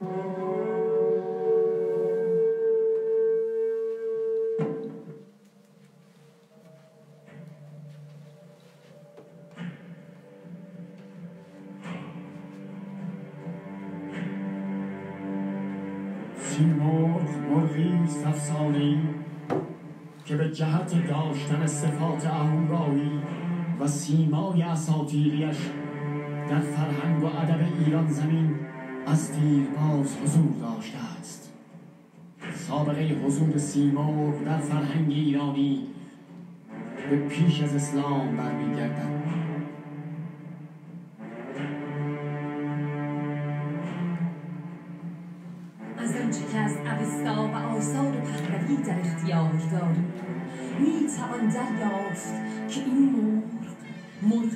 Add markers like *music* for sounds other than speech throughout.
سیمرغ مرغی است که به جهت داشتن صفات اهورایی و سیمای اساطیریش در فرهنگ و ادب ایران زمین از دیرباز حضور داشته است. سابقه حضور سیمرغ در فرهنگ ایرانی به پیش از اسلام برمیگردد. از آنچه که از اوستا و آثار پهلوی در اختیار داریم می توان دریافت که این مرغ مرغی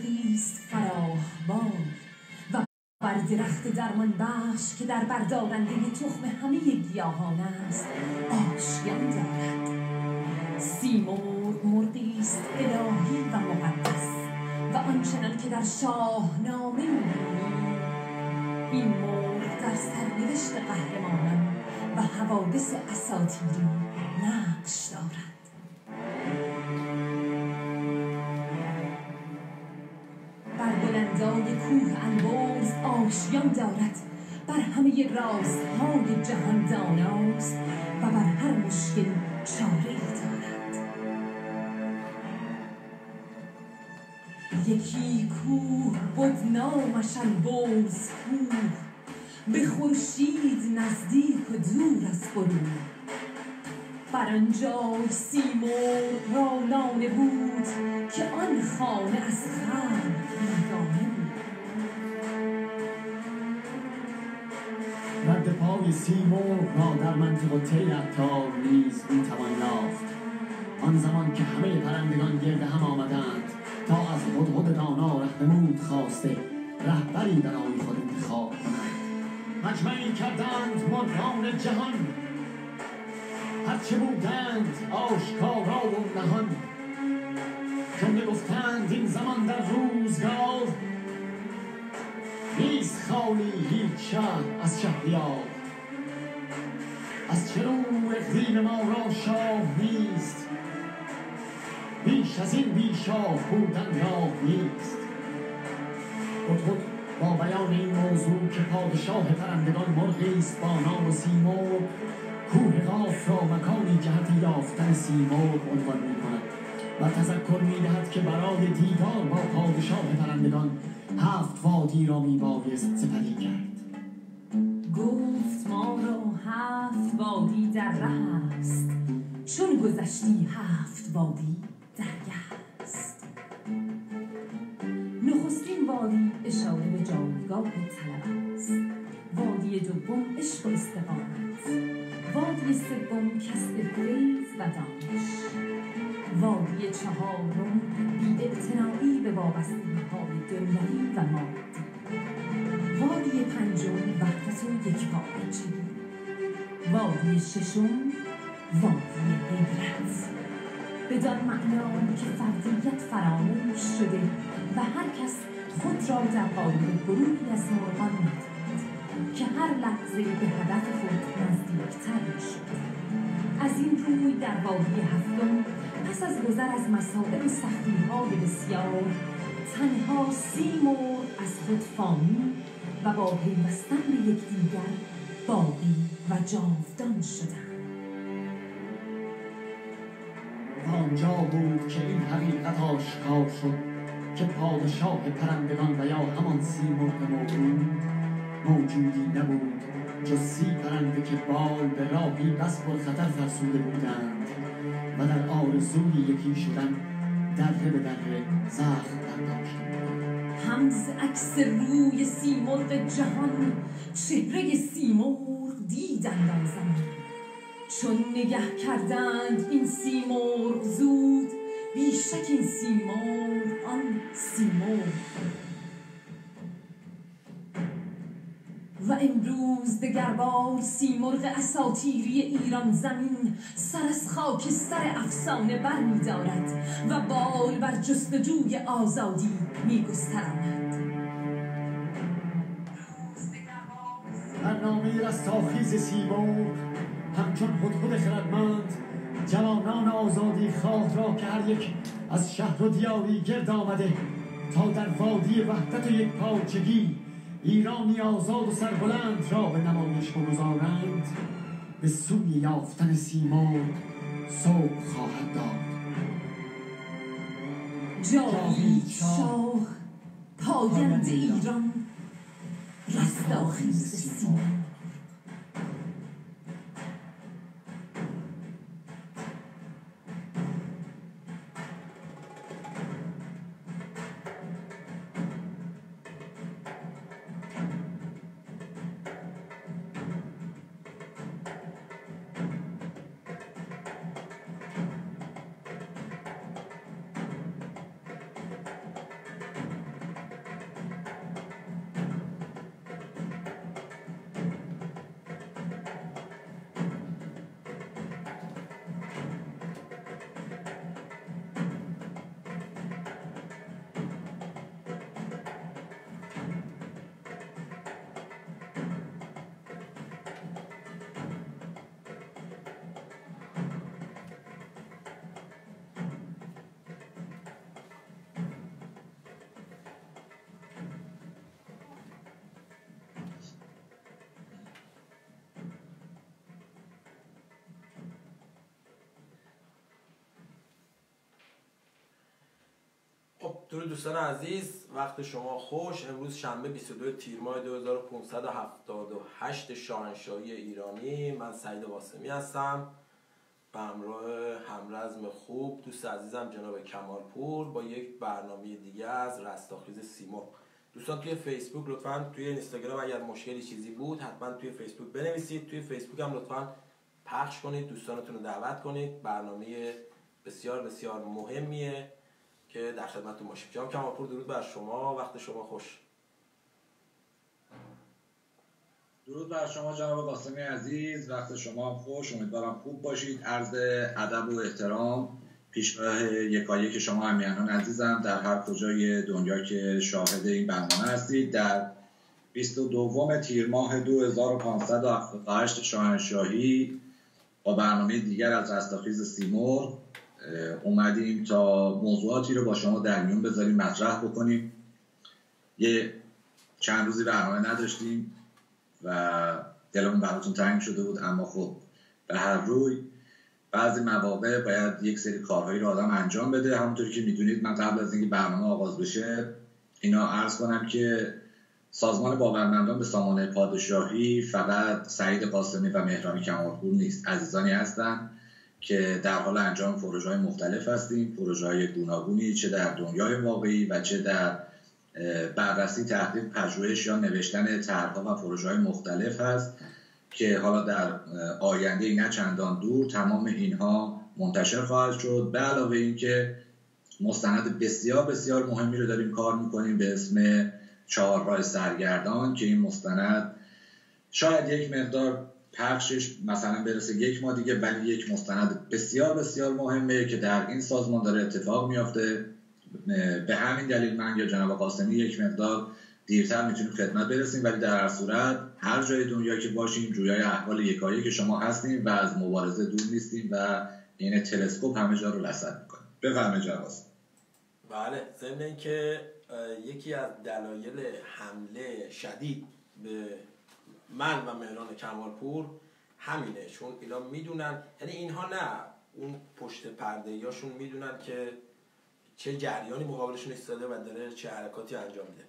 درمان بخش که در بردارنده تخم همه گیاهان است. آشیان دارد. سیمرغ مرغی است الهی و مقدس و آنچنان که در شاهنامه می‌بینیم این مرغ در سرنوشت قهرمانان و حوادث اساطیری نقش دارد. بر بلندان کوه البرز آشیان دارد. بر همه رازهای جهان داناست و بر هر مشکل چاره دارد. یکی کوه بود نامش البرز کوه به خورشید نزدیک و دور از غرور. بر آنجای سیمرغ را نانه بود که آن خانه از خلق بیگانه پای سیمرغ را در منطقه طی عطار نیز می‌توان یافت. آن زمان که همه پرندگان گرد هم آمدند تا از هدهد دانا رهنمود خواسته رهبری برای خود انتخاب کنند مجمعی کردند مرغان جهان. هرچه بودند آشکارا و نهان. جمله گفتند این زمان در روزگار نیست خالی هیچ شهر از شهریار. از چه رو اقلیم ما را شاه نیست. بیش از این بیشاه بودن راه نیست. هدهد با بیان این موضوع که پادشاه پرندگان مرغی است با نام و سیمرغ کوه قاف را مکانی جهت یافتن سیمرغ عنوان می کند و تذکر می دهد که برای دیدار با پادشاه پرندگان هفت وادی را می بایست سپری کرد. گفت ما را هفت وادی در ره است. چون گذشتی هفت وادی درگه است. نخستین وادی اشاره به جایگاه طلب است. وادی دوم عشق و استقامت. وادی سوم کسب فیض و دانش. وادی چهارم بیاعتنایی به وابستگی های دنیوی و مادی. وادی پنجم وحدت و یکپارچگی وادی ششم وادی غیرت بدان معنا که فردیت فراموش شده و هر کس خود را در قالب گروهی از مرغان می‌دید که هر لحظه به هدف خود نزدیکتر می‌شد. از این روی در وادی هفتم پس از گذر از مسائل سختی های بسیار تنها سی مرغ از خود فانی و با پیوستن به یکدیگر باقی و جاودان شدند و آنجا بود که این حقیقت آشکار شد که پادشاه پرندگان و یا همان سیمرغ موجود موجودی نبود جز سی پرنده که بال به راهی بس پرخطر فرسوده بودند و در آرزوی یکی شدن دره به دره زخم برداشته همز عکس روی سیمرغ جهان چهره سیمرغ دیدند آن زمان چون نگه کردند این سیمرغ زود بیشک این سیمرغ آن سیمرغ و امروز دگربار سیمرغ اساطیری ایران زمین سر از خاکستر افسانه بر می دارد و بال بر جستجوی آزادی می گستراند برنامه رستاخیز سیمرغ همچون هدهد خردمند جوانان آزادی خواه را که هر یک از شهر و دیاری گرد آمده تا در وادی وحدت و یک پاچگی ایرانی آزاد و سربلند را به نمایش بگذارند به سوی یافتن سیمرغ سوق خواهد داد. جاوید شاه پاینده ایران. رستاخیز سیمرغ درود دوستان عزیز وقت شما خوش. امروز شنبه 22 تیر ماه 2578 شاهنشاهی ایرانی. من سعید واسمی هستم. به همراه همرزم خوب دوست عزیزم جناب کمال پور با یک برنامه دیگه از رستاخیز سیمو دوستان توی فیسبوک لطفا توی اینستاگرام اگر مشکلی چیزی بود حتما توی فیسبوک بنویسید. توی فیسبوک هم لطفا پخش کنید دوستانتون رو دعوت کنید. برنامه بسیار بسیار مهمیه. که در خدمتتون باشیم. جناب کمالپور درود بر شما. وقت شما خوش. درود بر شما جناب قاسمی عزیز. وقت شما خوش. امیدوارم خوب باشید. عرض ادب و احترام پیشگاه یکایی که شما همیانان عزیزم. در هر کجای دنیا که شاهد این برنامه هستید در 22 تیر ماه 2578 شاهنشاهی با برنامه دیگر از رستاخیز سیمور اومدیم تا موضوعاتی رو با شما در میون بذاریم مطرح بکنیم. یه چند روزی برنامه نداشتیم و دلمون براتون تنگ شده بود اما خب به هر روی بعضی مواقع باید یک سری کارهایی رو آدم انجام بده. همونطوری که می‌دونید من قبل از اینکه برنامه آغاز بشه اینا عرض کنم که سازمان باورمندان به سامانه پادشاهی فقط سعید قاسمی و مهرانی کمالپور نیست. عزیزانی هستند که در حال انجام پروژه های مختلف هستیم پروژه های گوناگونی چه در دنیای واقعی و چه در بررسی تحقیق پژوهش یا نوشتن طرحها و پروژه های مختلف هست که حالا در آینده نه چندان دور تمام اینها منتشر خواهد شد. به علاوه اینکه مستند بسیار بسیار مهمی رو داریم کار می‌کنیم به اسم چهار راه سرگردان که این مستند شاید یک مقدار پخشش مثلا برسه یک ماه دیگه ولی یک مستند بسیار بسیار مهمه که در این سازمان داره اتفاق میافته. به همین دلیل من یا جناب قاسمی یک مقدار دیرتر می‌تونیم خدمت برسیم ولی در هر صورت هر جای دنیا که باشیم جویای احوال یکایی که شما هستیم و از مبارزه دور نیستیم و این تلسکوپ همه جا رو لسد می‌کنیم. بفرمایید جناب بله ضمن اینکه یکی از دلایل حمله شدید به من و مهران کمالپور همینه چون اینا می‌دونن یعنی اینها نه اون پشت پرده یاشون می‌دونن که چه جریانی مقابلشون ایستاده و داره چه حرکاتی انجام میده.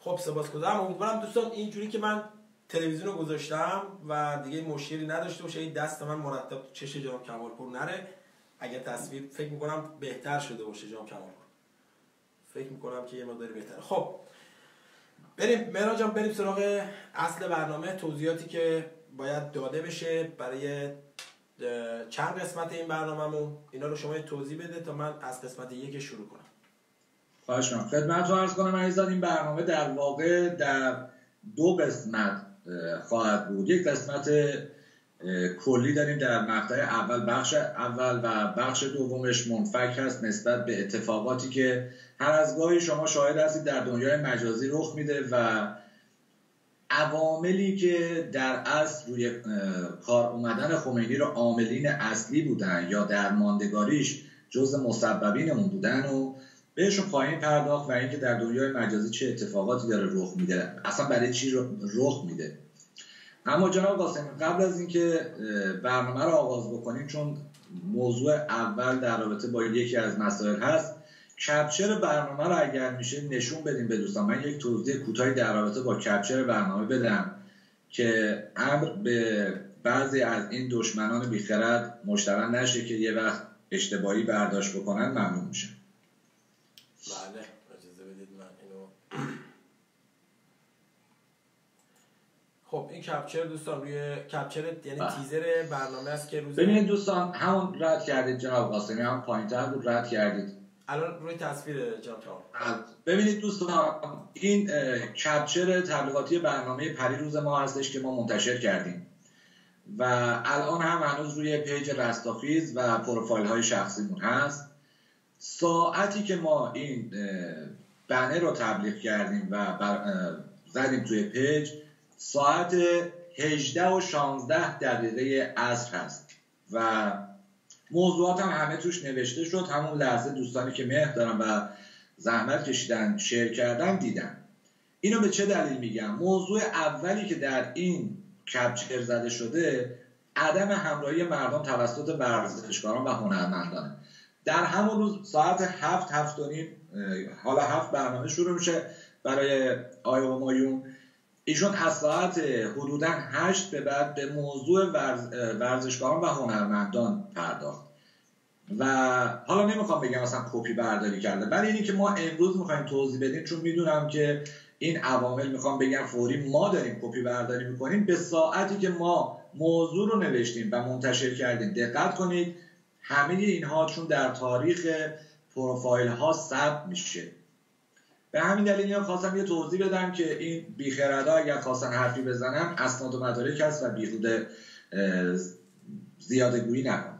خب سپاسگزارم امیدوارم دوستان اینجوری که من تلویزیون رو گذاشتم و دیگه مشکلی نداشته باشه این دست من مرتب چش جناب کمالپور نره. اگه تصویر فکر می‌کنم بهتر شده باشه جناب کمالپور. فکر می‌کنم که یه مقداری بهتره. خب بریم مهران جان بریم سراغ اصل برنامه توضیحاتی که باید داده بشه برای چند قسمت این برنامهمون. اینا رو شما توضیح بده تا من از قسمت یک شروع کنم. خواهش کنم خدمت رو عرض کنم عزیزان این برنامه در واقع در دو قسمت خواهد بود. یک قسمت کلی داریم در مقطع اول بخش اول و بخش دومش منفک هست نسبت به اتفاقاتی که هر از گاهی شما شاهد هستید در دنیای مجازی رخ میده و عواملی که در اصل روی کار اومدن خمینی رو عاملین اصلی بودن یا در ماندگاریش جز مسببین اون بودن و بهشون خواهیم پرداخت و اینکه در دنیای مجازی چه اتفاقاتی داره رخ میده اصلا برای چی رخ میده. اما جناب قاسمی قبل از اینکه برنامه رو آغاز بکنیم چون موضوع اول در رابطه با یکی از مسائل هست کپچر برنامه رو اگر میشه نشون بدیم به دوستان. من یک توضیح کوتاهی در رابطه با کپچر برنامه بدم که امر به بعضی از این دشمنان بیخرد مشترن نشه که یه وقت اشتباهی برداشت بکنن ممنون میشه. بله اجازه بدید من اینو خب این کپچر دوستان روی کپچر یعنی بله. تیزر برنامه است که روز ببینید دوستان همون رد کردید جناب قاسمی هم پایینتر بود رد کردید. الان روی تصویر تمام ببینید دوستان این کپچر تبلیغاتی برنامه پری روز ما هستش که ما منتشر کردیم. و الان هم هنوز روی پیج رستاخیز و پروفایل های شخصیمون هست. ساعتی که ما این بنر رو تبلیغ کردیم و بر- زدیم توی پیج ساعت 18 و 16 دقیقه عصر هست. و موضوعات هم همه توش نوشته شد. همون لحظه دوستانی که مهر دارن و زحمت کشیدن شیر کردن دیدن. اینو به چه دلیل میگم؟ موضوع اولی که در این کپچر زده شده عدم همراهی مردم توسط ورزشکاران و هنرمندانه در همون روز ساعت هفت هفت و نیم حالا هفت برنامه شروع میشه برای آیا مایون ایشون از ساعت حدودا هشت به بعد به موضوع ورز- ورزشکاران و هنرمندان پرداخت. و حالا نمی‌خوام بگم مثلا کپی برداری کرده ولی اینی که ما امروز می‌خوایم توضیح بدیم چون می‌دونم که این عوامل می‌خوام بگم فوری ما داریم کپی برداری می‌کنیم به ساعتی که ما موضوع رو نوشتیم و منتشر کردیم دقت کنید همه اینها چون در تاریخ پروفایل ها ثبت میشه. به همین دلیل اینو خواستم یه توضیح بدم که این بیخردا اگر خواستن حرفی بزنن اسناد و مدارک هست و بیهوده اه، زیاده گویی نکن.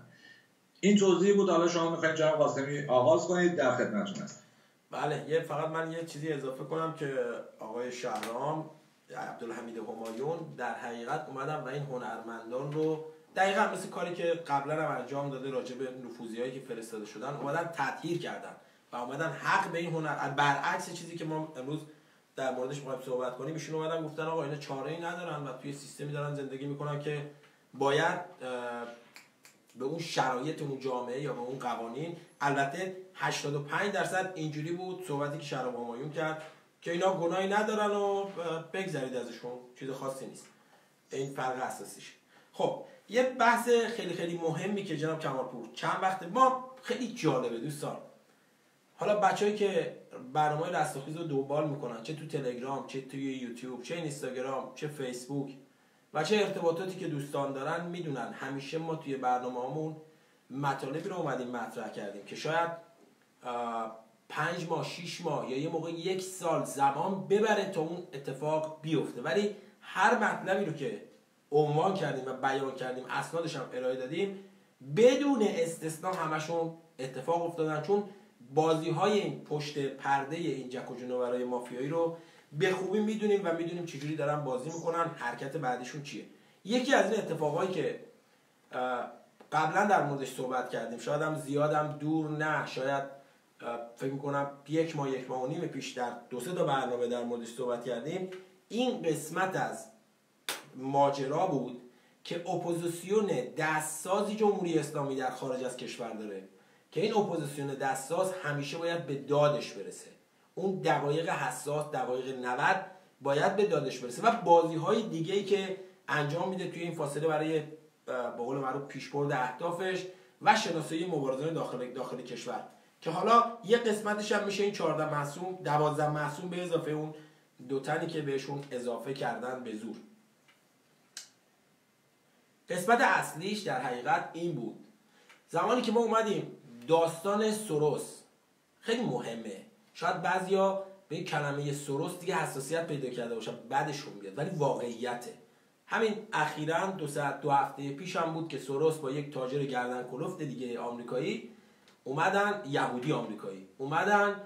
این توضیح بود حالا شما می‌خواید جناب قاسمی آغاز کنید در خدمتتون هست بله یه فقط من یه چیزی اضافه کنم که آقای شهرام عبدالحمید همایون در حقیقت اومدن و این هنرمندان رو دقیقا مثل کاری که قبلا هم انجام داده راجع به نفوذی هایی که فرستاده شدن اومدن تطهیر کردن. و اومدن حق به این هنر. برعکس چیزی که ما امروز در موردش می‌خوایم صحبت کنیم ایشون اومدن گفتن آقا اینا چاره ای ندارن و توی سیستمی دارن زندگی می‌کنن که باید به اون شرایط اون جامعه یا به اون قوانین. البته 85 درصد اینجوری بود صحبتی که شراب همایون کرد که اینا گناهی ندارن و بگذرید ازشون چیز خاصی نیست. این فرق اساسیش. خب یه بحث خیلی خیلی مهمی که جناب کمالپور چند وقت ما خیلی جالبه دوستان. حالا بچههایی که برنامه رستاخیز رو دنبال می‌کنن چه تو تلگرام چه توی یوتیوب چه اینستاگرام چه فیسبوک و چه ارتباطاتی که دوستان دارن می‌دونن همیشه ما توی برنامه مطالبی رو اومدیم مطرح کردیم که شاید پنج ماه شیش ماه یا یه موقع یک سال زمان ببره تا اون اتفاق بیفته. ولی هر مطلبی رو که عنوان کردیم و بیان کردیم اسنادش هم ارائه دادیم بدون استثنا همشون اتفاق افتادن. چون بازی های این پشت پرده این جک و مافیایی رو به خوبی می‌دونیم و می‌دونیم چجوری دارن بازی می‌کنن حرکت بعدیشون چیه. یکی از این اتفاقایی که قبلا در موردش صحبت کردیم شاید هم زیادم دور نه شاید فکر می‌کنم یک ماه یک ماه و نیم پیش در دو سه تا برنامه در موردش صحبت کردیم. این قسمت از ماجرا بود که اپوزیسیون دستسازی جمهوری اسلامی در خارج از کشور داره. که این اپوزیسیون دستساز همیشه باید به دادش برسه. اون دقایق حساس دقایق 90 باید به دادش برسه. و بازی های دیگه ای که انجام میده توی این فاصله برای به قول معروف پیشبرد اهدافش و شناسایی مبارزان داخل داخل کشور. که حالا یه قسمتش هم میشه این 14 محسوم 12 محسوم به اضافه اون دو تنی که بهشون اضافه کردن به زور. قسمت اصلیش در حقیقت این بود. زمانی که ما اومدیم داستان سروس. خیلی مهمه. شاید بعضیا به کلمه سروس دیگه حساسیت پیدا کرده باشن بعدشون بیاد ولی واقعیته. همین اخیرا دو ساعت دو هفته پیش هم بود که سروس با یک تاجر گردن کلفت دیگه آمریکایی اومدن یهودی آمریکایی اومدن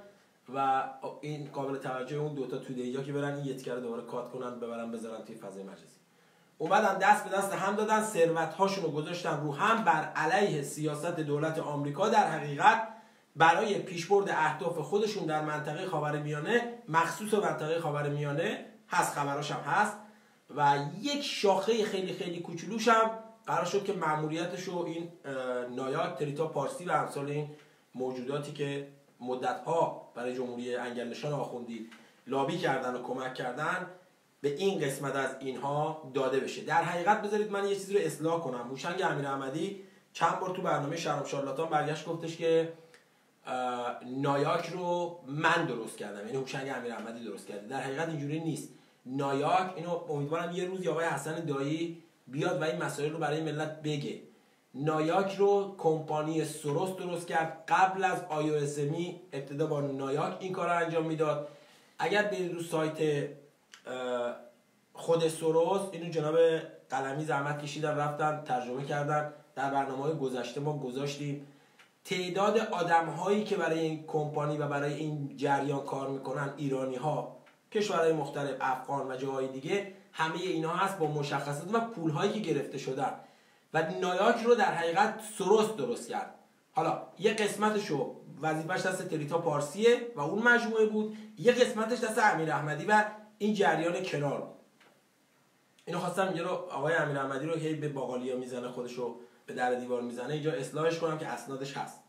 و این قابل توجه اون دوتا توده که برن این یتکر دوباره کات کنن ببرن بذارن توی فضای مجازی. اومدن دست به دست هم دادن ثروت هاشون رو گذاشتن رو هم بر علیه سیاست دولت آمریکا. در حقیقت برای پیشبرد اهداف خودشون در منطقه خاورمیانه مخصوص منطقه خاورمیانه هست خبراش هم هست. و یک شاخه خیلی خیلی کوچولوش هم قرار شد که مأموریتش رو این نایاک تریتا پارسی و امثال این موجوداتی که مدتها برای جمهوری انگلنشان آخوندی لابی کردن و کمک کردن به این قسمت از اینها داده بشه. در حقیقت بذارید من یه چیزی رو اصلاح کنم. هوشنگ امیر احمدی چند بار تو برنامه شرم شارلاتان برگشت گفتش که نایاک رو من درست کردم. یعنی هوشنگ امیر احمدی درست کرده. در حقیقت اینجوری نیست. نایاک اینو امیدوارم یه روز آقای حسن دایی بیاد و این مسائل رو برای ملت بگه. نایاک رو کمپانی سروس درست کرد. قبل از آی ابتدا با نایاک این کار رو انجام می‌داد. اگر برید رو سایت خود سروس اینو جناب قلمی زحمت کشیدن رفتن ترجمه کردن. در برنامه های گذشته ما گذاشتیم. تعداد آدم هایی که برای این کمپانی و برای این جریان کار می‌کنن ایرانی ها کشورهای مختلف افغان و جاهای دیگه همه اینا هست با مشخصات و پول هایی که گرفته شدن. و نایاک رو در حقیقت سروس درست کرد. حالا یه قسمتش رو وظیفش دست تریتا پارسیه و اون مجموعه بود. یه قسمتش دست امیر احمدی و این جریان کنار بود. اینو خواستم یه رو آقای امیر احمدی رو هی به باقالیا می‌زنه خودشو به در دیوار می‌زنه اینجا اصلاحش کنم که اسنادش هست.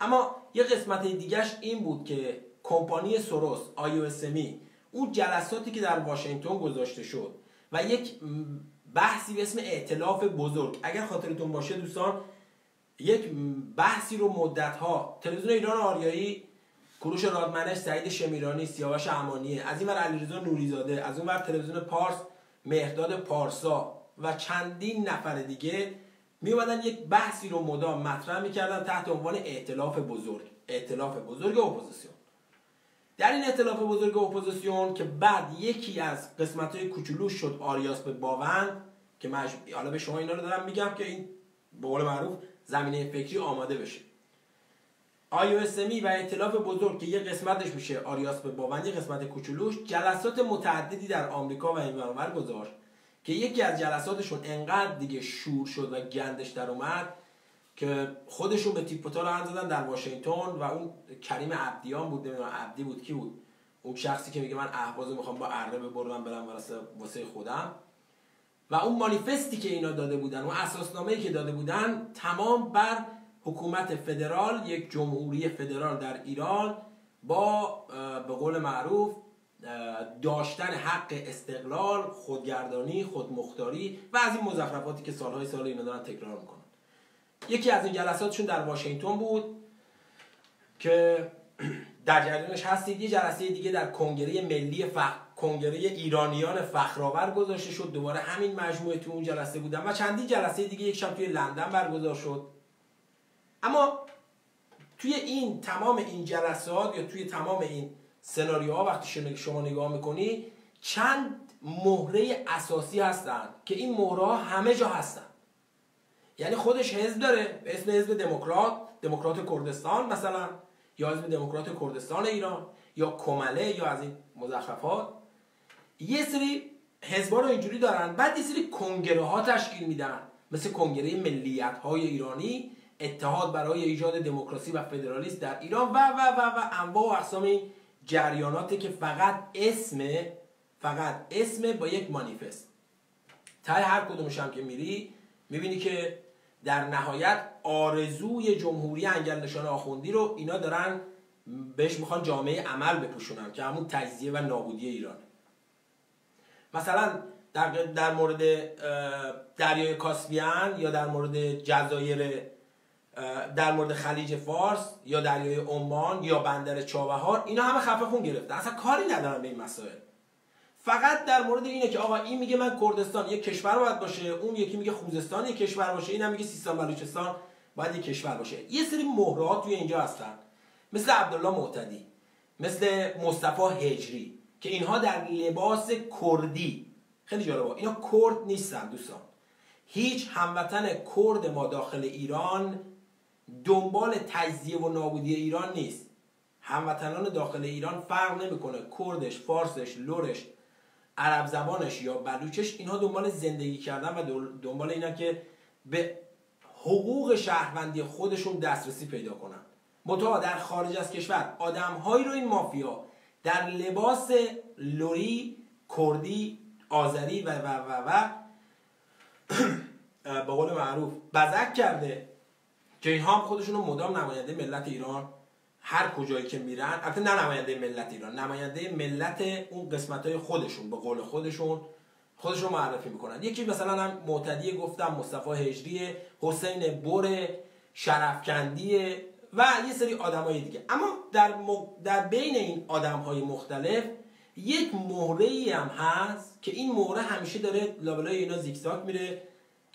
اما یه قسمت دیگهش این بود که کمپانی سروس آیوسمی اون جلساتی که در واشنگتن گذاشته شد و یک بحثی به اسم ائتلاف بزرگ. اگر خاطرتون باشه دوستان یک بحثی رو مدت ها تلویزیون ایران آریایی کوروش رادمنش سعید شمیرانی سیاوش امانی از این ور علیرضا نوریزاده از اون ور تلویزیون پارس مهرداد پارسا و چندین نفر دیگه می یک بحثی رو مدام مطرح می‌کردن تحت عنوان ائتلاف بزرگ ائتلاف بزرگ اپوزیسیون. در این ائتلاف بزرگ اپوزیسیون که بعد یکی از قسمت های کوچولوش شد آریاس به باوند که مج... حالا به شما اینا رو دارم میگم که این به قول معروف زمینه فکری آماده بشه. آیوسمی و ائتلاف بزرگ که یه قسمتش میشه آریاس به باوند قسمت کوچولوش جلسات متعددی در آمریکا و این گذاشت که یکی از جلساتشون انقدر دیگه شور شد و گندش در اومد که خودشون به تیپ رو در واشنگتن و اون کریم عبدیان بود نمی‌دونم عبدی بود کی بود؟ اون شخصی که میگه من اهوازو می‌خوام با اره ببرم برم واسه خودم. و اون مانیفستی که اینا داده بودن اون اساسنامه‌ای که داده بودن تمام بر حکومت فدرال یک جمهوری فدرال در ایران با به قول معروف داشتن حق استقلال خودگردانی خودمختاری و از این مزخرفاتی که سالهای سال اینا دارن تکرار می‌کنن. یکی از این جلساتشون در واشنگتن بود که *clears throat* در جریانش هستید. یه جلسه دیگه در کنگره ملی فخ... کنگره ایرانیان فخرآور گذاشته شد. دوباره همین مجموعه تو اون جلسه بودن و چندین جلسه دیگه یک شب توی لندن برگزار شد. اما توی این تمام این جلسات یا توی تمام این سناریوها وقتی شما نگاه می‌کنی چند مهره اساسی هستن که این مهره همه جا هستن. یعنی خودش حزب داره به اسم حزب دموکرات دموکرات کردستان مثلا یا حزب دموکرات کردستان ایران یا کمله یا از این مزخرفات. یه سری حزبا رو اینجوری دارن بعد یه سری کنگره ها تشکیل میدن مثل کنگره ملیت های ایرانی اتحاد برای ایجاد دموکراسی و فدرالیسم در ایران و و و و انواع و اقسام جریاناتی که فقط اسم فقط اسم با یک مانیفست. تای هر کدومش هم که میری می‌بینی که در نهایت آرزوی جمهوری انگل نشان آخوندی رو اینا دارن بهش می‌خوان جامعه عمل بپوشونن که همون تجزیه و نابودی ایران. مثلا در, در مورد دریای کاسپیان یا در مورد جزایر در مورد خلیج فارس یا دریای عمان یا بندر چابهار اینا همه خفه خون گرفته. اصلا کاری ندارن به این مسائل. فقط در مورد اینه که آقا این میگه من کردستان یک کشور باید باشه اون یکی میگه خوزستان یک کشور باشه اینم میگه سیستان بلوچستان باید یک کشور باشه. یه سری مهرات توی اینجا هستن. مثل عبدالله معتدی مثل مصطفی هجری که اینها در لباس کردی. خیلی جالبه. اینا کرد نیستن دوستان. هیچ هموطن کرد ما داخل ایران دنبال تجزیه و نابودی ایران نیست. هموطنان داخل ایران فرق نمی‌کنه. کردش فارسش لورش عرب زبانش یا بلوچش اینها دنبال زندگی کردن و دنبال اینا که به حقوق شهروندی خودشون دسترسی پیدا کنن. متا در خارج از کشور آدمهایی رو این مافیا در لباس لوری کردی آذری و و و و *clears throat* به قول معروف بزک کرده. که اینها هم خودشون مدام نماینده ملت ایران هر کجایی که میرن البته نه نماینده ملت ایران نماینده ملت اون قسمت های خودشون به قول خودشون خودشون معرفی می‌کنن. یکی مثلا هم معتدی گفتم مصطفی هجری حسین بر شرفکندی و یه سری آدمای دیگه. اما در, در بین این آدم های مختلف یک مهره ای هم هست که این مهره همیشه داره لابلای اینا زیگزاگ میره.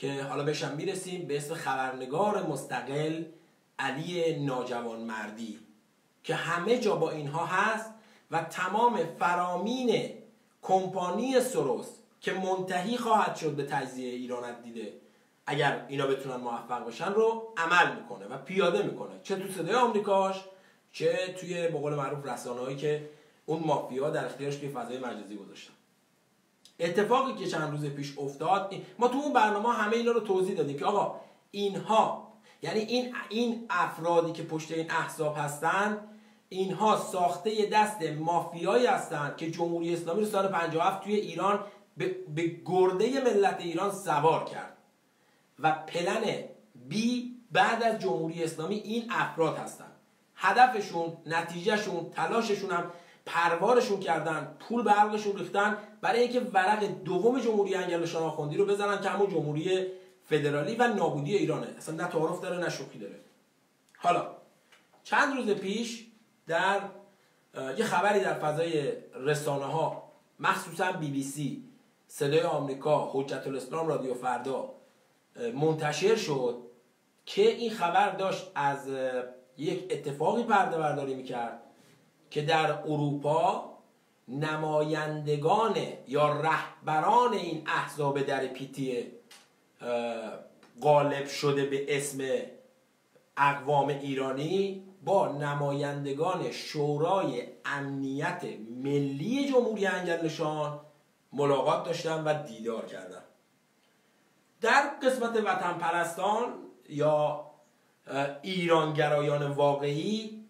که حالا بهشم می‌رسیم به اسم خبرنگار مستقل علی ناجوان مردی که همه جا با اینها هست و تمام فرامین کمپانی سروس که منتهی خواهد شد به تجزیه ایران دیده. اگر اینا بتونن موفق بشن رو عمل می‌کنه و پیاده می‌کنه. چه تو صدای آمریکاش چه توی بقول معروف رسانه‌ای که اون مافیا در اختیارش توی فضای مجازی گذاشتن. اتفاقی که چند روز پیش افتاد ما تو اون برنامه همه اینا رو توضیح دادیم که آقا اینها یعنی این این افرادی که پشت این احزاب هستن اینها ساخته دست مافیایی هستند که جمهوری اسلامی رو سال 57 توی ایران به, به گرده ملت ایران سوار کرد. و پلن بی بعد از جمهوری اسلامی این افراد هستند هدفشون نتیجهشون تلاششون هم پروارشون کردن پول به حلقشون ریختن برای اینکه ورق دوم جمهوری انگلستان آخوندی رو بزنن که همون جمهوری فدرالی و نابودی ایرانه. اصلا نه تعارف داره نه شوخی داره. حالا چند روز پیش در یه خبری در فضای رسانه ها مخصوصا بی بی سی صدای آمریکا حجت الاسلام رادیو فردا منتشر شد که این خبر داشت از یک اتفاقی پرده برداری می‌کرد که در اروپا نمایندگان یا رهبران این احزاب در پیتی غالب شده به اسم اقوام ایرانی با نمایندگان شورای امنیت ملی جمهوری انگلستان ملاقات داشتن و دیدار کردن. در قسمت وطن پرستان یا ایرانگرایان واقعی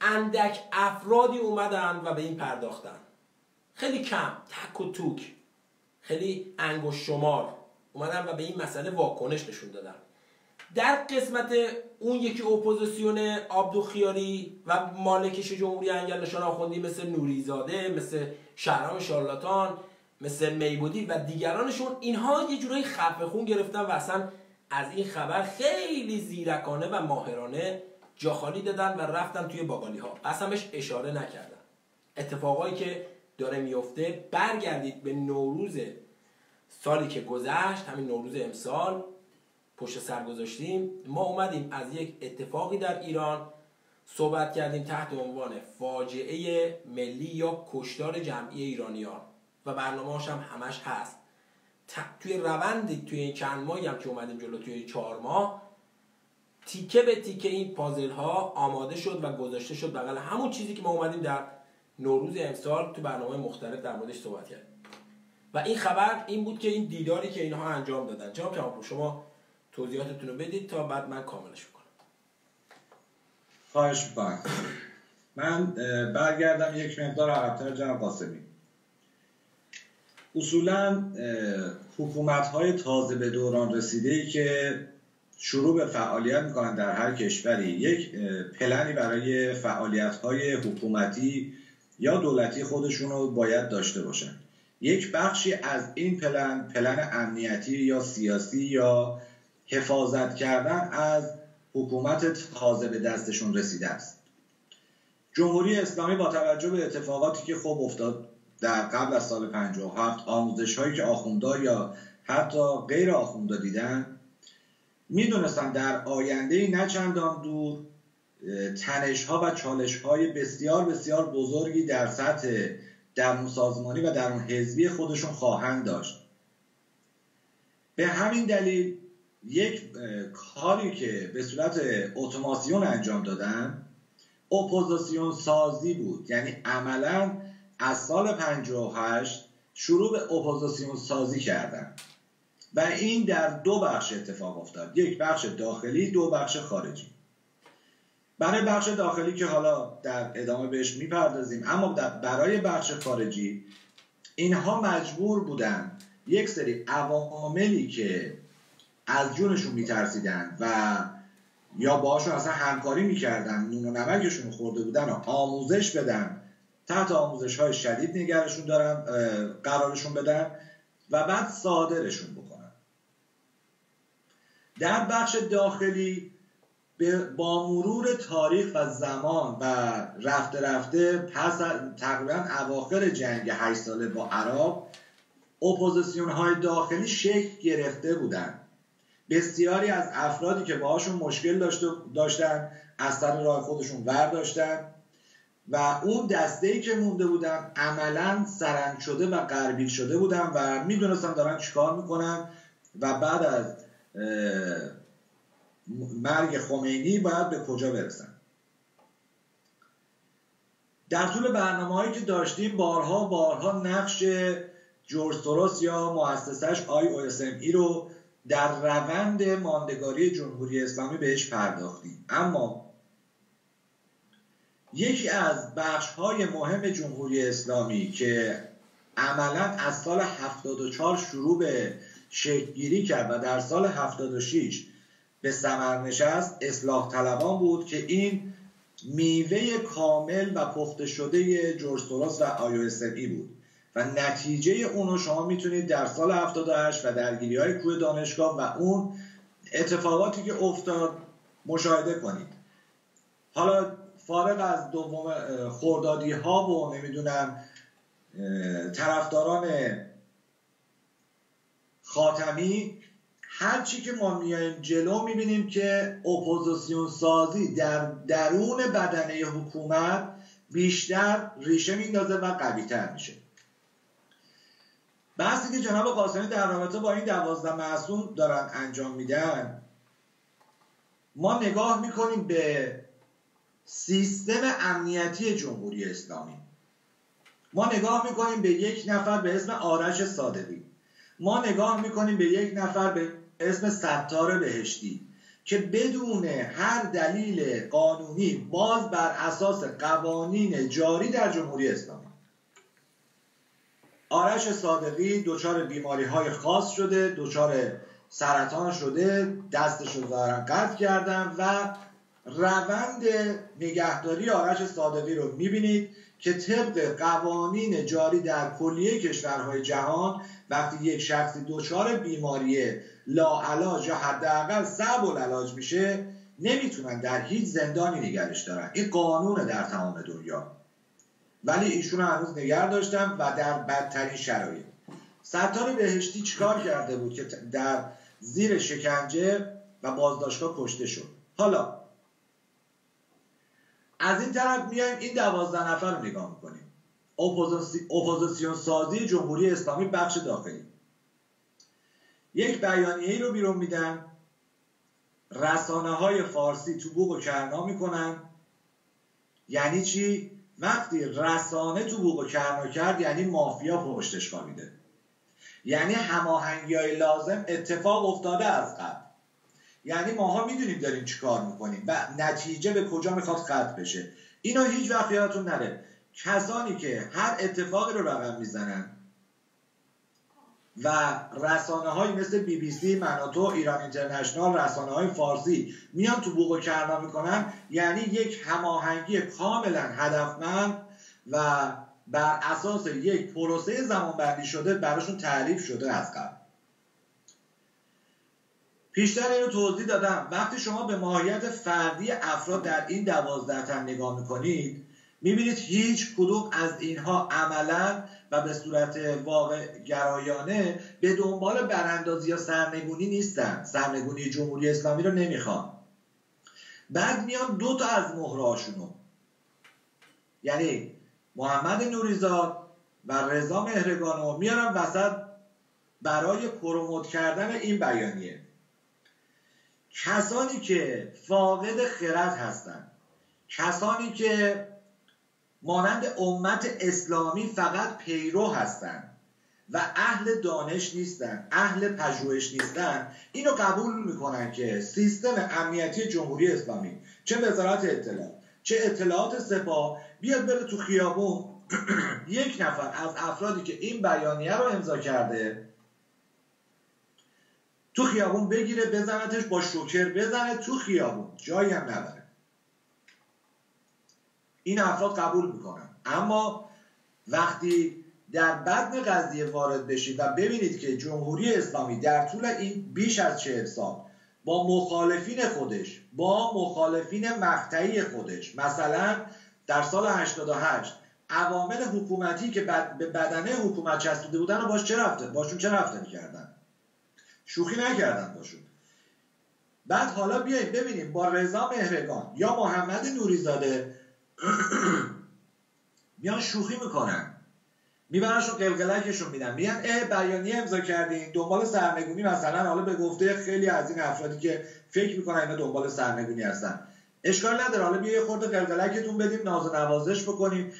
اندک افرادی اومدن و به این پرداختن. خیلی کم تک و توک. خیلی انگشت شمار اومدن و به این مسئله واکنش نشون دادن. در قسمت اون یکی اپوزیسیون آبدوغ خیاری و مالکش جمهوری انگلستان آخوندی مثل نوریزاده مثل شهرام شارلاتان مثل میبودی و دیگرانشون اینها یه جورایی خفه خون گرفتن و اصلا از این خبر خیلی زیرکانه و ماهرانه جاخالی دادن و رفتن توی باقالی ها بهش اشاره نکردن. اتفاقایی که داره میفته برگردید به نوروز سالی که گذشت همین نوروز امسال پشت سر گذاشتیم. ما اومدیم از یک اتفاقی در ایران صحبت کردیم تحت عنوان فاجعه ملی یا کشتار جمعی ایرانیان. و برنامه هم همش هست. توی روند توی چند ماهی هم که اومدیم جلو توی چهار ماه تیکه به تیکه این پازل ها آماده شد و گذاشته شد بغل همون چیزی که ما اومدیم در نوروز امسال تو برنامه مختلف در موردش صحبت کردیم. و این خبر این بود که این دیداری که اینها انجام دادن. جناب کمال شما توضیحاتتون رو بدید تا بعد من کاملش بکنم. خواهش می‌کنم. من برگردم یک مقدار عقبتر جناب قاسمی. اصولا حکومت های تازه به دوران رسیده ای که شروع به فعالیت می‌کنن در هر کشوری. یک پلنی برای فعالیت های حکومتی یا دولتی خودشون رو باید داشته باشن. یک بخشی از این پلن پلن امنیتی یا سیاسی یا حفاظت کردن از حکومت تازه به دستشون رسیده است. جمهوری اسلامی با توجه به اتفاقاتی که خوب افتاد در قبل از سال 57 آموزش هایی که آخوندا یا حتی غیر آخوندا دیدن می‌دونستن در آینده نه چندان دور تنش ها و چالش های بسیار بسیار بزرگی در سطح درون سازمانی و درون حزبی خودشون خواهند داشت. به همین دلیل یک کاری که به صورت اتوماسیون انجام دادن اپوزیسیون سازی بود. یعنی عملا از سال 58 شروع به اپوزیسیون سازی کردن. و این در دو بخش اتفاق افتاد. یک بخش داخلی دو بخش خارجی. برای بخش داخلی که حالا در ادامه بهش می‌پردازیم اما برای بخش خارجی اینها مجبور بودن یک سری عواملی که از جونشون میترسیدن و یا باشون اصلا همکاری می‌کردن نون و نمکشون خورده بودن و آموزش بدن. تحت آموزش های شدید نگرشون دارن قرارشون بدن و بعد صادرشون بکنن. در بخش داخلی با مرور تاریخ و زمان و رفته رفته پس تقریبا اواخر جنگ 8 ساله با عرب اپوزیسیون های داخلی شکل گرفته بودند بسیاری از افرادی که باهاشون مشکل داشتن از سر راه خودشون ور داشتن و اون دسته ای که مونده بودن عملا سرند شده و قربیل شده بودن و می‌دونستن دارن چیکار می‌کنن و بعد از مرگ خمینی باید به کجا برسن؟ در طول برنامه هایی که داشتیم بارها بارها نقش جورج سوروس یا مؤسسش آی او ای رو در روند ماندگاری جمهوری اسلامی بهش پرداختیم. اما یکی از بخش های مهم جمهوری اسلامی که عملا از سال 74 شروع به شکلگیری کرد و در سال 76 به ثمر نشست اصلاح طلبان بود که این میوه کامل و پخته شده جورج سوروس و آیو بود. و نتیجه اونو شما می‌تونید در سال 78 و درگیری های کوه دانشگاه و اون اتفاقاتی که افتاد مشاهده کنید. حالا فارغ از دوم خوردادی ها و نمی‌دونم طرفداران خاتمی هر چی که ما میایم جلو می‌بینیم که اپوزیسیون سازی در درون بدنه حکومت بیشتر ریشه میندازه و قویتر میشه. بحثی که جناب قاسمی در رابطه با این دوازده معصوم دارن انجام میدن ما نگاه می‌کنیم به سیستم امنیتی جمهوری اسلامی. ما نگاه می‌کنیم به یک نفر به اسم آرش صادقی. ما نگاه می‌کنیم به یک نفر به اسم ستار بهشتی که بدون هر دلیل قانونی باز بر اساس قوانین جاری در جمهوری اسلامی. آرش صادقی دچار بیماری های خاص شده دچار سرطان شده دستش رو قطع کردن و روند نگهداری آرش صادقی رو می‌بینید. که طبق قوانین جاری در کلیه کشورهای جهان وقتی یک شخصی دچار بیماری لاعلاج یا حداقل صعب العلاج میشه نمی‌تونن در هیچ زندانی نگرش دارن. این قانونه در تمام دنیا. ولی ایشون هنوز نگر داشتن و در بدترین شرایط. ستار بهشتی چیکار کرده بود که در زیر شکنجه و بازداشتگاه کشته شد؟ حالا از این طرف میایم این دوازده نفر رو نگاه می‌کنیم. اپوزیسیون سازی جمهوری اسلامی بخش داخلی. یک بیانیه رو بیرون میدن. رسانه های فارسی تو بوق و کرنا می‌کنن. یعنی چی؟ وقتی رسانه تو بوق و کرنا کرد یعنی مافیا پشتش خوابیده یعنی هماهنگی های لازم اتفاق افتاده از قبل. یعنی ماها می‌دونیم داریم چیکار می‌کنیم. و نتیجه به کجا می‌خواد ختم بشه. اینو هیچ وقت یادتون نره. کسانی که هر اتفاقی رو رقم می‌زنن و رسانه های مثل بی بی سی، مناتو، ایران اینترنشنال، رسانه های فارسی میان تو بوق و کرنا می‌کنن یعنی یک هماهنگی کاملا هدفمند و بر اساس یک پروسه زمانبندی شده براشون تعریف شده از قبل. پیشتر اینو توضیح دادم. وقتی شما به ماهیت فردی افراد در این دوازده تن نگاه می‌کنید می‌بینید هیچ کدوم از اینها عملا و به صورت واقع گرایانه به دنبال براندازی یا سرنگونی نیستن سرنگونی جمهوری اسلامی رو نمی‌خوان. بعد میان دو تا از مهرهاشونو یعنی محمد نوریزاد و رضا مهرگانو میارن وسط برای پروموت کردن این بیانیه. کسانی که فاقد خرد هستند کسانی که مانند امت اسلامی فقط پیرو هستند و اهل دانش نیستن اهل پژوهش نیستن اینو قبول می‌کنن که سیستم امنیتی جمهوری اسلامی چه وزارت اطلاعات چه اطلاعات سپاه بیاد بره تو خیابون *clears throat* یک نفر از افرادی که این بیانیه رو امضا کرده تو خیابون بگیره بزنتش با شوکر بزنه تو خیابون. جایی هم نبره این افراد قبول می‌کنن. اما وقتی در بدن قضیه وارد بشید و ببینید که جمهوری اسلامی در طول این بیش از چهل سال با مخالفین خودش با مخالفین مقطعی خودش مثلا در سال 88 عوامل حکومتی که به بدنه حکومت چسبیده بودن رو باش چه رفته؟ باشون چه رفته کردن شوخی نکردن باشون. بعد حالا بیاییم ببینیم با رضا مهرگان یا محمد نوریزاده *clears throat* میان شوخی می‌کنن. میبرنشون قلقلکشون میدن. میگن اه بیانیه امضا کردین دنبال سرنگونی مثلا. حالا به گفته خیلی از این افرادی که فکر می‌کنن اینا دنبال سرنگونی هستن. اشکال نداره. حالا بیا یه خورده قلقلکتون بدیم ناز و نوازش بکنیم.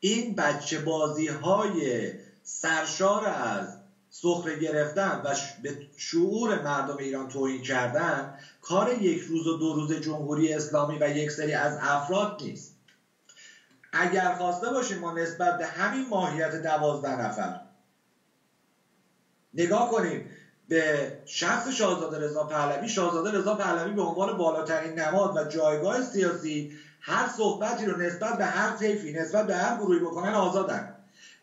این بچه بازی های سرشار از سخره گرفتن و به شعور مردم ایران توهین کردن کار یک روز و دو روز جمهوری اسلامی و یک سری از افراد نیست. اگر خواسته باشیم ما نسبت به همین ماهیت دوازده نفر نگاه کنیم به شخص شاهزاده رضا پهلوی شاهزاده رضا پهلوی به عنوان بالاترین نماد و جایگاه سیاسی هر صحبتی رو نسبت به هر طیفی نسبت به هر گروهی بکنن آزادن.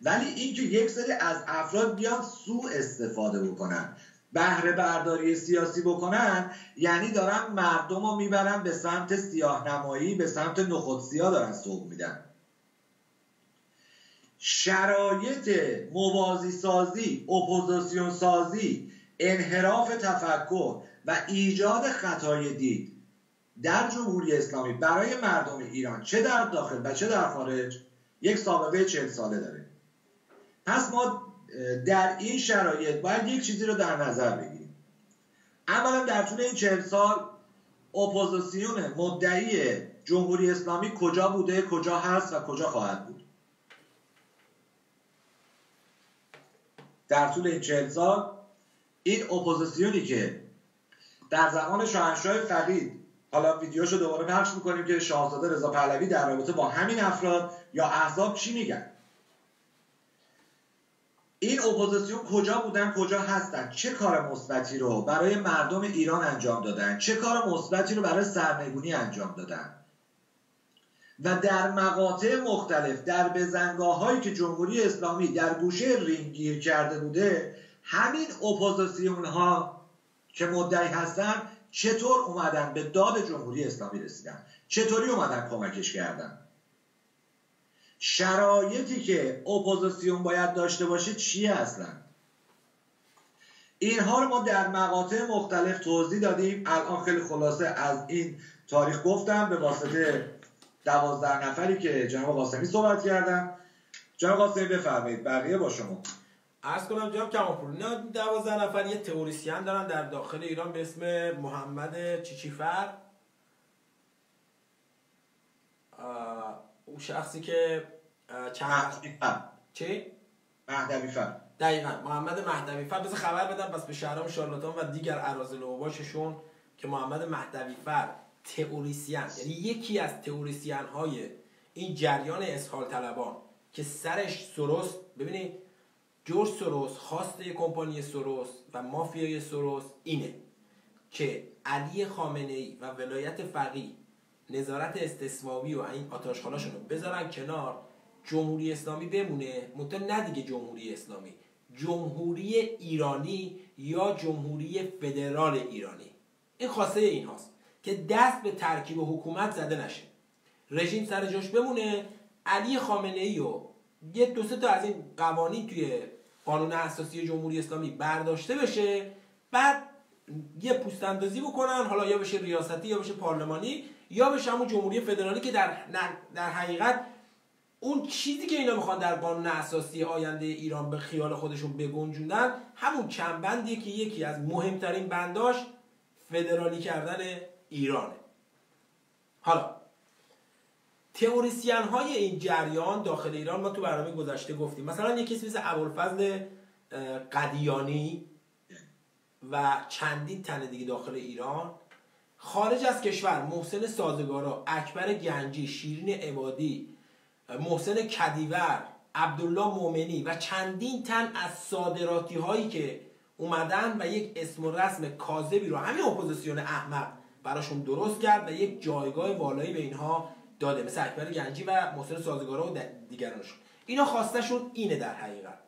ولی اینکه یک سری از افراد بیان سو استفاده بکنن بهره برداری سیاسی بکنن یعنی دارن مردم رو می‌برن به سمت سیاه نمایی به سمت نخود سیاه دارن سوق میدن. شرایط موازی سازی اپوزیسیون سازی انحراف تفکر و ایجاد خطای دید در جمهوری اسلامی برای مردم ایران چه در داخل و چه در خارج یک سابقه چهل ساله داره. پس ما در این شرایط باید یک چیزی رو در نظر بگیریم. اولا در طول این چهل سال اپوزیسیون مدعی جمهوری اسلامی کجا بوده کجا هست و کجا خواهد بود. در طول این چهل سال این اپوزیسیونی که در زمان شاهنشاه فقید حالا ویدیوشو دوباره پخش می‌کنیم که شاهزاده رضا پهلوی در رابطه با همین افراد یا احزاب چی میگن؟ این اپوزیسیون کجا بودن کجا هستن؟ چه کار مثبتی رو برای مردم ایران انجام دادن؟ چه کار مثبتی رو برای سرنگونی انجام دادن؟ و در مقاطع مختلف در بزنگاه هایی که جمهوری اسلامی در گوشه رینگ گیر کرده بوده همین اپوزیسیون ها که مدعی هستن چطور اومدن به داد جمهوری اسلامی رسیدن؟ چطوری اومدن کمکش کردن؟ شرایطی که اپوزیسیون باید داشته باشه چیه اصلا؟ اینها رو ما در مقاطع مختلف توضیح دادیم. الان خیلی خلاصه از این تاریخ گفتم به واسطه دوازده نفری که جناب قاسمی صحبت کردن. جناب قاسمی بفرمایید بقیه با شما. ارز کنم جناب کماپور نه دوازده نفر یه تئوریسین دارن در داخل ایران به اسم محمد چیچیفر. اون شخصی که چند چی؟ مهدوی فر. دقیقا. محمد مهدوی فر. بذار خبر بدم. پس به شهرام شارلاتان و دیگر عرازل و باششون که محمد مهدوی فر تئوریسین یعنی یکی از تئوریسین های این جریان اسحال طلبان که سرش سروس ببینید جورج سروس خواست کمپانی سروس و مافیای سروس اینه که علی خامنه ای و ولایت فقی نظارت استثمامی و این آتاشخاناشون رو بذارن کنار جمهوری اسلامی بمونه. منتها نه دیگه جمهوری اسلامی. جمهوری ایرانی یا جمهوری فدرال ایرانی. این خواسته این هاست که دست به ترکیب حکومت زده نشه. رژیم سر جاش بمونه. علی خامنه ای و یه دو تا از این قوانین توی قانون اساسی جمهوری اسلامی برداشته بشه. بعد یه پوست اندازی بکنن. حالا یا بشه ریاستی یا بشه پارلمانی. یا بشه همون جمهوری فدرالی که در, در حقیقت اون چیزی که اینا می‌خوان در قانون اساسی آینده ایران به خیال خودشون بگنجونن همون چند که یکی از مهمترین بنداش فدرالی کردن ایرانه. حالا تئوریسین های این جریان داخل ایران ما تو برنامه گذشته گفتیم. مثلا یکی کسی مثل ابوالفضل قدیانی و چندین تن دیگه داخل ایران خارج از کشور محسن سازگارا اکبر گنجی شیرین عبادی محسن کدیور عبدالله مومنی و چندین تن از صادراتی هایی که اومدن و یک اسم و رسم کاذبی رو همین اپوزیسیون احمق براشون درست کرد و یک جایگاه والایی به اینها داده مثل اکبر گنجی و محسن سازگارا و دیگرانشون. اینا خواستشون اینه در حقیقت.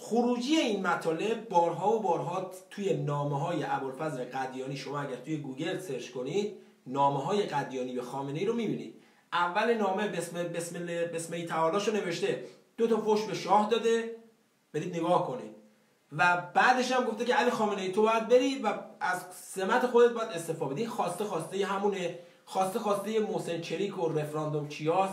خروجی این مطالب بارها و بارها توی نامه های ابوالفضل قدیانی شما اگر توی گوگل search کنید نامه های قدیانی به خامنه ای رو می‌بینید. اول نامه بسم بسم بسمه تعالی نوشته. دو تا فوش به شاه داده. برید نگاه کنید. و بعدش هم گفته که علی خامنه ای تو باید برید و از سمت خودت باید استفاده بدی. خواسته خواسته همونه خواسته خواسته محسن چریک و رفراندوم چیاس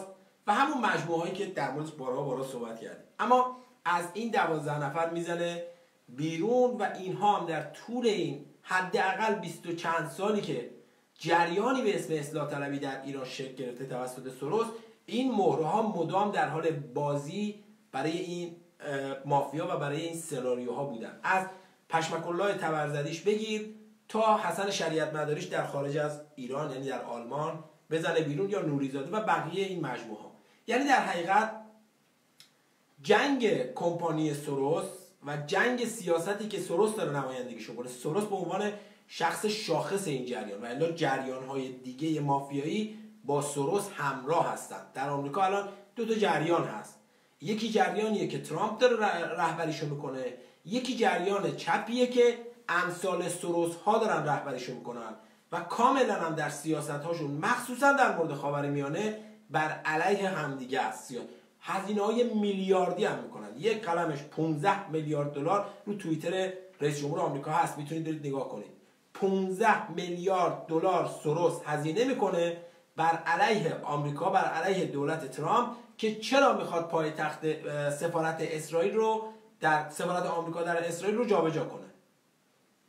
و همون مجموعه هایی که در موردش بارها بارها صحبت کردیم. اما از این دوازده نفر می‌زنه بیرون و اینها هم در طول این حداقل بیست و چند سالی که جریانی به اسم اصلاح طلبی در ایران شکل گرفته توسط سروس این مهره ها مدام در حال بازی برای این مافیا و برای این سناریوها بودن. از پشمک الله تبرزدیش بگیر تا حسن شریعت مداریش در خارج از ایران یعنی در آلمان بزنه بیرون یا نوریزاده و بقیه این مجموعه ها یعنی در حقیقت جنگ کمپانی سروس و جنگ سیاستی که سروس داره نمایندگیشو کنه سروس به عنوان شخص شاخص این جریان و الا جریان های دیگه مافیایی با سروس همراه هستند. در آمریکا الان دو تا جریان هست. یکی جریانیه که ترامپ داره رهبریشو می‌کنه. یکی جریان چپیه که امثال سروس ها دارن رهبریشو می‌کنن و کاملا هم در سیاست هاشون مخصوصا در مورد خاور میانه بر علیه همدیگه است. هزینه های میلیاردی هم می‌کنن. یک قلمش 15 میلیارد دلار رو توییتر رئیس جمهور آمریکا هست. می‌تونید برید نگاه کنید. 15 میلیارد دلار سروس هزینه می‌کنه بر علیه آمریکا بر علیه دولت ترامپ که چرا می‌خواد پای تخت سفارت اسرائیل رو در سفارت آمریکا در اسرائیل رو جابجا کنه.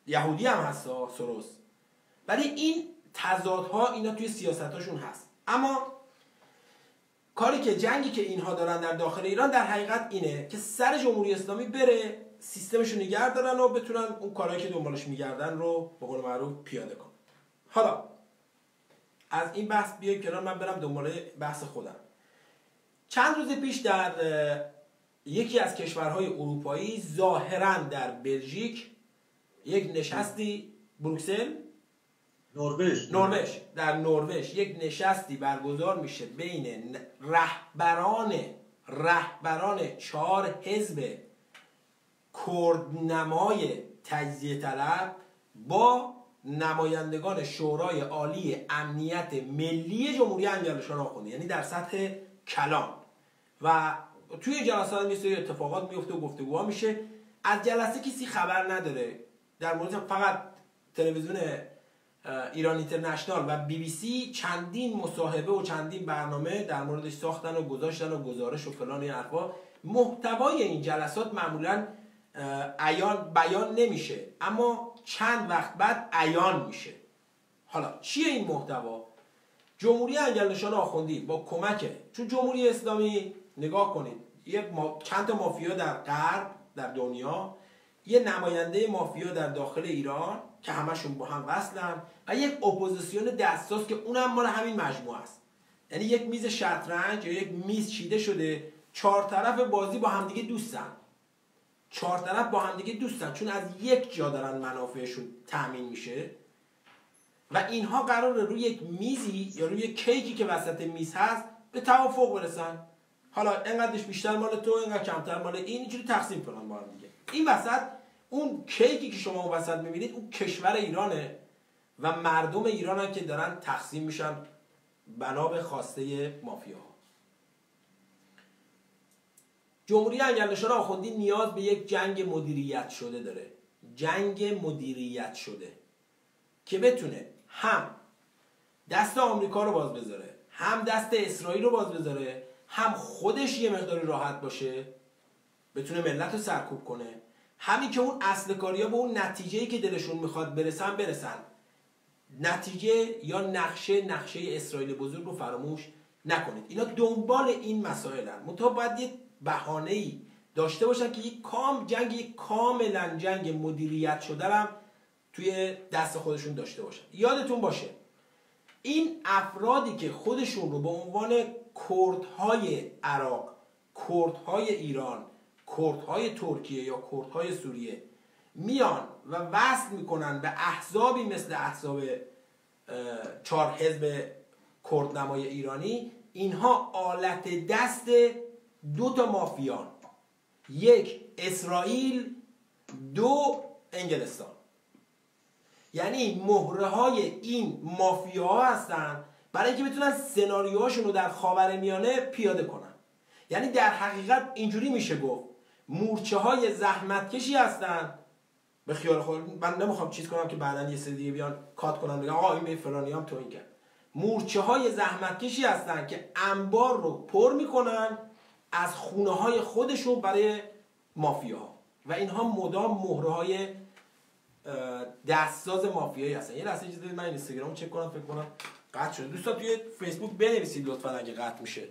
یهودی هم هست سروس. ولی این تضادها اینا توی سیاستاشون هست. اما کاری که جنگی که اینها دارن در داخل ایران در حقیقت اینه که سر جمهوری اسلامی بره سیستمش رو نگه دارن و بتونن اون کارهایی که دنبالش میگردن رو به قول معروف پیاده کن حالا از این بحث بیایم کنار من برم دنبال بحث خودم. چند روز پیش در یکی از کشورهای اروپایی ظاهرا در بلژیک یک نشستی بروکسل نروژ. نروژ. در نروژ یک نشستی برگزار میشه بین رهبران رهبران چهار حزب کردنمای تجزیه طلب با نمایندگان شورای عالی امنیت ملی جمهوری انگلستان آخونده یعنی در سطح کلان. و توی جلسات میسه اتفاقات میفته و گفتگوها میشه. از جلسه کسی خبر نداره. در مورد فقط تلویزیون ایران اینترنشنال و بی بی سی چندین مصاحبه و چندین برنامه در موردش ساختن و گذاشتن و گزارش و فلان این حرفا. محتوای این جلسات معمولا عیان بیان نمیشه. اما چند وقت بعد عیان میشه. حالا چیه این محتوا؟ جمهوری انگلستان آخوندی با کمک چون جمهوری اسلامی نگاه کنید. یه ما... چند تا مافیا در غرب در دنیا. یه نماینده مافیا در داخل ایران. که همشون با هم وصلن و یک اپوزیسیون دستاست که اونم مال همین مجموعه است. یعنی یک میز شطرنج یا یک میز چیده شده چهار طرف بازی با همدیگه دوستن. چهار طرف با همدیگه دوستن چون از یک جا دارن منافعشون تأمین میشه. و اینها قراره روی یک میزی یا روی کیکی که وسط میز هست به توافق برسن. حالا انقدرش بیشتر مال تو اینقدر کمتر مال این اینجوری تقسیم کنن با هم دیگه. این وسط اون کیکی که شما وسط می‌بینید اون کشور ایرانه و مردم ایران که دارن تقسیم میشن بنا به خواسته مافیا جمهوری انگلستان آخوندی نیاز به یک جنگ مدیریت شده داره. جنگ مدیریت شده که بتونه هم دست آمریکا رو باز بذاره هم دست اسرائیل رو باز بذاره هم خودش یه مقداری راحت باشه بتونه ملت رو سرکوب کنه. همین که اون اصل کاری ها به اون نتیجه که دلشون می‌خواد برسن برسن. نتیجه یا نقشه نقشه اسرائیل بزرگ رو فراموش نکنید. اینا دنبال این مسائلن. منتها باید یه بهانه ای داشته باشن که یک کام جنگ یک کاملا جنگ مدیریت شده هم توی دست خودشون داشته باشن. یادتون باشه این افرادی که خودشون رو به عنوان کردهای عراق کردهای ایران کردهای ترکیه یا کردهای سوریه میان و وصل می‌کنن به احزابی مثل احزاب چهار حزب کردنمای ایرانی. اینها آلت دست دو تا مافیان. یک اسرائیل دو انگلستان. یعنی مهره های این مافیا هستن برای اینکه بتونن سناریوهاشون رو در خاور میانه پیاده کنن. یعنی در حقیقت اینجوری میشه گفت. مورچه های زحمتکشی هستن. به خیال خود من نمی‌خوام چیز کنم که بعدا یه سری بیان کات کنم بگم آقا این به فلانی هم تو این کرد. مورچه های زحمتکشی هستن که انبار رو پر می‌کنن از خونه های خودشون برای مافیا و اینها مدام مهره های دستساز مافیایی هستن. یه لحظه اجازه من اینستاگرام چک کنم فکر کنم قطع شده. دوستان توی فیسبوک بنویسید لطفا اگه قطع میشه.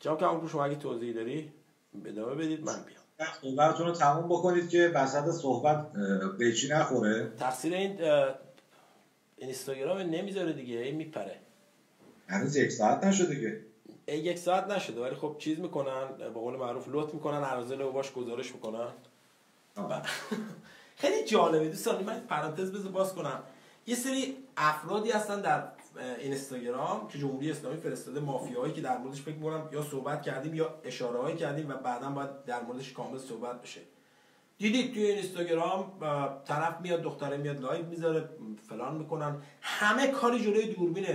جناب که شما اگه توضیحی داری ادامه بدید من بیام. صحبتتون رو تموم بکنید که وسط صحبت قیچی نخوره. تقصیر این اینستاگرام نمی‌ذاره دیگه این میپره. هنوز یک ساعت نشده دیگه. یک ساعت نشده ولی خب چیز می‌کنن به قول معروف لط می‌کنن عرضه رو باش گزارش می‌کنن. *laughs* خیلی جالبه دوستان من پرانتز بذار باز کنم. یه سری افرادی هستن در اینستاگرام که جمهوری اسلامی فرستاده مافیایی که در موردش فکر می‌کنم یا صحبت کردیم یا اشاره هایی کردیم و بعدا باید در موردش کامل صحبت بشه. دیدید توی اینستاگرام طرف میاد دختره میاد live می‌ذاره فلان می‌کنن. همه کاری جلوی دوربین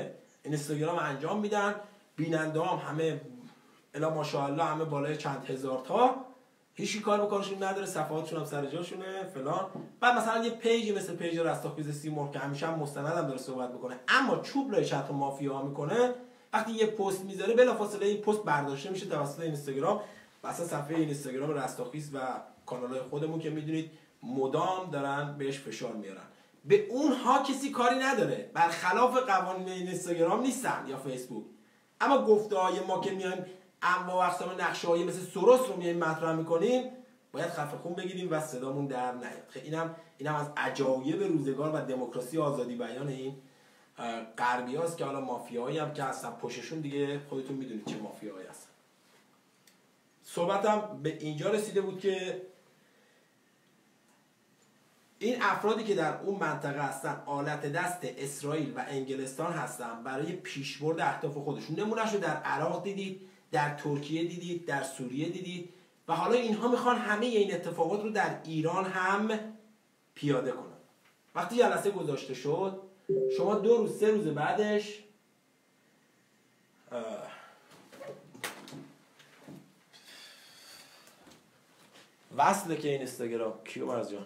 اینستاگرام انجام میدن. بیننده هم همه الا ماشاءالله همه بالای چند هزار تا. هیچ کار بکنشون نداره صفحاتشون هم سر جاشونه فلان. بعد مثلا یه page ی مثل page رستاخیز سیمرغ که همیشه هم مستند هم داره صحبت می‌کنه اما چوب لای چرخ مافیا می‌کنه وقتی یه پست می‌ذاره بلافاصله این پست برداشته میشه توسط اینستاگرام. واسه صفحه اینستاگرام رستاخیز و کانال خودمون که می‌دونید مدام دارن بهش فشار میارن. به اونها کسی کاری نداره. برخلاف قوانین اینستاگرام نیستن یا فیسبوک. اما گفته های ما که میایم اما اقسام نقشه های مثل سروس رو میایم مطرح می‌کنیم باید خفه خون بگیریم و صدامون در نیاد. خیلی اینم اینم از عجایب روزگار و دموکراسی آزادی بیان این غربی هاست که حالا مافیایی هم که هستن. پشتشون دیگه خودتون می‌دونید چه مافیایی هستن. صحبتم به اینجا رسیده بود که این افرادی که در اون منطقه هستن آلت دست اسرائیل و انگلستان هستن برای پیشبرد اهداف خودشون. نمونهش رو در عراق دیدید. در ترکیه دیدید در سوریه دیدید و حالا اینها می‌خوان همه این اتفاقات رو در ایران هم پیاده کنن. وقتی جلسه گذاشته شد شما دو روز سه روز بعدش وصله که این اینستاگرام. کیو مرز جان؟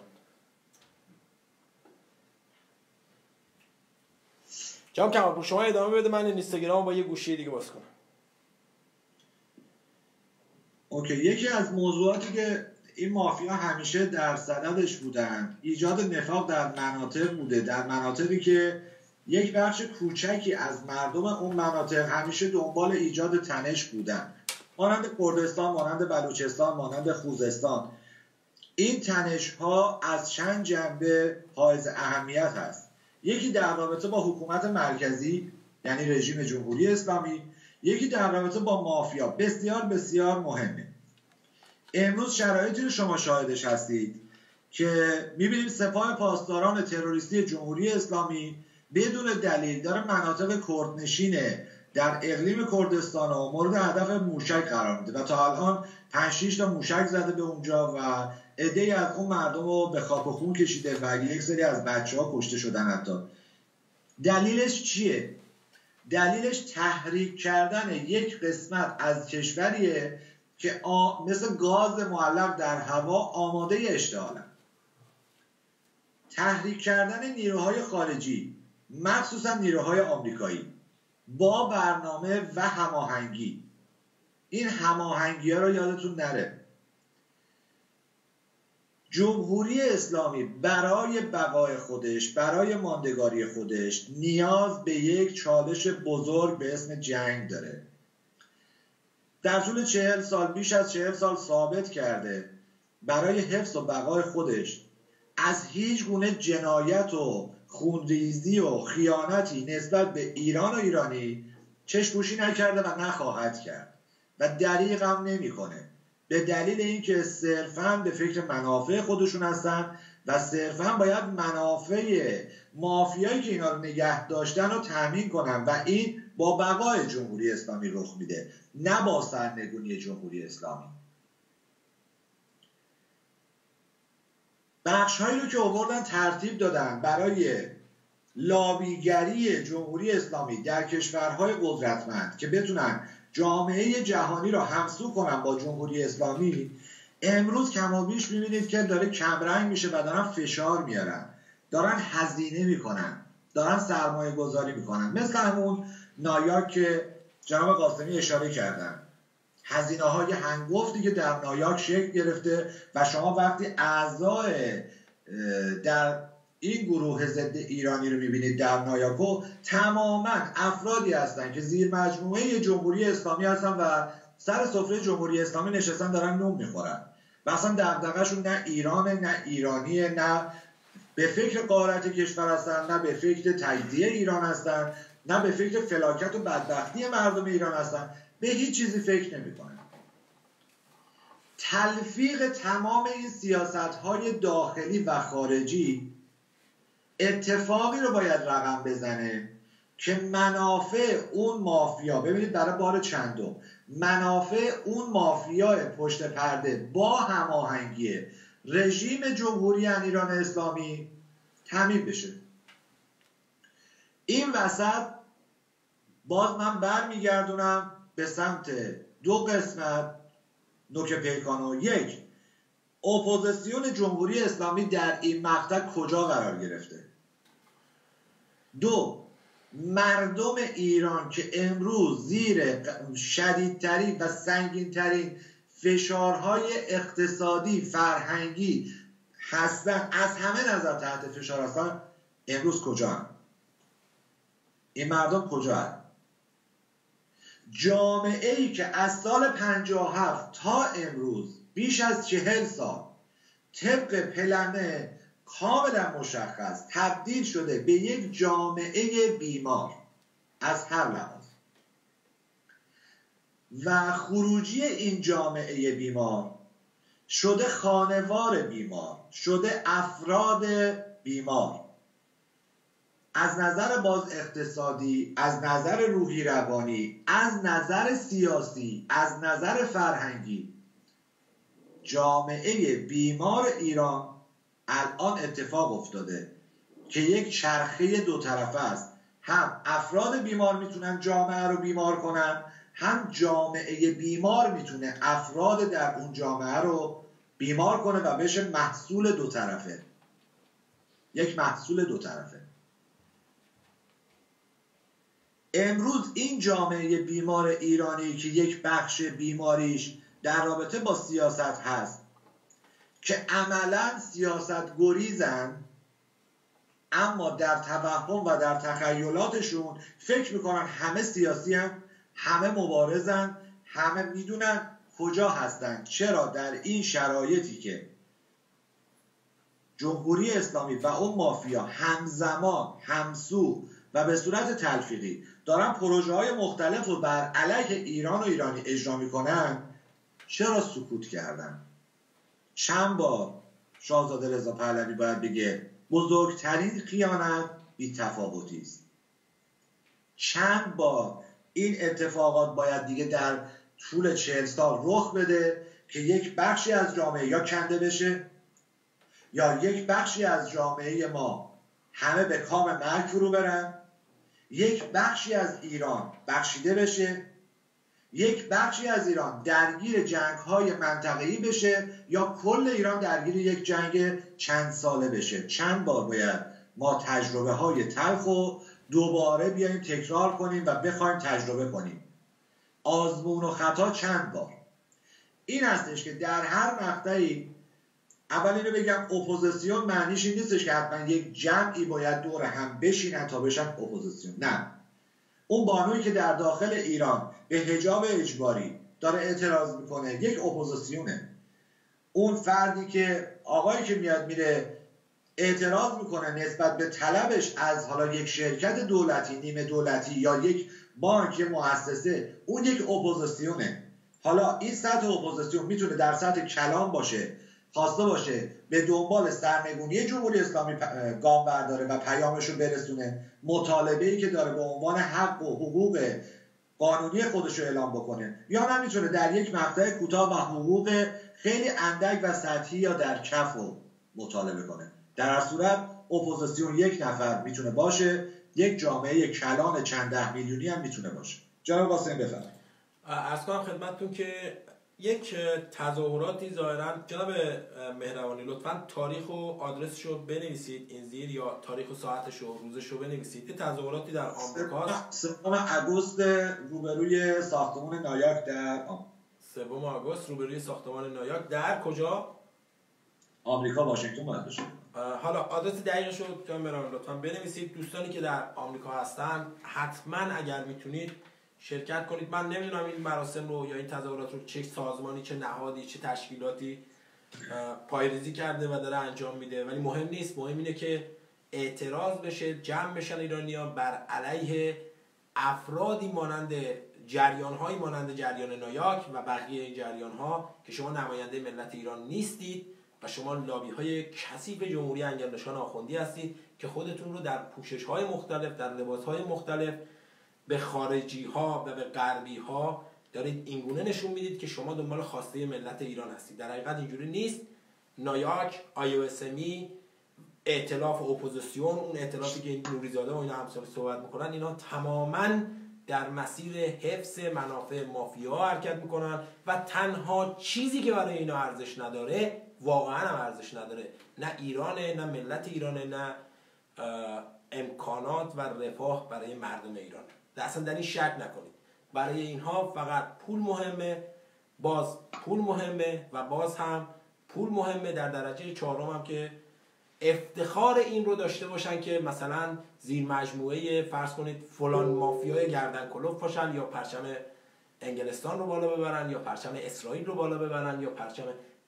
جام کمال شما ادامه بده من اینستاگرام با یه گوشی دیگه باز کنم. اوکی یکی از موضوعاتی که این مافیا همیشه در صددش بودن. ایجاد نفاق در مناطق بوده. در مناطقی که یک بخش کوچکی از مردم اون مناطق همیشه دنبال ایجاد تنش بودن. مانند کردستان مانند بلوچستان مانند خوزستان. این تنش ها از چند جنبه حائز اهمیت هست. یکی در رابطه با حکومت مرکزی یعنی رژیم جمهوری اسلامی یکی در رابطه با مافیا. بسیار بسیار مهمه. امروز شرایطی رو شما شاهدش هستید که می‌بینیم سپاه پاسداران تروریستی جمهوری اسلامی بدون دلیل داره مناطق کردنشین در اقلیم کردستان و مورد هدف موشک قرار میده و تا الان 5 تا موشک زده به اونجا و عده از اون مردم رو به خاک و خون کشیده و یک سری از بچه ها کشته شدن حتی. دلیلش چیه؟ دلیلش تحریک کردن یک قسمت از کشوریه که مثل گاز معلق در هوا آماده اشتعالن تحریک کردن نیروهای خارجی مخصوصا نیروهای آمریکایی با برنامه و هماهنگی. این هماهنگی ها رو یادتون نره. جمهوری اسلامی برای بقای خودش برای ماندگاری خودش نیاز به یک چالش بزرگ به اسم جنگ داره. در طول چهل سال بیش از چهل سال ثابت کرده برای حفظ و بقای خودش از هیچ گونه جنایت و خونریزی و خیانتی نسبت به ایران و ایرانی چشپوشی نکرده و نخواهد کرد و دریغ هم نمی‌کنه. به دلیل اینکه صرفا به فکر منافع خودشون هستن و صرفا باید منافع مافیایی که اینا رو نگه داشتن رو تامین کنن و این با بقای جمهوری اسلامی رخ میده نه با سرنگونی جمهوری اسلامی. بخش هایی رو که آوردن ترتیب دادن برای لابیگری جمهوری اسلامی در کشورهای قدرتمند که بتونن جامعه جهانی را همسو کنن با جمهوری اسلامی. امروز کم و بیش می‌بینید که داره کمرنگ میشه و دارن فشار میارن. دارن هزینه می‌کنن. دارن سرمایه گذاری می‌کنن. مثل همون نایاک که جناب قاسمی اشاره کردن. هزینه های هنگفتی که در نایاک شکل گرفته و شما وقتی اعضای در این گروه ضد ایرانی رو می‌بینید در نایاکو تماما افرادی هستن که زیر مجموعه جمهوری اسلامی هستن و سر سفره جمهوری اسلامی نشستن دارن نوم می‌خورن. و اصلا نه ایرانه نه ایرانیه نه به فکر قارت کشور هستن نه به فکر تجزیه ایران هستن نه به فکر فلاکت و بدبختی مردم ایران هستن. به هیچ چیزی فکر نمی‌کنن. تلفیق تمام این سیاست های داخلی و خارجی اتفاقی رو باید رقم بزنه که منافع اون مافیا ببینید برای بار چندم منافع اون مافیا پشت پرده با هماهنگی رژیم جمهوری ایران اسلامی تمیم بشه. این وسط باز من برمیگردونم به سمت دو قسمت نوک پیکانو. یک اپوزیسیون جمهوری اسلامی در این مقطع کجا قرار گرفته دو مردم ایران که امروز زیر شدیدترین و سنگینترین فشارهای اقتصادی فرهنگی هستن از همه نظر تحت فشار هستن امروز کجا هم؟ این مردم کجا هم؟ جامعه ای که از سال 57 تا امروز بیش از چهل سال طبق پلنه کاملا مشخص تبدیل شده به یک جامعه بیمار از هر لحاظ. و خروجی این جامعه بیمار شده خانوار بیمار شده افراد بیمار. از نظر باز اقتصادی از نظر روحی روانی از نظر سیاسی از نظر فرهنگی جامعه بیمار ایران الان اتفاق افتاده که یک چرخه دو طرفه است. هم افراد بیمار می‌تونن جامعه رو بیمار کنن هم جامعه بیمار می‌تونه افراد در اون جامعه رو بیمار کنه و بشه محصول دو طرفه. یک محصول دو طرفه. امروز این جامعه بیمار ایرانی که یک بخش بیماریش در رابطه با سیاست هست که عملا سیاست گریزن اما در توهم و در تخیلاتشون فکر می‌کنن همه سیاسی هم همه مبارزن همه می‌دونن کجا هستن. چرا؟ در این شرایطی که جمهوری اسلامی و اون مافیا همزمان همسو و به صورت تلفیقی دارن پروژه های مختلف رو بر علیه ایران و ایرانی اجرا می‌کنن چرا سکوت کردن؟ چند بار شاهزاده رضا پهلوی باید بگه بزرگترین خیانت بی تفاوتی است. چند بار این اتفاقات باید دیگه در طول چهل سال رخ بده که یک بخشی از جامعه یا کنده بشه یا یک بخشی از جامعه ما همه به کام مرگ فرو برن یک بخشی از ایران بخشیده بشه یک بخشی از ایران درگیر جنگ های منطقه‌ای بشه یا کل ایران درگیر یک جنگ چند ساله بشه. چند بار باید ما تجربه های تلخ و دوباره بیایم تکرار کنیم و بخوایم تجربه کنیم. آزمون و خطا چند بار؟ این هستش که در هر مقطعی اول اینو بگم اپوزیسیون معنیش این نیستش که حتما یک جمعی باید دور هم بشینن تا بشن اپوزیسیون. نه. اون بانویی که در داخل ایران به حجاب اجباری داره اعتراض می‌کنه یک اپوزیسیونه. اون فردی که آقایی که میاد میره اعتراض می‌کنه نسبت به طلبش از حالا یک شرکت دولتی نیمه دولتی یا یک بانک مؤسسه اون یک اپوزیسیونه. حالا این سطح اپوزیسیون می‌تونه در سطح کلام باشه. خواسته باشه به دنبال سرنگونی جمهوری اسلامی گام برداره و پیامش رو برسونه. مطالبه ای که داره به عنوان حق و حقوق قانونی خودش رو اعلام بکنه. یا نه می‌تونه در یک مقطع کوتاه و حقوق خیلی اندک و سطحی یا در کف رو مطالبه کنه. در هر صورت اپوزیسیون یک نفر می‌تونه باشه. یک جامعه کلان چند ده میلیونی هم می‌تونه باشه. جناب قاسمی بفرمایید. عرض کنم خدمتتون که یک تظاهراتی ظاهرا جناب مهربانی لطفا تاریخ و آدرسش رو بنویسید این زیر یا تاریخ و ساعتش و روزش رو بنویسید. یه تظاهراتی در آمریکا سوم آگوست روبروی ساختمان نایاک در سوم آگوست روبروی ساختمان نایاک در کجا؟ آمریکا واشنگتن باید باشه. حالا آدرس دقیقش رو جناب مهربانی لطفا بنویسید. دوستانی که در آمریکا هستن حتما اگر می‌تونید شرکت کنید. من نمی‌دونم این مراسم رو یا این تظاهرات رو چه سازمانی چه نهادی چه تشکیلاتی پایریزی کرده و داره انجام میده. ولی مهم نیست. مهم اینه که اعتراض بشه جمع بشن ایرانیان بر علیه افرادی مانند جریان هایی مانند جریان نایاک و بقیه جریان ها که شما نماینده ملت ایران نیستید و شما لابی های کثیف جمهوری انگلنشان آخوندی هستید که خودتون رو در پوشش های مختلف در لباس های مختلف به خارجی ها و به غربی ها دارید اینگونه نشون می‌دید که شما دنبال خواسته ملت ایران هستید. در حقیقت اینجوری نیست. نایاک آیوسمی ائتلاف و اپوزیسیون اون ائتلافی که این نوریزاده و اینا همسال صحبت می‌کنن اینا تماما در مسیر حفظ منافع مافیا حرکت می‌کنن و تنها چیزی که برای اینا ارزش نداره واقعا هم ارزش نداره نه ایرانه نه ملت ایرانه نه امکانات و رفاه برای مردم ایران. اصلا در این شک نکنید. برای اینها فقط پول مهمه باز پول مهمه و باز هم پول مهمه در درجه چهارم هم که افتخار این رو داشته باشن که مثلا زیر مجموعه فرض کنید فلان مافیای گردن کلوف باشن یا پرچم انگلستان رو بالا ببرن یا پرچم اسرائیل رو بالا ببرن یا پرچم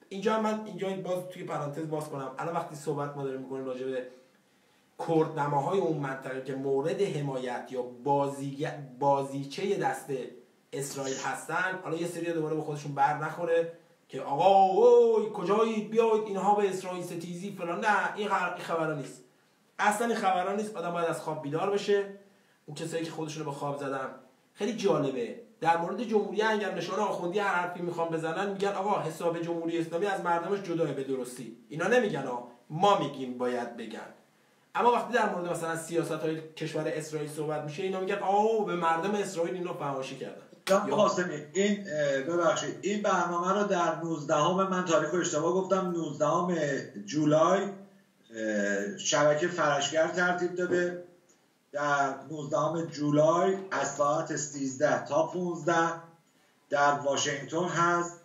اینجا من اینجا باز توی پرانتز باز کنم. الان وقتی صحبت ما داریم می‌کنیم راجع به کردنماهای اون منطقه که مورد حمایت یا بازی بازیچه دست اسرائیل هستن حالا یه سری دوباره به خودشون بر نخوره که آقا اوی کجایید بیاید اینها به اسرائیل ستیزی فلان. نه این خبرا نیست. اصلا این خبرا نیست. آدم باید از خواب بیدار بشه. اون کسایی که خودشون به خواب زدن. خیلی جالبه. در مورد جمهوری انگل نشان آخوندی هر حرفی می‌خوان بزنن میگن آقا حساب جمهوری اسلامی از مردمش جداه به درستی. اینا نمیگن آقا ما میگیم باید بگن. اما وقتی در مورد مثلا سیاست های کشور اسرائیل صحبت میشه اینا میگن آو به مردم اسرائیل اینو فحاشی کردن. قاسمی این ببخشید این برنامه رو در 19 همه من تاریخ رو اشتباه گفتم 19 جولای شبکه فرشگر ترتیب داده. در 19 جولای از ساعت 13 تا 15 در واشنگتن هست.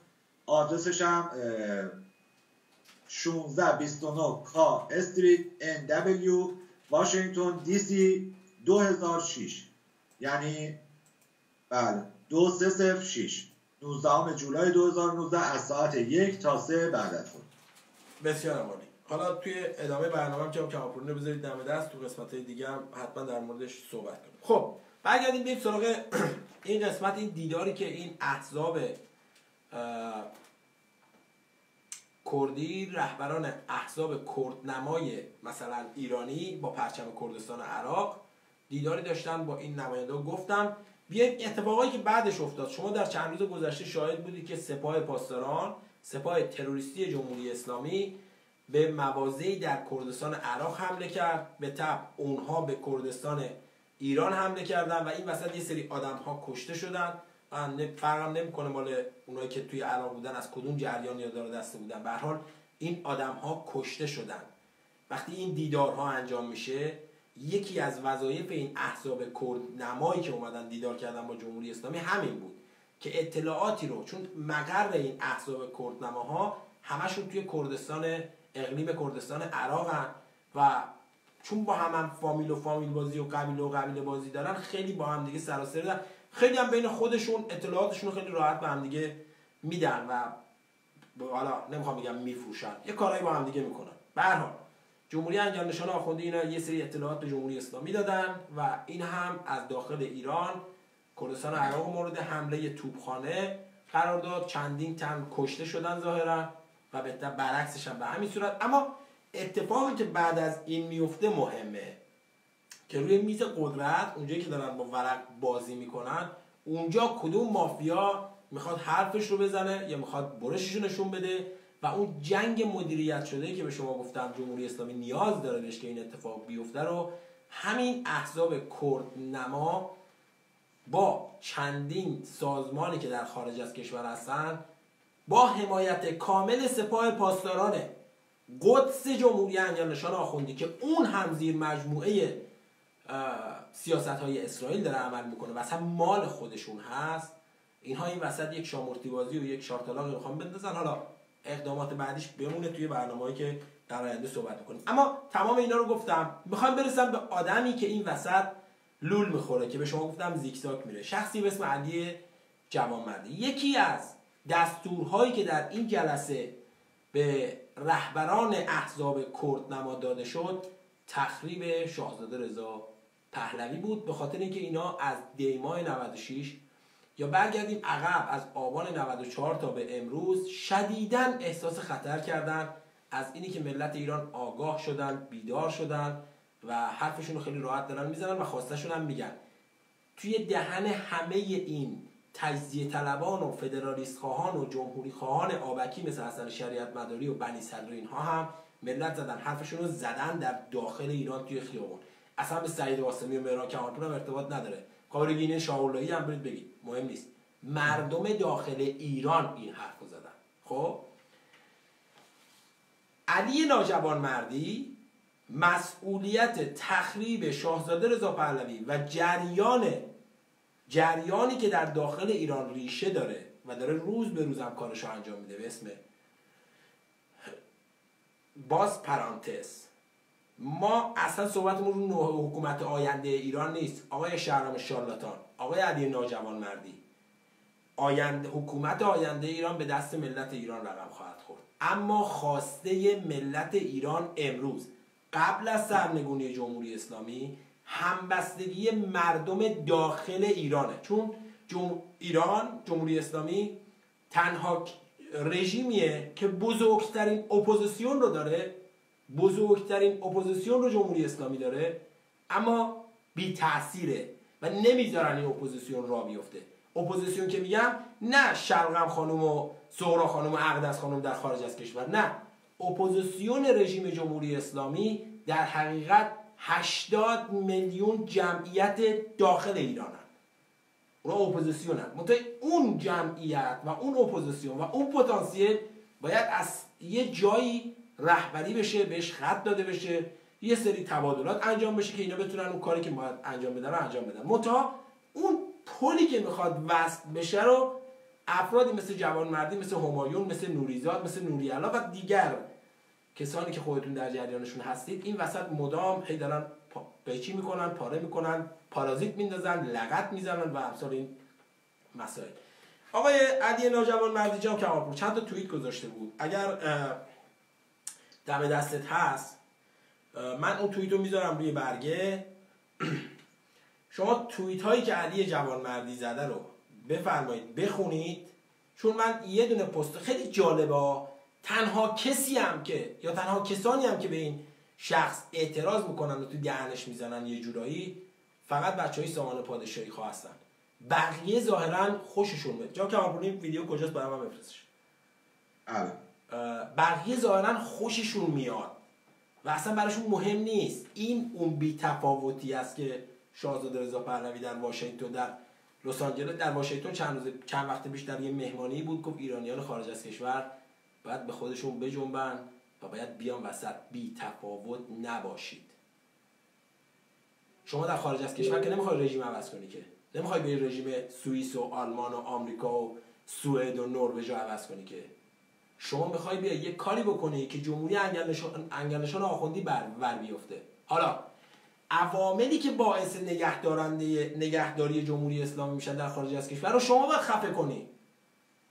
آدرسش هم 1629 کا استریت ان دبلیو واشنگتن دی سی 2006 یعنی بله 2306 19 جولای 2019 از ساعت یک تا سه بعد از بسیار عالی. حالا توی ادامه برنامه که کماپورین رو بذارید دم دست تو قسمت دیگه هم حتما در موردش صحبت کنیم. خب برگردیم بریم سراغ *clears throat* این قسمت این دیداری که این احزاب کردی رهبران احزاب کردنمای مثلا ایرانی با پرچم کردستان عراق دیداری داشتن با این نماینده گفتم بیاید اتفاقایی که بعدش افتاد. شما در چند روز گذشته شاهد بودید که سپاه پاسداران سپاه تروریستی جمهوری اسلامی به مواضعی در کردستان عراق حمله کرد. به تب اونها به کردستان ایران حمله کردن و این وسط یه سری آدم ها کشته شدن. فرقم نمی‌کنه مال اونایی که توی عراق بودن از کدوم جریان یا داره دسته بودن. به حال این آدم ها کشته شدن. وقتی این دیدارها انجام میشه یکی از وظایف این احزاب کرد نمایی که اومدن دیدار کردن با جمهوری اسلامی همین بود که اطلاعاتی رو چون مقر این احزاب کرد نماها همشون توی کردستان اقلیم کردستان عراق و چون با هم, هم فامیل و فامیل بازی و قبیله و قبیله بازی دارن خیلی با هم دیگه سراسر دارن. خیلی هم بین خودشون اطلاعاتشون خیلی راحت به هم دیگه میدن و حالا نمی‌خوام بگم میفروشن. یه کارایی با هم دیگه می‌کنن. به هر حال جمهوری انجام نشان آخوندی اینا یه سری اطلاعات به جمهوری اسلامی دادن و این هم از داخل ایران کردستان عراق مورد حمله توپخانه قرار داد. چندین تن کشته شدن ظاهرا و بهتر برعکسش هم به همین صورت. اما اتفاقی که بعد از این میفته مهمه. که روی میز قدرت اونجایی که دارن با ورق بازی می‌کنن اونجا کدوم مافیا می‌خواد حرفش رو بزنه یا می‌خواد برشش رو نشون بده؟ و اون جنگ مدیریت شده که به شما گفتم جمهوری اسلامی نیاز داره بهش که این اتفاق بیفته رو همین احزاب کرد نما با چندین سازمانی که در خارج از کشور هستن با حمایت کامل سپاه پاسداران قدس جمهوری نشان آخوندی که اون هم زیر مجموعه سیاست های اسرائیل داره عمل می‌کنه. و اصلا مال خودشون هست. اینها این وسط یک شامورتی بازی و یک شارتلاقی می‌خوام بندازن. حالا اقدامات بعدیش بمونه توی برنامه‌ای که در آینده صحبت می‌کنیم. اما تمام اینا رو گفتم. می‌خوام برسم به آدمی که این وسط لول می‌خوره که به شما گفتم زیکزاک میره. شخصی به اسم علی جوانمردی. یکی از دستورهایی که در این جلسه به رهبران احزاب کرد نما داده شد تخریب شاهزاده رضا پهلوی بود به خاطر اینکه اینا از دیمای 96 یا برگردیم عقب از آبان 94 تا به امروز شدیدن احساس خطر کردن از اینی که ملت ایران آگاه شدن بیدار شدن و حرفشون رو خیلی راحت دارن می‌زنن و خواستشون هم میگن. توی دهن همه این تجزیه طلبان و فدرالیست خواهان و جمهوری خواهان آبکی مثل حسن شریعت مداری و بنی صدر اینها هم ملت زدن حرفشون رو زدن در داخل ایران توی خیابون. اصلا به سعید قاسمی و مهران کمالپور هم ارتباط نداره. کارگینه شاولایی هم برید بگید. مهم نیست. مردم داخل ایران این حرف رو زدن. خب؟ علی ناجوان مردی مسئولیت تخریب شاهزاده رضا پهلوی و جریان جریانی که در داخل ایران ریشه داره و داره روز به روز هم کارش انجام میده به اسم باز پرانتز. ما اصلا صحبتمون رو حکومت آینده ایران نیست. آقای شهرام شارلاتان آقای علی ناجوان مردی. آینده حکومت آینده ایران به دست ملت ایران رقم خواهد خورد. اما خواسته ملت ایران امروز قبل از سرنگونی جمهوری اسلامی همبستگی مردم داخل ایرانه. چون ایران جمهوری اسلامی تنها رژیمیه که بزرگترین اپوزیسیون رو داره. بزرگترین اپوزیسیون رو جمهوری اسلامی داره اما بی تاثیره و نمی‌ذارن این اپوزیسیون راه بیفته. اپوزیسیون که میگم نه شرقم خانم و زهرا خانم و اقدس خانم در خارج از کشور نه. اپوزیسیون رژیم جمهوری اسلامی در حقیقت 80 میلیون جمعیت داخل ایرانن. اونا اپوزیسیونن. منتها اون جمعیت و اون اپوزیسیون و اون پتانسیل باید از یه جایی رهبری بشه بهش خط داده بشه. یه سری تبادلات انجام بشه که اینا بتونن اون کاری که باید انجام بدن رو انجام بدن. منتها اون پلی که می‌خواد وصل بشه رو افرادی مثل جوان مردی مثل همایون مثل نوریزاد مثل نوریالا و دیگر کسانی که خودتون در جریانشون هستید این وسط مدام هی دارن پیچی می‌کنن پاره می‌کنن پارازیت میندازن لغت می‌زنن و امثال این مسائل. آقای علی ناجوان مردی جان کمالپور چند تا توییت گذاشته بود. اگر دم دستت هست من اون توییت می‌ذارم روی برگه. *clears throat* شما توییت هایی که علی جوان مردی زده رو بفرمایید بخونید. چون من یه دونه پست خیلی جالبه تنها کسی هم که یا تنها کسانی هم که به این شخص اعتراض می‌کنن و تو دهنش می‌زنن یه جورایی فقط بچه های سامان پادشاهی خواه هستن. بقیه ظاهرا خوششون میاد. جا که ویدیو کجاست؟ برای من بفرستش. بله. بقیه ظاهرا خوششون میاد و اصلا براشون مهم نیست. این اون بی تفاوتی است که شاهزاده رضا پهلوی در واشنگتن در لس آنجلس در واشنگتن چند روز چند وقت پیش در یه مهمانی بود گفت ایرانیان خارج از کشور باید به خودشون بجنبن و باید بیان وسط. بی تفاوت نباشید. شما در خارج از کشور که نمی‌خوای رژیم عوض کنی که. نمی‌خوای به رژیم سوئیس و آلمان و آمریکا و سوئد و نروژ عوض کنی که. شما می‌خوای بیا یه کاری بکنی که جمهوری انگلشان آخوندی بر, بر بیفته. حالا عواملی که باعث نگهدارنده نگهداری جمهوری اسلامی میشن در خارج از کشور رو شما باید خفه کنی.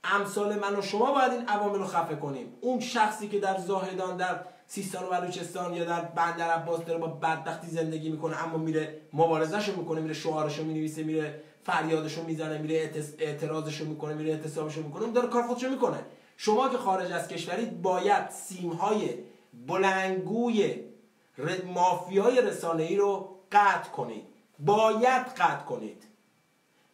امثال من و شما باید این عوامل رو خفه کنیم. اون شخصی که در زاهدان در سیستان و بلوچستان یا در بندر عباس داره با بدبختی زندگی می‌کنه اما میره مبارزهشو می‌کنه میره شعارشو می‌نویسه میره فریادشو می‌زنه میره اعتراضشو می‌کنه میره اعتصابشو می‌کنه اون داره کار خودشو می‌کنه. شما که خارج از کشوری باید سیمهای بلندگوی مافیای رسانه ای رو قطع کنید. باید قطع کنید.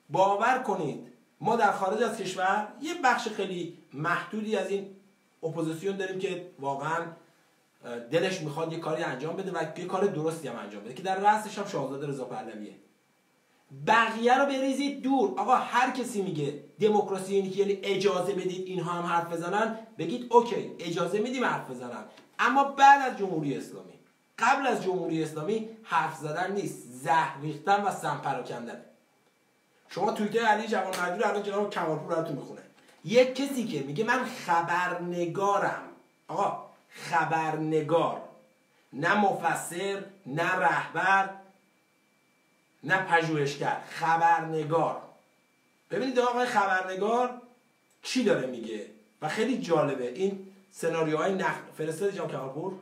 باور کنید. ما در خارج از کشور یه بخش خیلی محدودی از این اپوزیسیون داریم که واقعا دلش می‌خواد یه کاری انجام بده و یه کار درستی هم انجام بده که در رأسش هم شاهزاده رضا پهلویه. بقیه رو بریزید دور. آقا هر کسی میگه دموکراسی اینی که یعنی اجازه بدید اینها هم حرف بزنن بگید OK اجازه میدیم حرف بزنن. اما بعد از جمهوری اسلامی قبل از جمهوری اسلامی حرف زدن نیست. زهر ریختن و سم پراکندن. شما توییتر علی جوانمردی رو الان جناب کمالپور براتون می‌خونه. یک کسی که میگه من خبرنگارم. آقا خبرنگار. نه مفسر نه رهبر نه پژوهشگر خبرنگار. ببینید آقای خبرنگار چی داره میگه؟ و خیلی جالبه. این سناریوهای نخ فرستاد جام کمالپور؟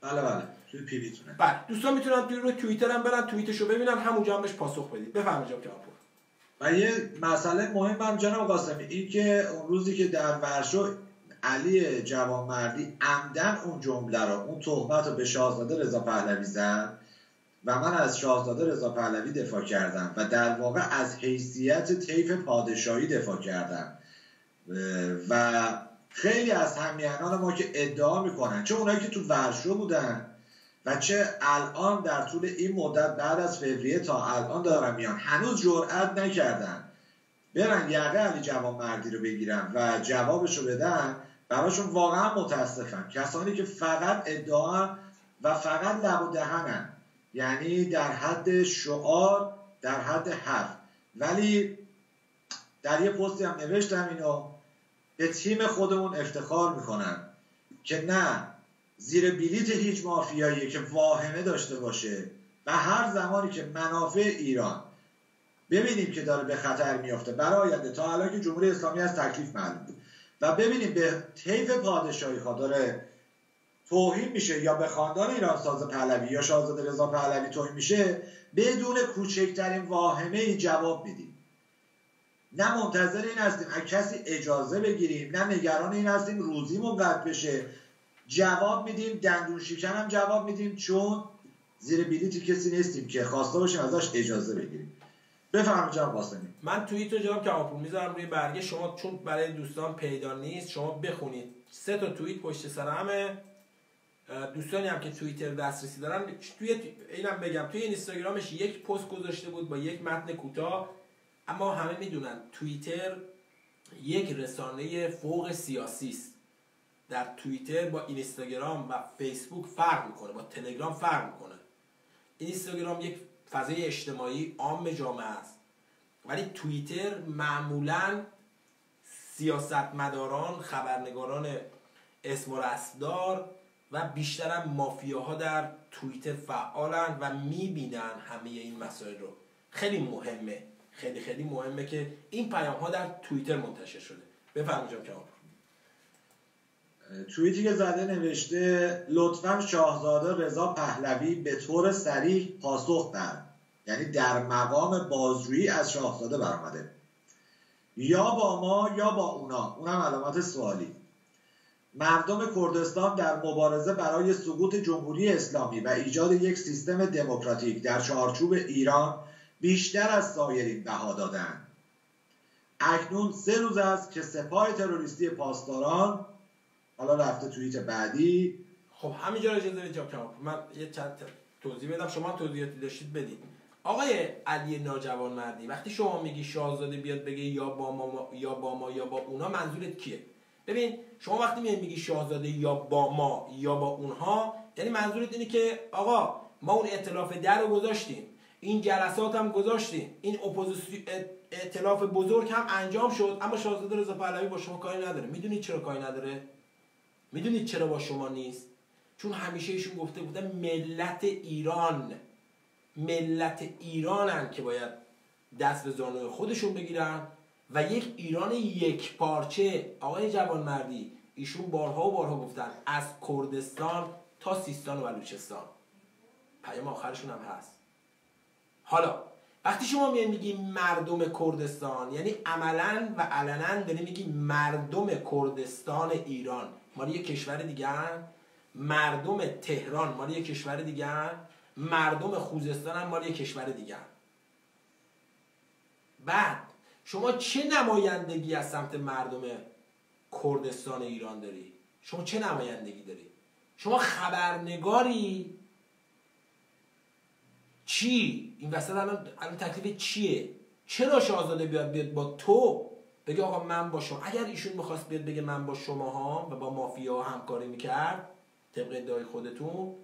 بله بله. توی پیویتونه بله. دوستان می‌تونن توی روی توییتر هم برن توییتشو ببینن همونجا هم بهش پاسخ بدید. بفرمایید جام کمالپور. و یه مسئله مهم هم جناب قاسمی این که اون روزی که در ورشو علی جوانمردی عمدن اون جمله رو اون تهمت رو به شاهزاده رضا پهلوی زد و من از شاهزاده رضا پهلوی دفاع کردم و در واقع از حیثیت طیف پادشاهی دفاع کردم. و خیلی از همیهنان ما که ادعا می‌کنن چه اونایی که تو ورشو بودن و چه الان در طول این مدت بعد از فوریه تا الان دارن میان هنوز جرأت نکردن برن یقه علی جوان مردی رو بگیرن و جوابش رو بدن براشون واقعا متاسفم. کسانی که فقط ادعا و فقط لب و دهنن. یعنی در حد شعار در حد حرف. ولی در یه پستی هم نوشتم اینو به تیم خودمون افتخار می‌کنن که نه زیر بلیت هیچ مافیایی که واهمه داشته باشه و هر زمانی که منافع ایران ببینیم که داره به خطر میافته. برای آینده تا الان که جمهوری اسلامی از تکلیف معلوم بود. و ببینیم به طیف پادشاهی ها داره توهین میشه یا به خاندان ایران ساز پهلوی یا شاهزاده رضا پهلوی توهین میشه بدون کوچکترین واهمه ای جواب میدیم. نه منتظر این هستیم از کسی اجازه بگیریم نه نگران این هستیم روزیمون قطع بشه. جواب میدیم دندون شیکن هم جواب میدیم چون زیر بلیتی کسی نیستیم که خواسته باشیم ازش اجازه بگیریم. بفرمایید جناب قاسمی من توییت رو جناب کماپور می‌ذارم روی برگه. شما چون برای دوستان پیدا نیست شما بخونید. سه تا توییت پشت سر همه. دوستانی هم که توییتر دسترسی دارن توی اینم بگم توی اینستاگرامش یک پست گذاشته بود با یک متن کوتاه. اما همه می‌دونن توییتر یک رسانه فوق سیاسی است. در توییتر با اینستاگرام و فیسبوک فرق می‌کنه با تلگرام فرق می‌کنه. اینستاگرام یک فضای اجتماعی عام جامعه است. ولی توییتر معمولا سیاستمداران خبرنگاران اسم و رسدار و بیشتر مافیاها در توییتر فعالن و می‌بینن همه این مسائل رو. خیلی مهمه. خیلی خیلی مهمه که این پیام ها در توییتر منتشر شده. بفرمایید جناب توییتی که زده نوشته لطفا شاهزاده رضا پهلوی به طور سریع پاسخ دهد. یعنی در مقام بازجویی از شاهزاده برآمده. یا با ما یا با اونا. اونم علامت سوالی. مردم کردستان در مبارزه برای سقوط جمهوری اسلامی و ایجاد یک سیستم دموکراتیک در چارچوب ایران بیشتر از سایرین بها دادند. اکنون سه روز است که سپاه تروریستی پاسداران حالا رفته توییت بعدی. خب همینجا اجازه بدید من یه چند توضیح بدم. شما توضیحاتی داشتید بدید آقای علی ناجوان مردی وقتی شما میگی شاهزاده بیاد بگه یا با ما یا با ما یا با اونا منظورت کیه؟ ببین شما وقتی میگی شاهزاده یا با ما یا با اونها یعنی منظورت اینه که آقا ما اون اطلاف در رو گذاشتیم این جلسات هم گذاشتیم این اپوزیسیون بزرگ هم انجام شد اما شاهزاده رضا پهلوی با شما کاری نداره. می‌دونید چرا کاری نداره؟ می‌دونید چرا با شما نیست؟ چون همیشه ایشون گفته بودن ملت ایران. ملت ایرانن که باید دست به زانوی خودشون بگیرن. و یک ایران یک پارچه. آقای جوانمردی ایشون بارها و بارها گفتن از کردستان تا سیستان و بلوچستان. پیام آخرشون هم هست. حالا وقتی شما میای میگی مردم کردستان یعنی عملا و علنا داری میگی مردم کردستان ایران. مال یه کشور دیگه مردم تهران مال یه کشور دیگه مردم خوزستان هم مال یه کشور دیگه بعد شما چه نمایندگی از سمت مردم کردستان ایران داری؟ شما چه نمایندگی داری؟ شما خبرنگاری؟ چی؟ این وسط الان الان تکلیف چیه؟ چرا شاهزاده بیاد بیاد با تو بگه آقا من با شما؟ اگر ایشون می‌خواست بیاد بگه من با شما ها و با مافیا همکاری می‌کرد طبق ادعای خودتون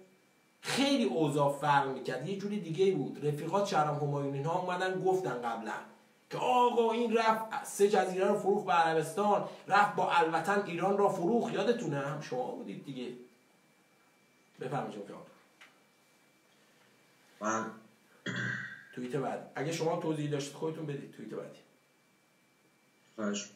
خیلی اوضاع فرق می‌کرد. یه جوری دیگه بود. رفیقات شهرام همایونی ها اومدن گفتن قبلا. که آقا این رفت سه جزیره رو فروخ به عربستان رفت با الوطن ایران را فروخ یادتونه؟ هم شما بودید دیگه. بفرمایید جناب من توییت بعد. اگه شما توضیح داشتید خودتون بدید توییت بعدی. خواهش.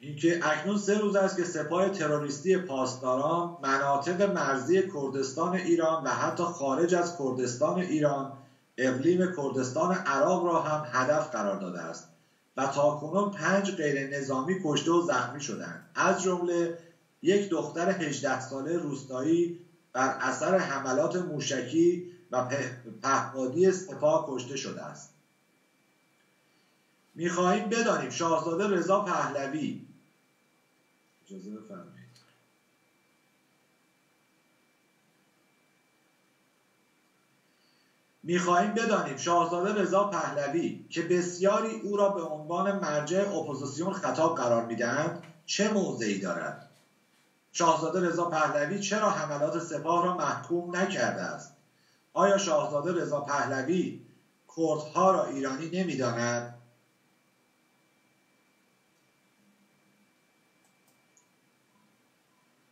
اینکه اکنون سه روز است که سپاه تروریستی پاسداران مناطق مرزی کردستان ایران و حتی خارج از کردستان ایران اقلیم کردستان عراق را هم هدف قرار داده است و تاکنون پنج غیر نظامی کشته و زخمی شدند از جمله یک دختر 18 ساله روستایی بر اثر حملات موشکی و پهپادی سپاه کشته شده است. می‌خواهیم بدانیم شاهزاده رضا پهلوی اجازه بفرمایید. می‌خواهیم بدانیم شاهزاده رضا پهلوی که بسیاری او را به عنوان مرجع اپوزیسیون خطاب قرار می‌دهند چه موضعی دارد؟ شاهزاده رضا پهلوی چرا حملات سپاه را محکوم نکرده است؟ آیا شاهزاده رضا پهلوی کردها را ایرانی نمی‌داند؟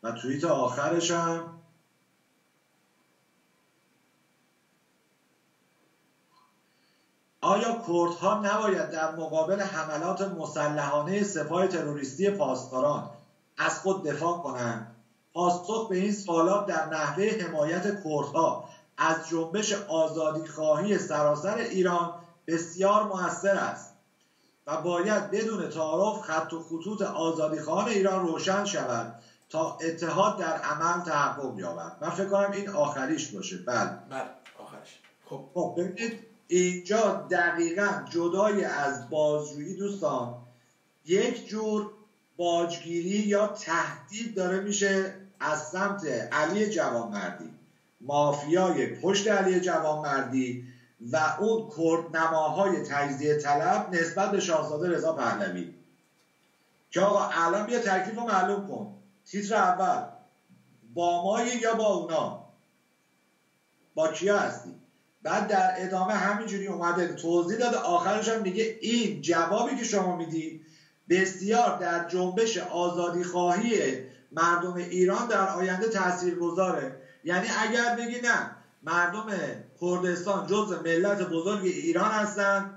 و توییت آخرش هم آیا کردها نباید در مقابل حملات مسلحانه سپاه تروریستی پاسداران از خود دفاع کنند؟ پاسخ به این سوالات در نحوه حمایت کردها از جنبش آزادی خواهی سراسر ایران بسیار موثر است و باید بدون تعارف خط و خطوط آزادیخواهان ایران روشن شود تا اتحاد در عمل تحقق یابد. من فکر کنم این آخریش باشه. بله. بله آخرش خب. خب ببینید اینجا دقیقا جدای از بازجویی دوستان یک جور باجگیری یا تهدید داره میشه از سمت علی جوانمردی مافیای پشت علی جوانمردی و اون کردنماهای تجزیه طلب نسبت به شاهزاده رضا پهلوی. که آقا الان بیا تکلیف رو معلوم کن. تیتر اول با مایی یا با اونا؟ با کیا هستی؟ بعد در ادامه همینجوری اومده توضیح داده آخرش هم میگه این جوابی که شما میدی بسیار در جنبش آزادی خواهی مردم ایران در آینده تأثیر گذاره یعنی اگر بگی نه مردم کردستان جز ملت بزرگ ایران هستند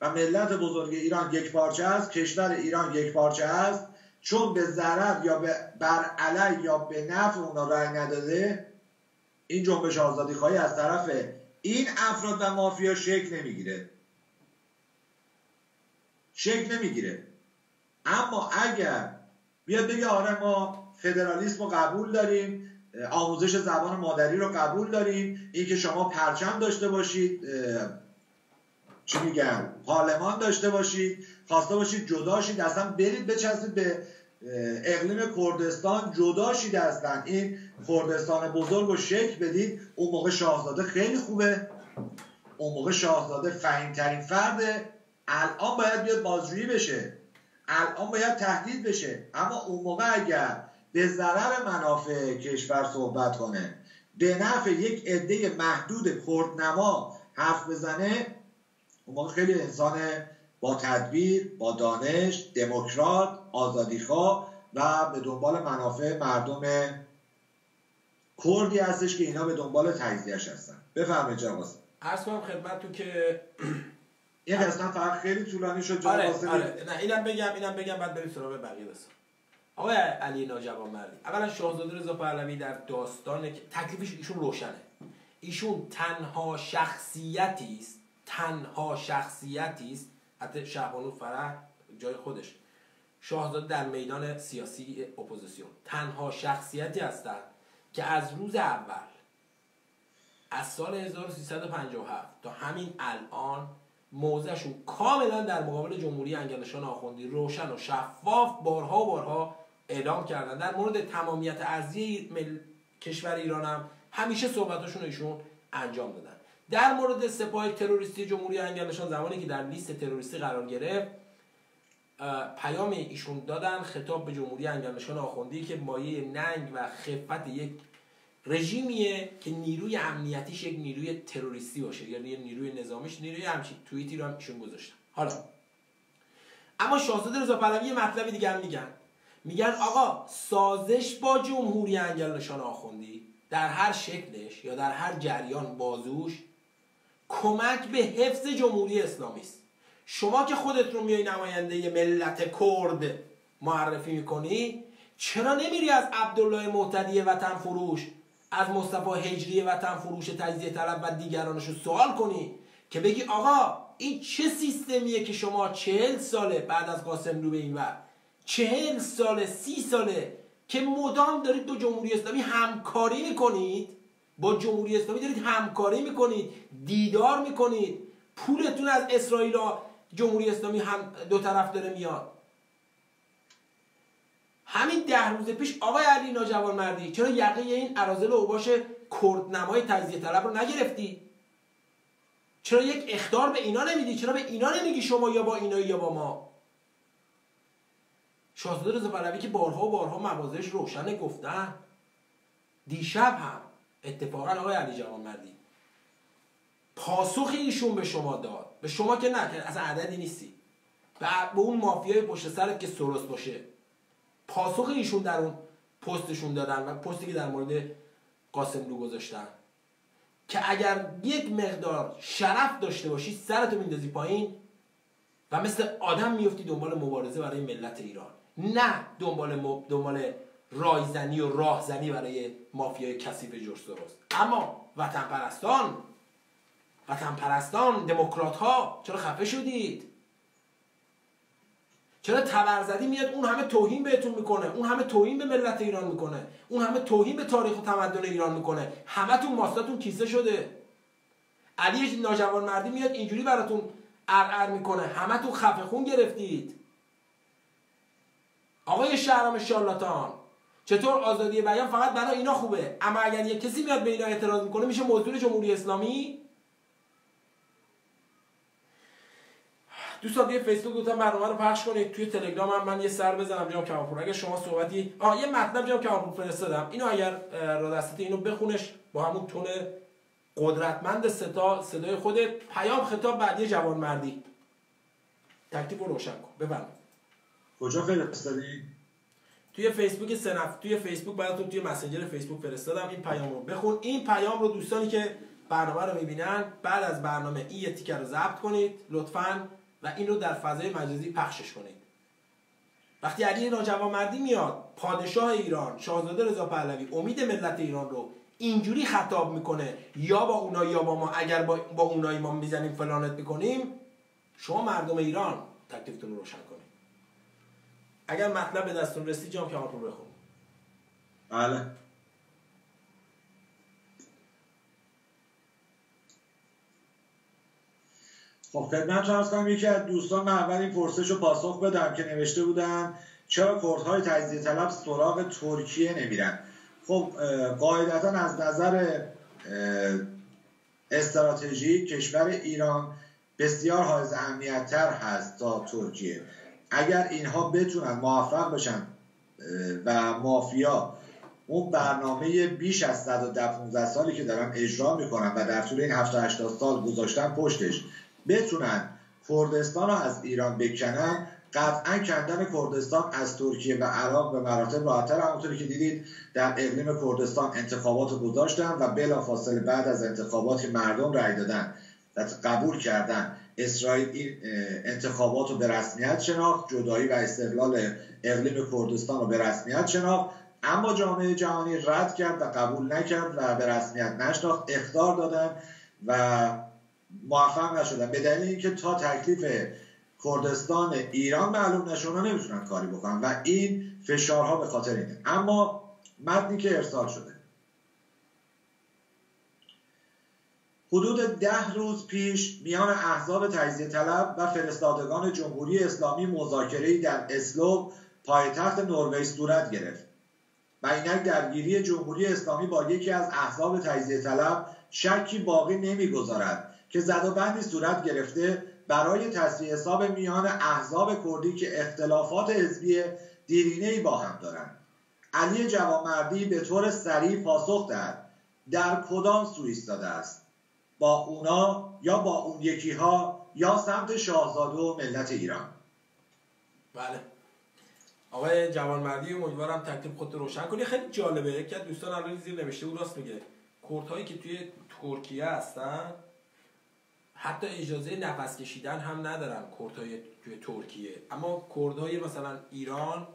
و ملت بزرگ ایران یک پارچه است کشور ایران یک پارچه است چون به ضرر یا به بر علی یا به نفع اونا رأی نداده این جنبش آزادی خواهی از طرف این افراد و مافیا شکل نمی‌گیره. شکل نمی‌گیره. اما اگر بیاد بگه آره ما فدرالیسم رو قبول داریم آموزش زبان مادری رو قبول داریم اینکه شما پرچم داشته باشید چی میگن پارلمان داشته باشید خواسته باشید جدا شید اصلا برید بچسبید به اقلیم کردستان جدا شید اصلا این کردستان بزرگ رو شکل بدید. اون موقع شاهزاده خیلی خوبه. اون موقع شاهزاده فهیمترین فرده الان باید بیاد بازجویی بشه. الان باید تهدید بشه. اما اون موقع اگر به ضرر منافع کشور صحبت کنه به نفع یک عده محدود کردنما حرف بزنه اون موقع خیلی انسان با تدبیر با دانش دموکرات آزادیخواه و به دنبال منافع مردم کردی هستش که اینا به دنبال تجزیهش هستن. بفرمایید جناب عرض کنم خدمتتون که این قسمت فقط خیلی طولانی شد جناب آره آره. نه اینم بگم اینم بگم بعد بریم سراغ بقیه داستان. آقای علی ناجوان مردی اولا شاهزاده رضا پهلوی در داستان تکلیفش ایشون روشنه. ایشون تنها شخصیتی است تنها شخصیتی است حتی شهبانو فرح جای خودش. شاهزاده در میدان سیاسی اپوزیسیون. تنها شخصیتی هستند که از روز اول از سال 1357 تا همین الان موضعشون کاملا در مقابل جمهوری انگلستان آخوندی روشن و شفاف بارها و بارها اعلام کردن. در مورد تمامیت ارزی مل... کشور ایران هم همیشه صحبتاشون ایشون انجام دادن. در مورد سپاه تروریستی جمهوری انگلستان زمانی که در لیست تروریستی قرار گرفت پیام ایشون دادن خطاب به جمهوری انگلستان آخوندی که مایه ننگ و خفت یک رژیمیه که نیروی امنیتیش یک نیروی تروریستی باشه یعنی نیروی نظامیش نیروی همچین توییتی رو هم ایشون گذاشتن. حالا اما شاهزاده رضا پهلوی یه مطلب دیگه هم میگن. میگن آقا سازش با جمهوری انگلستان آخوندی در هر شکلش یا در هر جریان بازوش کمک به حفظ جمهوری اسلامی است. شما که خودت رو میای نماینده ملت کرد معرفی می‌کنی چرا نمیری از عبدالله معتدی وطن فروش از مصطفی هجری وطن فروش تجزیه طلب و دیگرانش رو سوال کنی که بگی آقا این چه سیستمیه که شما چهل ساله بعد از قاسم رو به این ور چهل ساله سی ساله که مدام دارید با جمهوری اسلامی همکاری می‌کنید؟ با جمهوری اسلامی دارید همکاری می‌کنید دیدار می‌کنید. پولتون از اسرائیل و جمهوری اسلامی هم دو طرف داره میاد. همین ده روز پیش آقای علی ناجوان مردی چرا یقه این ارازل اوباش کردنمای تجزیه طلب رو نگرفتی؟ چرا یک اختار به اینا نمیدی؟ چرا به اینا نمیگی شما یا با اینا یا با ما؟ شاهزاده رضا پهلوی که بارها و بارها موازش روشن گفتن. دیشب هم اتفاقا آقای علی جوان مردی. پاسخ ایشون به شما داد. به شما که نه که اصلا عددی نیستی. به اون مافیای پشت سرت که سروس باشه. پاسخ ایشون در اون پستشون دادن و پستی که در مورد قاسم رو گذاشتن. که اگر یک مقدار شرف داشته باشی سرتو میندازی پایین و مثل آدم میفتی دنبال مبارزه برای ملت ایران. نه دنبال مب... دنبال رایزنی و راهزنی برای مافیای کثیف جرس درست اما وطن پرستان وطن پرستان دموکرات ها چرا خفه شدید؟ چرا تبرزدی میاد اون همه توهین بهتون می‌کنه؟ اون همه توهین به ملت ایران می‌کنه؟ اون همه توهین به تاریخ و تمدن ایران می‌کنه؟ همتون ماستاتون کیسه شده. علی ناجوان مردی میاد اینجوری براتون ارعر می‌کنه. همتون خفه خون گرفتید. آقای شهرام شارلاتان چطور آزادی بیان فقط برای اینا خوبه؟ اما اگر یک کسی میاد به اینا اعتراض می‌کنه میشه موضوع جمهوری اسلامی؟ دوستان توی فیسبوک گفتم برنامه رو پخش کنید. توی تلگرام هم من یه سر بزنم جناب کمالپور. اگه شما صحبتی آه یه مطلب جناب کمالپور فرستادم. اینو اگر را دستت اینو بخونش با همون تون قدرتمند صدا صدای خود پیام خطاب بعدی جوان مردی تکلیف رو روشن کن. بفرمایید. کجا فرستادی توی فیسبوک سنف توی فیسبوک براتون توی مسنجر فیسبوک فرستادم این پیام رو بخون. این پیام رو دوستانی که برنامه رو می‌بینن بعد از برنامه این تیکر رو ضبط کنید لطفاً و این رو در فضای مجازی پخشش کنید. وقتی علی مردی میاد پادشاه ایران شاهزاده رضا پهلوی امید ملت ایران رو اینجوری خطاب می‌کنه یا با اونا یا با ما اگر با, با اونایی ما می‌زنیم فلانت می‌کنیم شما مردم ایران تکلیفتون رو روشن اگر مطلب به دستون رسید جام رو بخون. بله. خب خدمت ارز کنم یکی از دوستان من اول این پرسش رو پاسخ بدم که نوشته بودن چرا کردهای تجزیه طلب سراغ ترکیه نمیرن؟ خب قاعدتا از نظر استراتژی کشور ایران بسیار حائز اهمیتتر هست تا ترکیه. اگر اینها بتونن موفق بشن و مافیا اون برنامه بیش از 115 سالی که دارن اجرا می‌کنن و در طول این 7 80 سال گذاشتن پشتش بتونن کردستان رو از ایران بکنن قطعا کندن کردستان از ترکیه و عراق به مراتب راحتتر همونطوری که دیدید در اقلیم کردستان انتخابات گذاشتن و بلافاصله بعد از انتخابات که مردم رأی دادن و قبول کردن. اسرائیل این انتخابات رو به رسمیت شناخت جدایی و استقلال اقلیم کردستان رو به رسمیت شناخت. اما جامعه جهانی رد کرد و قبول نکرد و به رسمیت نشناخت اختار دادن و موفق نشدن. به دلیل اینکه تا تکلیف کردستان ایران معلوم نشونه نمی‌تونن کاری بکنن و این فشارها به خاطر اینه. اما متنی که ارسال شده حدود ده روز پیش میان احزاب تجزیه طلب و فرستادگان جمهوری اسلامی مذاکره‌ای در اسلو پایتخت نروژ صورت گرفت. و اینک درگیری جمهوری اسلامی با یکی از احزاب تجزیه طلب شکی باقی نمی‌گذارد که زد و بندی صورت گرفته برای تصفیه حساب میان احزاب کردی که اختلافات حزبی دیرینه با هم دارند. علی جوامردی به طور سریع پاسخ داد. در کدام سو ایستاده است؟ با اونا یا با اون یکی ها یا سمت شاهزاده و ملت ایران. بله. آقای جوانمردی امیدوارم تکلیف خودت روشن کنی. خیلی جالبه. یکی از دوستان الان زیر نوشته بود راست میگه. کردهایی که توی ترکیه هستن حتی اجازه نفس کشیدن هم ندارن کردهای توی ترکیه. اما کردهای مثلا ایران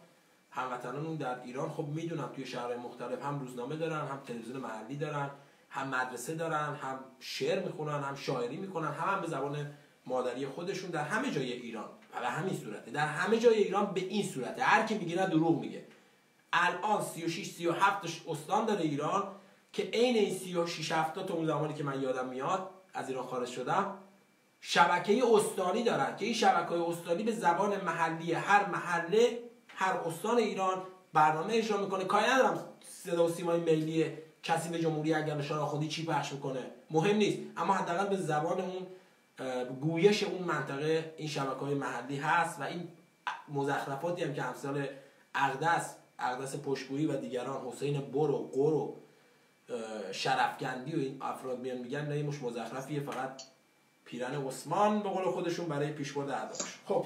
هموطنان در ایران خب می‌دونم توی شهرهای مختلف هم روزنامه دارن هم تلویزیون محلی دارن. هم مدرسه دارن هم شعر می‌خونن هم شاعری می‌کنن هم, هم به زبان مادری خودشون در همه جای ایران. و همین صورته. در همه جای ایران به این صورته. هر کی میگه دروغ میگه. الان 36 37 استان داره ایران که عین این 36 70 تا اون زمانی که من یادم میاد از ایران خارج شدم شبکه استانی دارن که این شبکه استانی به زبان محلی هر محله هر استان ایران برنامه اجرا می‌کنه. کاری ندارم صدا و سیمای ملی کسی به جمهوری اگر نشان خودی چی پخش می‌کنه؟ مهم نیست. اما حداقل به زبان اون گویش اون منطقه این شبکه های محلی هست و این مزخرفاتی هم که امثال اقدس اقدس پشگویی و دیگران حسین برو قرو شرفگندی و این افراد میان میگن نه مش مزخرفیه فقط پیرن عثمان به قول خودشون برای پیشبرد اعداش خب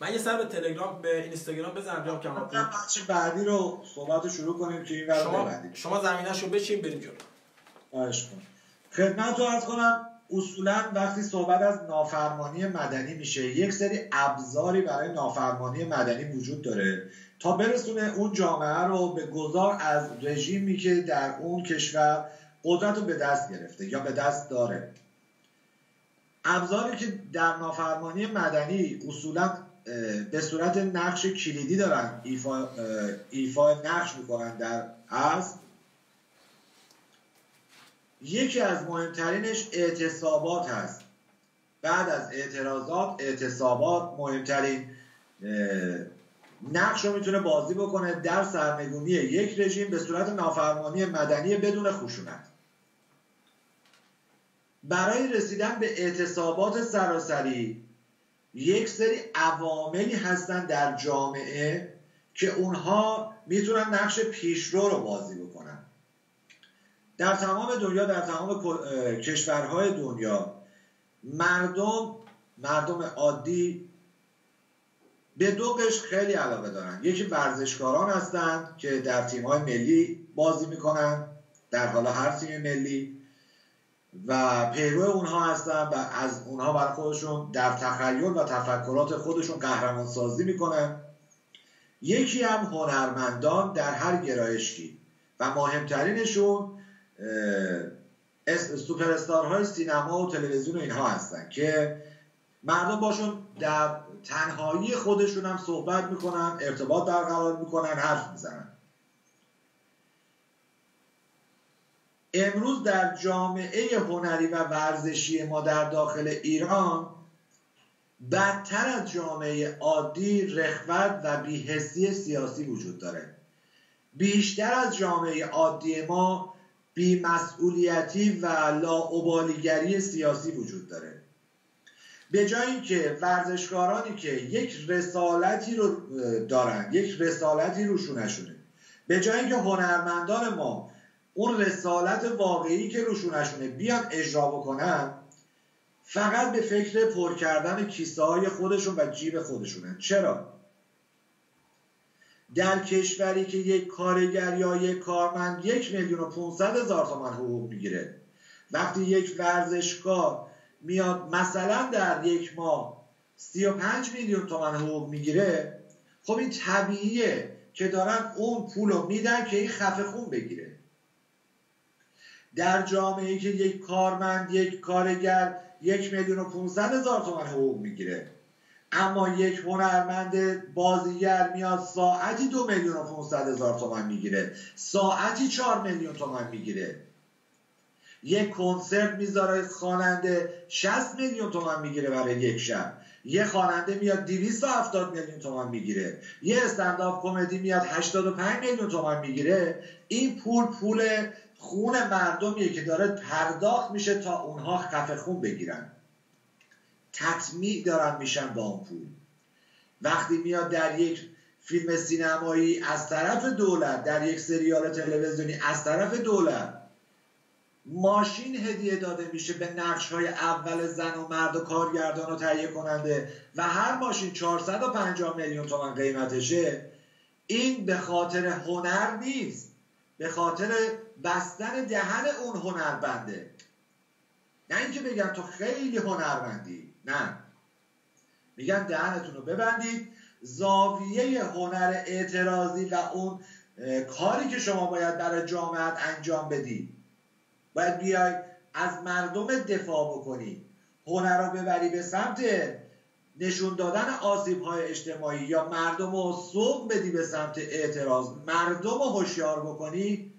من یه سر به تلگرام به اینستاگرام بزنم جام کمال بچه بعدی رو صحبت شروع کنیم که این شما شما زمینش رو بچین بریم جلو. خواهش خدمت رو عرض کنم اصولا وقتی صحبت از نافرمانی مدنی میشه یک سری ابزاری برای نافرمانی مدنی وجود داره. تا برسونه اون جامعه رو به گذار از رژیمی که در اون کشور قدرت رو به دست گرفته یا به دست داره. ابزاری که در نافرمانی مدنی اصولا به صورت نقش کلیدی دارن ایفا, ایفا نقش می‌کنن در از یکی از مهمترینش اعتصابات هست. بعد از اعتراضات اعتصابات مهمترین نقش رو می‌تونه بازی بکنه در سرنگونی یک رژیم به صورت نافرمانی مدنی بدون خشونت. برای رسیدن به اعتصابات سراسری یک سری عواملی هستن در جامعه که اونها می‌تونن نقش پیشرو رو بازی بکنن. در تمام دنیا در تمام کشورهای دنیا مردم مردم عادی به دو خیلی علاقه دارن. یکی ورزشکاران هستند که در تیم‌های ملی بازی می‌کنن در حالا هر تیم ملی. و پیرو اونها هستن و از اونها برای خودشون در تخیل و تفکرات خودشون قهرمان سازی می‌کنن. یکی هم هنرمندان در هر گرایشی و مهمترینشون های سینما و تلویزیون و اینها هستن که مردم باشون در تنهایی خودشون هم صحبت می‌کنن ارتباط برقرار می‌کنن حرف می‌زنن. امروز در جامعه هنری و ورزشی ما در داخل ایران بدتر از جامعه عادی رخوت و بیهستی سیاسی وجود داره. بیشتر از جامعه عادی ما بیمسئولیتی و لاعبالیگری سیاسی وجود داره. به جایی که ورزشکارانی که یک رسالتی رو دارن یک رسالتی روشونشونه به جایی که هنرمندان ما اون رسالت واقعی که روشونشونه بیان اجرا بکنن فقط به فکر پر کردن کیسه های خودشون و جیب خودشونه. چرا؟ در کشوری که یک کارگر یا یک کارمند یک میلیون و 500 هزار تومن حقوق می‌گیره وقتی یک ورزشکار میاد مثلا در یک ماه 35 میلیون تومن حقوق می‌گیره خب این طبیعیه که دارن اون پول رو میدن که این خفه خون بگیره. در جامعه که یک کارمند یک کارگر یک میلیون و 500 هزار تومن حقوق می‌گیره. اما یک هنرمند بازیگر میاد ساعتی دو میلیون و 500 هزار تومن می‌گیره. ساعتی چهار میلیون تومن می‌گیره. یک کنسرت می‌ذاره خواننده 60 میلیون تومن می‌گیره برای یک شب. یه خواننده میاد 270 میلیون تومان می‌گیره. یه استنداپ کمدی میاد 85 میلیون تومان می‌گیره. این پول پول خون مردمیه که داره پرداخت میشه تا اونها خفه خون بگیرن. تطمیع دارن میشن با اون پول. وقتی میاد در یک فیلم سینمایی از طرف دولت در یک سریال تلویزیونی از طرف دولت ماشین هدیه داده میشه به نقش های اول زن و مرد و کارگردان و تهیه کننده و هر ماشین 450 میلیون تومن قیمتشه. این به خاطر هنر نیست. به خاطر بستن دهن اون هنربنده. نه اینکه بگم تو خیلی هنرمندی نه. میگن دهنتون رو ببندید زاویه هنر اعتراضی و اون کاری که شما باید برای جامعت انجام بدید باید بیای از مردم دفاع بکنی. هنر رو ببری به سمت نشون دادن آسیب های اجتماعی یا مردم رو بدی به سمت اعتراض. مردم رو هوشیار بکنی.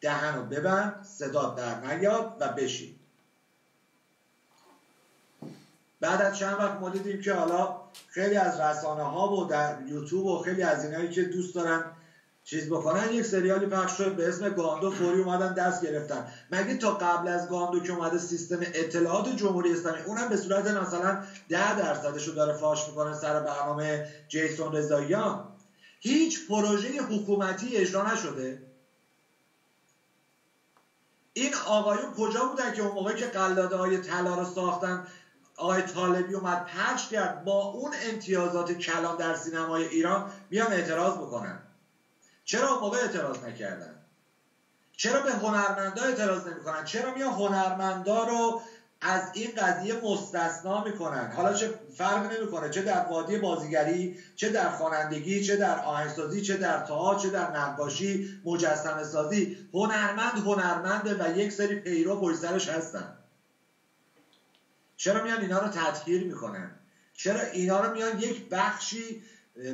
دهن رو ببند صدا در نیاد و بشین. بعد از چند وقت ما دیدیم که حالا خیلی از رسانه ها و در یوتیوب و خیلی از اینایی که دوست دارن چیز بکنن یک سریالی پخش شد به اسم گاندو فوری اومدن دست گرفتن. مگه تا قبل از گاندو که اومده سیستم اطلاعات جمهوری اسلامی اونم به صورت مثلا ده درصدش رو داره فاش می‌کنن سر برنامه جیسون رضاییان؟ هیچ پروژه حکومتی اجرا نشده. این آقایون کجا بودن که اون موقع که قلاده های طلا رو ساختن آقای طالبی اومد پخش کرد با اون امتیازات کلان در سینمای ایران بیان اعتراض بکنن؟ چرا اون موقع اعتراض نکردن؟ چرا به هنرمندا اعتراض نمی‌کنن؟ چرا میان هنرمندا رو از این قضیه مستثنا می‌کنن. حالا چه فرق نمی‌کنه؟ چه در وادی بازیگری چه در خوانندگی چه در آهنگسازی چه در تئاتر چه در نقاشی مجسمه سازی هنرمند هنرمنده و یک سری پیرو پشت سرش هستن. چرا میان اینا رو تطهیر می‌کنن؟ چرا اینا رو میان یک بخشی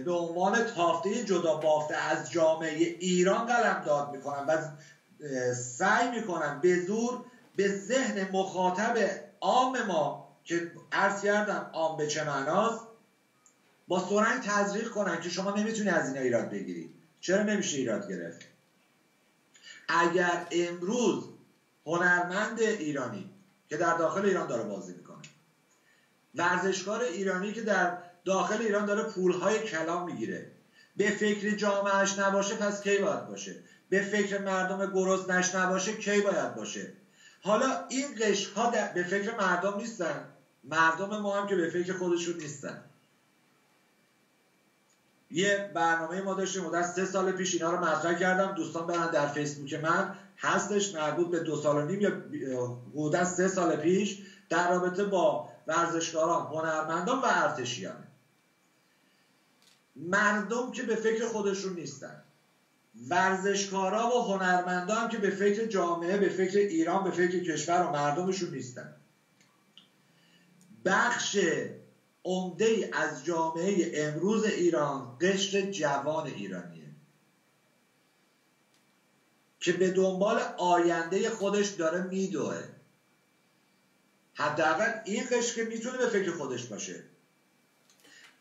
به عنوان تافته جدا بافته از جامعه ایران قلم داد می‌کنن و سعی می‌کنن به زور به ذهن مخاطب عام ما که عرض کردم عام به چه معناست با سرنگ تزریق کنن که شما نمی‌تونی از اینا ایراد بگیری. چرا نمیشه ایراد گرفت؟ اگر امروز هنرمند ایرانی که در داخل ایران داره بازی می‌کنه ورزشکار ایرانی که در داخل ایران داره پولهای کلام می‌گیره به فکر جامعهش نباشه پس کی باید باشه؟ به فکر مردم گرسنش نباشه کی باید باشه؟ حالا این قشر ها به فکر مردم نیستن. مردم ما هم که به فکر خودشون نیستن. یه برنامه ما داشتیم مدت سه سال پیش اینا رو مطرح کردم. دوستان برن در فیسبوک من. هستش مربوط به دو سال و نیم یا حدود سه سال پیش در رابطه با ورزشکاران هنرمندان و ارتشیان مردم که به فکر خودشون نیستن. ورزشکارا و هنرمندان که به فکر جامعه به فکر ایران به فکر کشور و مردمشون نیستن. بخش عمده از جامعه امروز ایران قشر جوان ایرانیه. که به دنبال آینده خودش داره میدوه. حداقل این قشر که می‌تونه به فکر خودش باشه.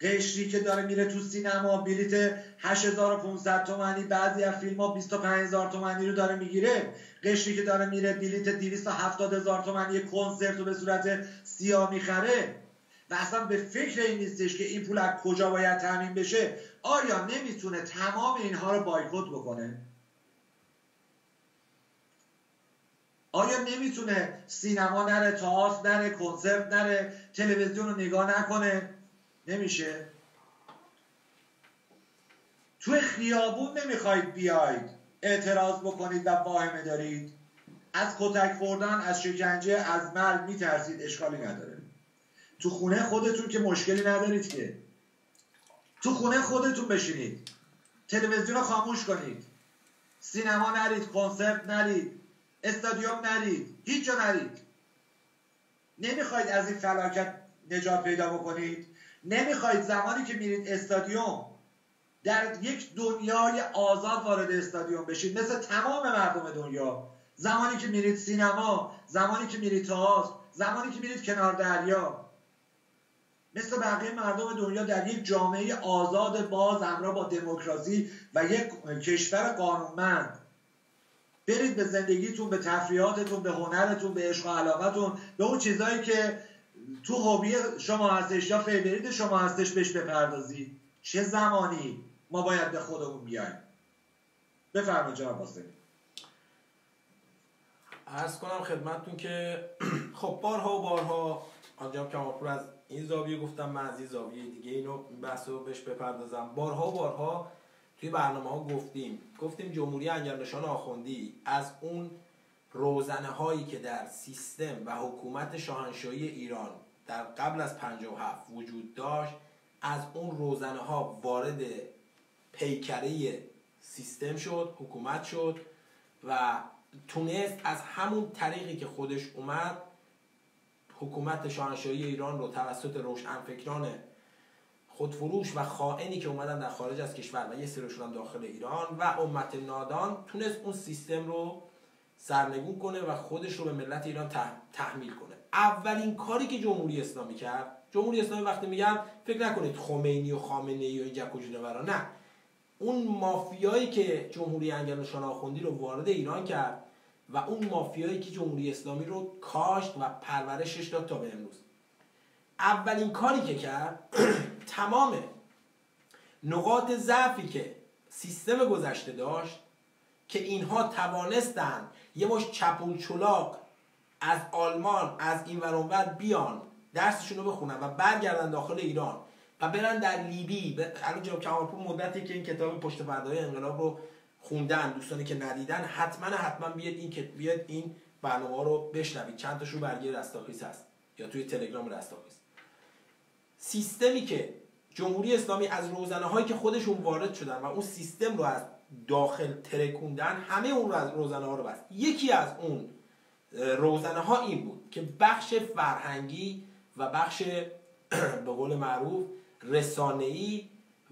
قشری که داره میره تو سینما بلیت 8500 تومانی بعضی از فیلم ها 25000 تومانی رو داره می‌گیره. قشری که داره میره بلیت 270000 تومانی کنسرت رو به صورت سیاه می‌خره. و اصلا به فکر این نیستش که این پول از کجا باید تامین بشه. آیا نمی‌تونه تمام اینها رو بایکوت بکنه. آیا نمی‌تونه سینما نره تئاتر نره کنسرت نره تلویزیون رو نگاه نکنه؟ نمیشه. توی خیابون نمی‌خواید بیاید. اعتراض بکنید و واهمه دارید. از کتک خوردن از شکنجه از مرگ میترسید. اشکالی نداره. تو خونه خودتون که مشکلی ندارید که. تو خونه خودتون بشینید. تلویزیون رو خاموش کنید. سینما نرید کنسرت نرید استادیوم نرید هیچ جا نرید. نمی‌خواید از این فلاکت نجات پیدا بکنید؟ نمی‌خواید زمانی که میرید استادیوم در یک دنیای آزاد وارد استادیوم بشید مثل تمام مردم دنیا. زمانی که میرید سینما زمانی که میرید تئاتر زمانی که میرید کنار دریا. مثل بقیه مردم دنیا در یک جامعه آزاد باز همراه با دموکراسی و یک کشور قانونمند. برید به زندگیتون به تفریحاتتون به هنرتون به عشق و علاقتون به اون چیزهایی که تو هوبی شما هستش یا فیورید شما هستش بهش بپردازید. چه زمانی؟ ما باید به خودمون بیایم. بفرمایید جناب واسه عرض کنم خدمتتون که *clears throat* خب بارها و بارها آنجام کماپور از این زاویه گفتم من از این زاویه دیگه اینو بحث رو بهش بپردازم. بارها و بارها توی برنامه ها گفتیم. گفتیم جمهوری انگرنشان آخوندی از اون روزنه هایی که در سیستم و حکومت شاهنشاهی ایران در قبل از 57 وجود داشت از اون روزنه ها وارد پیکره سیستم شد حکومت شد و تونست از همون طریقی که خودش اومد حکومت شاهنشاهی ایران رو توسط روشنفکران خودفروش و خائنی که اومدن در خارج از کشور و یه سریشون داخل ایران و امت نادان تونست اون سیستم رو سرنگون کنه و خودش رو به ملت ایران تحمیل کنه. اولین کاری که جمهوری اسلامی کرد جمهوری اسلامی وقتی میگم فکر نکنید خمینی و خامنه ای و این جک و نه. اون مافیایی که جمهوری انگرنشان آخوندی رو وارد ایران کرد و اون مافیایی که جمهوری اسلامی رو کاشت و پرورشش داد تا به امروز. اولین کاری که کرد *clears throat* تمام نقاط ضعفی که سیستم گذشته داشت که اینها توانستند یه مش چپون چلاق از آلمان از این ورانور بیان درسشون رو بخونن و برگردن داخل ایران و برن در لیبی. الان جناب کمالپور مدتی که این کتاب پشت پرده انقلاب رو خوندن دوستانی که ندیدن حتما حتما بیاد این که بیاد این برنامه رو بشنوید. چند تاشو برگه رستاخیز هست. یا توی تلگرام رستاخیز. سیستمی که جمهوری اسلامی از روزنه هایی که خودشون وارد شدن و اون سیستم رو از داخل ترکوندن همه اون روزنه ها رو بست. یکی از اون روزنه ها این بود که بخش فرهنگی و بخش *clears throat* به قول معروف رسانه‌ای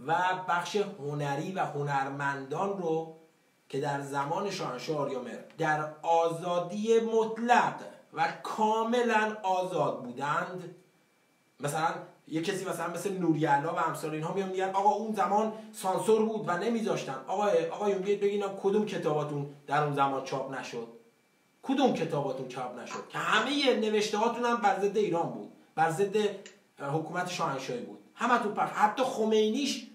و بخش هنری و هنرمندان رو که در زمان شاهنشاه آریامر در آزادی مطلق و کاملا آزاد بودند مثلا یه کسی مثلا مثل نوریالا و امثال اینها میان میگن آقا اون زمان سانسور بود و نمیذاشتن. آقا آقایون بیاید بگین کدوم کتاباتون در اون زمان چاپ نشد؟ کدوم کتاباتون چاپ نشد؟ که همه نوشته هاتون هم بر ضد ایران بود بر ضد حکومت شاهنشاهی بود. همتون پخش. حتی خمینیش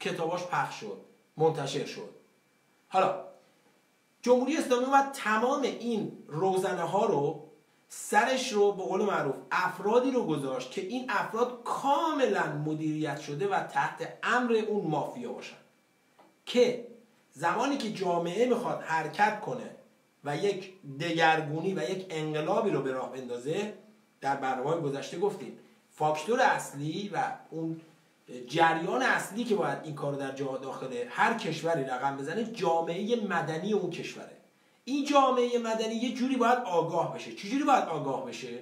کتاباش پخش شد منتشر شد. حالا جمهوری اسلامی اومد تمام این روزنه ها رو سرش رو به قول معروف افرادی رو گذاشت که این افراد کاملا مدیریت شده و تحت امر اون مافیا باشن. که زمانی که جامعه می‌خواد حرکت کنه و یک دگرگونی و یک انقلابی رو به راه بندازه در برنامه گذشته گفتیم فاکتور اصلی و اون جریان اصلی که باید این کار در جا داخل هر کشوری رقم بزنه جامعه مدنی اون کشوره. این جامعه مدنی یه جوری باید آگاه بشه. چجوری باید آگاه بشه؟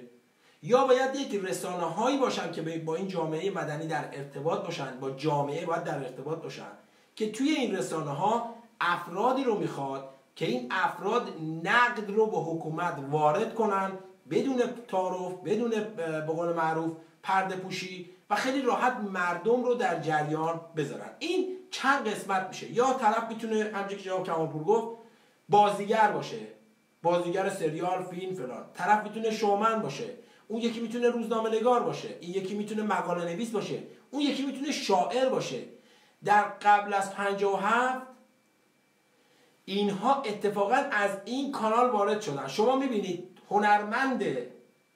یا باید یک رسانه هایی باشن که با این جامعه مدنی در ارتباط باشن با جامعه باید در ارتباط باشن که توی این رسانه ها افرادی رو می‌خواد که این افراد نقد رو به حکومت وارد کنن بدون تعارف بدون به قول معروف پرده پوشی و خیلی راحت مردم رو در جریان بذارن. این چند قسمت میشه. یا طرف می‌تونه همچه که جناب کمالپور گفت بازیگر باشه. بازیگر سریال فیلم فلان. طرف می‌تونه شومن باشه. اون یکی می‌تونه روزنامه نگار باشه. این یکی می‌تونه مقاله نویس باشه. اون یکی می‌تونه شاعر باشه. در قبل از 57 اینها اتفاقا از این کانال وارد شدن. شما می‌بینید هنرمند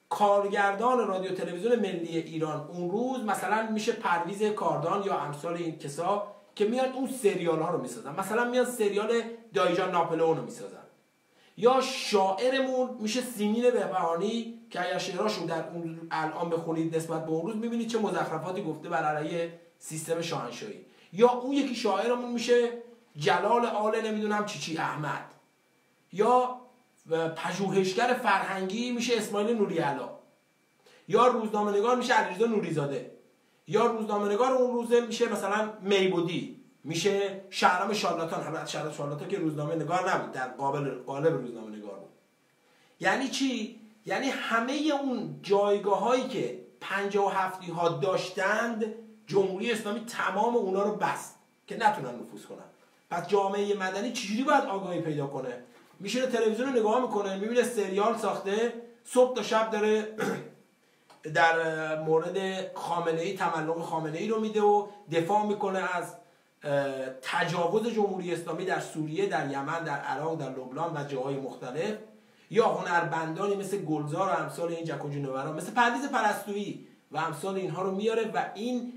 کارگردان رادیو تلویزیون ملی ایران اون روز مثلا میشه پرویز کاردان یا امثال این کسا که میاد اون سریال ها رو می‌سازن. مثلا میاد سریال دایجان ناپلئون رو می‌سازن. یا شاعرمون میشه سیمین بهبهانی که اگر شعراشون در اون الان بخونید نسبت به اون روز می‌بینید چه مزخرفاتی گفته بر علیه سیستم شاهنشاهی. یا اون یکی شاعرمون میشه جلال آل نمی‌دونم چی چی احمد. یا پژوهشگر فرهنگی میشه اسماعیل نوری علا یا روزنامه نگار میشه علیرضا نوریزاده. یا روزنامه نگار اون روزه میشه مثلا میبودی. میشه شهرام شارلاتان. حالا شهرام شارلاتان که روزنامه نگار نبود. در قابل قالب روزنامه نگار بود. یعنی چی؟ یعنی همه اون جایگاه هایی که 57 ها داشتند جمهوری اسلامی تمام اونا رو بست که نتونن نفوذ کنن. پس جامعه مدنی چجوری باید آگاهی پیدا کنه؟ میشه تلویزیون رو نگاه می‌کنه می‌بینه سریال ساخته صبح تا شب داره *clears throat* در مورد خامنه ای تملق خامنه ای رو میده و دفاع می‌کنه از تجاوز جمهوری اسلامی در سوریه در یمن در عراق در لبنان و جاهای مختلف. یا هنربندانی مثل گلزار و امثال این جک و مثل پردیز پرستویی و امثال اینها رو میاره و این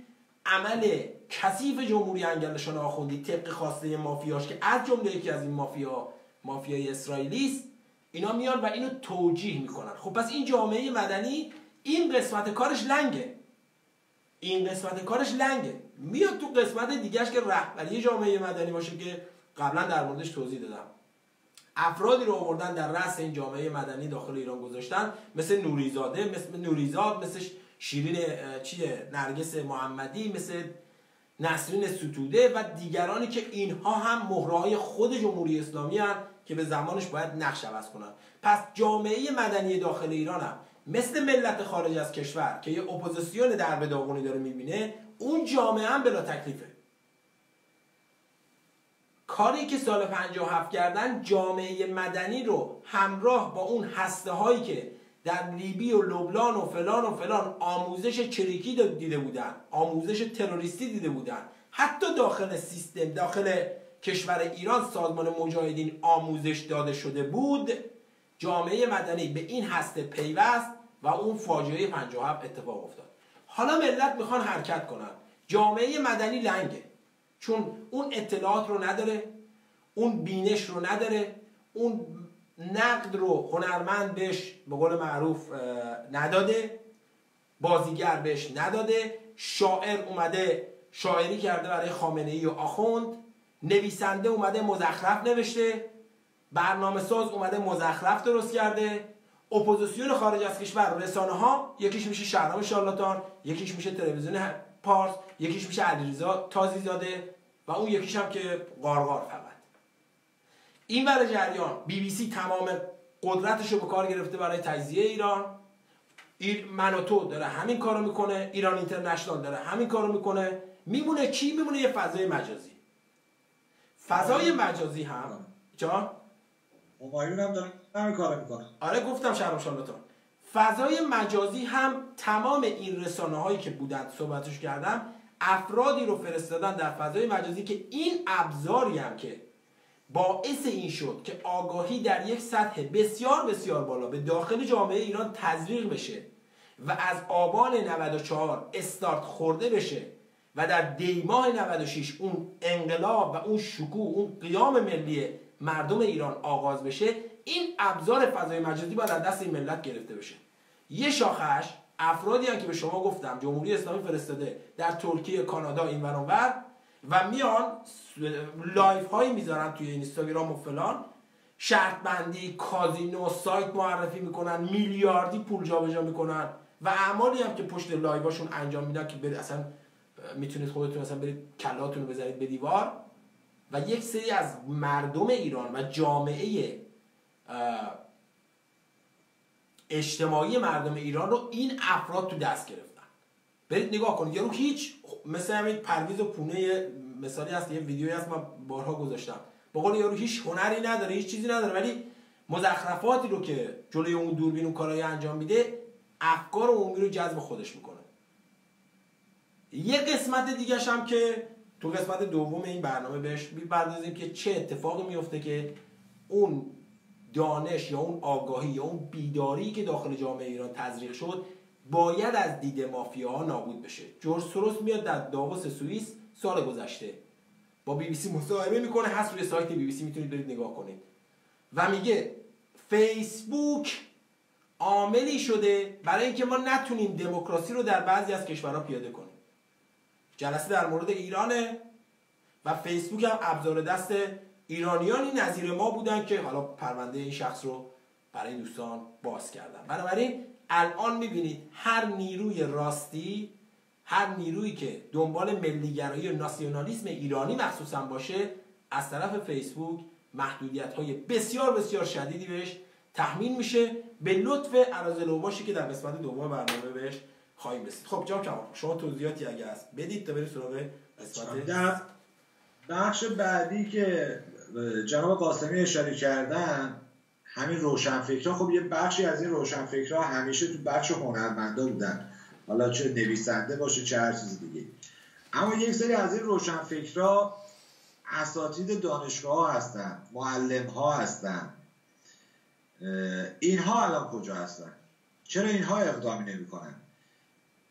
عمل کثیف جمهوری انگلشان آخوندی طبق خواسته مافیاش که از جمله یکی از این مافیا مافیای اسرائیلی است اینا میان و اینو توجیه می‌کنن. خب پس این جامعه مدنی این قسمت کارش لنگه. این قسمت کارش لنگه. میاد تو قسمت دیگهش که رهبری جامعه مدنی باشه که قبلا در موردش توضیح دادم. افرادی رو آوردن در رأس این جامعه مدنی داخل ایران گذاشتن. مثل نوریزاده مثل نوریزاد مثل شیرین چیه؟ نرگس محمدی مثل نسرین ستوده و دیگرانی که اینها هم مهرهای خود جمهوری اسلامی هن که به زمانش باید نقش عوض کنن پس جامعه مدنی داخل ایران هم مثل ملت خارج از کشور که یه اپوزیسیون در به داغونی داره می‌بینه اون جامعه هم بلا تکلیفه. کاری که سال 57 کردن جامعه مدنی رو همراه با اون هسته هایی که در لیبی و لبنان و فلان و فلان آموزش چریکی دیده بودن آموزش تروریستی دیده بودن حتی داخل سیستم داخل کشور ایران سازمان مجاهدین آموزش داده شده بود جامعه مدنی به این هسته پیوست و اون فاجعه 57 اتفاق افتاد. حالا ملت می‌خوان حرکت کنن. جامعه مدنی لنگه. چون اون اطلاعات رو نداره اون بینش رو نداره اون نقد رو هنرمند بهش به قول معروف نداده بازیگر بهش نداده شاعر اومده شاعری کرده برای خامنه ای و آخوند نویسنده اومده مزخرف نوشته برنامه ساز اومده مزخرف درست کرده. اپوزیسیون خارج از کشور رسانه ها یکیش میشه شهرام شارلاتان یکیش میشه تلویزیون پارس یکیش میشه علیرضا تازی زاده و اون یکیش هم که قارقار فقط. این ور جریان بی بی سی تمام قدرتش رو به کار گرفته برای تجزیه ایران. ایر من و تو داره همین کارو می‌کنه ایران اینترنشنال داره همین کارو می‌کنه. میمونه کی؟ میمونه یه فضای مجازی. فضای مجازی هم جان همایون هم داره همین کارو می‌کنه آره گفتم شهرام شالاتان فضای مجازی هم تمام این رسانه هایی که بودن صحبتش کردم افرادی رو فرستادن در فضای مجازی که این ابزاری هم که باعث این شد که آگاهی در یک سطح بسیار بسیار بالا به داخل جامعه ایران تزریق بشه و از آبان 94 استارت خورده بشه و در دیماه 96 اون انقلاب و اون شکوه اون قیام ملی مردم ایران آغاز بشه این ابزار فضای مجازی باید از دست این ملت گرفته بشه. یه شاخش افرادی هم که به شما گفتم جمهوری اسلامی فرستاده در ترکیه کانادا این ور و میان live هایی می‌ذارن توی اینستاگرام و فلان. شرط بندی کازینو سایت معرفی می‌کنن میلیاردی پول جابجا می‌کنن. و اعمالی هم که پشت live اشون انجام میدن که اصلا می‌تونید خودتون اصلا برید کلاتون رو بذارید به دیوار. و یک سری از مردم ایران و جامعه اجتماعی مردم ایران رو این افراد تو دست گرفتن. برید نگاه کنید یارو هیچ مثل همین پرویز و پونه مثالی هست یه ویدیویی هست من بارها گذاشتم. با قول یارو هیچ هنری نداره هیچ چیزی نداره ولی مزخرفاتی رو که جلوی اون دوربین اون کارایی انجام میده افکار عمومی رو جذب خودش می‌کنه. یه قسمت دیگه هم که تو قسمت دوم این برنامه بهش می‌پردازیم که چه اتفاقی میفته که اون دانش یا اون آگاهی یا اون بیداری که داخل جامعه ایران تزریق شد باید از دید مافیاها نابود بشه. جورج سوروس میاد در داووس سوئیس سال گذشته. با بی بی سی مصاحبه می‌کنه هست روی سایت بی بی سی می‌تونید برید نگاه کنید. و میگه فیسبوک عاملی شده برای اینکه ما نتونیم دموکراسی رو در بعضی از کشورها پیاده کنیم. جلسه در مورد ایرانه و فیسبوک هم ابزار دست ایرانیانی نظیر ما بودن که حالا پرونده این شخص رو برای دوستان باز کردن بنابراین الان می‌بینید هر نیروی راستی هر نیرویی که دنبال ملیگرایی و ناسیونالیسم ایرانی مخصوصا باشه از طرف فیسبوک محدودیت های بسیار بسیار شدیدی بهش تحمیل میشه. به لطف عراض باشی که در قسمت دوم برنامه بهش خواهیم رسید. خب جام کمال شما توضیحاتی اگه هست بدید تا بریم سراغ قسمت در بخش بعدی که جناب قاسمی اشاره کردن همین روشنفکرها خب یه بخشی از این روشنفکرها همیشه تو بخش هنرمندا بودن. حالا چه نویسنده باشه چه هر چیز دیگه. اما یک سری از این روشنفکرها اساتید دانشگاه هستن معلم ها هستن اینها الان کجا هستن؟ چرا اینها اقدامی نمی‌کنن؟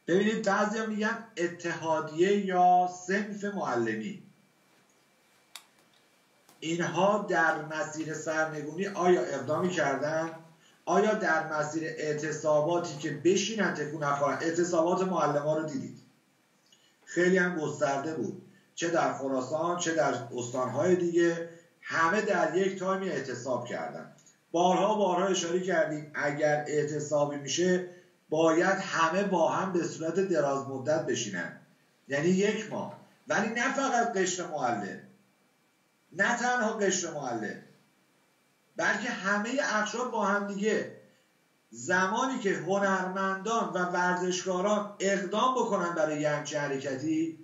ببینید بعضی میگن اتحادیه یا سنف معلمی. اینها در مسیر سرنگونی آیا اقدامی کردن؟ آیا در مسیر اعتصاباتی که بشینن تکون نخورن اعتصابات معلم ها رو دیدید. خیلی هم گسترده بود. چه در خراسان چه در استانهای دیگه. همه در یک تایمی اعتصاب کردن. بارها بارها اشاره کردیم اگر اعتصابی میشه باید همه با هم به صورت دراز مدت بشینن. یعنی یک ماه. ولی نه فقط قشر معلم. نه تنها قشر معلم. بلکه همه اقشار با هم دیگه. زمانی که هنرمندان و ورزشکاران اقدام بکنن برای یه همچه حرکتی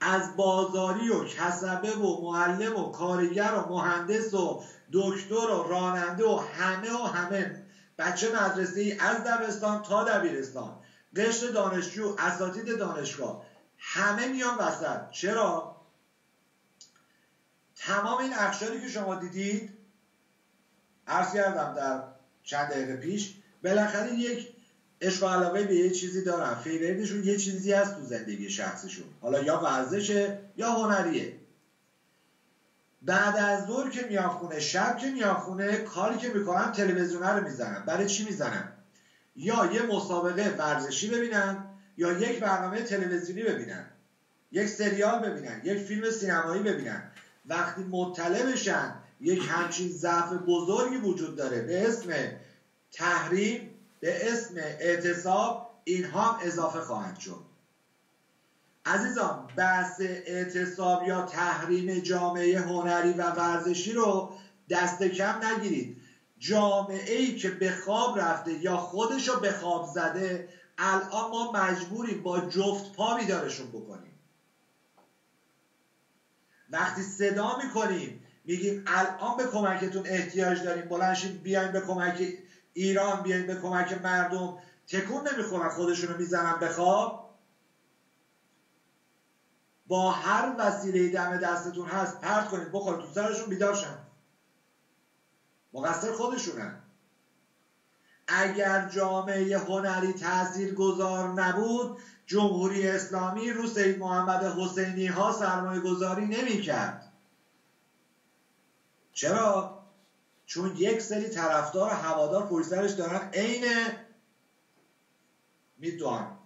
از بازاری و کسبه و معلم و کارگر و مهندس و دکتر و راننده و همه و همه بچه مدرسه ای از دبستان تا دبیرستان قشر دانشجو اساتید دانشگاه همه میان وسط. چرا؟ تمام این اخشاری که شما دیدید عرض کردم در چند دقیقه پیش بالاخره یک عشق و علاقه به یه چیزی دارن. فیوریتشون یه چیزی هست تو زندگی شخصشون. حالا یا ورزشه یا هنریه. بعد از دور که میان خونه شب که میان خونه کاری که می‌کنن تلویزیونه رو می‌زنن. برای چی می‌زنن؟ یا یه مسابقه ورزشی ببینن یا یک برنامه تلویزیونی ببینن. یک سریال ببینن یک فیلم سینمایی ببینن. وقتی مطلع بشن یک همچین ضعف بزرگی وجود داره. به اسم تحریم به اسم اعتصاب اینها اضافه خواهند شد. عزیزان بحث اعتصاب یا تحریم جامعه هنری و ورزشی رو دست کم نگیرید. جامعه ای که به خواب رفته یا خودش رو به خواب زده الان ما مجبوریم با جفت پا بیدارشون بکنیم. وقتی صدا می‌کنیم میگیم الان به کمکتون احتیاج داریم. بلنشید بیاین به کمک ایران بیاین به کمک مردم. تکون نمی‌خورن خودشونو می‌زنن به خواب؟ با هر وسیله دم دستتون هست پرت کنید بخورید تو سرشون بیدارشن مقصر خودشونن. اگر جامعه هنری تأثیر گذار نبود جمهوری اسلامی رو سید محمد حسینی ها سرمایه گذاری نمی کرد. چرا؟ چون یک سری طرفدار و هوادار پشت دارن. عین میدوان.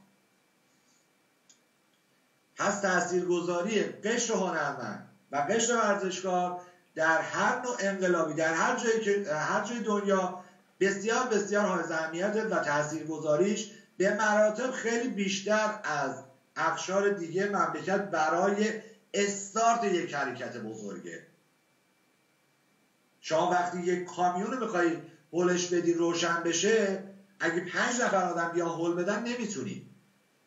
پس تاثیرگذاری قشر هنرمند و قشر ورزشکار در هر نوع انقلابی در هر جایی که هر جای دنیا بسیار بسیار های اهمیت و تاثیرگذاریش به مراتب خیلی بیشتر از اقشار دیگه مملکت برای استارت یک حرکت بزرگه. شما وقتی یک کامیون رو می‌خوای هلش بدی روشن بشه اگه پنج نفر آدم بیا هل بدن نمی‌تونی.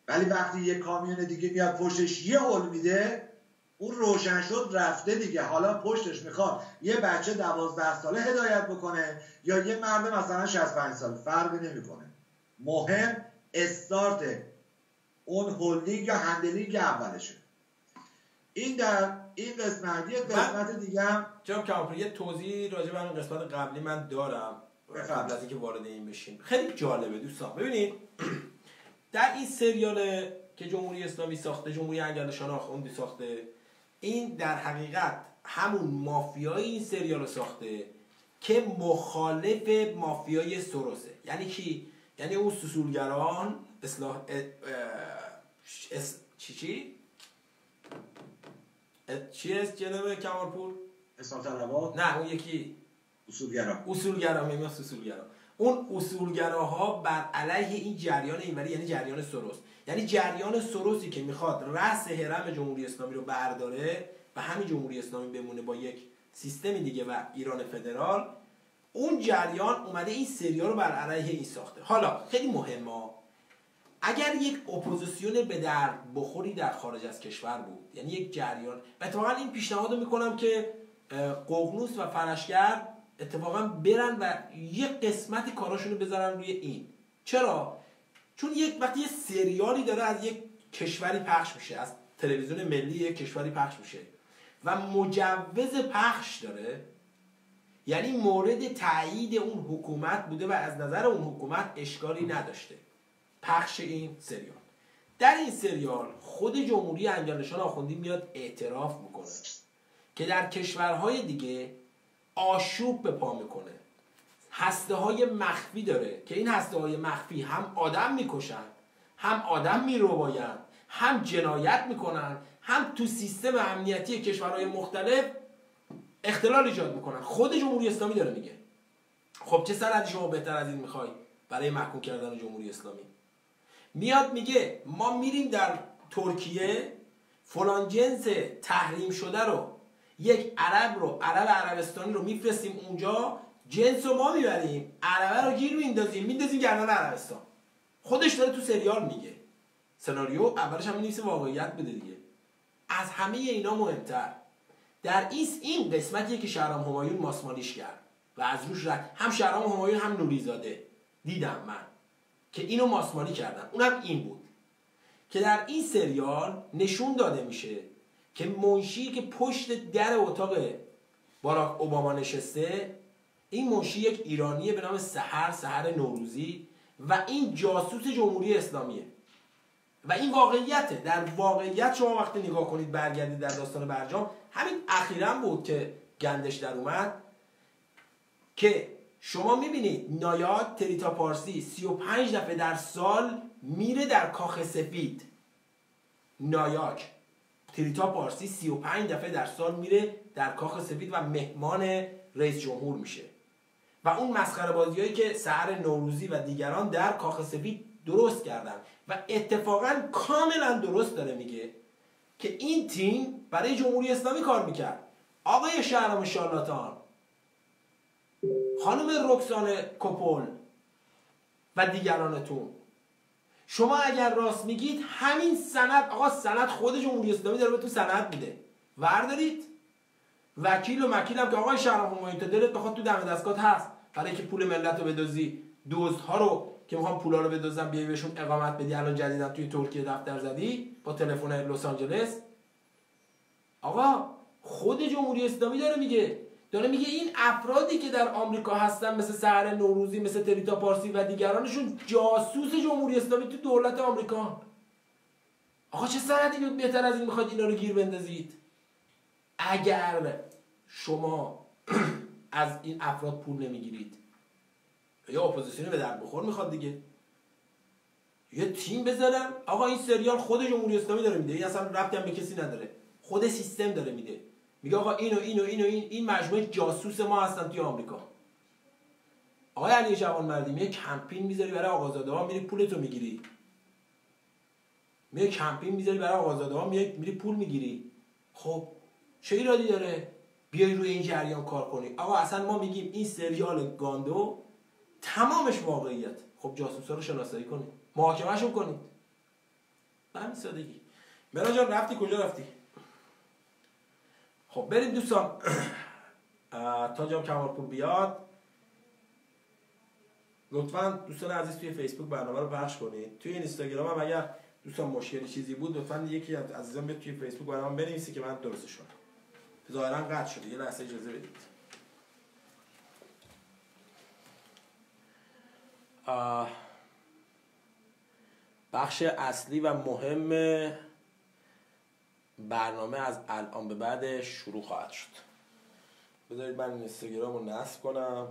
ولی وقتی یه کامیون دیگه میاد پشتش یه هل میده اون روشن شد رفته دیگه. حالا پشتش می‌خواد یه بچه دوازده ساله هدایت بکنه یا یه مرد مثلا 65 سال فرقی نمی‌کنه. مهم استارت اون هلدینگ یا handling اولشه. این در این قسمت یه قسمت دیگه هم جناب یه توضیح راجع به همین قسمت قبلی من دارم. قبل از اینکه وارد این بشیم. خیلی جالبه دوستان. ببینید در این سریال که جمهوری اسلامی ساخته جمهوری انگلستان آخوندی ساخته این در حقیقت همون مافیای این سریال رو ساخته که مخالف مافیای سروسه. یعنی کی؟ یعنی اون سسولگران اصلاح اه، اه، اس... چی چی؟ چی است جناب کمالپور؟ اصلاح طلبات نه اون یکی. اصولگرا. اصولگرا میگم اصولگرا اون اصولگراها بر علیه این جریان اینوری یعنی جریان سروس. یعنی جریان سروسی که می‌خواد رأس حرم جمهوری اسلامی رو برداره و همین جمهوری اسلامی بمونه با یک سیستمی دیگه و ایران فدرال اون جریان اومده این سریال رو بر علیه این ساخته. حالا خیلی مهمه. اگر یک اپوزیسیون به در بخوری در خارج از کشور بود یعنی یک جریان و اتفاقا این پیشنهاد می‌کنم که اه، ققنوس و فرشگر اتفاقا برن و یک قسمت کاراشون رو بذارن روی این. چرا؟ چون یک وقتی یه سریالی داره از یک کشوری پخش میشه از تلویزیون ملی یک کشوری پخش میشه و مجوز پخش داره یعنی مورد تایید اون حکومت بوده و از نظر اون حکومت اشکالی نداشته. پخش این سریال. در این سریال خود جمهوری انگلستان آخوندی میاد اعتراف می‌کنه که در کشورهای دیگه آشوب به پا می‌کنه. هسته های مخفی داره که این هسته های مخفی هم آدم می‌کشن هم آدم میروباین هم جنایت می‌کنن هم تو سیستم امنیتی کشورهای مختلف اختلال ایجاد می‌کنن. خود جمهوری اسلامی داره میگه. خب چه سندی شما بهتر از این می‌خوای برای محکوم کردن جمهوری اسلامی؟ میاد میگه ما میریم در ترکیه فلان جنس تحریم شده رو یک عرب رو عرب عربستانی رو میفرستیم اونجا جنس رو ما می‌بریم عربه رو گیر میندازیم میندازیم گردن عربستان. خودش داره تو سریال میگه. سناریو اولش هم نیست واقعیت بده دیگه. از همه اینا مهمتر. در این این قسمتیه که شهرام همایون ماسمالیش کرد. و از روش رد. هم شهرام همایون هم نوریزاده. دیدم من. که اینو ماسمالی کردن. اونم این بود. که در این سریال نشون داده میشه که منشی که پشت در اتاق باراک اوباما نشسته این منشی یک ایرانیه به نام سحر سحر نوروزی و این جاسوس جمهوری اسلامیه. و این واقعیته. در واقعیت شما وقتی نگاه کنید برگردید در داستان برجام همین اخیرا بود که گندش در اومد که شما می‌بینید نایاد تریتا پارسی 35 دفعه در سال میره در کاخ سفید. نایاک. تریتا پارسی 35 دفعه در سال میره در کاخ سفید و مهمان رئیس جمهور میشه. و اون مسخره بازیایی که سهر نوروزی و دیگران در کاخ سفید درست کردن و اتفاقا کاملا درست داره میگه که این تیم برای جمهوری اسلامی کار می‌کرد. آقای شهرام شارلاتان خانم رکسان کپل و دیگرانتون. شما اگر راست میگید همین سند آقا سند خود جمهوری اسلامی داره بهتون سند میده وردارید. وکیل و مکیل هم که آقای شهرام همایون تا دلت بخواد تو دم دستگاه هست. برای که پول ملت رو بدزدی دزدها رو که می‌خوام پولا رو بدزدن بیای بهشون اقامت بدی. الان جدیدا توی ترکیه دفتر زدی با تلفن لس آنجلس. آقا خود جمهوری اسلامی داره میگه. داره میگه این افرادی که در آمریکا هستن مثل سهر نوروزی مثل تریتا پارسی و دیگرانشون جاسوس جمهوری اسلامی تو دولت آمریکا. آقا چه سندی بهتر از این می‌خواید اینا رو گیر بندازید؟ اگر شما *clears throat* از این افراد پول نمی‌گیرید. یا اپوزیسیون به در بخور می‌خواد دیگه. یه تیم بذارم. آقا این سریال خود جمهوری اسلامی داره میده. این اصلا ربطی هم به کسی نداره. خود سیستم داره میده. میگه آقا اینو اینو اینو این این مجموعه جاسوس ما هستن توی آمریکا. آقای علی جوان مردی یه کمپین می‌ذاری برای آقازاده ها میری پولتو می‌گیری. میری کمپین می‌ذاری برای آقازاده ها میری, میری پول می‌گیری. خب چه ایرادی داره؟ بیای روی این جریان کار کنی. آقا اصلا ما میگیم این سریال گاندو تمامش واقعیت. خب جاسوسا رو شناسایی کنید. محاکمهشون کنید. به همین سادگی. مرا جان رفتی؟ کجا رفتی؟ خب بریم دوستان. *clears throat* تا جام کمالپور بیاد. لطفا دوستان عزیز توی فیسبوک برنامه رو پخش کنید. توی اینستاگرام هم اگر دوستان مشکلی چیزی بود لطفا یکی از عزیزان بیاد توی فیسبوک برای من بنویسی که من درستش کنم ظاهرا قطع شده. یه لحظه اجازه بدید. بخش اصلی و مهم برنامه از الان به بعد شروع خواهد شد. بذارید من اینستاگرام رو نصب کنم.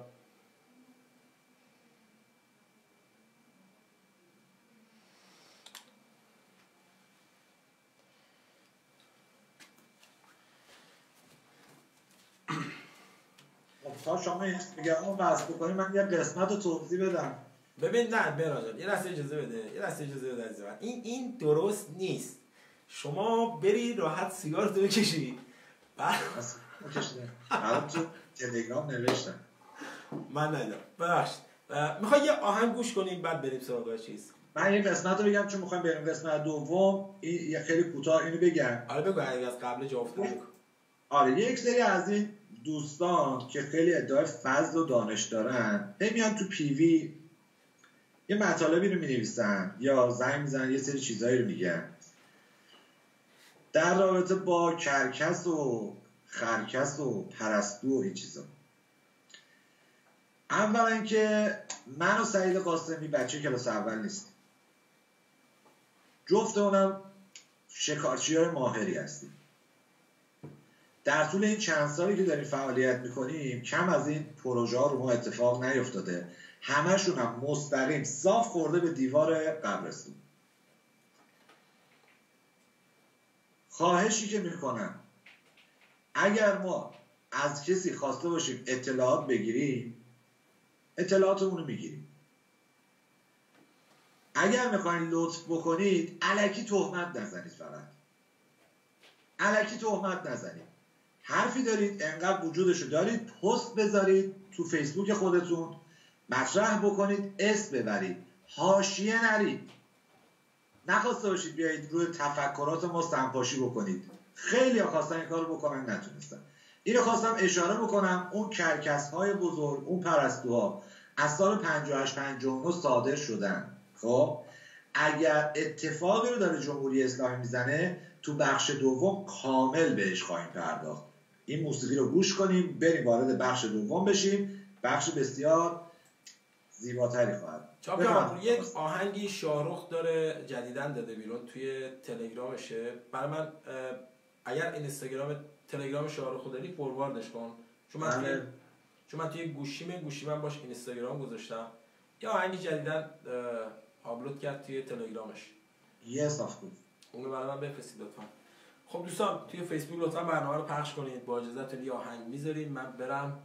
تا شما اینستاگرام بحث بکنید من یه قسمت رو توضیح بدم. ببین نه براجان یه لحظه اجازه بده یه لحظه اجازه بده این این درست نیست. شما بری راحت سیگار تو بکشی تلگرام نوشتم. من ندارم ببخشید. می‌خوای یه آهنگ گوش کنیم بعد بریم سراغ چیز؟ من یه قسمت رو بگم چون می‌خوایم بریم قسمت دوم. این یه خیلی کوتاه اینو بگم. آره بگو از قبل جا افتاده. آره یک سری از این دوستان که خیلی ادعای فضل و دانش دارن هی میان تو پیوی یه مطالبی رو می یا زنگ می‌زنن یه سری چیزهایی رو میگن. در رابطه با کرکس و خرکس و پرستو و این چیزا. اولا اینکه من و سعید قاسمی بچه کلاس اول نیستیم. جفت اونم شکارچی های ماهری هستیم. در طول این چند سالی که داریم فعالیت می‌کنیم کم از این پروژه ها رو ما اتفاق نیفتاده. همشون هم مستقیم صاف خورده به دیوار قبرستون. خواهشی که می‌کنم. اگر ما از کسی خواسته باشیم اطلاعات بگیریم اطلاعاتمون رو می‌گیریم. اگر می‌خواین لطف بکنید علکی تهمت نزنید فقط. علکی تهمت نزنید. حرفی دارید انقدر وجودشو دارید پست بذارید تو فیسبوک خودتون مطرح بکنید اسم ببرید. حاشیه نرید. نخواسته باشید بیایید روی تفکرات ما سنپاشی بکنید. خیلی ها خواستن این کار بکنن نتونستن. اینو خواستم اشاره بکنم اون کرکس های بزرگ اون پرستوها از سال 58 59 صادر شدن. خب؟ اگر اتفاقی رو داره جمهوری اسلامی می‌زنه تو بخش دوم کامل بهش خواهیم پرداخت. این موسیقی رو گوش کنیم بریم وارد بخش دوم بشیم. بخش بسیار زیباتری خواهد. چاپ یک آهنگی شاروخ داره جدیدن داده بیرون توی تلگرامشه. برای من اگر اینستاگرام تلگرام شاروخ داری فورواردش کن. چون من توی بله. چون من توی گوشیم گوشی من باش اینستاگرام گذاشتم. یا آهنگی جدیدن آپلود کرد توی تلگرامش. یس yes, اون برای من بفرستید لطفا. خب دوستان توی فیسبوک لطفا برنامه رو پخش کنید. با اجازهتون یه آهنگ می‌ذاریم. من برم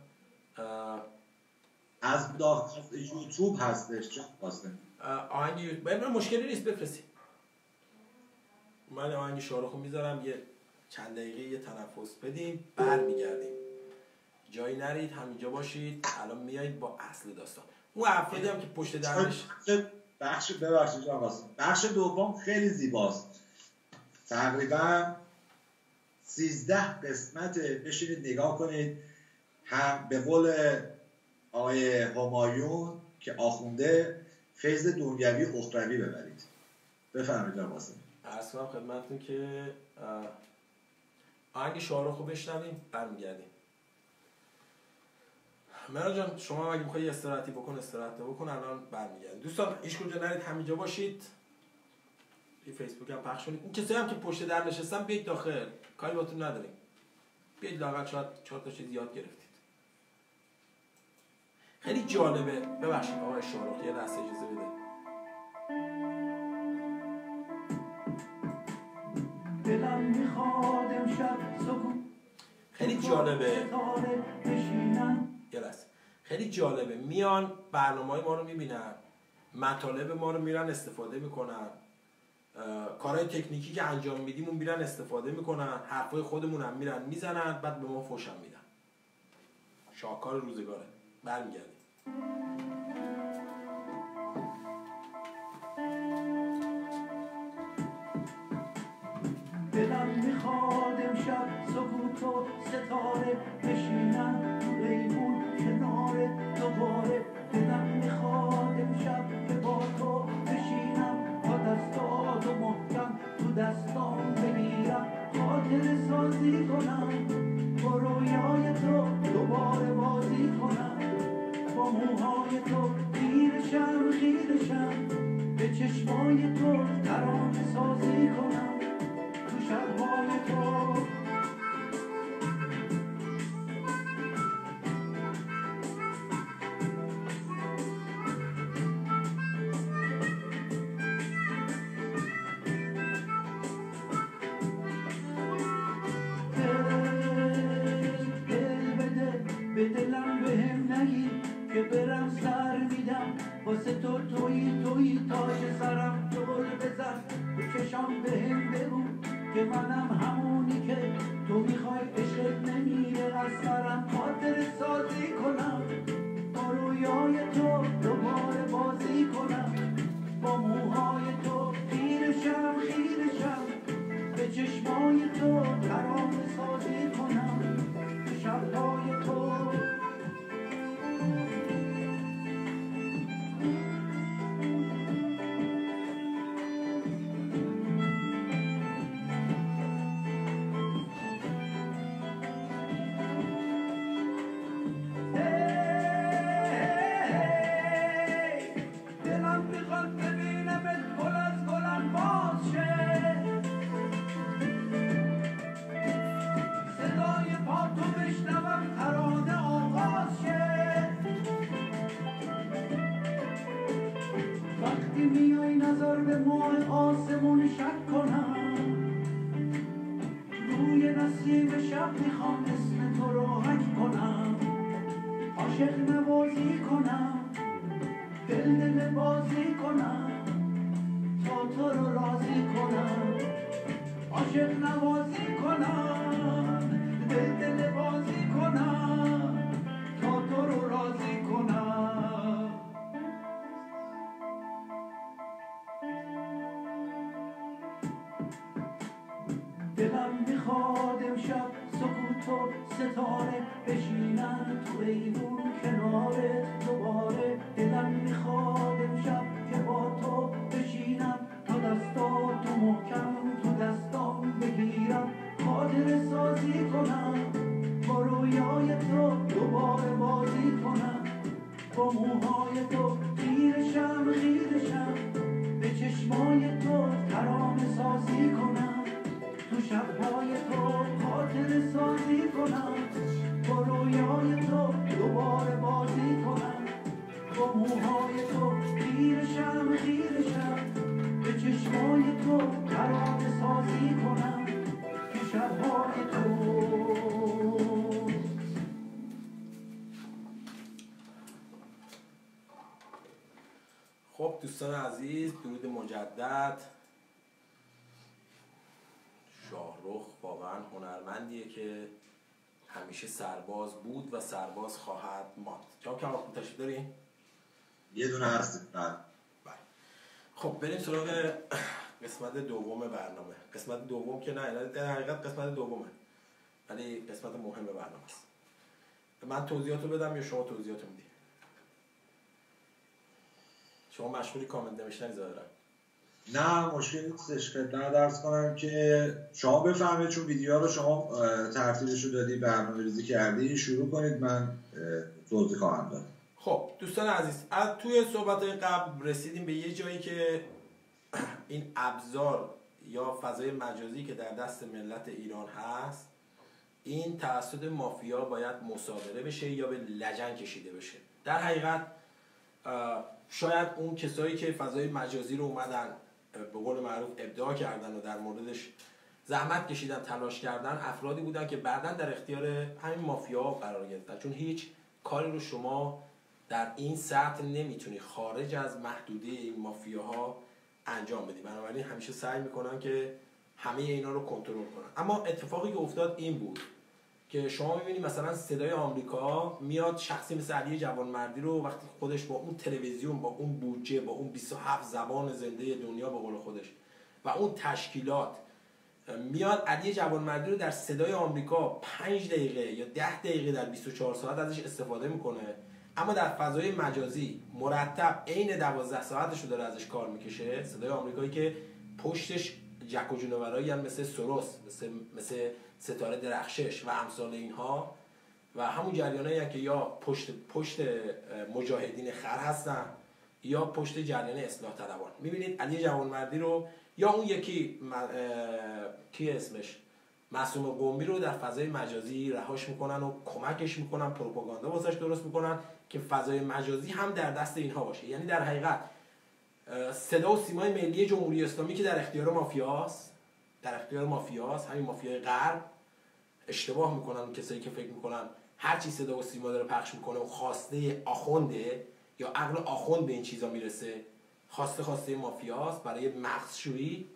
از داخل یوتیوب هستش. چه آهنگ یوتیوب. مشکلی نیست بفرستید من آهنگ شارخو می‌ذارم یه چند دقیقه یه تنفس بدیم برمیگردیم. جایی نرید همینجا باشید. الان میایید با اصل داستان. اون افرادی هم که پشت درش بخش ببخشید بخش دوم خیلی زیباست. تقریبا سیزده قسمت بشینید نگاه کنید. هم به قول آقای همایون که آخونده فیض دنیوی اخروی ببرید. بفرمایید واسه عرض کنم خدمتتون که آهنگ شاهرخ رو بشنویم برمیگردیم. مرا جان شما اگه میخوایی استراحتی بکن استراحت بکن الان برمیگردیم. دوستان هیچ کجا نرید همینجا باشید. توی فیسبوک هم پخش کنید. اون کسایی هم که پشت در نشستن بیاید داخل. کاری باتون نداریم. بیاید لاغت شاید چهار تا چیز یاد گرفتید. خیلی جالبه. ببخشید آقای شاروخ یه لحظه اجازه بده. خیلی جالبه. یه لحظه. خیلی جالبه. میان برنامه های ما رو می‌بینن مطالب ما رو میرن استفاده می‌کنن. کارهای تکنیکی که انجام میدیم اون میرن استفاده می‌کنن. حرفای خودمون هم میرن می‌زنن بعد به ما فوشم میدن. شاکار روزگاره. برمیگردیم. دلم می‌خواد امشب سکوت و ستاره بشینم تو ریمون کنار دوباره. دلم می‌خواد امشب که با تو بشینم با دستات و محکم تو دستان بگیرم خاطر سازی کنم. موهای تو خیرشم خیرشم به چشمای تو ترانه سازی کنم. تو شبهای تو خب دوستان عزیز درود مجدد. شاهرخ واقعا هنرمندیه که همیشه سرباز بود و سرباز خواهد ماند. جناب کمال خوب تشریف داریم؟ یه دونه هست. بله. خب بریم سراغ قسمت دوم برنامه. قسمت دوم که نه در حقیقت قسمت دومه. ولی قسمت مهم برنامه است. من توضیحاتو بدم یا شما توضیحاتو میدی؟ شما مشغولی کامنت نوشتن ظاهرا نه مشکلی نیستش خدمت درس کنم که شما بفهمید چون ویدیو رو شما ترتیبش رو دادی برنامه ریزی کردی شروع کنید من توضیح خواهم داد. خب دوستان عزیز از توی صحبت قبل رسیدیم به یه جایی که *clears throat* این ابزار یا فضای مجازی که در دست ملت ایران هست این توسط مافیا باید مصادره بشه یا به لجن کشیده بشه. در حقیقت شاید اون کسایی که فضای مجازی رو اومدن به قول معروف ابداع کردن و در موردش زحمت کشیدن تلاش کردن افرادی بودن که بعدا در اختیار همین مافیا قرار گرفتن. چون هیچ کاری رو شما در این سطح نمی‌تونی خارج از محدوده این مافیاها انجام بدی. بنابراین همیشه سعی می‌کنن که همه اینا رو کنترل کنن. اما اتفاقی که افتاد این بود. که شما می‌بینید مثلا صدای آمریکا میاد شخصی مثل علی جوانمردی رو وقتی خودش با اون تلویزیون با اون بودجه با اون 27 زبان زنده دنیا به قول خودش و اون تشکیلات میاد علی جوانمردی رو در صدای آمریکا 5 دقیقه یا 10 دقیقه در 24 ساعت ازش استفاده می‌کنه. اما در فضای مجازی مرتب عین 12 ساعتش رو داره ازش کار می‌کشه. صدای آمریکایی که پشتش جک و جونورایی هم مثل سوروس مثل مثل ستاره درخشش و امثال اینها و همون جریانایی که یا پشت پشت مجاهدین خر هستن یا پشت جریان اصلاح طلبان. می‌بینید علی جوانمردی رو یا اون یکی کی اسمش؟ معصوم قومی رو در فضای مجازی رهاش می‌کنن و کمکش می‌کنن پروپاگاندا واسش درست می‌کنن که فضای مجازی هم در دست اینها باشه. یعنی در حقیقت صدا و سیمای ملی جمهوری اسلامی که در اختیار مافیاست در اختیار مافیاست همین مافیای غرب اشتباه می‌کنن کسایی که فکر می‌کنن هر چی صدا و سیما داره پخش می‌کنه و خواسته آخونده یا عقل آخوند به این چیزا می‌رسه خواسته خواسته مافیاست برای مغزشویی.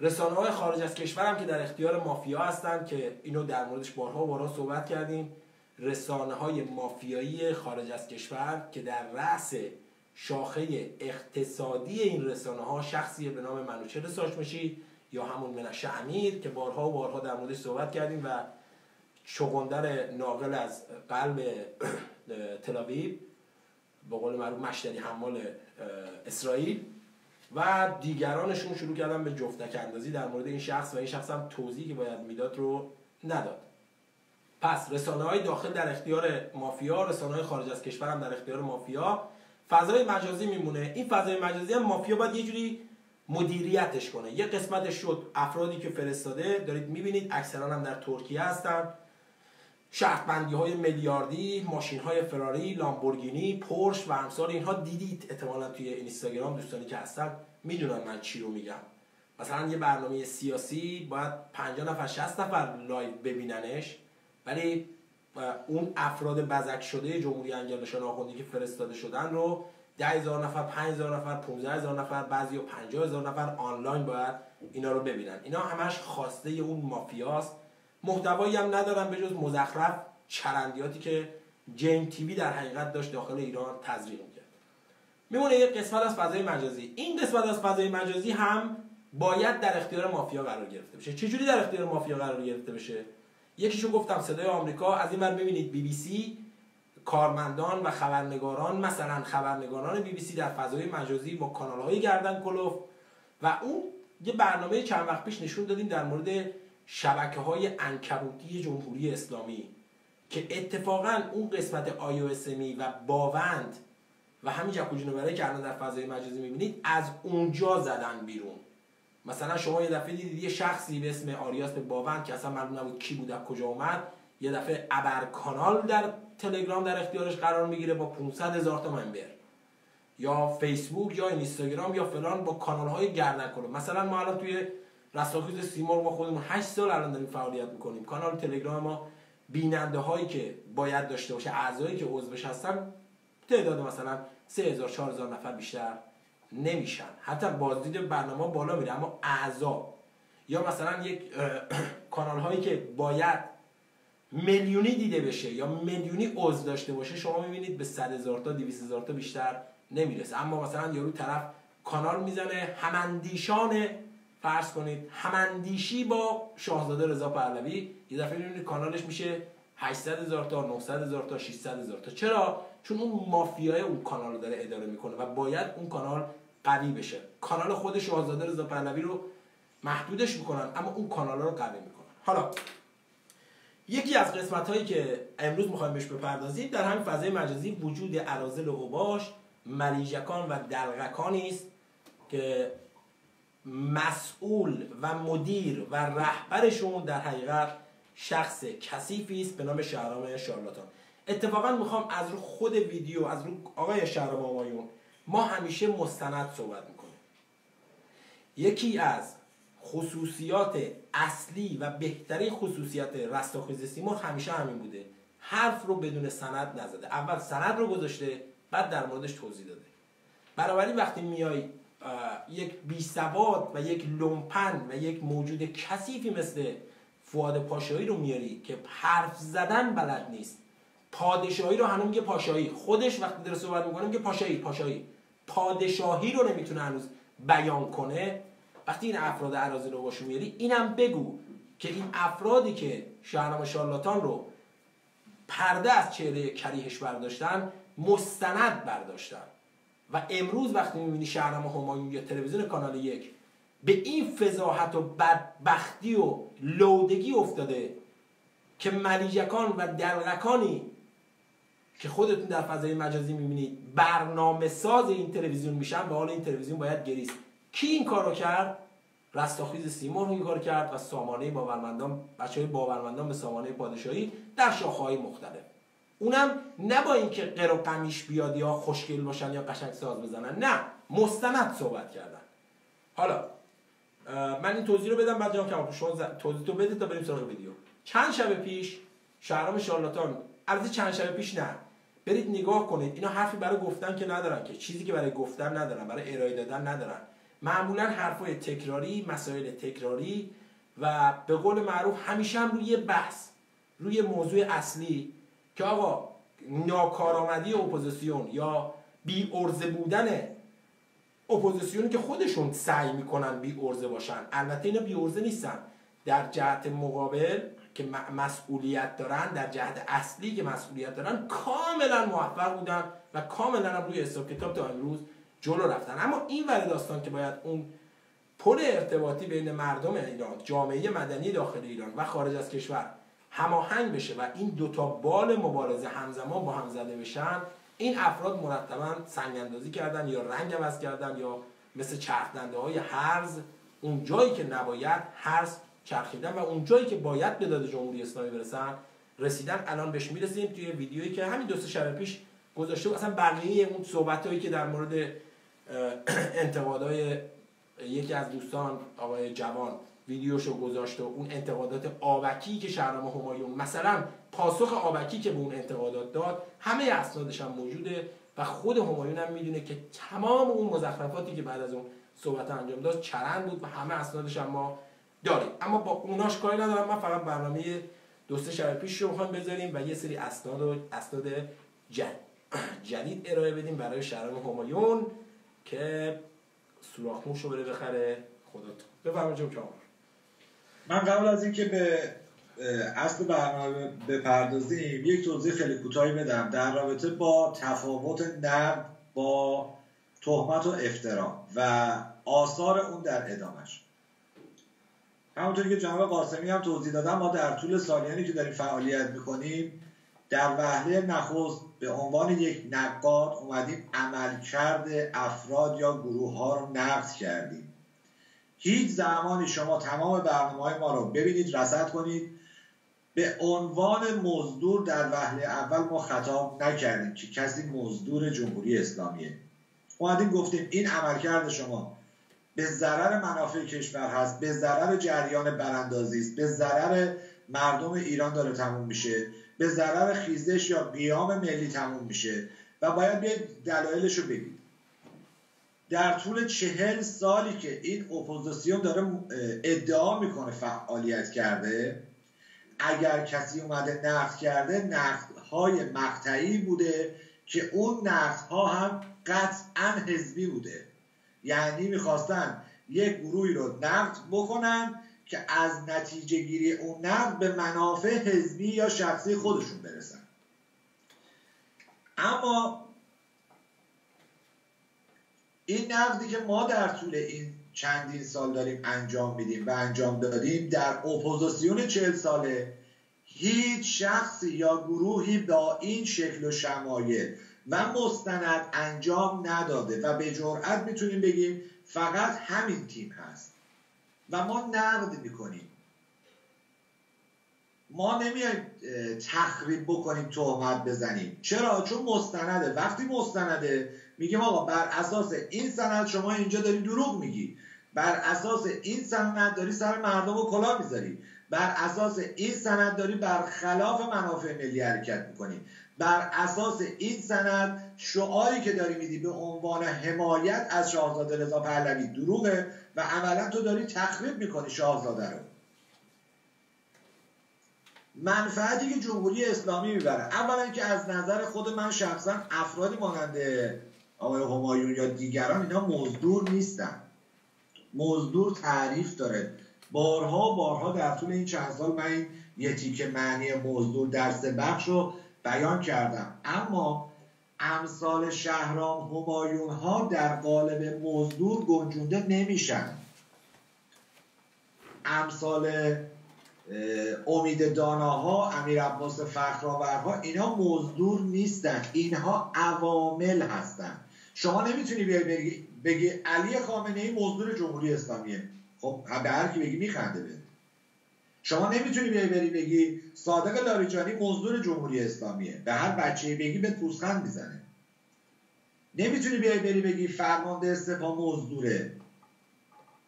رسانه های خارج از کشور هم که در اختیار مافیا هستن که اینو در موردش بارها و بارها صحبت کردیم. رسانه های مافیایی خارج از کشور که در رأس شاخه اقتصادی این رسانه ها شخصی به نام منوچه ساشمشی یا همون منشه امیر که بارها و بارها در موردش صحبت کردیم و چغندر ناقل از قلب *clears throat* تلاویب به قول معروف مشتری حمال اسرائیل و دیگرانشون شروع کردن به جفتک اندازی در مورد این شخص و این شخص هم توضیحی که باید می‌داد رو نداد. پس رسانه های داخل در اختیار مافیا رسانه های خارج از کشور هم در اختیار مافیا. فضای مجازی میمونه. این فضای مجازی هم مافیا باید یه جوری مدیریتش کنه. یه قسمتش شد افرادی که فرستاده دارید می‌بینید اکثرا هم در ترکیه هستن. شرطبندی های میلیاردی ماشین های فراری لامبورگینی پورش و امثال اینها دیدید احتمالا توی اینستاگرام دوستانی که هستن می‌دونن من چی رو میگم. مثلا یه برنامه سیاسی باید 50 نفر 60 نفر live ببیننش ولی اون افراد بزک شده جمهوری انگلشان آخوندی که فرستاده شدن رو ده هزار نفر پنج هزار نفر 15 هزار نفر بعضی و 50 هزار نفر آنلاین باید اینا رو ببینن. اینا همش خواسته اون مافیاست. محتوایی هم ندارن به جز مزخرف چرندیاتی که جین تیوی در حقیقت داشت داخل ایران تزریق می‌کرد. میمونه یک قسمت از فضای مجازی. این قسمت از فضای مجازی هم باید در اختیار مافیا قرار گرفته بشه. چجوری در اختیار مافیا قرار گرفته بشه؟ یکیشو گفتم صدای آمریکا. از این ور ببینید بی بی سی. کارمندان و خبرنگاران مثلا خبرنگاران بی بی سی در فضای مجازی با کانال های گردن کلوف و اون یه برنامه چند وقت پیش نشون دادیم در مورد شبکه های انکبوتی جمهوری اسلامی که اتفاقا اون قسمت آی و باوند و همین جکوجینو برای که الان در فضای مجازی می‌بینید از اونجا زدن بیرون. مثلا شما یه دفعه دیدید یه شخصی به اسم آریاس به باوند که اصلا معلوم نبود کی بود از کجا اومد یه دفعه ابر کانال در تلگرام در اختیارش قرار می‌گیره با 500 هزار تا منبر یا فیسبوک یا اینستاگرام یا فلان با کانال های گردن مثلا ما الان توی رستاخیز سیمور ما خودمون 8 سال الان داریم فعالیت می‌کنیم. کانال تلگرام ما بیننده هایی که باید داشته باشه اعضایی که عضوش هستن تعداد مثلا 3000 4000 نفر بیشتر نمیشن. حتی بازدید برنامه بالا میره اما اعضا. یا مثلا یک *clears throat* کانال هایی که باید میلیونی دیده بشه یا میلیونی عضو داشته باشه شما می‌بینید به 100 هزار تا 200 هزار تا بیشتر نمی‌رسه. اما مثلا یارو طرف کانال می‌زنه هماندیشان فرض کنید هماندیشی با شاهزاده رضا پهلوی. یه دفعه می‌بینید کانالش میشه 800 هزار تا 900 هزار تا 600 هزار تا. چرا؟ چون اون مافیای اون کانال رو داره اداره می‌کنه و باید اون کانال قوی بشه. کانال خود شاهزاده رضا پهلوی رو محدودش می‌کنن اما اون کانال رو قوی می‌کنن. حالا یکی از قسمت هایی که امروز می‌خوایم بهش بپردازیم در همین فضای مجازی وجود ارازل و اوباش ملیجکان و دلغکانی است که مسئول و مدیر و رهبرشون در حقیقت شخص کثیفی است به نام شهرام شارلاتان. اتفاقا می‌خوام از رو خود ویدیو از رو آقای شهرام آمایون ما همیشه مستند صحبت می‌کنیم. یکی از خصوصیات اصلی و بهترین خصوصیت رستاخیز سیمور همیشه همین بوده. حرف رو بدون سند نزده. اول سند رو گذاشته بعد در موردش توضیح داده. بنابراین وقتی میای یک بیسواد و یک لومپن و یک موجود کثیفی مثل فواد پاشایی رو میاری که حرف زدن بلد نیست. پادشاهی رو هنوز میگه پاشایی. خودش وقتی داره صحبت می‌کنه میگه پاشایی پاشایی. پادشاهی رو نمی‌تونه هنوز بیان کنه. وقتی این افراد عراضی رو باشون میاری اینم بگو که این افرادی که شهرنامه شارلاتان رو پرده از چهره کریهش برداشتن مستند برداشتن. و امروز وقتی می‌بینی شهرنامه همایون یا تلویزیون کانال یک به این فضاحت و بدبختی و لودگی افتاده که ملیجکان و دلغکانی که خودتون در فضای مجازی می‌بینید برنامه ساز این تلویزیون میشن به حال این تلویزیون باید گریست. کی این کارو کرد؟ رستاخیز سیمور این کار کرد و سامانه باورمندان بچه های باورمندان به سامانه پادشاهی در شاخه های مختلف. اونم نه با اینکه قر قمیش بیاد یا خوشگل باشن یا قشنگ ساز بزنن نه مستند صحبت کردن. حالا من این توضیح رو بدم بعد جان که شما توضیح تو بده تا بریم سراغ ویدیو. چند شب پیش شهرام شارلاتان البته چند شب پیش نه برید نگاه کنید اینا حرفی برای گفتن که ندارن که چیزی که برای گفتن ندارن برای ارائه دادن ندارن. معمولا حرفای تکراری مسائل تکراری و به قول معروف همیشه هم روی بحث روی موضوع اصلی که آقا ناکارآمدی اپوزیسیون یا بی عرضه بودن اپوزیسیونی که خودشون سعی می‌کنن بی عرضه باشن. البته اینا بی عرضه نیستن. در جهت مقابل که مسئولیت دارن در جهت اصلی که مسئولیت دارن کاملا موفق بودن و کاملا روی حساب کتاب تا امروز جلو رفتن. اما این ور داستان که باید اون پل ارتباطی بین مردم ایران جامعه مدنی داخل ایران و خارج از کشور هماهنگ بشه و این دوتا بال مبارزه همزمان با هم زده بشن این افراد مرتبا سنگ اندازی کردن یا رنگ عوض کردن یا مثل چرخدنده های هرز اون جایی که نباید هرز چرخیدن و اون جایی که باید به داد جمهوری اسلامی برسن رسیدن الان بهش می‌رسیم توی ویدیویی که همین دو سه شب پیش گذاشته اصلا بقیه اون صحبت که در مورد *clears throat* انتقادهای یکی از دوستان آقای جوان ویدیوشو گذاشته و اون انتقادات آبکی که شهرام همایون مثلا پاسخ آبکی که به اون انتقادات داد همه اسنادش هم موجوده و خود همایون هم می‌دونه که تمام اون مزخرفاتی که بعد از اون صحبت انجام داد چرند بود و همه اسنادش هم ما داریم. اما با اوناش کاری ندارم. من فقط برنامه دو سه شب پیش رو می‌خوام بذاریم و یه سری اسناد و اسناد *clears throat* جدید ارائه بدیم برای شهرام همایون. که سوراخ رو بره بخره. خودت بفرمایید جو من قبل از اینکه به اصل برنامه بپردازیم یک توضیح خیلی کوتاهی بدم. در رابطه با تفاوت نقد با تهمت و افترا و آثار اون در ادامش همونطوری که جناب قاسمی هم توضیح دادم ما در طول سالیانی که داریم فعالیت می‌کنیم در وهله نخست به عنوان یک نقاد اومدیم عملکرد افراد یا گروه ها رو نقد کردیم. هیچ زمانی شما تمام برنامه های ما رو ببینید رسد کنید. به عنوان مزدور در وهله اول ما خطاب نکردیم که کسی مزدور جمهوری اسلامیه. اومدیم گفتیم این عملکرد شما به ضرر منافع کشور هست به ضرر جریان براندازی است به ضرر مردم ایران داره تموم میشه. به ضرر خیزش یا قیام ملی تموم میشه و باید بیاید دلایلش رو بگید در طول چهل سالی که این اپوزیسیون داره ادعا می‌کنه فعالیت کرده اگر کسی اومده نقد کرده نقدهای مقطعی بوده که اون نقدها هم قطعا حزبی بوده. یعنی می‌خواستن یک گروهی رو نقد بکنن که از نتیجه گیری اون نقد به منافع حزبی یا شخصی خودشون برسن. اما این نقدی که ما در طول این چندین سال داریم انجام میدیم و انجام دادیم در اپوزیسیون چهل ساله هیچ شخصی یا گروهی با این شکل و شمایل و مستند انجام نداده و به جرأت می‌تونیم بگیم فقط همین تیم هست. و ما نقد می‌کنیم. ما نمیایم تخریب بکنیم تهمت بزنیم. چرا؟ چون مستنده. وقتی مستنده میگیم آقا بر اساس این سند شما اینجا داری دروغ میگی. بر اساس این سند داری سر مردم و کلا می‌ذاری. بر اساس این سند داری خلاف منافع ملی حرکت می‌کنی. بر اساس این سند شعاری که داری میدی به عنوان حمایت از شاهزاده رضا پهلوی دروغه و عملا تو داری تخریب می‌کنی شاهزاده رو. منفعتی که جمهوری اسلامی می‌بره. اولا که از نظر خود من شخصا افرادی مانند آقای همایون یا دیگران اینا مزدور نیستن. مزدور تعریف داره. بارها بارها در طول این چند سال من این یه تیکه معنی مزدور در سه بخش رو بیان کردم. اما امثال شهرام همایون ها در قالب مزدور گنجونده نمیشن. امثال امید داناها امیر عباس فخرآورها اینا مزدور نیستن. اینها عوامل هستن. شما نمی‌تونی بگی, بگی علی خامنه ای مزدور جمهوری اسلامیه. خب به هر کی بگی میخنده به شما نمی‌تونی بیای بری بگی صادق لاریجانی مزدور جمهوری اسلامیه. به هر بچه بگی به پوزخند می‌زنه. نمی‌تونی بیای بری بگی فرمانده استفا مزدوره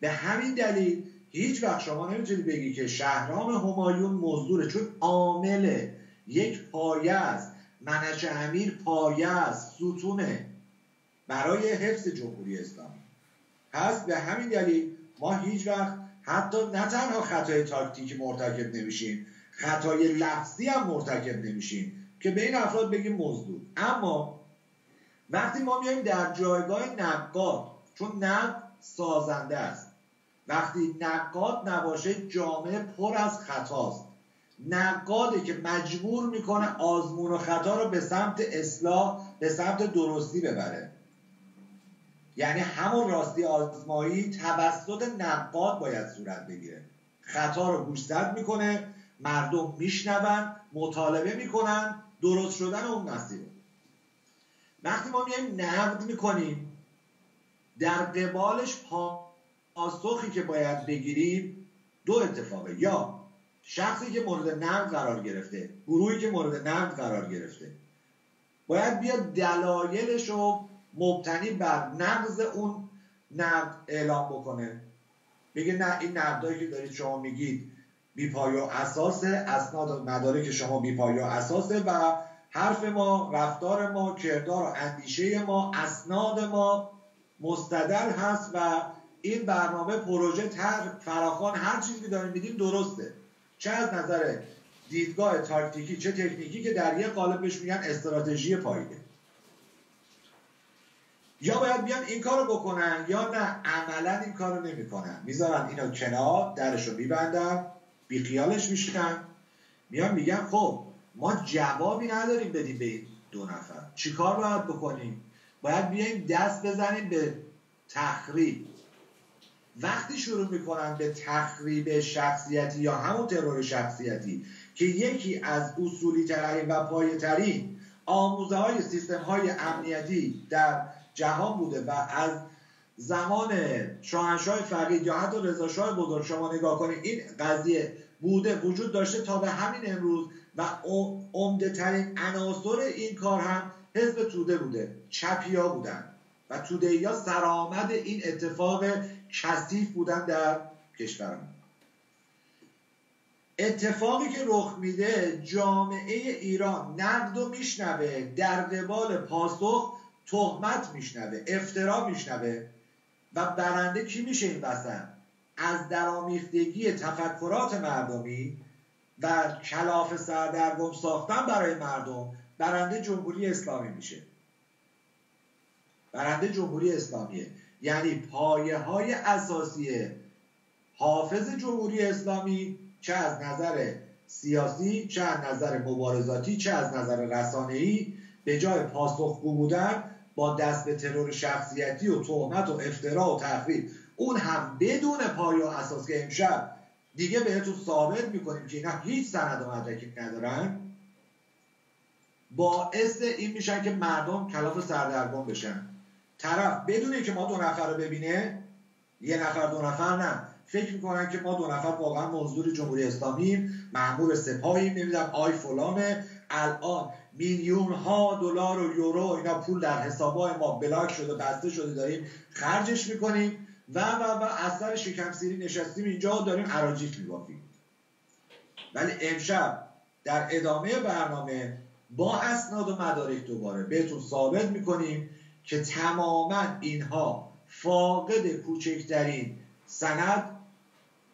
به همین دلیل هیچ وقت شما نمی‌تونی بگی که شهرام همایون مزدوره چون عامل یک پایه است. منش امیر پایه است. ستونه. برای حفظ جمهوری اسلامی. پس به همین دلیل ما هیچ وقت حتی نه تنها خطای تاکتیکی مرتکب نمیشیم خطای لفظی هم مرتکب نمیشیم که به این افراد بگیم مزدور. اما وقتی ما میایم در جایگاه نقاد چون نقد سازنده است وقتی نقاد نباشه جامعه پر از خطاست. نقاده که مجبور می‌کنه آزمون و خطا رو به سمت اصلاح به سمت درستی ببره. یعنی همون راستی آزمایی توسط نقاد باید صورت بگیره. خطا رو گوشزد می‌کنه مردم میشنون مطالبه می‌کنن درست شدن اون مسیر وقتی ما میایم نقد می‌کنیم در قبالش پاسخی که باید بگیریم دو اتفاقه. یا شخصی که مورد نقد قرار گرفته گروهی که مورد نقد قرار گرفته باید بیاد دلایلش رو مبتنی بر نقض اون نقد اعلام بکنه. بگه نه این نقدایی که دارید شما میگید بیپای و اساسه اسناد و مدارک شما و اساسه و حرف ما رفتار ما کردار و اندیشه ما اسناد ما مستدل هست و این برنامه پروژه تر فراخان هر چیزی که داریم میدیم درسته. چه از نظر دیدگاه تاکتیکی چه تکنیکی که در یک قالب بهش میگن استراتژی پایده یا باید بیان این کارو بکنن یا نه. عملا این کارو نمی‌کنن. می‌ذارن اینو کنار درشو میبندن بیخیالش میشن میان میگن خب ما جوابی نداریم بدیم به این دو نفر. چیکار باید بکنیم؟ باید بیایم دست بزنیم به تخریب. وقتی شروع می‌کنن به تخریب شخصیتی یا همون ترور شخصیتی که یکی از اصولی ترین و پایه ترین آموزه های سیستم های امنیتی در جهان بوده و از زمان شاهنشاه فرید یا حتی رضا شاه بزرگ شما نگاه کنید این قضیه بوده وجود داشته تا به همین امروز و عمده ترین عناصر این کار هم حزب توده بوده چپیا بودن و توده ها سرآمد این اتفاق کثیف بودن در کشورمون اتفاقی که رخ میده جامعه ایران نقد و میشنوه در قبال پاسخ تهمت میشنوه افترا میشنوه. و برنده کی میشه این وسط؟ از درامیختگی تفکرات مردمی و کلاف سردرگم ساختن برای مردم برنده جمهوری اسلامی میشه. برنده جمهوری اسلامیه. یعنی پایه های اساسی حافظ جمهوری اسلامی چه از نظر سیاسی چه از نظر مبارزاتی چه از نظر رسانه‌ای به جای پاسخگو بودن با دست به ترور شخصیتی و تهمت و افترا و تخریب. اون هم بدون پایه و اساس که امشب دیگه بهتون ثابت می‌کنیم که اینا هیچ سند و مدرکی ندارن. باعث این میشن که مردم کلاف سردرگم بشن. طرف بدون که ما دو نفر رو ببینه یه نفر دو نفر نه. فکر می‌کنن که ما دو نفر واقعا مزدور جمهوری اسلامی مأمور سپاهیم نمی‌دونم آی فلانه. الان میلیون ها دلار و یورو اینا پول در حسابای ما بلاک شده بسته شده داریم خرجش می‌کنیم و و و از سر شکم سیری نشستیم اینجا داریم عراجیف میبافیم. ولی امشب در ادامه برنامه با اسناد و مدارک دوباره بهتون ثابت می‌کنیم که تماما اینها فاقد کوچکترین سند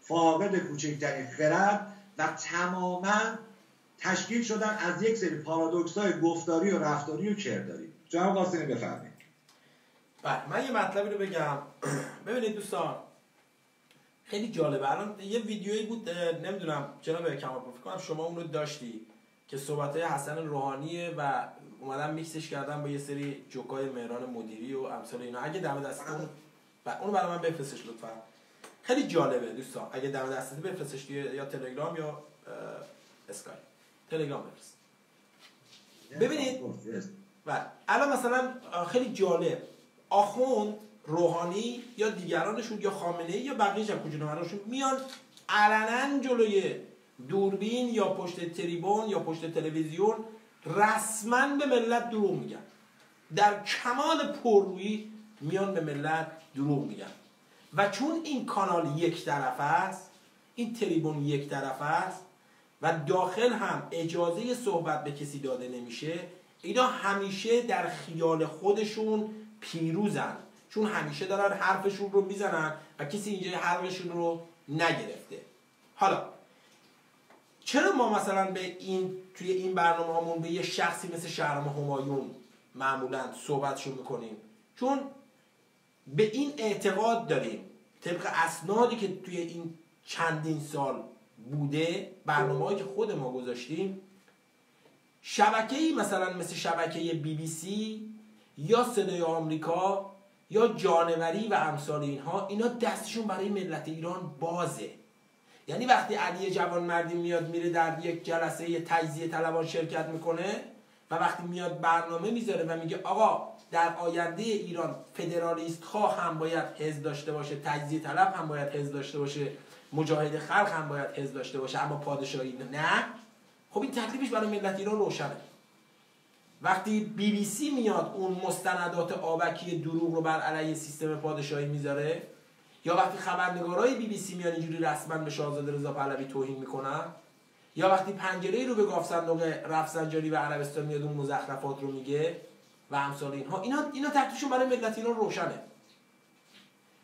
فاقد کوچکترین خرد و تماما تشکیل شدن از یک سری پارادوکس های گفتاری و رفتاری و کرداری. جناب قاسمی بفرمایید. بله من یه مطلبی رو بگم. ببینید دوستان خیلی جالبه. الان یه ویدیویی بود نمی‌دونم جناب کمال فکر کنم شما اون رو داشتی که صحبت حسن روحانیه و اومدن میکسش کردن با یه سری جوکای مهران مدیری و امثال اینا. اگه دم دست اون اون برای من بفرستش لطفا. خیلی جالبه دوستان. اگه در دستت بفرستش یا تلگرام یا اه، اسکای تلگرام بفرست ببینید. و الان مثلا خیلی جالب. آخوند روحانی یا دیگرانشون یا خامنه یا بقیه جمعشون میان علنا جلوی دوربین یا پشت تریبون یا پشت تلویزیون رسما به ملت دروغ میگن. در کمال پررویی میان به ملت دروغ میگن. و چون این کانال یک طرف است این تریبون یک طرف است و داخل هم اجازه صحبت به کسی داده نمیشه اینا همیشه در خیال خودشون پیروزن. چون همیشه دارن حرفشون رو می‌زنن و کسی اینجا حرفشون رو نگرفته. حالا چرا ما مثلا به این توی این برنامه همون به یه شخصی مثل شهرام همایون معمولا صحبتشون می‌کنیم؟ چون به این اعتقاد داریم. طبق اسنادی که توی این چندین سال بوده برنامه که خود ما گذاشتیم. شبکه ای مثلا مثل شبکه بی بی سی یا صدای آمریکا یا جانوری و امثال اینها اینا دستشون برای ملت ایران بازه. یعنی وقتی علی جوان مردی میاد میره در یک جلسه یه تجزیه طلبان شرکت می‌کنه و وقتی میاد برنامه می‌ذاره و میگه آقا در آینده ایران فدرالیست خواه هم باید حزب داشته باشه تجزیه طلب هم باید حزب داشته باشه مجاهد خلق هم باید حزب داشته باشه اما پادشاهی نه. خب این تکلیفش برای ملت ایران روشنه. وقتی بی بی سی میاد اون مستندات آبکی دروغ رو بر علیه سیستم پادشاهی می‌ذاره یا وقتی خبرنگارای بی بی سی میان اینجوری رسما به شاهزاده رضا پهلوی توهین می‌کنن یا وقتی پنجره رو به گاف صندوق رفسنجانی و عربستان میاد اون مزخرفات رو میگه و امثال اینها اینا اینا تکلیفشون برای ملت ایران روشنه.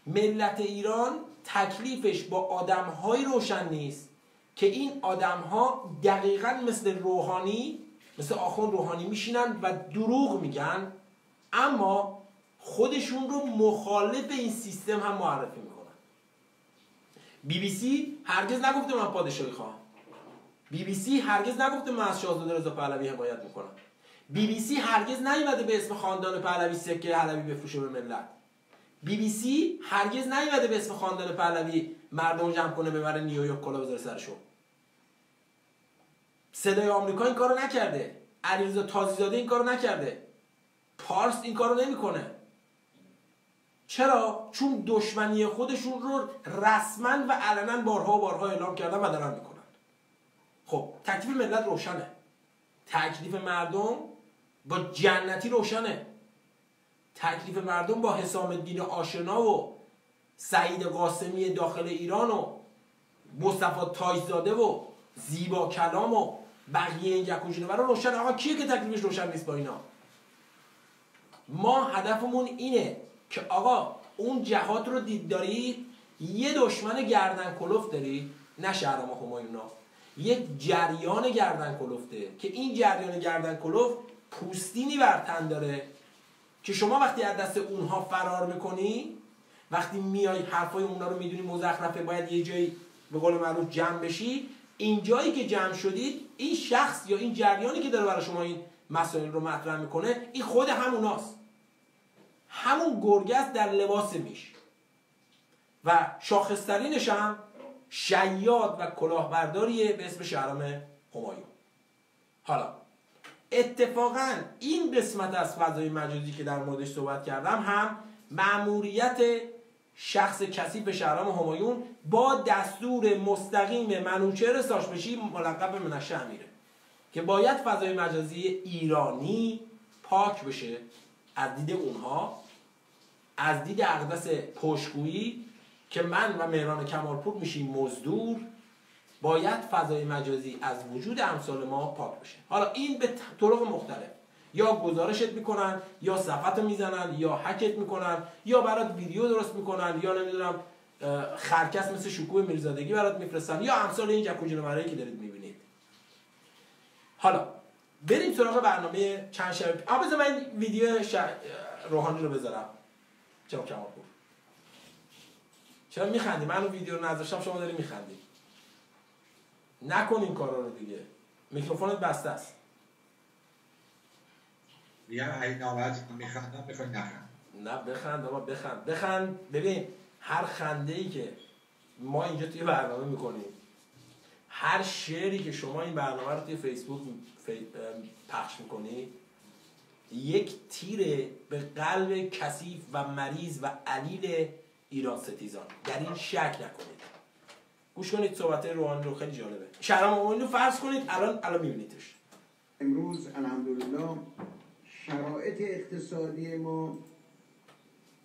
ملت ایران تکلیفش با آدمهایی روشن نیست که این آدمها دقیقا مثل روحانی مثل آخون روحانی میشینن و دروغ میگن اما خودشون رو مخالف این سیستم هم معرفی می‌کنن. بی بی سی هرگز نگفته من پادشاهی خواهم. بی بی سی هرگز نگفته من از شاهزاده رضا پهلوی حمایت می‌کنم. بی بی سی هرگز نیومده به اسم خاندان پهلوی سکه حلبی بفروشه به ملت. بی بی سی هرگز نیومده به اسم خاندان پهلوی مردم جمع کنه ببره نیویورک کلاه بذاره سرشون صدای آمریکا این کارو نکرده. علیرضا تازیزاده این کارو نکرده. پارس این کارو نمی‌کنه. چرا؟ چون دشمنی خودشون رو رسما و علنا بارها و بارها اعلام کردن و دارن می‌کنن. خب تکلیف ملت روشنه. تکلیف مردم با جنتی روشنه. تکلیف مردم با حسام الدین آشنا و سعید قاسمی داخل ایران و مصطفی تایزاده و زیبا کلام و بقیه این جکوجونه برای روشن. آقا کیه که تکلیفش روشن نیست با اینا؟ ما هدفمون اینه که آقا اون جهات رو دید دارید یه دشمن گردن کلوف دارید نه شهرام همایونا. یک جریان گردن کلفته. که این جریان گردن کلوف پوستینی بر تن داره. که شما وقتی از دست اونها فرار می‌کنی وقتی میای حرفای اونا رو می‌دونی مزخرفه باید یه جایی به قول معروف جمع بشی این جایی که جمع شدید این شخص یا این جریانی که داره برای شما این مسائل رو مطرح می‌کنه این خود هموناست. همون گرگست در لباس میش. و شاخصترینش هم شیاد و کلاهبرداریه به اسم شهرام همایون. حالا اتفاقا این قسمت از فضای مجازی که در موردش صحبت کردم هم مأموریت شخص کسی به شهرام همایون با دستور مستقیم منوچهر ساشمشی ملقب منشه امیره که باید فضای مجازی ایرانی پاک بشه. از دید اونها از دید اقدس پشگویی که من و مهران کمالپور میشیم مزدور. باید فضای مجازی از وجود امثال ما پاک بشه حالا این به طرق مختلف. یا گزارشت می‌کنن یا صفت می‌زنن یا حکت می‌کنن یا برات ویدیو درست می‌کنن یا نمی‌دونم خرکس مثل شکوه میرزادگی برات میفرستن یا امثال این جکوجین مرایی که دارید می‌بینید. حالا بریم سراغ برنامه چند شب آ من ویدیو ش... روحانی رو بذارم. چرا کمال چرا میخندی؟ من اون ویدیو رو نذاشتم شما داری میخندی. نکن این کارا رو دیگه. میکروفونت بسته است. میگم اگه ناراحت میخندم می‌خوای نخند. نه بخند آقا بخند. بخند. ببین هر خنده ای که ما اینجا توی برنامه می‌کنیم هر شعری که شما این برنامه رو توی فیسبوک فی- پخش می‌کنی یک تیره به قلب کثیف و مریض و علیل ایران ستیزان. در این شک نکنید. گوش کنید صحبت روحانی رو خیلی جالبه. شهرام اومانی رو فرض کنید الان الان میبینیدش. امروز الحمدلله شرایط اقتصادی ما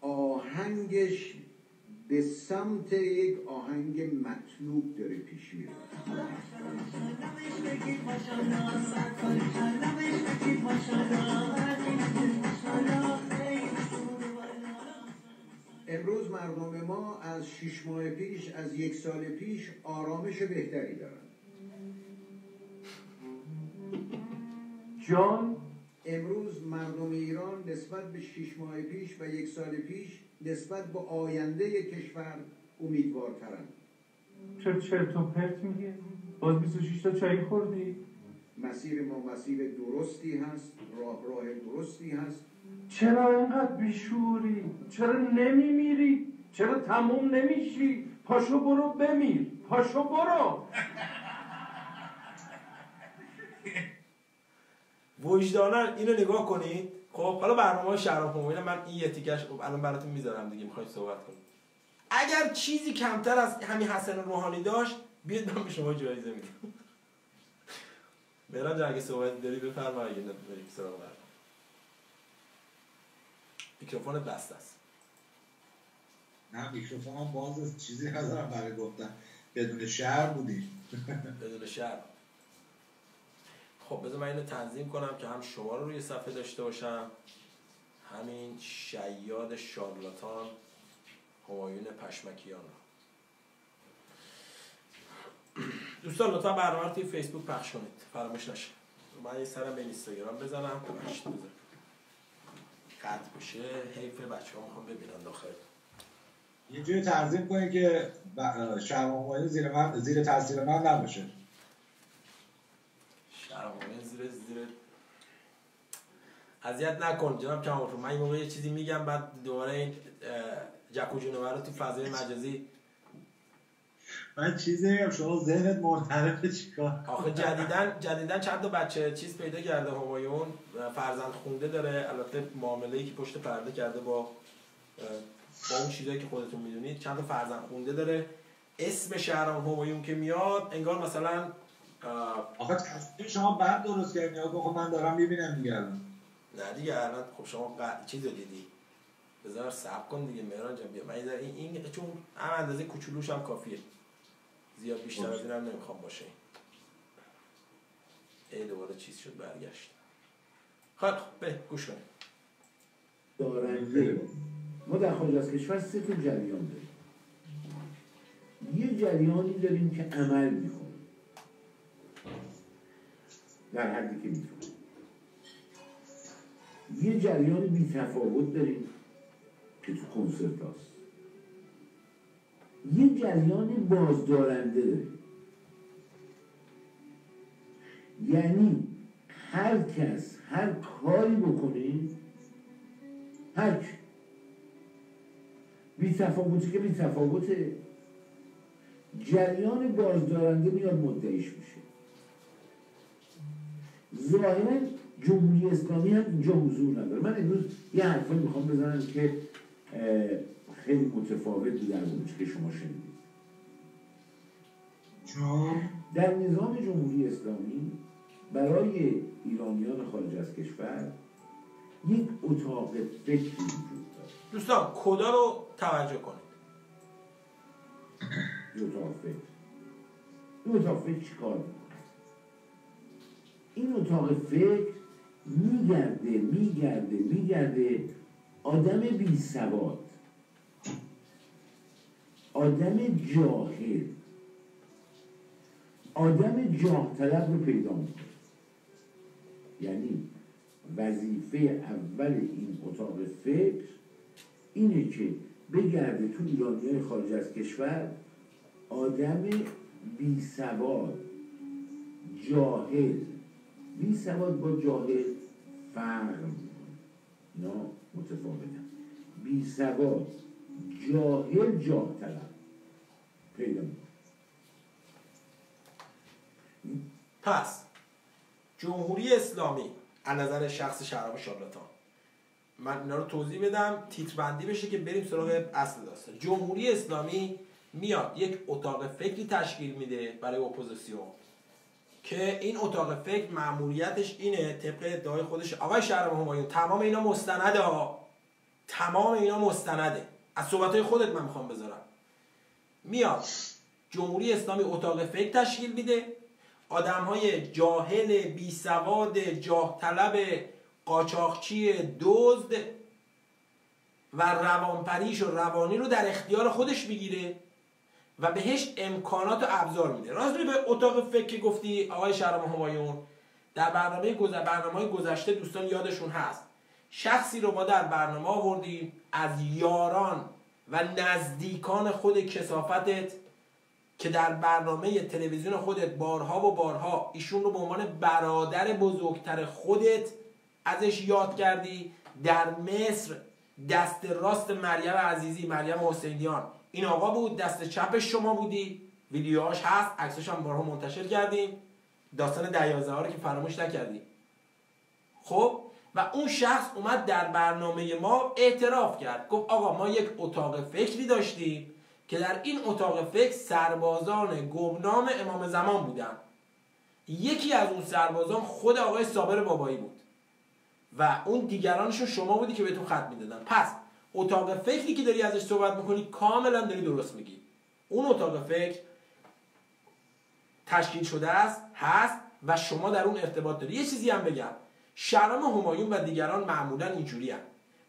آهنگش به سمت یک آهنگ مطلوب داره پیش میره مردم ما از شش ماه پیش از یک سال پیش آرامش بهتری دارن. جان؟ امروز مردم ایران نسبت به شش ماه پیش و یک سال پیش نسبت به آینده کشور امیدوارترند چرا چرت و پرت میگه؟ باز 26 تا چای خوردی؟ مسیر ما مسیر درستی هست راه راه درستی هست. چرا اینقدر بیشوری؟ چرا نمیمیری؟ چرا تموم نمیشی؟ پاشو برو بمیر پاشو برو. وجدانن اینو نگاه کنید خب حالا برنامه شهرام همایون من این یه تیکش الان براتون می‌ذارم دیگه می‌خواید صحبت کنید اگر چیزی کمتر از همین حسن روحانی داشت بیاد من به شما جایزه میدم. مهران اگه صحبت داری بفرما اگه سراغ میکروفون بسته است. نه میکروفون هم باز. چیزی ندارم برای گفتن بدون شهر بودیم بدون شهر خب بذار من اینو تنظیم کنم که هم شما رو روی صفحه داشته باشم. همین شیاد شارلاتان همایون پشمکیان رو. دوستان لطفا برنامه رو توی فیسبوک پخش کنید. فراموش نشه. من یه سرم به اینستاگرام بزنم. بزنم قطع بشه حیف بچه ها می‌خوام ببینن داخل. یه جوری تنظیم کنید که شهر همایون زیر من زیر تاثیر من نباشه. شرمانه زیر زیر اذیت نکن جناب کمالپور من این موقع یه چیزی میگم بعد دوباره این جکو جونور تو فضای مجازی من چیزی میگم شما ذهنت منطلقه چیکار آخه جدیدن جدیدن چند تا بچه چیز پیدا کرده همایون فرزند خونده داره البته معامله که پشت پرده کرده با با اون چیزایی که خودتون می‌دونید. چند تا فرزند خونده داره. اسم شهرام همایون که میاد انگار مثلا آخه شما بعد درست کردین یا خب من دارم می‌بینم دیگه نه دیگه الان خب شما ق... چیز رو دیدی. بذار صبر کن دیگه مهران جان بیا. من این چون هم اندازه کوچولوش هم کافیه. زیاد بیشتر از این هم نمی‌خوام باشه. ای دوباره چیز شد برگشت. خب به گوش کنیم. دارنده. ما در خارج از کشور سه تا جریان داریم. یه جریانی داریم که عمل می‌کنه در حدی که می‌تونه یه جریان بی تفاوت داریم که تو کنسرت هست یه جریان بازدارنده داریم. یعنی هر کس هر کاری بکنه هر کی. بی تفاوتی که بی تفاوته. جریان بازدارنده میاد مدعیش میشه. ظاهرا جمهوری اسلامی هم اینجا حضور نداره. من امروز یه حرفایی می‌خوام بزنم که خیلی متفاوت بود در اون که شما شنیدید. چون در نظام جمهوری اسلامی برای ایرانیان خارج از کشور یک اتاق فکری وجود داره دوستان کدا رو توجه کنید. یه اتاق فکر. این اتاق فکر چی کار می‌کنه؟ این اتاق فکر میگرده میگرده میگرده آدم بی سواد آدم جاهل. آدم جاه طلب رو پیدا می‌کنه. یعنی وظیفه اول این اتاق فکر اینه که بگرده تو ایرانی خارج از کشور آدم بی سواد جاهل. بی سواد با جاهل فرق می‌کنه. اینا متفاوتن. بی سواد جاهل جاه طلب. پیدا پس جمهوری اسلامی از نظر شخص شراب شارلاتان من اینا رو توضیح بدم تیتربندی بشه که بریم سراغ اصل داستان. جمهوری اسلامی میاد یک اتاق فکری تشکیل میده برای اپوزیسیون که این اتاق فکر معمولیتش اینه طبق ادعای خودش آقای شهرام همایون تمام اینا مستنده ها. تمام اینا مستنده. از صحبت خودت من می‌خوام بذارم. میاد. جمهوری اسلامی اتاق فکر تشکیل میده. آدم های جاهل بی سواد جاه طلب قاچاقچی دزد و روانپریش و روانی رو در اختیار خودش می‌گیره و بهش امکانات و ابزار میده. راست به اتاق فکر گفتی آقای شهرام همایون در برنامه. برنامه گذشته دوستان یادشون هست. شخصی رو ما در برنامه آوردیم. از یاران و نزدیکان خود کسافتت که در برنامه تلویزیون خودت بارها و بارها ایشون رو به عنوان برادر بزرگتر خودت ازش یاد کردی در مصر دست راست مریم عزیزی مریم حسینیان. این آقا بود دست چپ شما بودی. ویدیوهاش هست عکسش هم بارها منتشر کردیم. داستان دیازه ها رو که فراموش نکردیم خب و اون شخص اومد در برنامه ما اعتراف کرد. گفت آقا ما یک اتاق فکری داشتیم که در این اتاق فکر سربازان گمنام امام زمان بودن. یکی از اون سربازان خود آقای صابر بابایی بود و اون دیگرانشون شما بودی که بهتون خط می‌دادن. پس اتاق فکری که داری ازش صحبت می‌کنی کاملا داری درست میگی. اون اتاق فکر تشکیل شده است هست و شما در اون ارتباط داری. یه چیزی هم بگم. شرام همایون و دیگران معمولا اینجوری.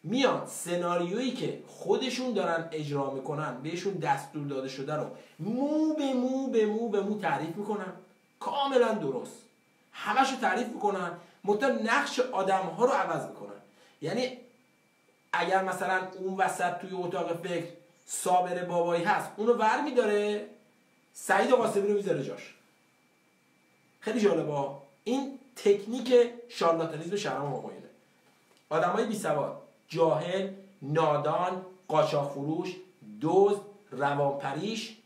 میان سناریویی که خودشون دارن اجرا می‌کنن بهشون دستور داده شده رو مو به مو به مو به مو تعریف می‌کنن. کاملا درست. همش رو تعریف می‌کنن. متا نقش آدم ها رو عوض می‌کنن. یعنی اگر مثلا اون وسط توی اتاق فکر صابر بابایی هست اونو ور میداره سعید قاسمی رو می‌ذاره جاش. خیلی جالبه. این تکنیک شارلاتانیزم شهرام همایونه آدمای بی سواد جاهل نادان قاچاق فروش دزد روانپریش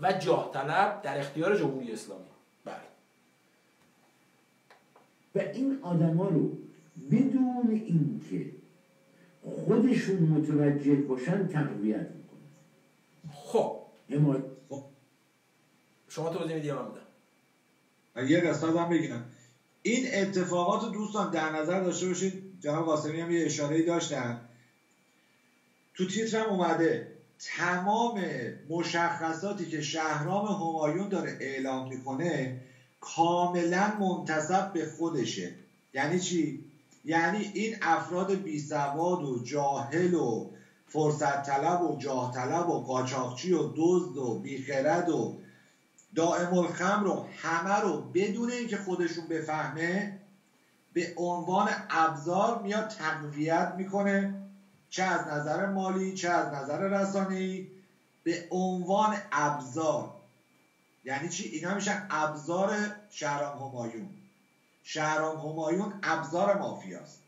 و جاه طلب در اختیار جمهوری اسلامی. بله. و این آدما رو بدون اینکه خودشون متوجه باشن تقویت می‌کنن. خب. حمایت شما توضیح میدی من بدم؟ یه قسمت هم بگم این اتفاقات رو دوستان در نظر داشته باشید. جناب قاسمی هم یه اشاره داشتن. تو تیترم اومده. تمام مشخصاتی که شهرام همایون داره اعلام می‌کنه کاملا منتصب به خودشه. یعنی چی؟ یعنی این افراد بی سواد و جاهل و فرصت طلب و جاه طلب و قاچاقچی و دزد و بیخرد و دائم الخمر رو همه رو بدون اینکه خودشون بفهمه به عنوان ابزار میاد تقویت می‌کنه چه از نظر مالی چه از نظر رسانه‌ای به عنوان ابزار. یعنی چی؟ اینا میشن ابزار شهرام همایون. شهرام همایون ابزار مافیاست.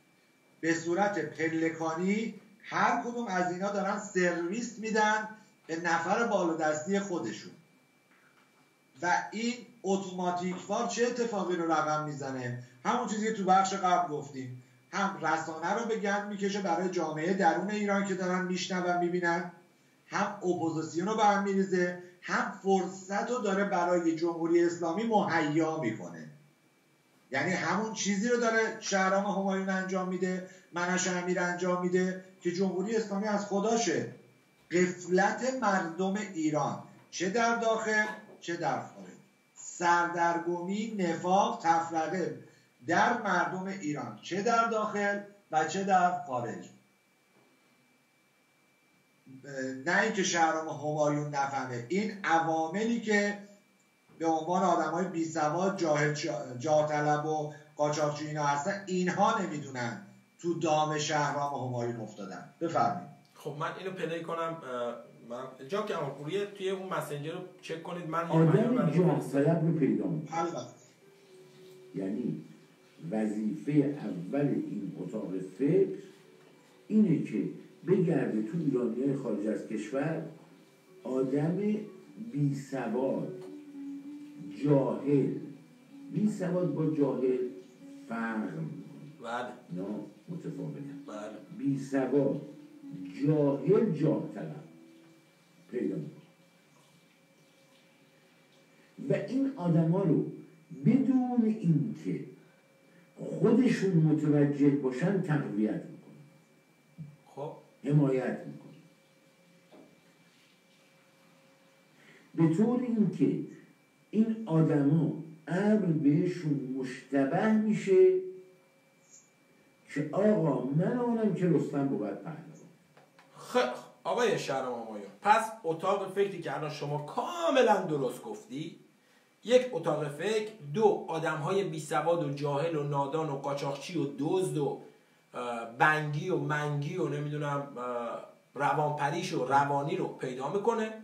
به صورت پلکانی هر کدوم از اینا دارن سرویس میدن به نفر بالادستی خودشون. و این اتوماتیکوار چه اتفاقی رو رقم می‌زنه؟ همون چیزی که تو بخش قبل گفتیم. هم رسانه رو به گند می‌کشه برای جامعه درون ایران که دارن میشنون می‌بینن. هم اپوزیسیون رو به هم میریزه. هم فرصت رو داره برای جمهوری اسلامی مهیا می‌کنه. یعنی همون چیزی رو داره شهرام همایون انجام میده منش امیر انجام میده که جمهوری اسلامی از خداشه قفلت مردم ایران چه در داخل؟ چه در خارج سردرگمی نفاق تفرقه در مردم ایران. چه در داخل و چه در خارج؟ نه اینکه شهرام همایون نفهمه. این عواملی که به عنوان آدم های بی سواد طلب و قاچاقچی اینا هستن اینها نمی‌دونن تو دام شهرام همایون افتادن. بفرمایید. خب من اینو پلی کنم. من جا که روی توی اون مسنجر رو چک کنید من آدم جاه طلب رو پیدا یعنی وظیفه اول این اتاق فکر اینه که بگرده تو ایرانی های خارج از کشور آدم بی سواد جاهل. بی سواد با جاهل فرق بله. اینا متفاوتن بله. بی سواد جاهل جاه طلب پیدا می‌کنه. و این آدما رو بدون اینکه خودشون متوجه باشن تقویت می‌کنه. خب. حمایت می‌کنه. به طور اینکه این آدما امر بهشون مشتبه میشه که آقا من آنم که رستم بود پهلوان. خوب. آقای شهرام آمایان پس اتاق فکری که الان شما کاملا درست گفتی یک اتاق فکر دو آدم های بی سواد و جاهل و نادان و قاچاقچی و دزد و بنگی و منگی و نمی‌دونم روانپریش و روانی رو پیدا می‌کنه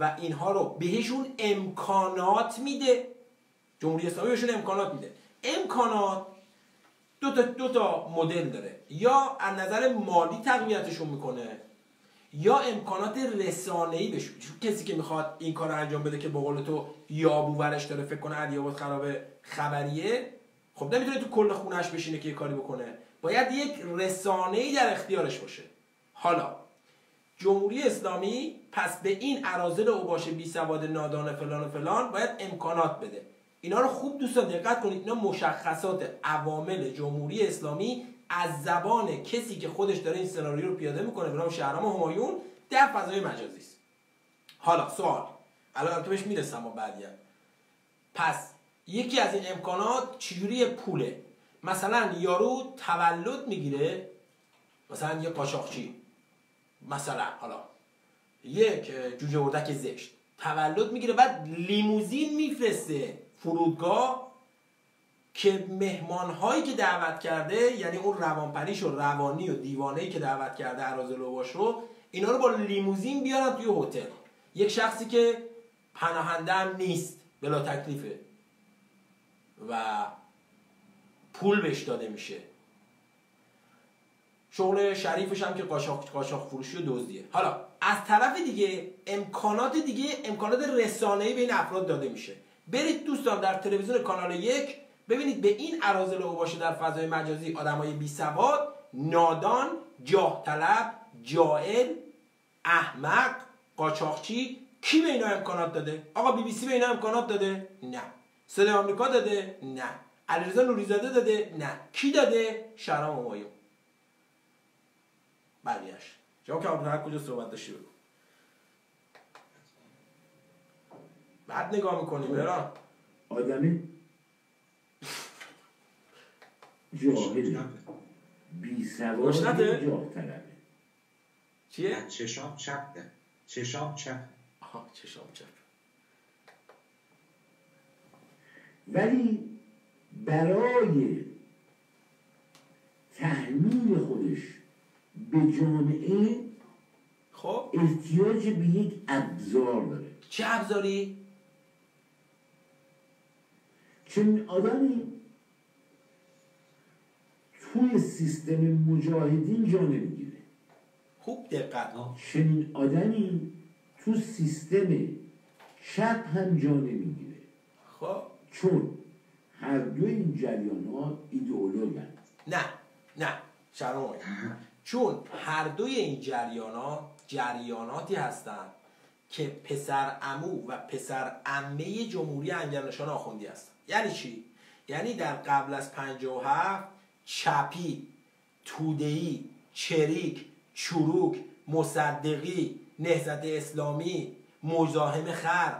و اینها رو بهشون امکانات میده. جمهوری اسلامی بهشون امکانات میده. امکانات دو تا, دو تا مدل داره. یا از نظر مالی تقویتشون می‌کنه یا امکانات رسانه‌ای چون کسی که می‌خواد این کار رو انجام بده که به قول تو یابوورش داره فکر کنه آباد خرابه خبریه خب نمی‌تونه تو کل خونش بشینه که یه کاری بکنه. باید یک رسانه‌ای در اختیارش باشه. حالا جمهوری اسلامی پس به این عرازل اوباش بی سواد نادان فلان و فلان باید امکانات بده. اینا رو خوب دوستان دقت کنید اینا مشخصات عوامل جمهوری اسلامی از زبان کسی که خودش داره این سناریو رو پیاده می‌کنه به نام شهرام همایون در فضای مجازی است. حالا سوال. الان تو بهش می‌رسم با بعدیم. پس یکی از این امکانات چجوری پوله؟ مثلا یارو تولد می‌گیره مثلا یه قاچاقچی. مثلا حالا یک جوجه اردک زشت. تولد می‌گیره بعد لیموزین میفرسته فرودگاه که مهمان هایی که دعوت کرده یعنی اون روانپریش و روانی و دیوانه که دعوت کرده عرازل باش رو اینا رو با لیموزین بیارن توی هتل. یک شخصی که پناهنده هم نیست بلا تکلیفه. و پول بهش داده میشه. شغل شریفش هم که قاچاق قاچاق فروشی و دزدیه. حالا از طرف دیگه امکانات دیگه امکانات رسانه‌ای به این افراد داده میشه. برید دوستان در تلویزیون کانال یک ببینید به این عرازل باشه در فضای مجازی آدمای بی سواد نادان جاه طلب جائل احمق قاچاقچی کی به اینا امکانات داده؟ آقا بی بی سی به اینا امکانات داده؟ نه. صدای آمریکا داده؟ نه. علیرضا نوریزاده داده؟ نه. کی داده؟ شهرام همایون بقیهش شما که هر کجا صحبت داشتی بگو. بعد نگاه می‌کنی برا آدم جاهل. بی سواد؟ جاه طلبه. چیه؟ چشام چپه چشام چپ. آها چشام چپ. ولی برای تحمیل خودش به جامعه خب؟ احتیاج به یک ابزار داره. چه ابزاری؟ چنین آدمی توی سیستم مجاهدین جا نمی‌گیره. خوب دقت. کن چنین آدمی تو سیستم چپ هم جا نمی‌گیره. خب. چون هر دو این جریانات ایدئولوژن نه نه شرم آقای. چون هر دوی این جریانات جریاناتی هستند که پسر امو و پسر امه جمهوری انگرنشان آخوندی هستند یعنی چی؟ یعنی در قبل از 57 چپی تودهی چریک چروک مصدقی نهضت اسلامی مزاحم خر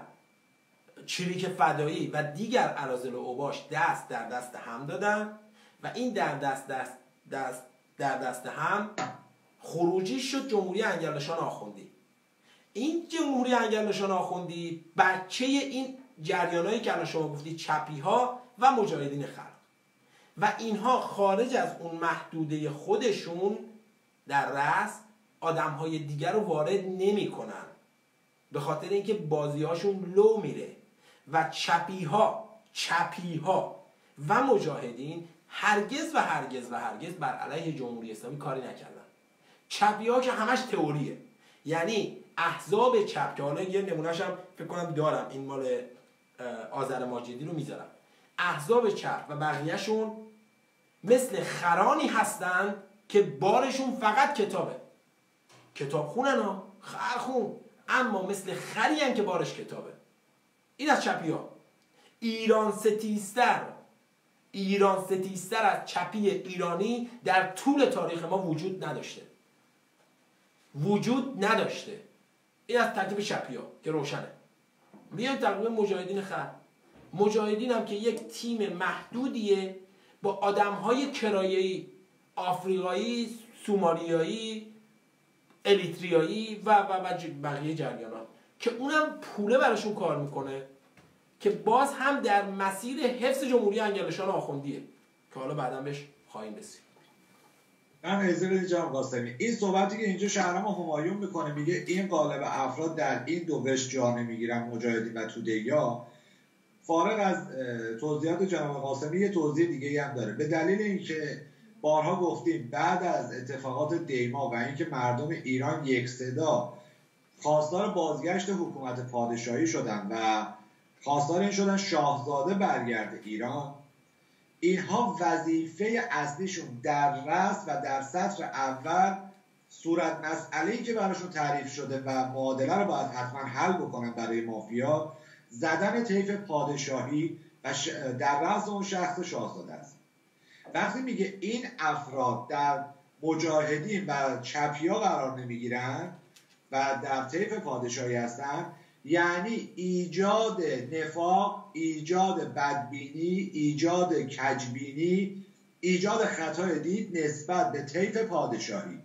چریک فدایی و دیگر عرازل و اوباش دست در دست هم دادن و این در دست دست, دست در دست هم خروجی شد جمهوری انگرنشان آخوندی. این جمهوری انگرنشان آخوندی بچه این جریانایی که الان شما گفتی چپی ها و مجاهدین خلق و اینها خارج از اون محدوده خودشون در رأس آدم های دیگر رو وارد نمی کنن به خاطر اینکه بازی هاشون لو میره و چپی ها چپی ها و مجاهدین هرگز و هرگز و هرگز بر علیه جمهوری اسلامی کاری نکردن. چپی ها که همش تئوریه. یعنی احزاب چپ که حالا یه نمونهش هم فکر کنم دارم این مال آذر ماجدی رو می‌ذارم. احزاب چپ و بقیهشون مثل خرانی هستند که بارشون فقط کتابه. کتاب خونن ها خرخون. اما مثل خری که بارش کتابه. این از چپی ها ایران ستیزتر ایران ستیزتر از چپی ایرانی در طول تاریخ ما وجود نداشته. وجود نداشته. این از ترتیب چپی ها که روشنه. بیاید تقریبا مجاهدین خر. مجاهدین هم که یک تیم محدودیه با آدم های کرایه‌ای آفریقایی سومالیایی الیتریایی و و و بقیه جریانات که اونم پوله براشون کار می‌کنه که باز هم در مسیر حفظ جمهوری انگلشان آخوندیه که حالا بعدا بهش خواهیم رسید. من اجازه جناب قاسمی این صحبتی که اینجا شهرام همایون می‌کنه میگه این قالب افراد در این دو قش جا نمی‌گیرن مجاهدین و تودهیا فارغ از توضیحات جناب قاسمی یه توضیح دیگه هم داره. به دلیل اینکه بارها گفتیم بعد از اتفاقات دیما و اینکه مردم ایران یک صدا خواستار بازگشت حکومت پادشاهی شدن و خواستار این شدن شاهزاده برگرده ایران اینها وظیفه اصلیشون در رأس و در سطر اول صورت مسئله که براشون تعریف شده و معادله رو باید حتما حل بکنن برای مافیا زدن طیف پادشاهی و در رأس اون شخص شاهزاده است. وقتی میگه این افراد در مجاهدین و چپیا قرار نمی‌گیرن و در طیف پادشاهی هستن یعنی ایجاد نفاق ایجاد بدبینی ایجاد کجبینی ایجاد خطای دید نسبت به طیف پادشاهی.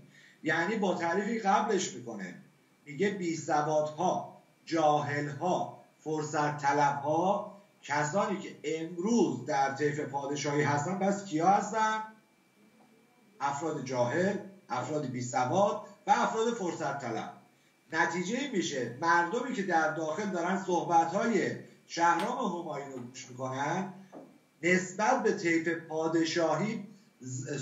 یعنی با تعریفی قبلش می‌کنه. میگه بی ها جاهل فرصت طلب ها کسانی که امروز در طیف پادشاهی هستن بس کیا هستن؟ افراد جاهل افراد بی سواد و افراد فرصت طلب نتیجه میشه مردمی که در داخل دارن صحبت های شهرام همایون رو گوش می‌کنن نسبت به طیف پادشاهی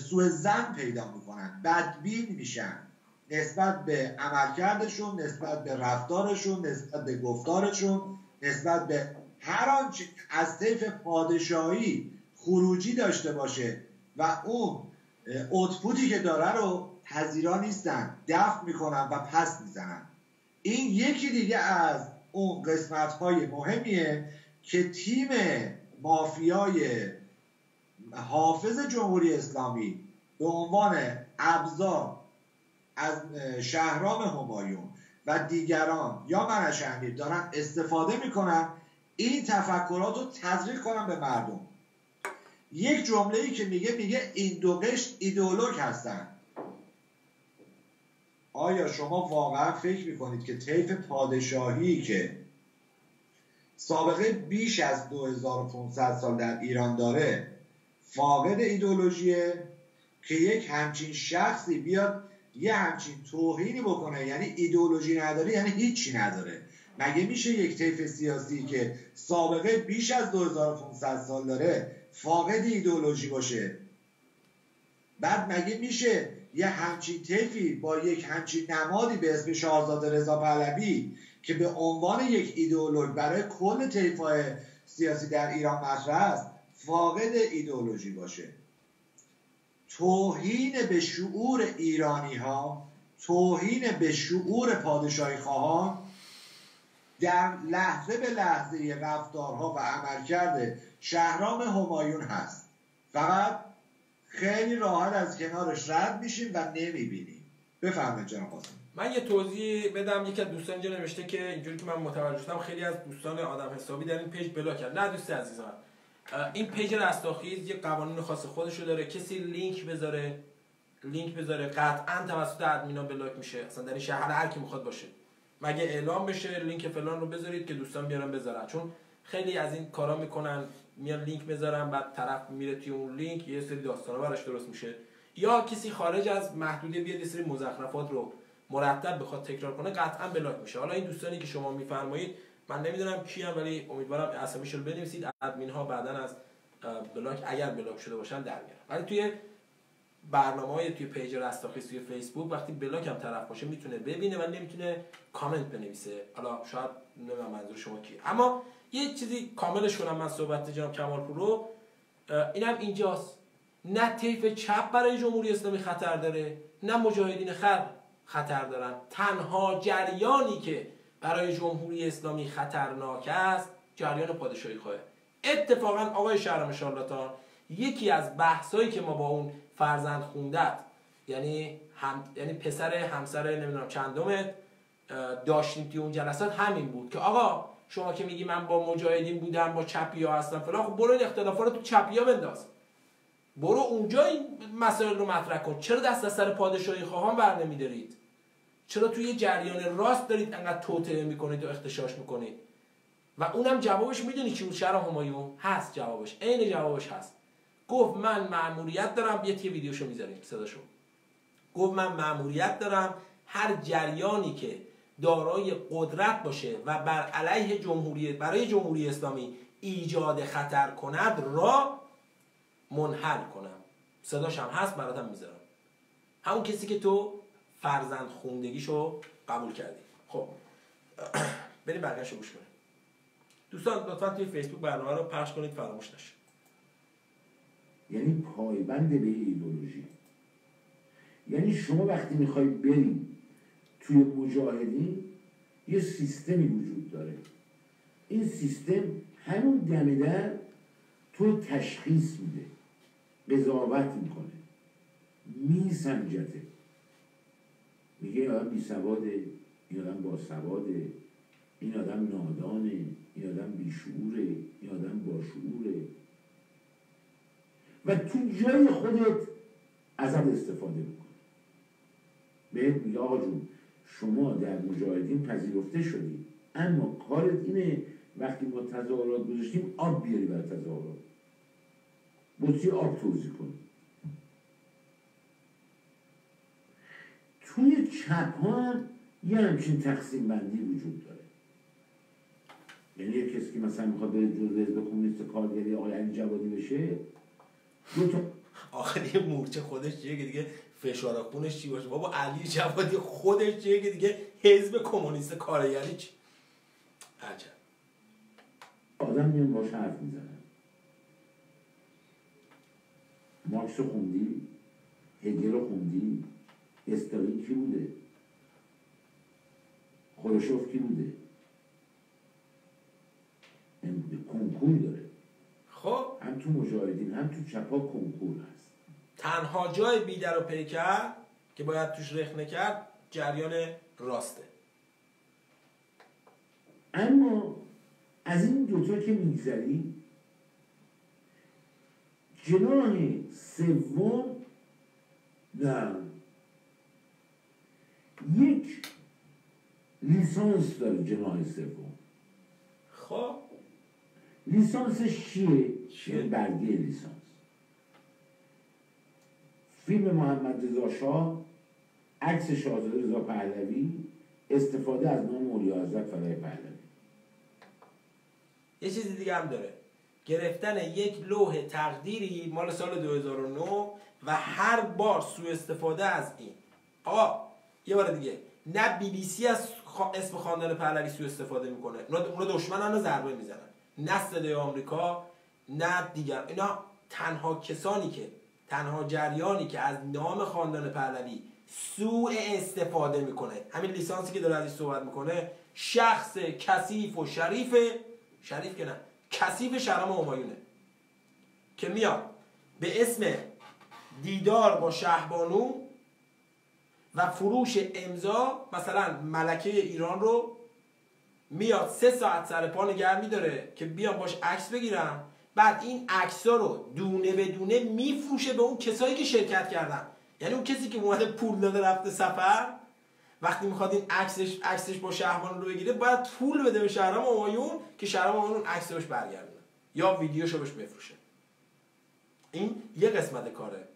سوء زن پیدا می‌کنن بدبین میشن. نسبت به عملکردشون نسبت به رفتارشون نسبت به گفتارشون نسبت به هر آنچه از طیف پادشاهی خروجی داشته باشه و اون اوتپوتی که داره رو پذیرا نیستن دفع می‌کنن و پس می‌زنن. این یکی دیگه از اون قسمت های مهمیه که تیم مافیای حافظ جمهوری اسلامی به عنوان ابزار از شهرام همایون و دیگران یا منش امیر دارن استفاده می‌کنن این تفکرات رو تزریق کنن به مردم. یک جمله ای که میگه میگه این دو قشت ایدئولوگ هستن. آیا شما واقعا فکر می‌کنید که طیف پادشاهی که سابقه بیش از 2500 سال در ایران داره فاقد ایدولوژیه که یک همچین شخصی بیاد یه همچین توهینی بکنه. یعنی ایدولوژی نداره یعنی هیچی نداره. مگه میشه یک طیف سیاسی که سابقه بیش از 2500 سال داره فاقد ایدولوژی باشه؟ بعد مگه میشه یه همچین طیفی با یک همچین نمادی به اسم شاهزاده رضا پهلوی که به عنوان یک ایدئولوژ برای کل طیف‌های سیاسی در ایران مطرح است فاقد ایدئولوژی باشه؟ توهین به شعور ایرانی ها توهین به شعور پادشاهی خواهان در لحظه به لحظه رفتارها و عملکرد شهرام همایون هست. فقط خیلی راحت از کنارش رد میشیم و نمی‌بینیم. بفرمایید جناب من یه توضیح بدم. یکی از دوستان اینجا نوشته که اینجوری که من متوجه شدم خیلی از دوستان آدم حسابی در این پیج بلاک کرد نه دوست عزیزم این پیج رستاخیز یه قوانین خاص خودشو داره. کسی لینک بذاره لینک بذاره قطعا توسط ادمینا بلاک میشه. اصلا در این شهر هر کی می‌خواد باشه. مگه اعلام بشه لینک فلان رو بذارید که دوستان بیارن بذارن. چون خیلی از این کارا می‌کنن میان لینک بذارن بعد طرف میره توی اون لینک یه سری داستانا براش درست میشه. یا کسی خارج از محدوده بیاد یه سری مزخرفات رو مرتب بخواد تکرار کنه قطعا بلاک میشه. حالا این دوستانی که شما میفرمایید من نمی‌دونم کی هم ولی امیدوارم اسامیش رو بنویسید. ادمین ها بعدا از بلاک اگر بلاک شده باشن در میارن. ولی توی برنامه های توی پیج رستاخیز توی فیسبوک وقتی بلاک هم طرف باشه می‌تونه ببینه و نمی‌تونه کامنت بنویسه. حالا شاید نمی‌دونم منظور شما کیه. اما یه چیزی کاملش کنم من صحبت جناب کمال پور رو اینم اینجاست. نه طیف چپ برای جمهوری اسلامی خطر داره نه مجاهدین خلق خطر دارن. تنها جریانی که برای جمهوری اسلامی خطرناک است جریان پادشاهی خواهه اتفاقا آقای شهرام شارلاتان یکی از بحثایی که ما با اون فرزند خوندت یعنی هم یعنی پسر همسر نمی‌دونم چندمت داشتیم توی اون جلسات همین بود که آقا شما که میگی من با مجاهدین بودم با چپی ها هستم فلان خب برو این اختلافا رو تو چپی ها بنداز. برو اونجا این مسائل رو مطرح کن. چرا دست از سر پادشاهی خواهان بر نمیدارید چرا توی یه جریان راست دارید انقدر توطئه می‌کنید و اختشاش می‌کنید؟ و اونم جوابش می‌دونی چی بود؟ شهر همایون؟ هست جوابش. عین جوابش هست. گفت من مأموریت دارم. یه تی ویدیوشو می‌ذاریم صداشو. گفت من مأموریت دارم. هر جریانی که دارای قدرت باشه و بر علیه جمهوری برای جمهوری اسلامی ایجاد خطر کند را منحل کنم. صداش هم هست براتم می‌ذارم. همون کسی که تو فرزند خوندگیشو قبول کردی. خب بریم بقیه‌شو گوش کنیم. دوستان لطفا توی فیسبوک برنامه رو پخش کنید فراموش نشه یعنی پایبند به ایدولوژی یعنی شما وقتی می‌خوای بری توی مجاهدین یه سیستمی وجود داره. این سیستم همون دم در تو تشخیص میده قضاوت می‌کنه میسنجته. میگه این آدم بیسواده این آدم باسواده این آدم نادانه این آدم بیشعوره این آدم باشعوره و تو جای خودت ازت استفاده می‌کنه. بهت میگه آقا جون شما در مجاهدین پذیرفته شدی اما کارت اینه وقتی ما تظاهرات گذاشتیم آب بیاری بر تظاهرات. بطری آب توضیح کنی توی چپ ها یه همچین تقسیم بندی وجود داره. یعنی یه کسی که مثلا می‌خواد بره جزء حزب کمونیست کارگری آقای علی جوادی بشه دو تا آخر یه مورچه خودش چیه که دیگه فشار خونش چی باشه؟ بابا علی جوادی خودش چیه که دیگه حزب کمونیست کارگری چی؟ عجب. آدم میان باش حرف می‌زنن مارکس رو خوندی؟ هگل رو خوندی؟ استالین کی بوده. خروشوف کی بوده؟ ام- کنکور داره. خب. هم تو مجاهدین هم تو چپا کنکور هست. تنها جای بیدر و پیکر که باید توش رخنه کرد جریان راسته. اما از این دوتا که میگذری جناح سوم نه یک لیسانس داره جناح سوم. خب. لیسانسش چیه؟ چیه؟ یه برگه لیسانس. فیلم محمد رضا شاه عکس شاهزاده رضا پهلوی استفاده از نام اولی حضرت فدای پهلوی. یه چیزی دیگه هم داره. گرفتن یک لوح تقدیری مال سال 2009 و هر بار سوء استفاده از این. آقا یه بار دیگه نه بی بی سی از اسم خاندان پهلوی سوء استفاده می‌کنه. اونا اونا دشمنن و ضربه می‌زنن. نه صدای آمریکا نه دیگر. اینا تنها کسانی که تنها جریانی که از نام خاندان پهلوی سوء استفاده می‌کنه. همین لیسانسی که داره ازش صحبت می‌کنه شخص کثیف و شریف شریف که نه کثیف شرم همایونه. که میاد به اسم دیدار با شهبانو و فروش امضا مثلا ملکه ایران رو میاد سه ساعت سر پا نگه میداره که بیان باش عکس بگیرم. بعد این عکس رو دونه به دونه میفروشه به اون کسایی که شرکت کردن. یعنی اون کسی که اومده پول داده رفته سفر وقتی می‌خواد این عکسش عکسش با شهرمان رو بگیره باید پول بده به شهرام همایون که شهرام اون عکس رو بهش برگردونه یا ویدیوشو بهش بفروشه. این یه قسمت کاره.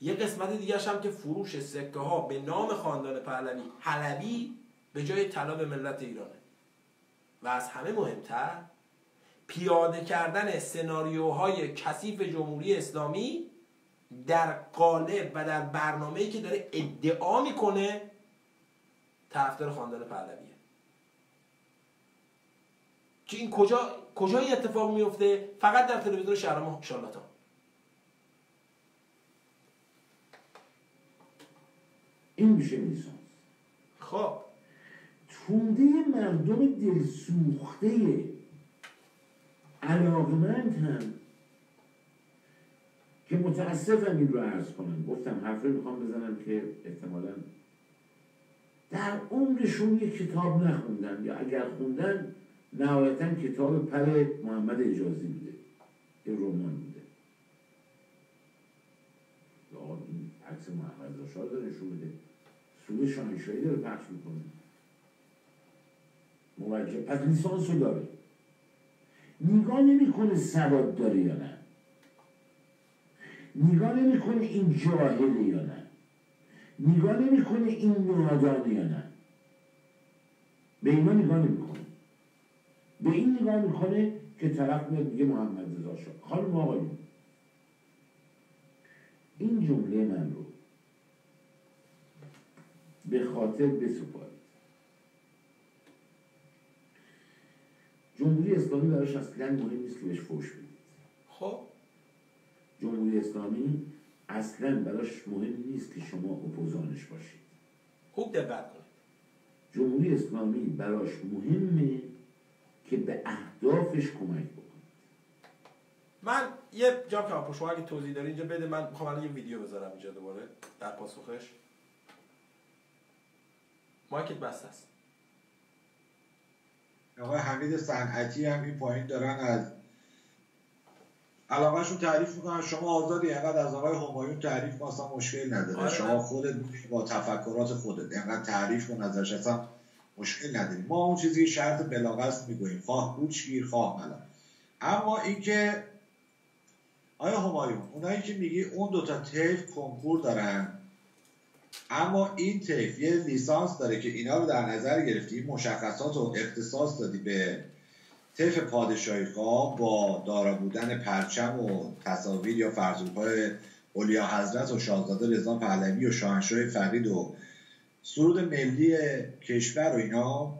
یه قسمت دیگه هم که فروش سکه ها به نام خاندان پهلوی حلبی به جای طلا به ملت ایرانه. و از همه مهمتر پیاده کردن سناریوهای کثیف جمهوری اسلامی در قالب و در برنامه‌ای که داره ادعا می‌کنه طرفدار خاندان پهلویه. که این کجا کجا اتفاق میفته فقط در تلویزیون شهرام شارلاتان این میشه لیسانس خب. تونده مردم دلسوخته علاقمند هم که متاسفم این رو عرض کنم. گفتم حرف رو می‌خوام بزنم که احتمالا در عمرشون یک کتاب نخوندن یا اگر خوندن نهایتا کتاب پر محمد اجازی بوده. یه رمان بوده. یا آقا این عکس محمد رشاد داره نشون بده. سود شاهنشاهی داره پخش می‌کنه. موجه پس لیسانس رو داره. نگاه نمی‌کنه سواد داره یا نه. نگاه نمی‌کنه این جاهله یا نه. نگاه نمی‌کنه این نادانه یا نه. به اینا نگاه نمی‌کنه. به این نگاه می‌کنه که طرف میاد میگه محمد رضا شاه. خانم آقایون این جمله من رو به خاطر بسپارید. جمهوری اسلامی براش اصلا مهم نیست که بهش فوش بدید. خب. جمهوری اسلامی اصلا براش مهم نیست که شما اپوزانش باشید. خوب دقت کنید. جمهوری اسلامی براش مهمه که به اهدافش کمک بکنه. من یه جا که شما اگه توضیح داری اینجا بده من می‌خوام الان یه ویدیو بذارم اینجا دوباره در پاسخش. مایکت بسته است. آقای حمید صنعتی هم این پایین دارن از علاقهشون تعریف می‌کنن. شما آزادی اینقدر از آقای همایون تعریف اصلا مشکل نداره. آره. شما خودت با تفکرات خودت. اینقدر تعریف کن ازش اصلا مشکل نداریم ما اون چیزی شرط بلاغت می‌گوییم. خواه کوچ گیر خواه ملا اما اینکه آیا همایون اونایی که میگی اون دوتا طیف کنکور دارن اما این طیف یه لیسانس داره که اینا رو در نظر گرفتی مشخصات رو اختصاص دادی به طیف پادشاهی با دارا بودن پرچم و تصاویر یا فرزوهای اولیا حضرت و شاهزاده رضا پهلوی و شاهنشاه فرید و سرود ملی کشور و اینا.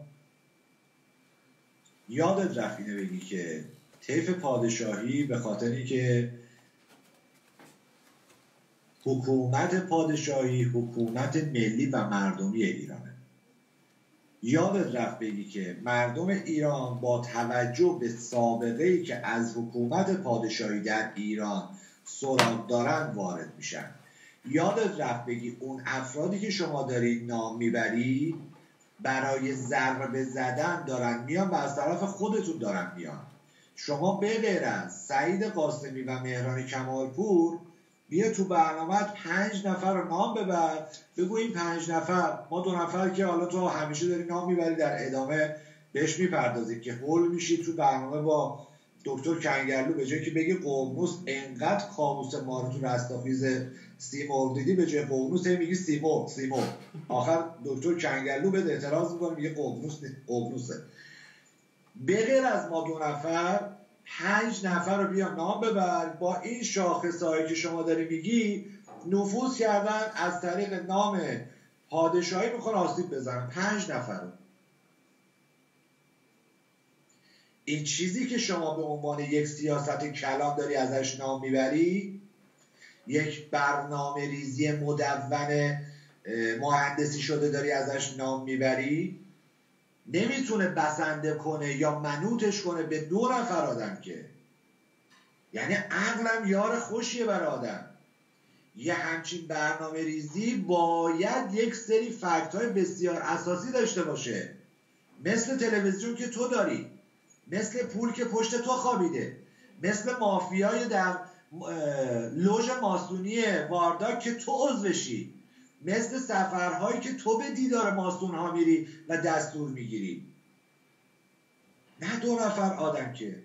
یادت رفت اینه بگی که طیف پادشاهی به خاطر اینکه حکومت پادشاهی حکومت ملی و مردمی ایرانه. یادت رفت بگی که مردم ایران با توجه به سابقه ای که از حکومت پادشاهی در ایران سراغ دارن وارد میشن. یادت رفت بگی اون افرادی که شما دارید نام می‌بری برای ضربه زدن دارن میان و از طرف خودتون دارن میان. شما به از سعید قاسمی و مهران کمالپور بیا تو برنامه پنج نفر رو نام ببر. بگو این پنج نفر ما دو نفر که حالا تو همیشه داری نام می‌بری در ادامه بهش می‌پردازی که هول میشی تو برنامه با دکتر کنگرلو به جای که بگی قوموس انقدر کاموس ما رو تو رستاخیز سیمرغ دیدی؟ به جای قوموس هی میگی سیمرغ سیمرغ آخر دکتر کنگرلو به اعتراض می‌کنه میگه قوموس قوموسه به غیر از ما دو نفر پنج نفر رو بیا نام ببر. با این شاخصهایی که شما داری میگی نفوذ کردن از طریق نام پادشاهی می‌خوان آسیب بزنن. پنج نفر رو. این چیزی که شما به عنوان یک سیاست کلام داری ازش نام می‌بری یک برنامه ریزی مدون مهندسی شده داری ازش نام می‌بری. نمی‌تونه بسنده کنه یا منوتش کنه به دو نفر آدم که. یعنی عقلم یار خوشیه برای آدم. یه همچین برنامه ریزی باید یک سری فکت های بسیار اساسی داشته باشه. مثل تلویزیون که تو داری. مثل پول که پشت تو خوابیده. مثل مافیای در لوژ ماسونی وارداک که تو عضوشی. مثل سفرهایی که تو به دیدار ماسون ها میری و دستور می‌گیری. نه دو نفر آدم که.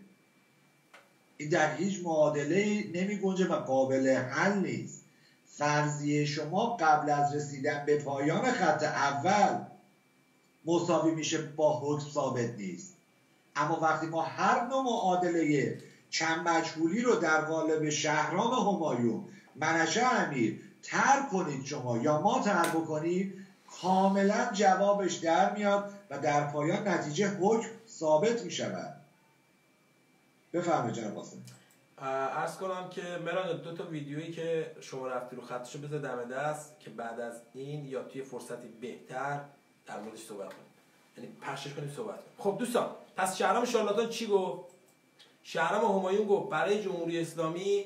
این در هیچ معادله نمی گنجه و قابل حل نیست. فرضیه شما قبل از رسیدن به پایان خط اول مساوی میشه با حکم ثابت نیست. اما وقتی ما هر نوع معادله چند مجهولی رو در قالب شهرام همایون منشه امیر تر کنید شما یا ما تر بکنید کاملا جوابش در میاد و در پایان نتیجه حکم ثابت می شود بفهمه جناب قاسم. ارز کنم که مران دو تا ویدیویی که شما رفتی رو خطشو بذار دم دست که بعد از این یا توی فرصتی بهتر در موردش صحبت کنیم. یعنی پخشش کنیم صحبت کنیم. خب دوستان پس شهرام شارلاتان چی گفت؟ شهرام همایون گفت برای جمهوری اسلامی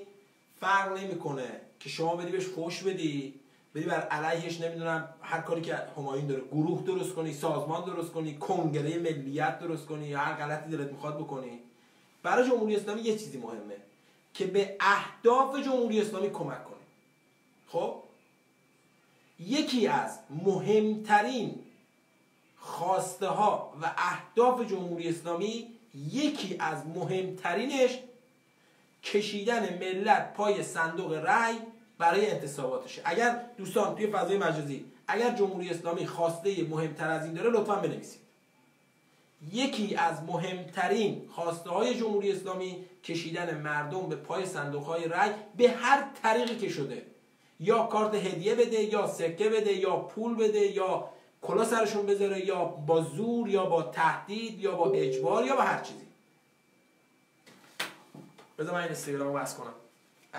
فرق نمی‌کنه. که شما بدی بهش فوش بدی بدی بر علیهش نمی‌دونم هر کاری که همایون داره گروه درست کنی سازمان درست کنی کنگره ملیت درست کنی یا هر غلطی دلت می‌خواد بکنی. برای جمهوری اسلامی یه چیزی مهمه که به اهداف جمهوری اسلامی کمک کنه. خب؟ یکی از مهمترین خواسته ها و اهداف جمهوری اسلامی یکی از مهمترینش کشیدن ملت پای صندوق رأی برای انتصاباتشه اگر دوستان توی فضای مجازی اگر جمهوری اسلامی خواسته مهمتر از این داره لطفا بنویسید. یکی از مهمترین خواسته های جمهوری اسلامی کشیدن مردم به پای صندوق های رأی به هر طریقی که شده. یا کارت هدیه بده یا سکه بده یا پول بده یا کلا سرشون بذاره یا با زور یا با تهدید یا با اجبار یا با هر چیزی. بذار من این اینستاگرام رو کنم.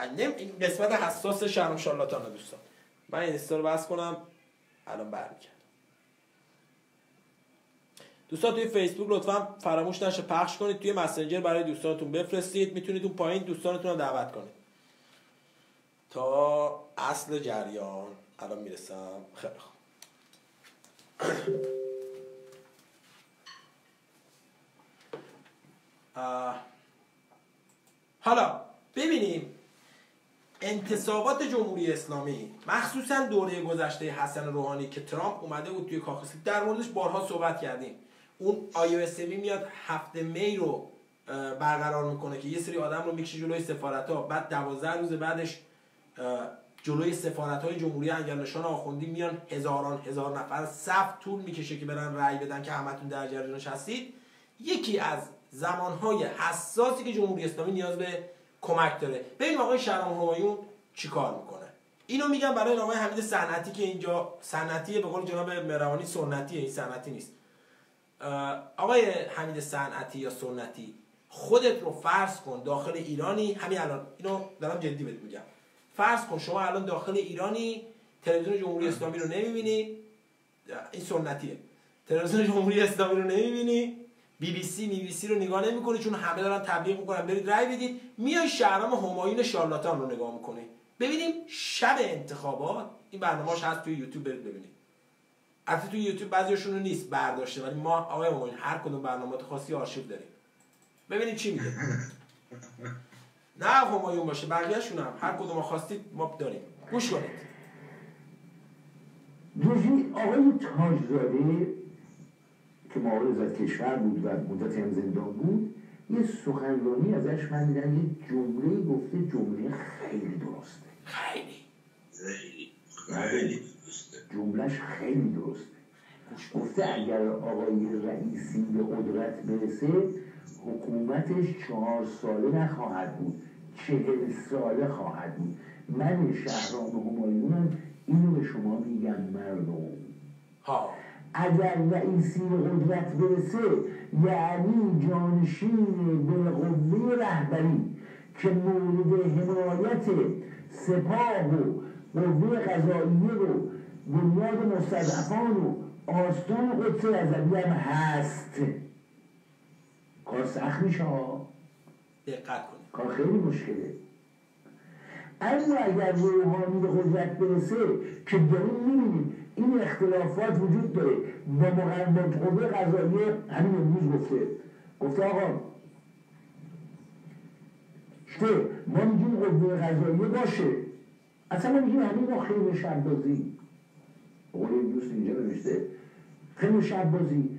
این قسمت حساس شهرام شارلاتان دوستان. من این رو بس کنم الان برمیگردم. دوستان توی فیسبوک لطفا فراموش نشه پخش کنید. توی مسنجر برای دوستانتون بفرستید. می‌تونید اون پایین دوستانتون رو دعوت کنید. تا اصل جریان. الان می‌رسم. خیلی خوب. *clears throat* حالا ببینیم انتصابات جمهوری اسلامی مخصوصا دوره گذشته حسن روحانی که ترامپ اومده بود توی کاخ در موردش بارها صحبت کردیم. اون آی میاد هفته می رو برقرار می‌کنه که یه سری آدم رو می‌کشه جلوی سفارت ها بعد دوازده روز بعدش جلوی سفارت های جمهوری انگرنشان آخوندی میان هزاران هزار نفر صف طول می‌کشه که برن رأی بدن که همتون در جریانش هستید یکی از زمانهای حساسی که جمهوری اسلامی نیاز به کمک داره. ببین آقای شهرام همایون چیکار می‌کنه؟ اینو میگم برای آقای حمید صنعتی که اینجا صنعتیه به قول جناب مروانی سنتیه این صنعتی نیست. آقای حمید صنعتی یا سنتی خودت رو فرض کن داخل ایرانی همین الان اینو دارم جدی بهت میگم. فرض کن شما الان داخل ایرانی تلویزیون جمهوری اسلامی رو نمی‌بینی. این سنتیه. تلویزیون جمهوری اسلامی رو نمی‌بینی. بی بی سی می بی سی رو نگاه نمی‌کنی چون همه دارن تبلیغ می‌کنن. برید رای بدید میای شهرام همایون شارلاتان رو نگاه می‌کنی. ببینیم شب انتخابات این برنامه‌اش هست توی یوتیوب برید ببینید. البته توی یوتیوب بعضیشون رو نیست برداشته ولی ما آقای همایون هر کدوم برنامه خاصی آرشیو داریم. ببینید چی میگه. *laughs* نه همایون باشه بقیه‌شون هم. هر کدوم خواستید ما داریم. گوش کنید. دوشی آقای تاجزاده که معاول از کشور بود و مدت هم زندان بود یه سخنرانی ازش من دیدم یه جمله گفته جمله خیلی درسته. خیلی. خیلی جملهش خیلی درسته. گفته اگر آقای رئیسی به قدرت برسه حکومتش چهار ساله نخواهد بود چهل ساله خواهد بود. من شهرام همایونم اینو به شما میگم مردم. ها. اگر رئیسی به قدرت برسه یعنی جانشین بالقوه رهبری که مورد حمایت سپاه و قوه قضاییه و بنیاد مستضعفان و آستان قدس رضوی هم هست. کار سخت میشه ها. دقت کنید کار خیلی مشکله. اما اگر روحانی به قدرت برسه که داریم می‌بینیم این اختلافات وجود داره. با مقرب قوه قضاییه همین امروز گفته. گفته آقا شته ما میگیم قوه قضاییه باشه. اصلا ما میگیم همین ما خیلی شبازی قول این دوست اینجا نوشته خیلی شبازی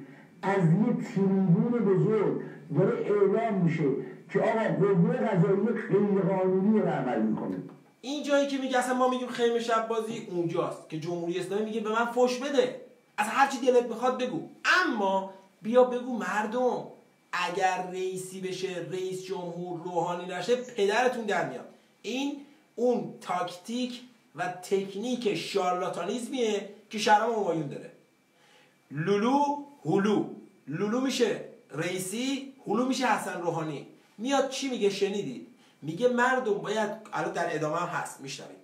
از یه تریبون بزرگ داره اعلام میشه که آقا قوه قضاییه خیلی قانونی رو عمل می‌کنه. این جایی که میگه اصلا ما میگیم خیمه شب بازی اونجاست که جمهوری اسلامی میگه به من فش بده. از هر چی دلت می‌خواد بگو. اما بیا بگو مردم اگر رئیسی بشه رئیس جمهور روحانی نشه پدرتون در میاد. این اون تاکتیک و تکنیک شارلاتانیزمیه که شهرام همایون داره. لولو هلو لولو میشه رئیسی هلو میشه حسن روحانی. میاد چی میگه؟ شنیدید میگه مردم باید الان در ادامه هم هست میشنوید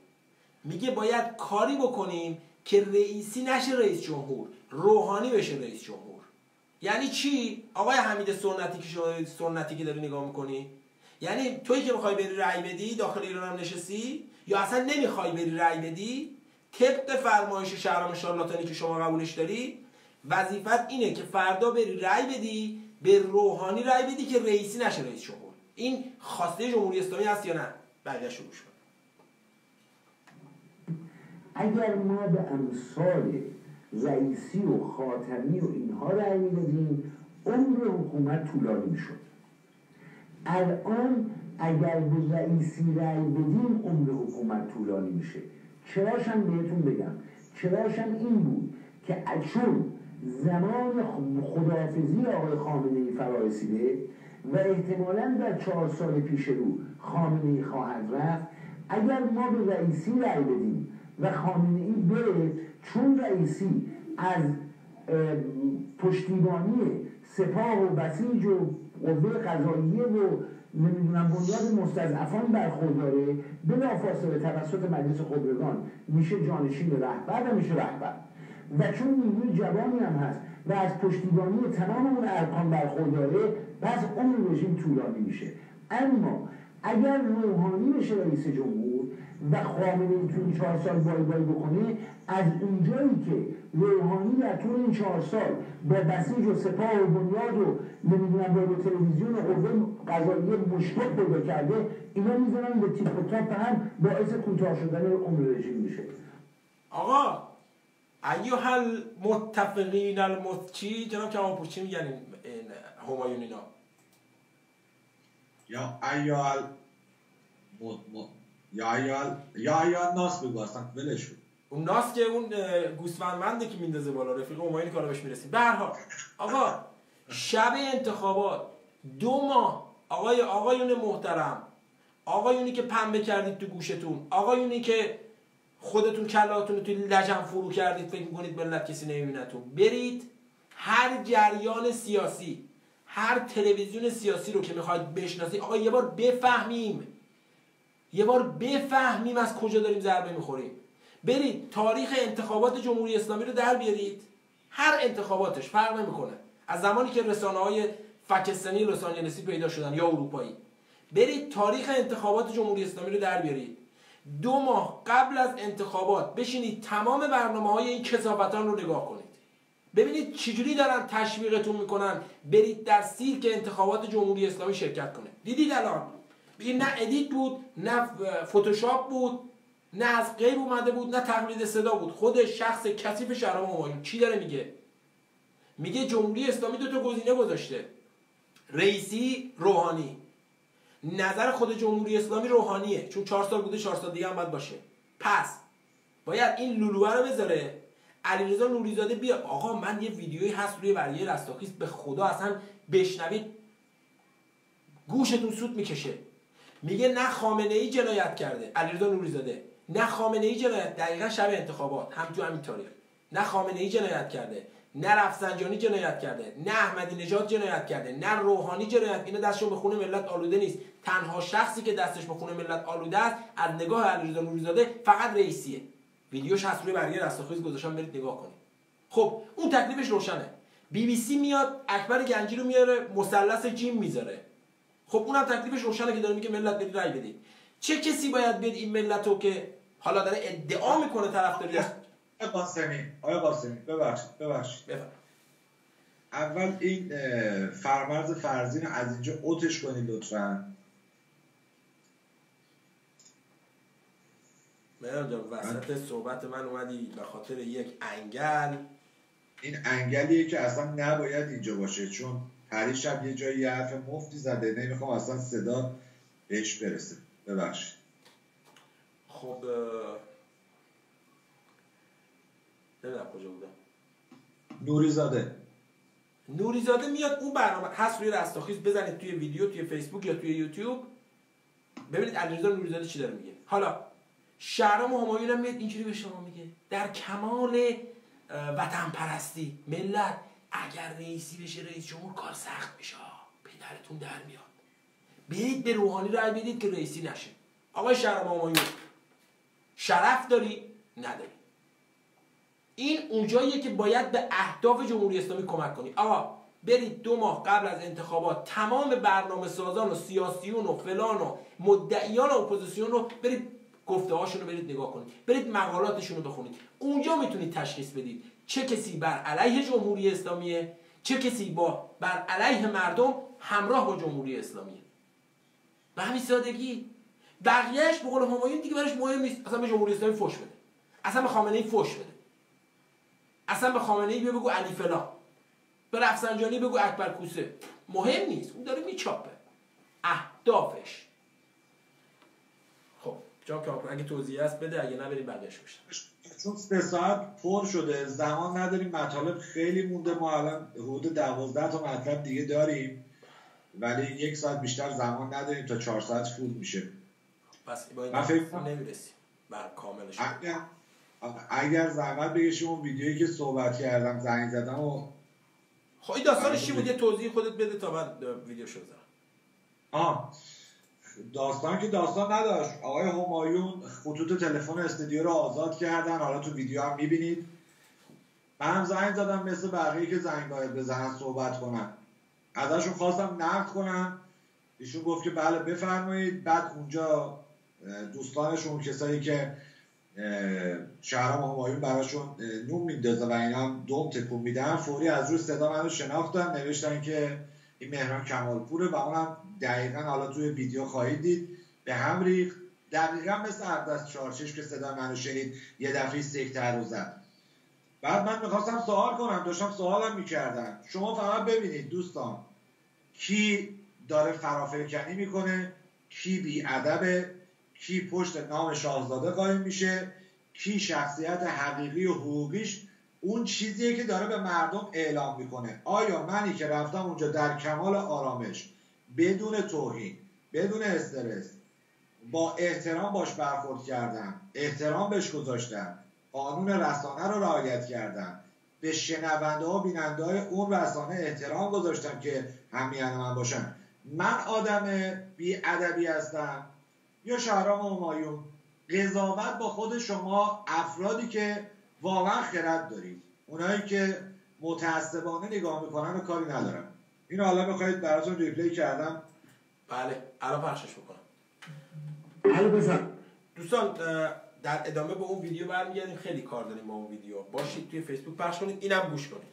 میگه باید کاری بکنیم که رئیسی نشه رئیس جمهور روحانی بشه رئیس جمهور. یعنی چی؟ آقای حمید سنتی که شما سنتی که داری نگاه می‌کنی؟ یعنی تویی که می‌خوای بری رأی بدی داخل ایران هم نشستی؟ یا اصلا نمی‌خوای بری رأی بدی؟ طبق فرمایش شهرام شارلاتانی که شما قبولش داری وظیفت اینه که فردا بری رأی بدی به روحانی رأی بدی که رئیسی نشه رئیس جمهور. این خواسته جمهوری اسلامی هست یا نه؟ بقیه شروع کن اگر ما به امثال رئیسی و خاتمی و اینها رأی می‌دادیم عمر حکومت طولانی می‌شد. الان اگر به رئیسی رأی بدیم عمر حکومت طولانی میشه. چراشم بهتون بگم. چراشم این بود که چون زمان خداحافظی آقای خامنه ای فرا رسیده و احتمالا در چهار سال پیش رو خامنه خواهد رفت. اگر ما به رئیسی رأی بدیم و خامنه ای بره چون رئیسی از پشتیبانی سپاه و بسیج و قوه قضاییه و نمی‌دونم بنیاد مستضعفان برخورداره بلافاصله توسط مجلس خبرگان میشه جانشین رهبر و میشه رهبر. و چون نیروی جوانی هم هست و از پشتیبانی تمام اون ارکان برخورداره پس اون رژیم طولانی میشه. اما اگر روحانی بشه رئیس جمهور و خامنه ای تو این چهار سال بای بای بکنه از اونجایی که روحانی در طول این چهار سال با بسیج و سپاه و بنیاد و نمی‌دونم تلویزیون و قوه قضاییه مشکل پیدا کرده اینا می‌زنن به تیپ و تاپ هم باعث کوتاه شدن عمر رژیم میشه. آقا ایوه المتفقین المتچی جناب کمال چی میگن این همایون اینا. یا ایال یا ایال یا ایال ناس بگو اصلا ولش اون ناس که اون گوسفندمنده که میندازه بالا رفیق همایون کارا بهش می‌رسیم. به هر حال آقا شب انتخابات دو ماه آقای آقایون محترم آقایونی که پنبه کردید تو گوشتون آقایونی که خودتون کلاتون رو توی لجن فرو کردید فکر می‌کنید ملت کسی نمیبینتون. برید هر جریان سیاسی هر تلویزیون سیاسی رو که می‌خواید بشناسید. آقا یه بار بفهمیم. یه بار بفهمیم از کجا داریم ضربه می‌خوریم. برید تاریخ انتخابات جمهوری اسلامی رو در بیارید. هر انتخاباتش فرق نمی‌کنه. از زمانی که رسانه های فکستانی لس پیدا شدن یا اروپایی. برید تاریخ انتخابات جمهوری اسلامی رو در بیارید. دو ماه قبل از انتخابات بشینید تمام برنامه های این کسافتان رو نگاه کنید. ببینید چجوری دارن تشویقتون می‌کنن برید در سیرک انتخابات جمهوری اسلامی شرکت کنه. دیدید الان؟ این نه edit بود نه فتوشاپ بود نه از غیر اومده بود نه تقلید صدا بود. خود شخص کثیف شهرام همایون چی داره میگه؟ میگه جمهوری اسلامی دو تا گزینه گذاشته. رئیسی روحانی. نظر خود جمهوری اسلامی روحانیه. چون چهار سال بوده چهار سال دیگه هم باید باشه. پس باید این لولوه رو بذاره. علیرضا نوریزاده بیا. آقا من یه ویدیویی هست روی ورقه رستاخیز. به خدا اصلا بشنوید. گوشتون سود می‌کشه. میگه نه خامنه ای جنایت کرده. علیرضا نوریزاده. نه خامنه ای جنایت. دقیقا شب انتخابات. هم تو همین تاریخ. نه خامنه ای جنایت کرده. نه رفسنجانی جنایت کرده نه احمدی نژاد جنایت کرده نه روحانی جنایت اینا دستشون به خون ملت آلوده نیست. تنها شخصی که دستش به خون ملت آلوده است از نگاه علیرضا نوریزاده فقط رئیسیه. ویدیوش هست روی برگه رستاخیز گذاشتم برید نگاه کنید. خب اون تکلیفش روشنه. بی بی سی میاد اکبر گنجی رو میاره مثلث جیم می‌ذاره. خب اونم تکلیفش روشنه که داره میگه ملت برید رای بدید. چه کسی باید بیاد این ملت رو که حالا داره ادعا می‌کنه طرفداری قاسمی آقای قاسمی ببخشید ببخشید. اول این فرمرز فرزین از اینجا اوتش کنید لطفا. مهران جان وسط صحبت من اومدی به خاطر یک انگل. این انگلیه که اصلا نباید اینجا باشه چون پری شب یه جایی یه حرف مفتی زده نمی‌خوام اصلا صدا بهش برسه. ببخشید. خب نمی‌دونم کجا بودم نوریزاده. نوریزاده میاد اون برنامه هست روی رستاخیز بزنید توی ویدیو توی فیسبوک یا توی یوتیوب. ببینید علیرضا نوریزاده چی داره میگه. حالا شهرام همایون هم میاد اینجوری به شما میگه در کمال وطن پرستی ملت اگر رئیسی بشه رئیس جمهور کار سخت میشه. پدرتون در میاد. برید به روحانی رای بدید که رئیسی نشه. آقای شهرام همایون شرف داری؟ نداری. این اونجاییه که باید به اهداف جمهوری اسلامی کمک کنی. آقا برید دو ماه قبل از انتخابات تمام برنامه سازان و سیاسیون و فلان و مدعیان و اپوزیسیون رو برید گفته هاشون رو برید نگاه کنید. برید مقالاتشون رو بخونید. اونجا می‌تونید تشخیص بدید چه کسی بر علیه جمهوری اسلامیه چه کسی با بر علیه مردم همراه با جمهوری اسلامیه. به همین سادگی. بقیهش به قول همایون دیگه براش مهم نیست. اصلا به جمهوری اسلامی فوش بده. اصلا به خامنه ای فوش بده. اصلا به خامنه ای بگو علی فلان. به رفسنجانی بگو اکبر کوسه. مهم نیست اون داره میچاپه. اهدافش. خب جان که اگه توضیح هست بده اگه نه بریم بقیه‌اش چون سه ساعت پر شده زمان نداریم مطالب خیلی مونده. ما الان حدود دوازده تا مطلب دیگه داریم ولی یک ساعت بیشتر زمان نداریم تا چهار ساعت فول میشه. پس با این نمی‌رسیم. بر کاملش. اگر, زحمت بگشیم اون ویدیویی که صحبت کردم زنگ زدم و خب این داستانش چی بود؟ یه توضیح خودت بده تا من ویدیو بذارم. آه داستان که داستان نداشت. آقای همایون خطوط تلفن استودیو رو آزاد کردن. حالا تو ویدیو هم می‌بینید. من هم زنگ زدم مثل بقیه که زنگ باید بزنن صحبت کنن. ازشون خواستم نقد کنم ایشون گفت که بله بفرمایید. بعد اونجا دوستانشون کسایی که شهرام همایون براشون نون میندازه و اینا هم دوم تکون میدن. فوری از روی صدا منو شناختن نوشتن که این مهران کمالپوره و اونم دقیقا حالا توی ویدیو خواهید دید. به هم ریخت. دقیقا مثل عبدست چارچش که صدا منو شنید یه دفعه سکتر رو زد. بعد من می‌خواستم سوال کنم داشتم سوالم می‌کردم. شما فقط ببینید دوستان کی داره فرافکنی می‌کنه کی بی ادبه کی پشت نام شاهزاده قایم میشه کی شخصیت حقیقی و حقوقیش اون چیزیه که داره به مردم اعلام می‌کنه. آیا منی که رفتم اونجا در کمال آرامش بدون توهین بدون استرس با احترام باش برخورد کردم احترام بهش گذاشتم قانون رسانه رو رعایت کردم به شنونده ها بیننده های اون رسانه احترام گذاشتم که همیان من باشن من آدم بی ادبی هستم. یا شهرام همایون. قضاوت با خود شما افرادی که واقعا خرد دارید. اونایی که متعصبانه نگاه می‌کنن و کاری ندارن. اینو حالا بخواید براتون ریپلی کردم. بله الان پخشش می‌کنم. الو دوستان در ادامه به اون ویدیو برمیگردیم. خیلی کار داریم با اون ویدیو. باشید توی فیسبوک پخش کنید. اینم گوش کنید.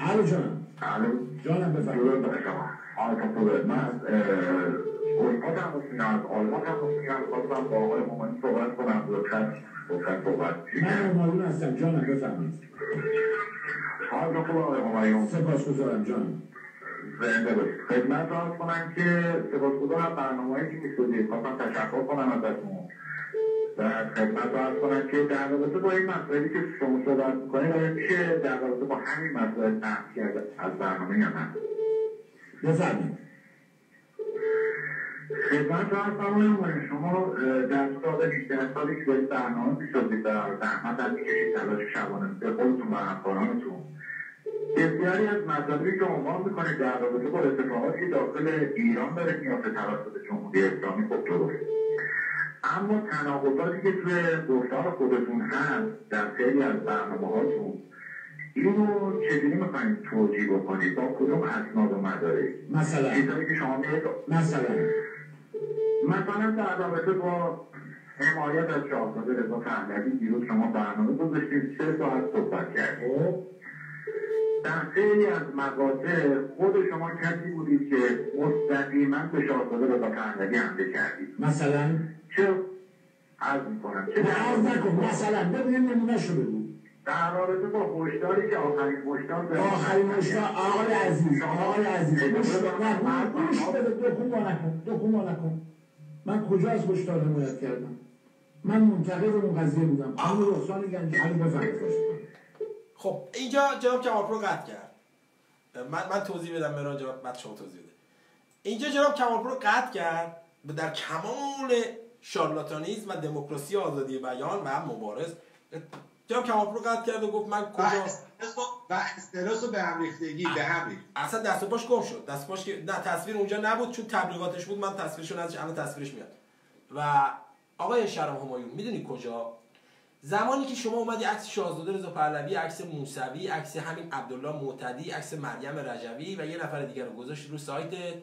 الو جانم. الو جانم بفرمایید. خوبه من از اروپا تماس میگم از آلمان تماس میگم خواستم با آقای مومنی صحبت کنم لطفا لطفا صحبت. من همایون هستم جانم بفرمایید. حال خوب آقای همایون سپاسگزارم جانم. زنده باشید خدمت را کنم که سپاسگزارم برنامه‌ای که می‌سازید خواستم تشکر کنم ازتون. و خدمت ارز کنم که در رابطه با این مسائلی که شما صحبت می‌کنید آیا میشه در رابطه با همین مسائل نقل کرد از برنامه یا نه؟ بفرمایید خدمت کنم شما در سال 18 سالی که دارید برنامه می‌سازید و زحمت هم می‌کشید تلاش شبانه به خودتون و همکارانتون. بسیاری از مطالبی که عنوان می‌کنید در رابطه با اتفاقاتی داخل ایران داره میافته توسط جمهوری اسلامی خب درست اما تناقضاتی که توی گفتار خودتون هست در خیلی از برنامه هاتون اینو چجوری می‌خواین توجیه بکنید؟ با کدوم اسناد و مدارک؟ مثلا. چیزایی که شما میگید مثلا. مثلا در رابطه با حمایت از شاهزاده رضا پهلوی دیروز شما برنامه گذاشتید سه ساعت صحبت کردید. خب. در خیلی از مقاطع خود شما کسی بودید که مستقیما به شاهزاده رضا پهلوی حمله کردید. مثلا. چه؟ عرض می‌کنم. چه عرض نکن. مثلا. بگو یه نمونه شو بگو. در رابطه با هشداری که آخرین هشدار به آخرین مشکل آقای عزیز آقای عزیز گوش نه گوش بده دو وا نکن وا نکن. من کجا از هشدار حمایت کردم؟ من منتقد اون قضیه بودم. اما رخسان گنجی علی بفرمایید. خب اینجا جناب کمال پرو قطع کرد. من من توضیح بدم مران جواب بعد شما توضیح بده اینجا جناب کمالپور رو قطع کرد و در کمال شارلاتانیزم و دموکراسی آزادی بیان و هم مبارز. جناب کمالپور رو قطع کرد و گفت من کجا؟ و- استرس و به هم ریختگی به هم ریخت اصلا دست پاش گم شد. دست پاش که نه تصویر اونجا نبود چون تبلیغاتش بود من تصویرشو نداشتم الان تصویرش میاد. و آقای شرم همایون می‌دونی کجا؟ زمانی که شما اومدی عکس شاهزاده رضا پهلوی عکس موسوی عکس همین عبدالله معتدی عکس مریم رجوی و یه نفر دیگر رو گذاشت رو سایتت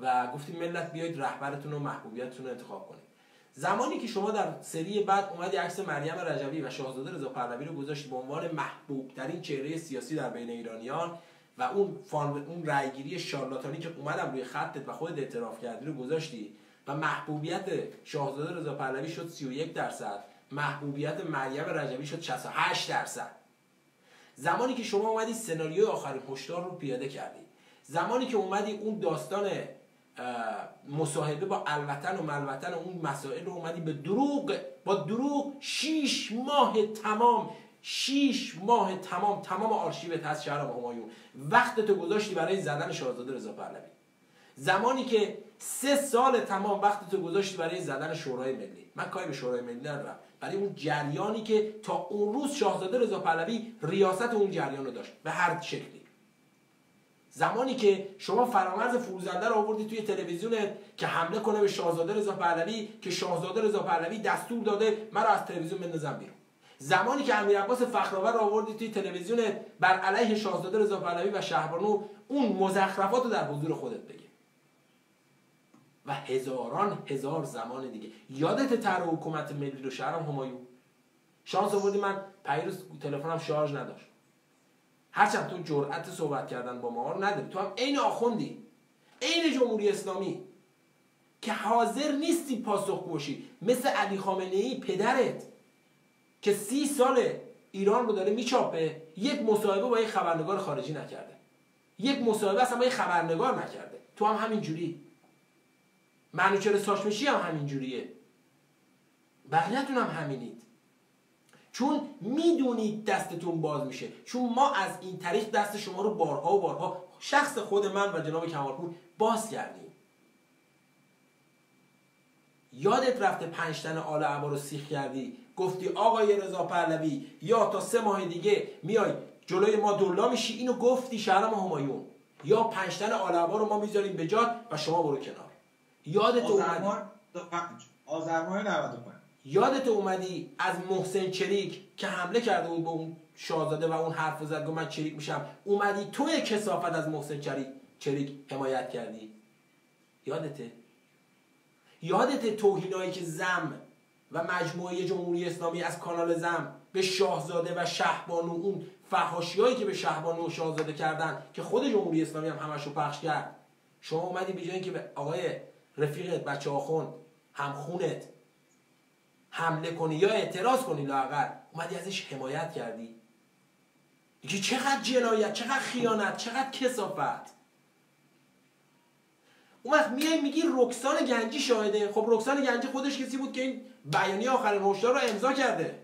و گفتی ملت بیاید رهبرتون و محبوبیتتون رو انتخاب کنید. زمانی که شما در سری بعد اومدی عکس مریم رجوی و شاهزاده رضا پهلوی رو گذاشتی به عنوان محبوب ترین چهره سیاسی در بین ایرانیان و اون فان اون رأیگیری شارلاتانی که اومدم روی خطت و خودت اعتراف کردی رو گذاشتی و محبوبیت شاهزاده رضا پهلوی شد 31 درصد محبوبیت مریم رجوی شد 68 درصد. زمانی که شما اومدی سناریوی آخرین هشدار رو پیاده کردی. زمانی که اومدی اون داستان مصاحبه با الوطن و ملوطن و اون مسائل رو اومدی به دروغ با دروغ شیش ماه تمام شیش ماه تمام تمام آرشیوت هست شهر همایون. وقت تو گذاشتی برای زدن شاهزاده رضا پهلوی. زمانی که سه سال تمام وقت تو گذاشتی برای زدن شورای ملی. من کاری به شورای ملی ندارم. برای اون جریانی که تا اون روز شاهزاده رضا پهلوی ریاست اون جریان رو داشت. به هر شکلی. زمانی که شما فرامرز فروزنده رو آوردی توی تلویزیونت که حمله کنه به شاهزاده رضا پهلوی که شاهزاده رضا پهلوی دستور داده مرا از تلویزیون بندازم بیرون. زمانی که امیر عباس فخرآور رو آوردی توی تلویزیونت بر علیه شاهزاده رضا پهلوی و شهبانو اون مزخرفات رو در حضور خودت بگی و هزاران هزار زمان دیگه. یادت طرح حکومت ملی رو شهرام همایون؟ شانس آوردی من پیروز تلفنم شارژ نداشت. هرچند تو جرأت صحبت کردن با ما رو نداری. تو هم عین آخوندی. عین جمهوری اسلامی. که حاضر نیستی پاسخ باشی مثل علی خامنه ای پدرت. که سی سال ایران رو داره میچاپه. یک مصاحبه با یک خبرنگار خارجی نکرده. یک مصاحبه اصلا با یک خبرنگار نکرده. تو هم همین جوری منوچهر ساشمشی هم همین جوریه بقیهتون هم همینید. چون می‌دونید دستتون باز میشه. چون ما از این طریق دست شما رو بارها و بارها شخص خود من و جناب کمالپور باز کردیم. یادت رفته پنج تن آل عبا رو سیخ کردی؟ گفتی آقای رضا پهلوی یا تا سه ماه دیگه میای جلوی ما دلا میشی؟ اینو گفتی شهرام همایون. یا پنج تن آل عبا رو ما می‌ذاریم به جات و شما برو کنار. یادت آذر ماه 95 یادت اومدی از محسن چریک که حمله کرده بود به اون شاهزاده و اون حرف زد من چریک میشم. اومدی توی کسافت از محسن چریک چریک حمایت کردی. یادته؟ یادت توهینایی که زم و مجموعه جمهوری اسلامی از کانال زم به شاهزاده و شهبانو اون فحاشیایی که به شهبانو و شاهزاده کردن که خود جمهوری اسلامی هم همش رو پخش کرد. شما اومدی به اینکه به آقای رفیقت بچه آخوند همخونت حمله کنی یا اعتراض کنی لاقل اومدی ازش حمایت کردی. میگی چقدر جنایت چقدر خیانت چقدر کسافت. اون وقت میای میگی رکسان گنجی شاهده. خب رکسان گنجی خودش کسی بود که این بیانیه آخرین هشدار رو امضا کرده.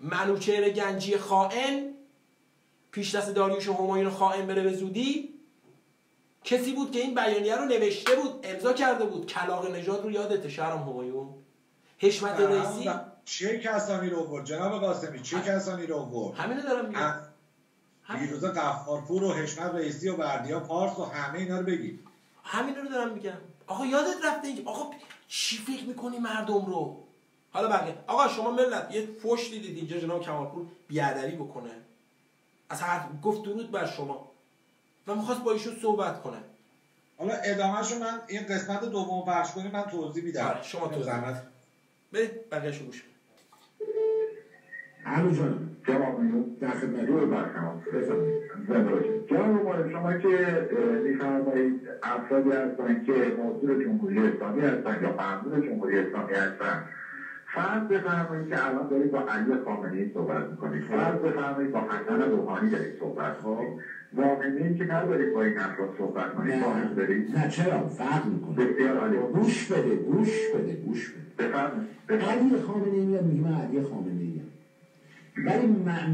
منوچهر گنجی خائن پیش دست داریوش و خائن بره به زودی کسی بود که این بیانیه رو نوشته بود امضا کرده بود. کلاق نژاد رو یادته شهرام همایون. حشمت رئیسی؟ چه کسانی رو آورد؟ جناب قاسمی چه کسانی رو آورد؟ همینو دارم میگم. پیروز قفارپور و حشمت رئیسی و بردیا پارس و همه اینا رو بگید همین رو دارم میگم. آقا یادت رفته اینکه آقا چی فکر می‌کنی مردم رو؟ حالا بقیه آقا شما ملت یه فوش دیدید اینجا جناب کمالپور بیادری بکنه. از هر گفت درود بر شما. و می‌خواست با ایشون صحبت کنه. حالا ادامهشو من این قسمت دوم پخش کنیم من توضیح میدم. آره، شما توضیح زحمت برید بقیه‌شو گوش کنید همون جان جواب میدون در خدمت دور بر شما زنده باشید جناب آقای، شما که میفرمایید افرادی هستن که موضوع جمهوری اسلامی هستن یا ممنون جمهوری اسلامی هستن فرض بفرمایید که الان دارید با علی خامنه‌ای صحبت می‌کنید. فرض بفرمایید با حسن روحانی دارید صحبت کنید واقعی که ندارید با این افراد صحبت کنید؟ دارید؟ نه چرا؟ فرق می‌کنه. بسیار عالی. گوش بده گوش بده گوش بده. علی خامنه ای میاد میگه من علی خامنه ای ولی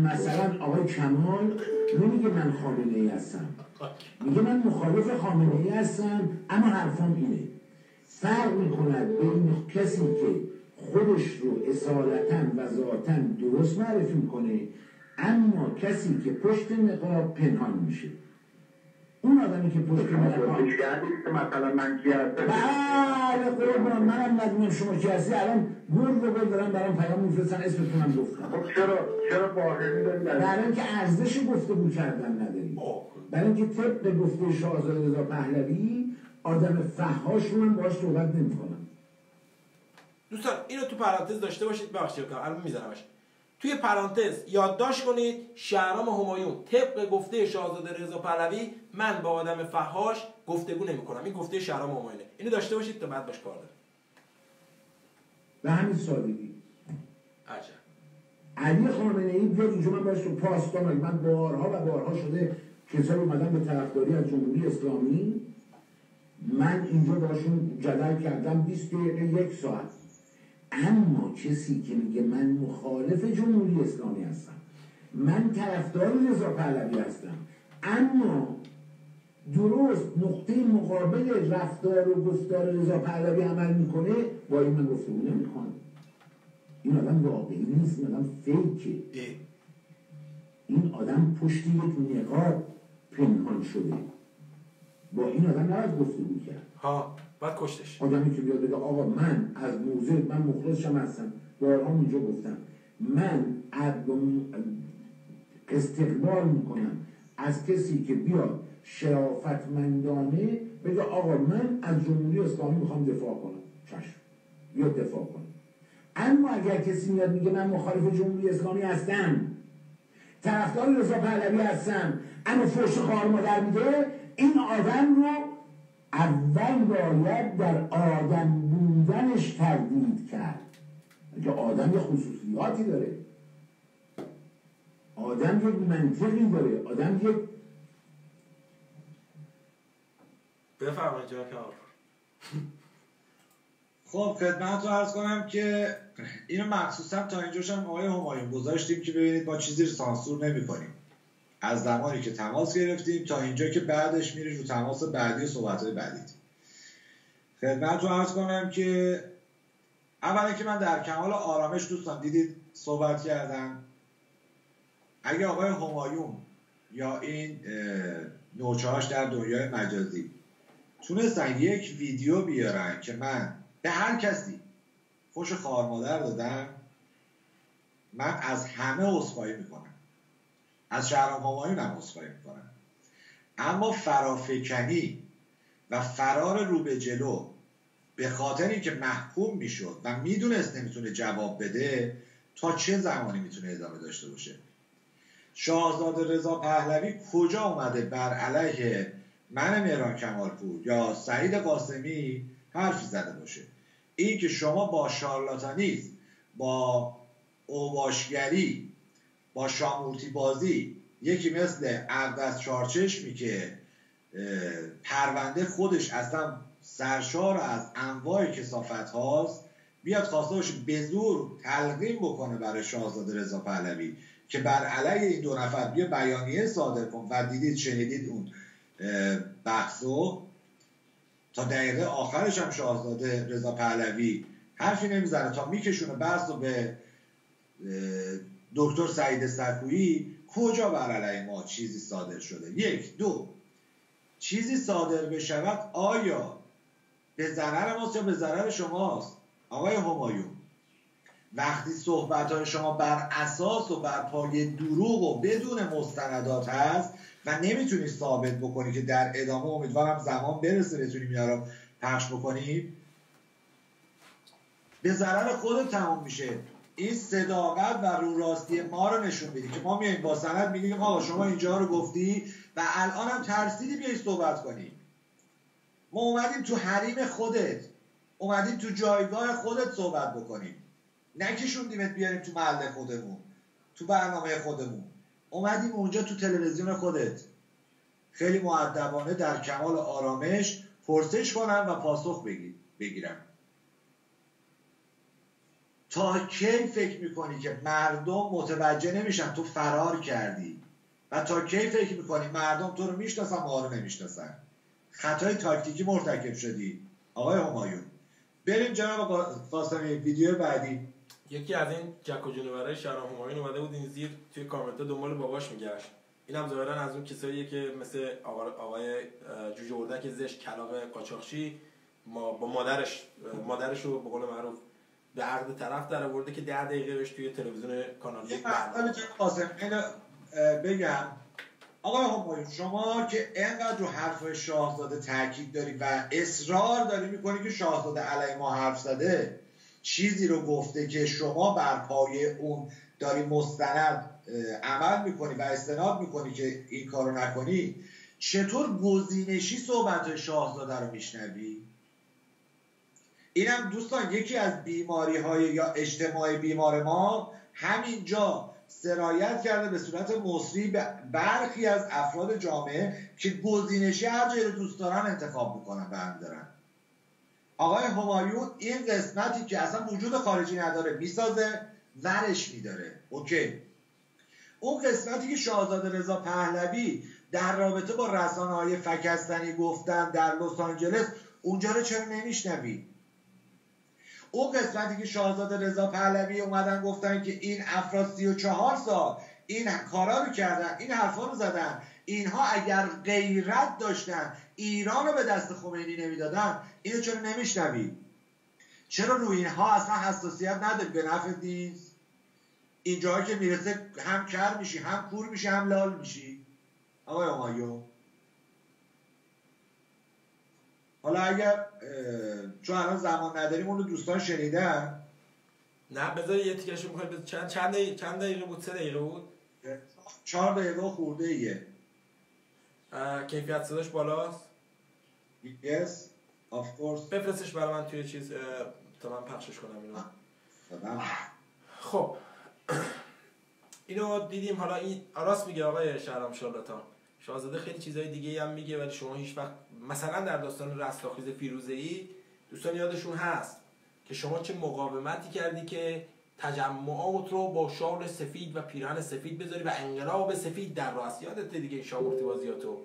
مثلا آقای کمال نمیگه من خامنه ای هستم. میگه من مخالف خامنه ای هستم اما حرفم اینه. فرق می‌کند بین کسی که خودش رو اصالتا و ذاتا درست معرفی می‌کنه اما کسی که پشت نقاب پنهان میشه. اون آدمی که پشت کردید که مثلا من کی هستم؟ بله قربان منم ندونم شما کی هستی؟ الان گل به گل دارم برام پیام میفرستن اسمتونم گفتم. خب چرا چرا باهمی دارید برای اینکه ارزش گفتگو کردن نداریم. برای اینکه طبق گفته شاهزاده رضا پهلوی آدم فحاش رو من باهاش صحبت نمی‌کنم دوستان اینو تو پرانتز داشته باشید. ببخشید کنم الان میذارمش. توی پرانتز یادداشت کنید شهرام همایون طبق گفته شاهزاده رضا پهلوی من با آدم فحاش گفتگو نمی‌کنم. این گفته شهرام همایونه. اینو داشته باشید تا بعد باش کار داره به همین سادگی. عجب. علی خامنه ای بیاد اینجا من باش تو پاسدارم من بارها و بارها شده کسایی اومدن به طرفداری از جمهوری اسلامی من اینجا باشون جدل کردم 20 دقیقه یک ساعت. اما کسی که میگه من مخالف جمهوری اسلامی هستم من طرفدار رضا پهلوی هستم اما درست نقطه مقابل رفتار و گفتار رضا پهلوی عمل می‌کنه با این من گفتگو نمی‌کنم. این آدم واقعی نیست این آدم فیکه. این آدم پشت یک نقاب پنهان شده. با این آدم نباید گفتگو کرد. ها. بعد کشتش. آدمی که بیاد بگه آقا من از موضع من مخلصشم هستم. بارها اونجا گفتم. من استقبال می‌کنم. از کسی که بیاد شرافتمندانه بگه آقا من از جمهوری اسلامی می‌خوام دفاع کنم. چشم. بیاد دفاع کنم اما اگر کسی میاد میگه من مخالف جمهوری اسلامی هستم طرفدار رضا پهلوی هستم اما فوش خوار مادر میده این آدم رو اول باید در آدم بودنش تردید کرد. که آدم یه خصوصیاتی داره آدم یک منطقی داره آدم یک بفرمایید کمال خب خدمت رو عرض کنم که اینو مخصوصا تا اینجاش هم آقای همایون. گذاشتیم که ببینید ما چیزی رو سانسور نمی کنیم از زمانی که تماس گرفتیم تا اینجا که بعدش میری رو تماس بعدی و صحبت های بعدی. خدمت رو عرض کنم که اولا که من در کمال آرامش دوستان دیدید صحبت کردم. اگه آقای همایون یا این نوچهاش در دنیای مجازی تونستن یک ویدیو بیارن که من به هر کسی خوش خوار مادر دادم من از همه عذرخواهی می‌کنم. از شهرام همایون هم عذرخواهی می‌کنم. اما فرافکنی و فرار رو به جلو به خاطر اینکه محکوم می‌شد و می‌دونست نمی‌تونه جواب بده تا چه زمانی می‌تونه ادامه داشته باشه؟ شاهزاده رضا پهلوی کجا اومده بر علیه من مهران کمالپور یا سعید قاسمی حرفی زده باشه؟ این که شما با شارلاتانیزم با اوباشگری با شامورتی بازی یکی مثل اقدس چارچشمی که پرونده خودش اصلا سرشار از انواع کسافت هاست بیاد خواسته باشه به زور تلقیم بکنه برای شاهزاده رضا پهلوی که بر علیه این دو نفر بیا بیانیه صادر کن و دیدید شنیدید اون بحثو. تا دقیقه آخرش هم شاهزاده رضا پهلوی حرفی نمی‌زنه تا میکشونه بحث رو به دکتر سعید سکویی کجا بر علیه ما چیزی صادر شده؟ یک دو چیزی صادر بشود آیا به ضرر ماست یا به ضرر شماست؟ آقای همایون وقتی صحبت های شما بر اساس و بر پایه دروغ و بدون مستندات هست و نمی‌تونی ثابت بکنی که در ادامه امیدوارم زمان برسه بتونیم اینا پخش بکنیم به ضرر خود تمام میشه. این صداقت و رو راستی ما رو نشون میده که ما میایم با سند میگیم آقا شما اینجا رو گفتی و الان هم ترسیدی بیای صحبت کنی. ما اومدیم تو حریم خودت اومدیم تو جایگاه خودت صحبت بکنیم. نکشوندیمت بیاریم تو محله خودمون تو برنامه خودمون. اومدیم اونجا تو تلویزیون خودت. خیلی معدبانه در کمال آرامش پرسش کنم و پاسخ بگی- بگیرم. تا کی فکر می‌کنی که مردم متوجه نمیشن؟ تو فرار کردی. و تا کی فکر می‌کنی مردم تو رو می‌شناسن ما رو نمی‌شناسن؟ خطای تاکتیکی مرتکب شدی. آقای همایون. بریم جناب قاسمی ویدیو بعدی. یکی از این جک و جونورای شهرام همایون اومده بود این زیر توی کامنت دنبال باباش میگشت. این هم ظاهرا از اون کساییه که مثل آقا- آقای جوجه اردک زش کلاق قاچاقچی با مادرش مادرش رو به قول معروف به عقد طرف در آورده که ده دقیقه بهش توی تلویزیون کانال یک برنامه. قاسم اینو بگم. آقای همایون شما که انقدر رو حرف شاهزاده تاکید داری و اصرار داری می‌کنی که شاهزاده علیه ما حرف زده چیزی رو گفته که شما بر پایه اون داری مستند عمل می‌کنی و استناد می‌کنی که این کارو نکنی چطور گزینشی صحبت شاهزاده رو میشنوی؟ اینم دوستان یکی از بیماری های یا اجتماع بیمار ما همینجا سرایت کرده به صورت مصری به برخی از افراد جامعه که گزینشی هر جایی رو دوست دارن انتخاب می‌کنن برمیدارن آقای همایون این قسمتی که اصلا وجود خارجی نداره می‌سازه ورش میداره. اوکی. اون قسمتی که شاهزاده رضا پهلوی در رابطه با رسانه های فکستنی گفتن در لس آنجلس اونجا رو چرا نمیشنوی؟ اون قسمتی که شاهزاده رضا پهلوی اومدن گفتن که این افراد 34 سال این کارا رو کردن این حرفا رو زدن اینها اگر غیرت داشتن ایران رو به دست خمینی نمی‌دادن اینو چرا نمیشنوی؟ چرا روی اینها اصلا حساسیت نداری؟ به نفع نیست. اینجا که می‌رسه هم کر میشی هم کور میشی هم لال میشی. آقای همایون حالا اگر چون الان زمان نداریم اون رو دوستان شنیدن؟ نه بذار یه تیکش رو چند چند دقیقه چند دقیقه بود؟ سه دقیقه بود؟ چهار دقیقه خورده ایه. کیفیت صداش بالاست؟ Yes of course. بفرستش برای من توی چیز تا من پخشش کنم اینو. خب. اینو دیدیم. حالا این راست میگه آقای شهرام شارلاتان شاهزاده خیلی چیزهای دیگه هم میگه ولی شما هیچ وقت مثلا در داستان رستاخیز فیروزه ای دوستان یادشون هست که شما چه مقاومتی کردی که تجمعات رو با شال سفید و پیرهن سفید بذاری و انقلاب سفید در راست. یادت دیگه این شامورتی بازیاتو؟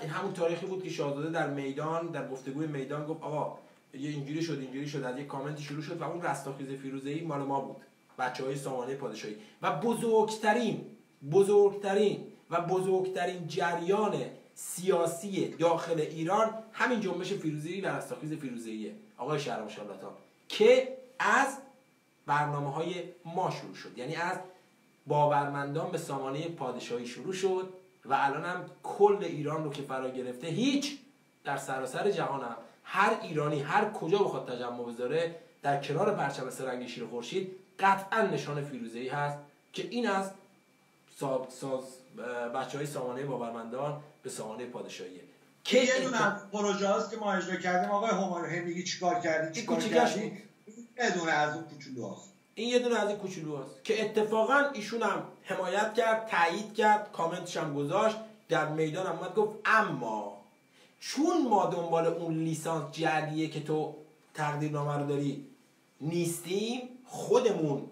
این همون تاریخی بود که شاهزاده در میدان در گفتگوی میدان گفت آقا یه اینجوری شد اینجوری شد از یه کامنتی شروع شد و اون رستاخیز فیروزه ای مال ما بود. بچه های سامانه پادشاهی. و بزرگترین بزرگترین و بزرگترین جریان سیاسی داخل ایران همین جنبش فیروزه‌ای و رستاخیز فیروزه‌ایه. آقای شهرام شارلاتان که از برنامه های ما شروع شد. یعنی از باورمندان به سامانه پادشاهی شروع شد و الان هم کل ایران رو که فرا گرفته هیچ در سراسر جهان هم. هر ایرانی هر کجا بخواد تجمع بذاره در کنار پرچم سرنگ شیر خورشید قطعا نشان فیروزه‌ای هست که این از ساز بچه های سامانه باورمندان به سامانه پادشاهیه که یه دونه از پروژه هاست که ما اجرا کردیم. آقای همایون هم میگی چیکار کردی چیکار کردی؟ یه دونه از اون کوچولو هاست. این یه دونه از این کوچولو هست که اتفاقا ایشون هم حمایت کرد تایید کرد کامنتش هم گذاشت در میدان هم گفت اما چون ما دنبال اون لیسانس جعلیه که تو تقدیرنامه رو داری نیستیم خودمون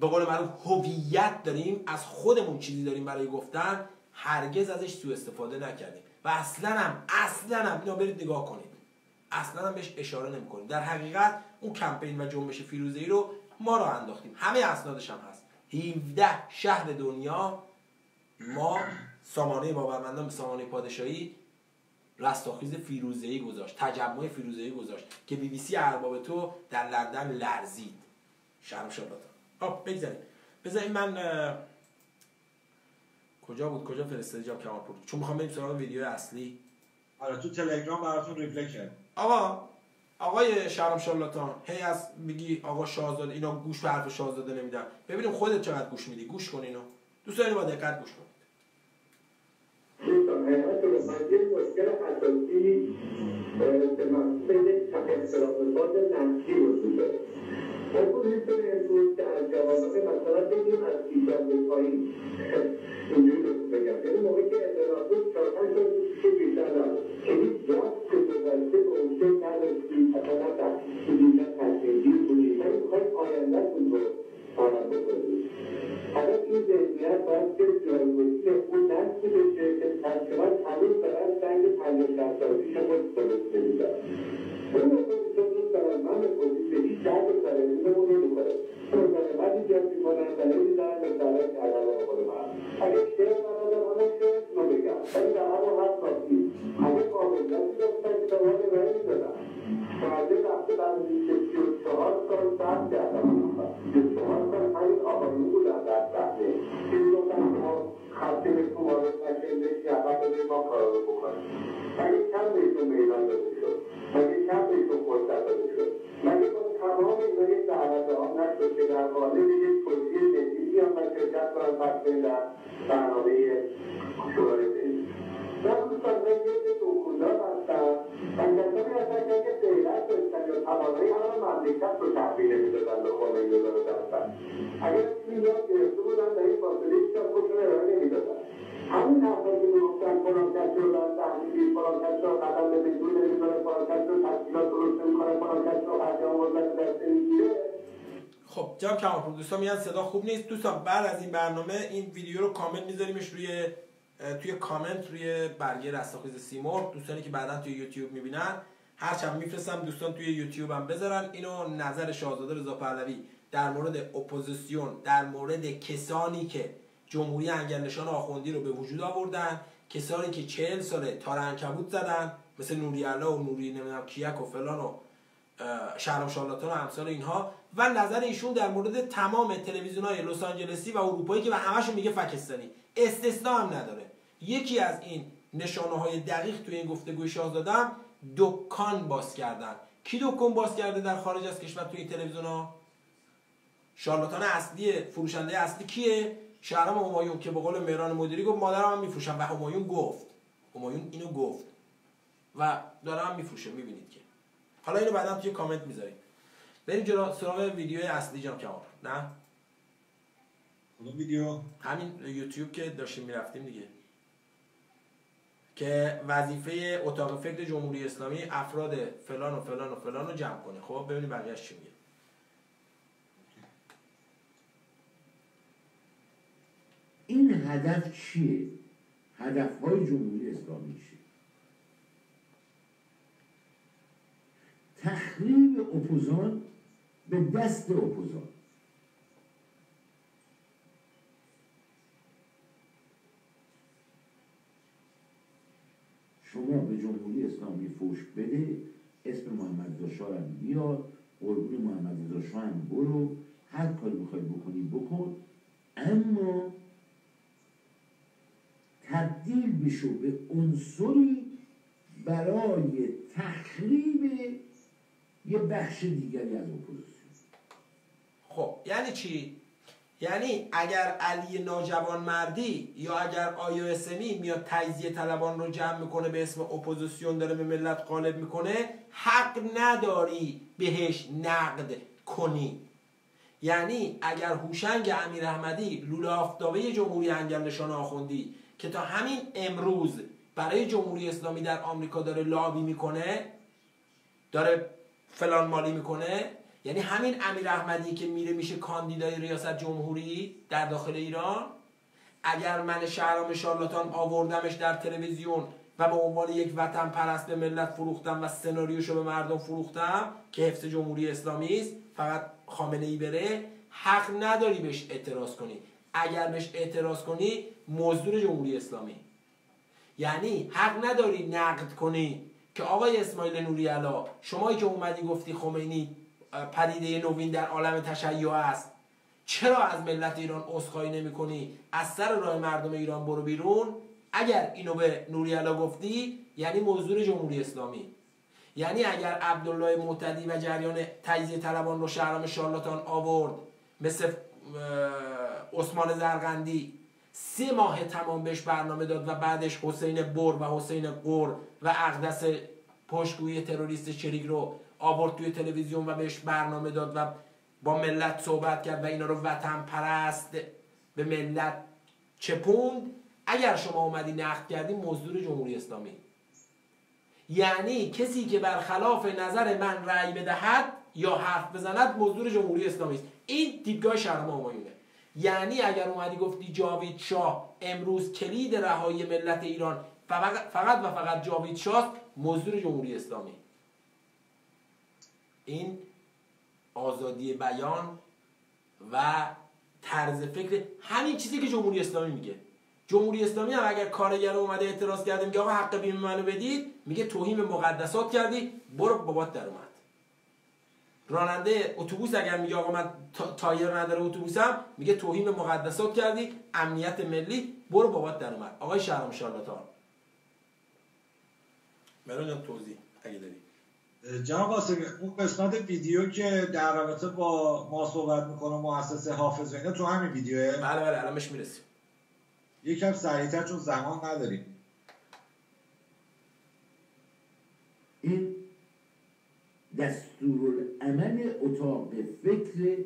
به قول معروف هویت داریم از خودمون چیزی داریم برای گفتن هرگز ازش سوء استفاده نکردیم و اصلا هم اصلا هم اینو برید نگاه کنید. اصلا هم بهش اشاره نمی‌کنیم در حقیقت اون کمپین و جنبش فیروزه‌ای رو ما را انداختیم. همه اسنادش هم هست. 17 شهر دنیا ما سامانه باورمندان به سامانه پادشاهی رستاخیز فیروزه‌ای گذاشت. تجمع فیروزه‌ای گذاشت که بی بی سی ارباب تو در لندن لرزید. شرم شارلاتان خب بگذاریم. بذاریم من کجا بود؟ کجا فرستادی جام کمالپور چون می‌خوام بریم سراغ ویدیو اصلی. آره تو تلگرام براتون ریپلی کرد آقا آقای شهرام شارلاتان هی از میگی آقا شاهزاده اینا گوش به حرف شاهزاده نمیدن. ببینیم خودت چقدر گوش میدی. گوش کن اینو. دوست داری با دقت گوش کنید مشکل اساسی اه، به وجود داره. بکنیم که امروز که از جوانان مثلا بگیم از پیشنده پایین اینجوری بگم یعنی موقعی که اعتراض بود چهار پنج سال که بیشتر نبود که هیچ که گذشته به عهده نداشتیم مثلا در دیدن تصمیمگیر بودیم ولی می‌خوایم آیندهتون رو آرام بکنیم حالا این ذهنیت باید که جایگزین اون نسلی بشه که تقریبا هنوز دارن سنگ پنجاه شصت سال خود درست نمیدن دارن من اپوزیسیون به هیچ درد سرزیممون نمی‌خوره مزاحمت ایجاد می‌کنن و نمی‌ذارن مثلا کردن خود من اگه شعر بلدم همون شعر رو بگم ولی در همون حد کافی اگه قابلیتی داشتن که به من ارائه می‌دادن بعد رفته بعد از اینکه سی و چهار سال صبر کردم سی و چهار سال همین آقایون بودن در صحنه که می‌گفتن شما خطی تو وارد نشین بشی اول بزنی ما کار رو بکنیم مگه کم بهتون میدان داده شد مگه کم بهتون فرصت داده شد مگه با تمام اینا یک دعوت نشد که در قالب یک توضیح ملی بیان و شرکت کنن پس در برنامه شورای من دوستان من یک دوکولدار کسانی که اگه غیرت داشتن یا توانایی همه مملکت رو تحویل نمی‌دادن به دستن اگر یاد گرفته بودن در این فاصله هیچ کس خودشون ارائه نمی‌دادن همین حرفایی که می‌گفتن فلان کس رو دارن تحمیلی فلان کس رو قدم به بدون نمی‌ذاره فلان کس رو تحصیلات درست نمی‌کنه فلان کس رو خرجان وزارت دست نمی‌گیره خب جناب کمالپور دوستان میگن صدا خوب نیست. دوستان بعد از این برنامه این ویدیو رو کامنت میذاریمش روی توی کامنت روی برگه رستاخیز سیمرغ. دوستانی که بعدا توی یوتیوب می‌بینن هرچند میفرستم دوستان توی یوتیوب هم بذارن. اینو نظر شاهزاده رضا پهلوی در مورد اپوزیسیون در مورد کسانی که جمهوری انگلشان آخوندی رو به وجود آوردن. کسانی که چهل ساله تار عنکبوت زدن مثل نوری علا و نوری نمی‌دونم کیک و فلان و شهرام شارلاتان و امثال اینها. و نظر ایشون در مورد تمام تلویزیون های لس آنجلسی و اروپایی که به همشون میگه فکستانی استثنا هم نداره. یکی از این نشانه های دقیق توی این گفتگوی شاهزادم دکان باز کردن. کی دکان باز کرده در خارج از کشور توی تلویزیون ها شارلاتان اصلی فروشنده اصلی کیه؟ شهرام همایون که به قول مهران مدیری گفت مادرم هم میفروشم. و همایون گفت. همایون اینو گفت. و داره هم میفروشه. می‌بینید که. حالا اینو بعدا توی کامنت می‌ذاریم. بریم جلو سراغ ویدیو اصلی جناب کمال. نه؟ ویدیو. همین یوتیوب که داشتیم می‌رفتیم دیگه. که وظیفه اتاق فکر جمهوری اسلامی افراد فلان و فلان و فلان رو جمع کنه. خب ببینیم بقیه‌اش چی میگه. این هدف چیه؟ هدف های جمهوری اسلامی چیه؟ تخریب اپوزان به دست اپوزان شما به جمهوری اسلامی فوش بده اسم محمد رضا هم بیار قربون محمد رضا هم برو هر کاری می‌خوای بکنی بکن اما تبدیل بشو به عنصری برای تخریب یه بخش دیگری از اپوزیسیون خب یعنی چی؟ یعنی اگر علی ناجوان مردی یا اگر آیا اسمی میاد تجزیه طلبان رو جمع می‌کنه به اسم اپوزیسیون داره به ملت قالب می‌کنه حق نداری بهش نقد کنی. یعنی اگر هوشنگ امیر احمدی لوله آفتابه جمهوری انگلستان آخوندی که تا همین امروز برای جمهوری اسلامی در آمریکا داره لابی می‌کنه داره فلان مالی می‌کنه یعنی همین امیر احمدی که میره میشه کاندیدای ریاست جمهوری در داخل ایران اگر من شهرام شارلاتان آوردمش در تلویزیون و به عنوان یک وطن پرست به ملت فروختم و سناریوشو به مردم فروختم که حفظ جمهوری اسلامی است فقط خامنه ای بره حق نداری بهش اعتراض کنی. اگر بهش اعتراض کنی مزدور جمهوری اسلامی. یعنی حق نداری نقد کنی که آقای اسماعیل نوری علا شمایی که اومدی گفتی خمینی پدیده نوین در عالم تشیع است. چرا از ملت ایران عذرخواهی نمی کنی؟ از سر راه مردم ایران برو بیرون. اگر اینو به نوری علا گفتی یعنی مزدور جمهوری اسلامی. یعنی اگر عبدالله معتدی و جریان تجزیه طلبان رو شهرام شارلاتان آورد مثل عثمان زرقندی سه ماه تمام بهش برنامه داد و بعدش حسین بر و حسین قر و اقدس پشتگوی تروریست شریک رو آورد توی تلویزیون و بهش برنامه داد و با ملت صحبت کرد و اینا رو وطن پرست به ملت چپوند. اگر شما اومدی نقد کردی مزدور جمهوری اسلامی. یعنی کسی که برخلاف نظر من رأی بدهد یا حرف بزند مزدور جمهوری اسلامی است. این دیدگاه شهرام همایونه یعنی اگر اومدی گفتی جاوید شاه امروز کلید رهایی ملت ایران فقط, و فقط جاوید شاه مزدور جمهوری اسلامی. این آزادی بیان و طرز فکر همین چیزی که جمهوری اسلامی میگه. جمهوری اسلامی هم اگر کارگر اومده اعتراض کرده میگه آقا حق بیمه منو بدید میگه توهین مقدسات کردی برو بابات در اومد. راننده اتوبوس اگر میگه آقا من تایر نداره اتوبوسم میگه توهین به مقدسات کردی امنیت ملی برو بابات در اومد. آقای شهرام شارلاتان. مرون توضیح اگه داری. جناب قاسمی اون قسمت ویدیو که در رابطه با ما صحبت می‌کنه مؤسسه حافظ اینا تو همین ویدیوه؟ بله بله الانش می‌رسیم. یکم سریعتر چون زمان نداریم. این دستورالعمل اتاق فکر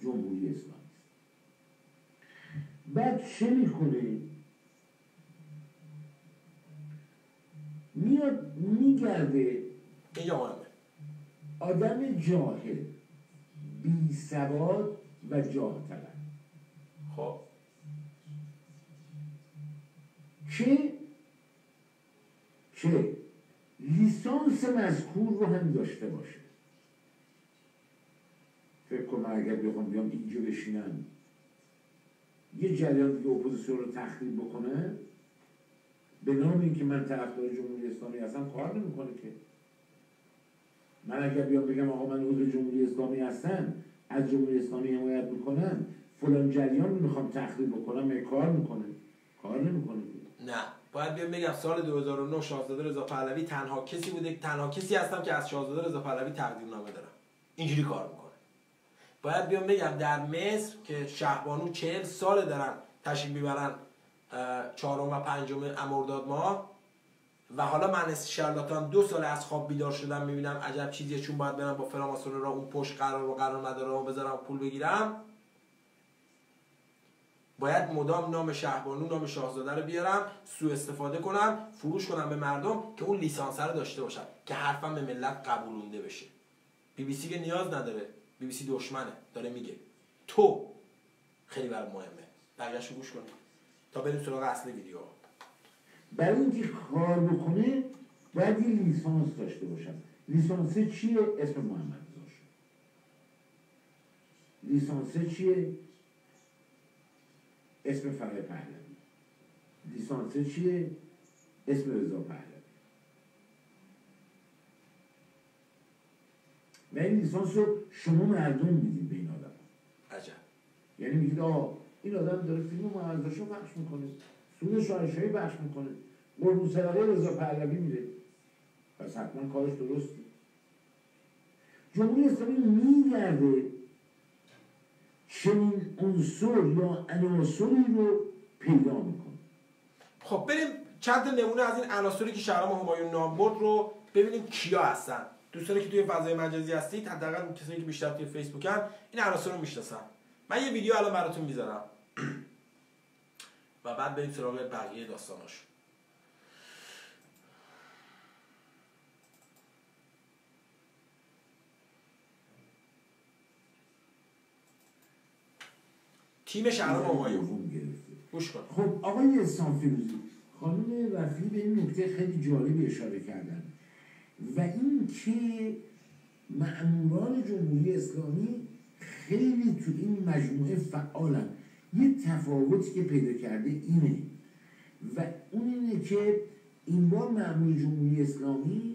جمهوری اسلامی است. بعد چه می‌کنه؟ میاد میگرده آدم جاهل بی سواد و جاه طلب. خب. که که لیسانس مذکور رو هم داشته باشه. فکر کنم اگر بخوام بیام اینجا بشینم یه جریان دیگه اپوزیسیون رو تخریب بکنه به نام اینکه من طرفدار جمهوری اسلامی هستم کار نمی‌کنه که. من اگر بیام بگم آقا من عضو جمهوری اسلامی هستم از جمهوری اسلامی حمایت می‌کنم فلان جریان رو می‌خوام تخریب بکنم کار می‌کنه. کار نمی‌کنه نه. باید بیام بگم سال 2009 شاهزاده رضا پهلوی تنها کسی بوده تنها کسی هستم که از شاهزاده رضا پهلوی تقدیر نامه دارم. اینجوری کار می‌کنه باید بیام بگم در مصر که شهبانو چهل سال دارن تشریف می‌برن چهارم و پنجم امرداد ماه و حالا من شرلاتان دو سال از خواب بیدار شدم می‌بینم عجب چیزیه چون باید برم با فراماسون را اون پشت قرار و قرار نداره و بذارم پول بگیرم. باید مدام نام شهبانو نام شاهزاده رو بیارم سوء استفاده کنم فروش کنم به مردم که اون لیسانس رو داشته باشم که حرفم به ملت قبولونده بشه. بی بی سی که نیاز نداره. بی بی سی دشمنه. داره میگه. تو خیلی بر مهمه. بقیه‌شو گوش کنید تا بریم سراغ اصل ویدیو. برای اینکه کار بکنه باید یه لیسانس داشته باشم. لیسانس چیه؟ اسم محمد رضا لیسانس چیه؟ اسم فرای پهلوی. لیسانس چیه؟ اسم رضا پهلوی. و این لیسانس رو شما مردم می‌دید به این آدم. عجب. یعنی میگید آه این آدم داره فیلم محمد رو پخش می‌کنه سود شاهنشاهی پخش می‌کنه قربون صدقه رضا پهلوی میره. پس حتما کارش درسته. جمهوری اسلامی میگرده چنین عنصر یا عناصری رو پیدا می‌کنه. خب بریم چند نمونه از این عناصری که شهرام همایون نام برد رو ببینیم کیا هستن. دوستانی که توی فضای مجازی هستید حداقل کسایی که بیشتر توی فیسبوکن این عناصر رو می‌شناسن. من یه ویدیو الان براتون می‌ذارم. *clears throat* و بعد بریم سراغ بقیه داستاناش. تیم شهرام گرفته. گوش کن. خب آقای سانفیروزی خانم وفی به این نکته خیلی جالبی اشاره کردن. و این که مأموران جمهوری اسلامی خیلی تو این مجموعه فعالن. یه تفاوتی که پیدا کرده اینه. و اون اینه که این بار مأمور جمهوری اسلامی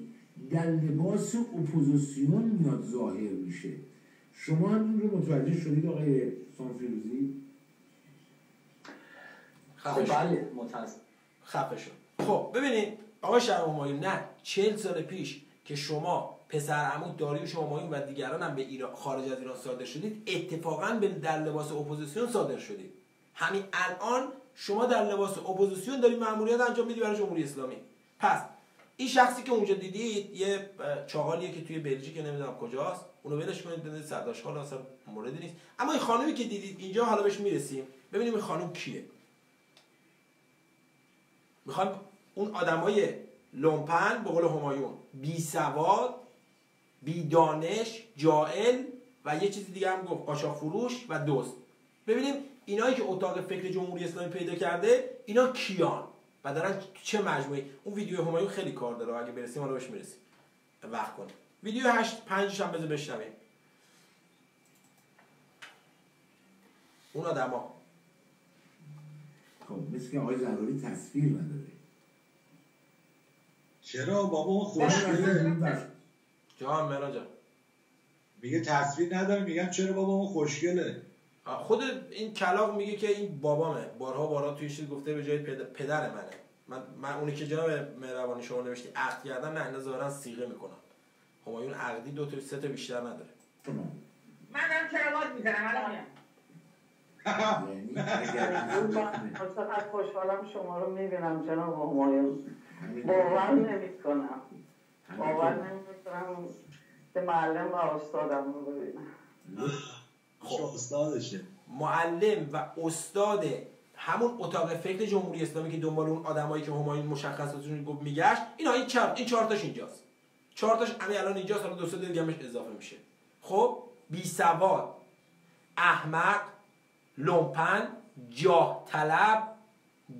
در لباس اپوزیسیون میاد ظاهر میشه. شما هم این رو متوجه شدید آقای سانفیروزی؟ خفه شد بله متاسف خفه شد خب ببینید آقای شهرام همایون نه. چهل سال پیش که شما پسر عمود داریوش همایون و دیگران هم به ایران خارج از ایران صادر شدید اتفاقا به در لباس اپوزیسیون صادر شدید. همین الان شما در لباس اپوزیسیون دارید مأموریت انجام می‌دید برای جمهوری اسلامی. پس این شخصی که اونجا دیدید یه چاقالیه که توی بلژیک نمی‌دونم کجاست. اونو ولش کنید ببینید سرداش حالا اصلا موردی نیست. اما این خانومی که دیدید اینجا حالا بهش می‌رسیم. ببینیم این خانم کیه. می‌خوایم اون آدمای لومپن به قول همایون. بی سواد بی دانش جائل و یه چیز دیگه هم گفت قاچاق فروش و دوست. ببینیم اینایی که اتاق فکر جمهوری اسلامی پیدا کرده اینا کیان؟ و دارن چه مجموعه اون ویدیو همایون خیلی کار داره. اگه برسیم حالا بهش می‌رسیم. وقت کنیم ویدیو 8 5 هم بذار بشنویم. اون آدما. خب مثل که آقای زراری تصویر نداره. چرا بابا اون خوشگله جان مرا جان میگه تصویر نداره میگم چرا بابا اون خوشگله؟ خود این کلاق میگه که این بابامه. بارها بارها توی چیز گفته به جای پدر, پدر منه. من من اونی که جناب مهربانی شما نوشتی عقد کردن نه ظاهرا سیغه می‌کنن. همایون عقدی دو تا سه تا بیشتر نداره؟ منم کراوات می‌زنم الان یعنی اگر *laughs* خوشحالم شما رو می‌بینم جناب همایون باور نمی کنم باور نمی کنم به معلم و استادم رو ببینم. خب استادشه. معلم و استاد همون اتاق فکر جمهوری اسلامی که دنبال اون آدمایی که همایون مشخصاتشون گفت میگشت اینا این چهار این چهار تاش اینجاست. چهار تاش همین الان اینجاست حالا دو سه دیگه همش اضافه میشه. خب بی سواد احمق لومپن جاه طلب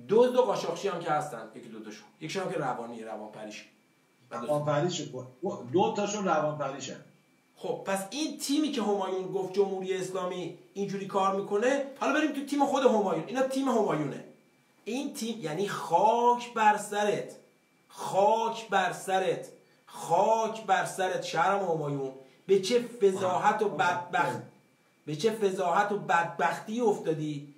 دو دو قاشقچی هم که هستن یکی دو تاشون. یکیشون هم که روانی روان پریش روان پریشه دو تاشون روان پریشن خب پس این تیمی که همایون گفت جمهوری اسلامی اینجوری کار می‌کنه حالا بریم تو تیم خود همایون. اینا تیم همایونه. این تیم یعنی خاک بر سرت. خاک بر سرت. خاک بر سرت. شهرم همایون. به چه فضاحت و بدبخت به چه فضاحت و بدبختی افتادی؟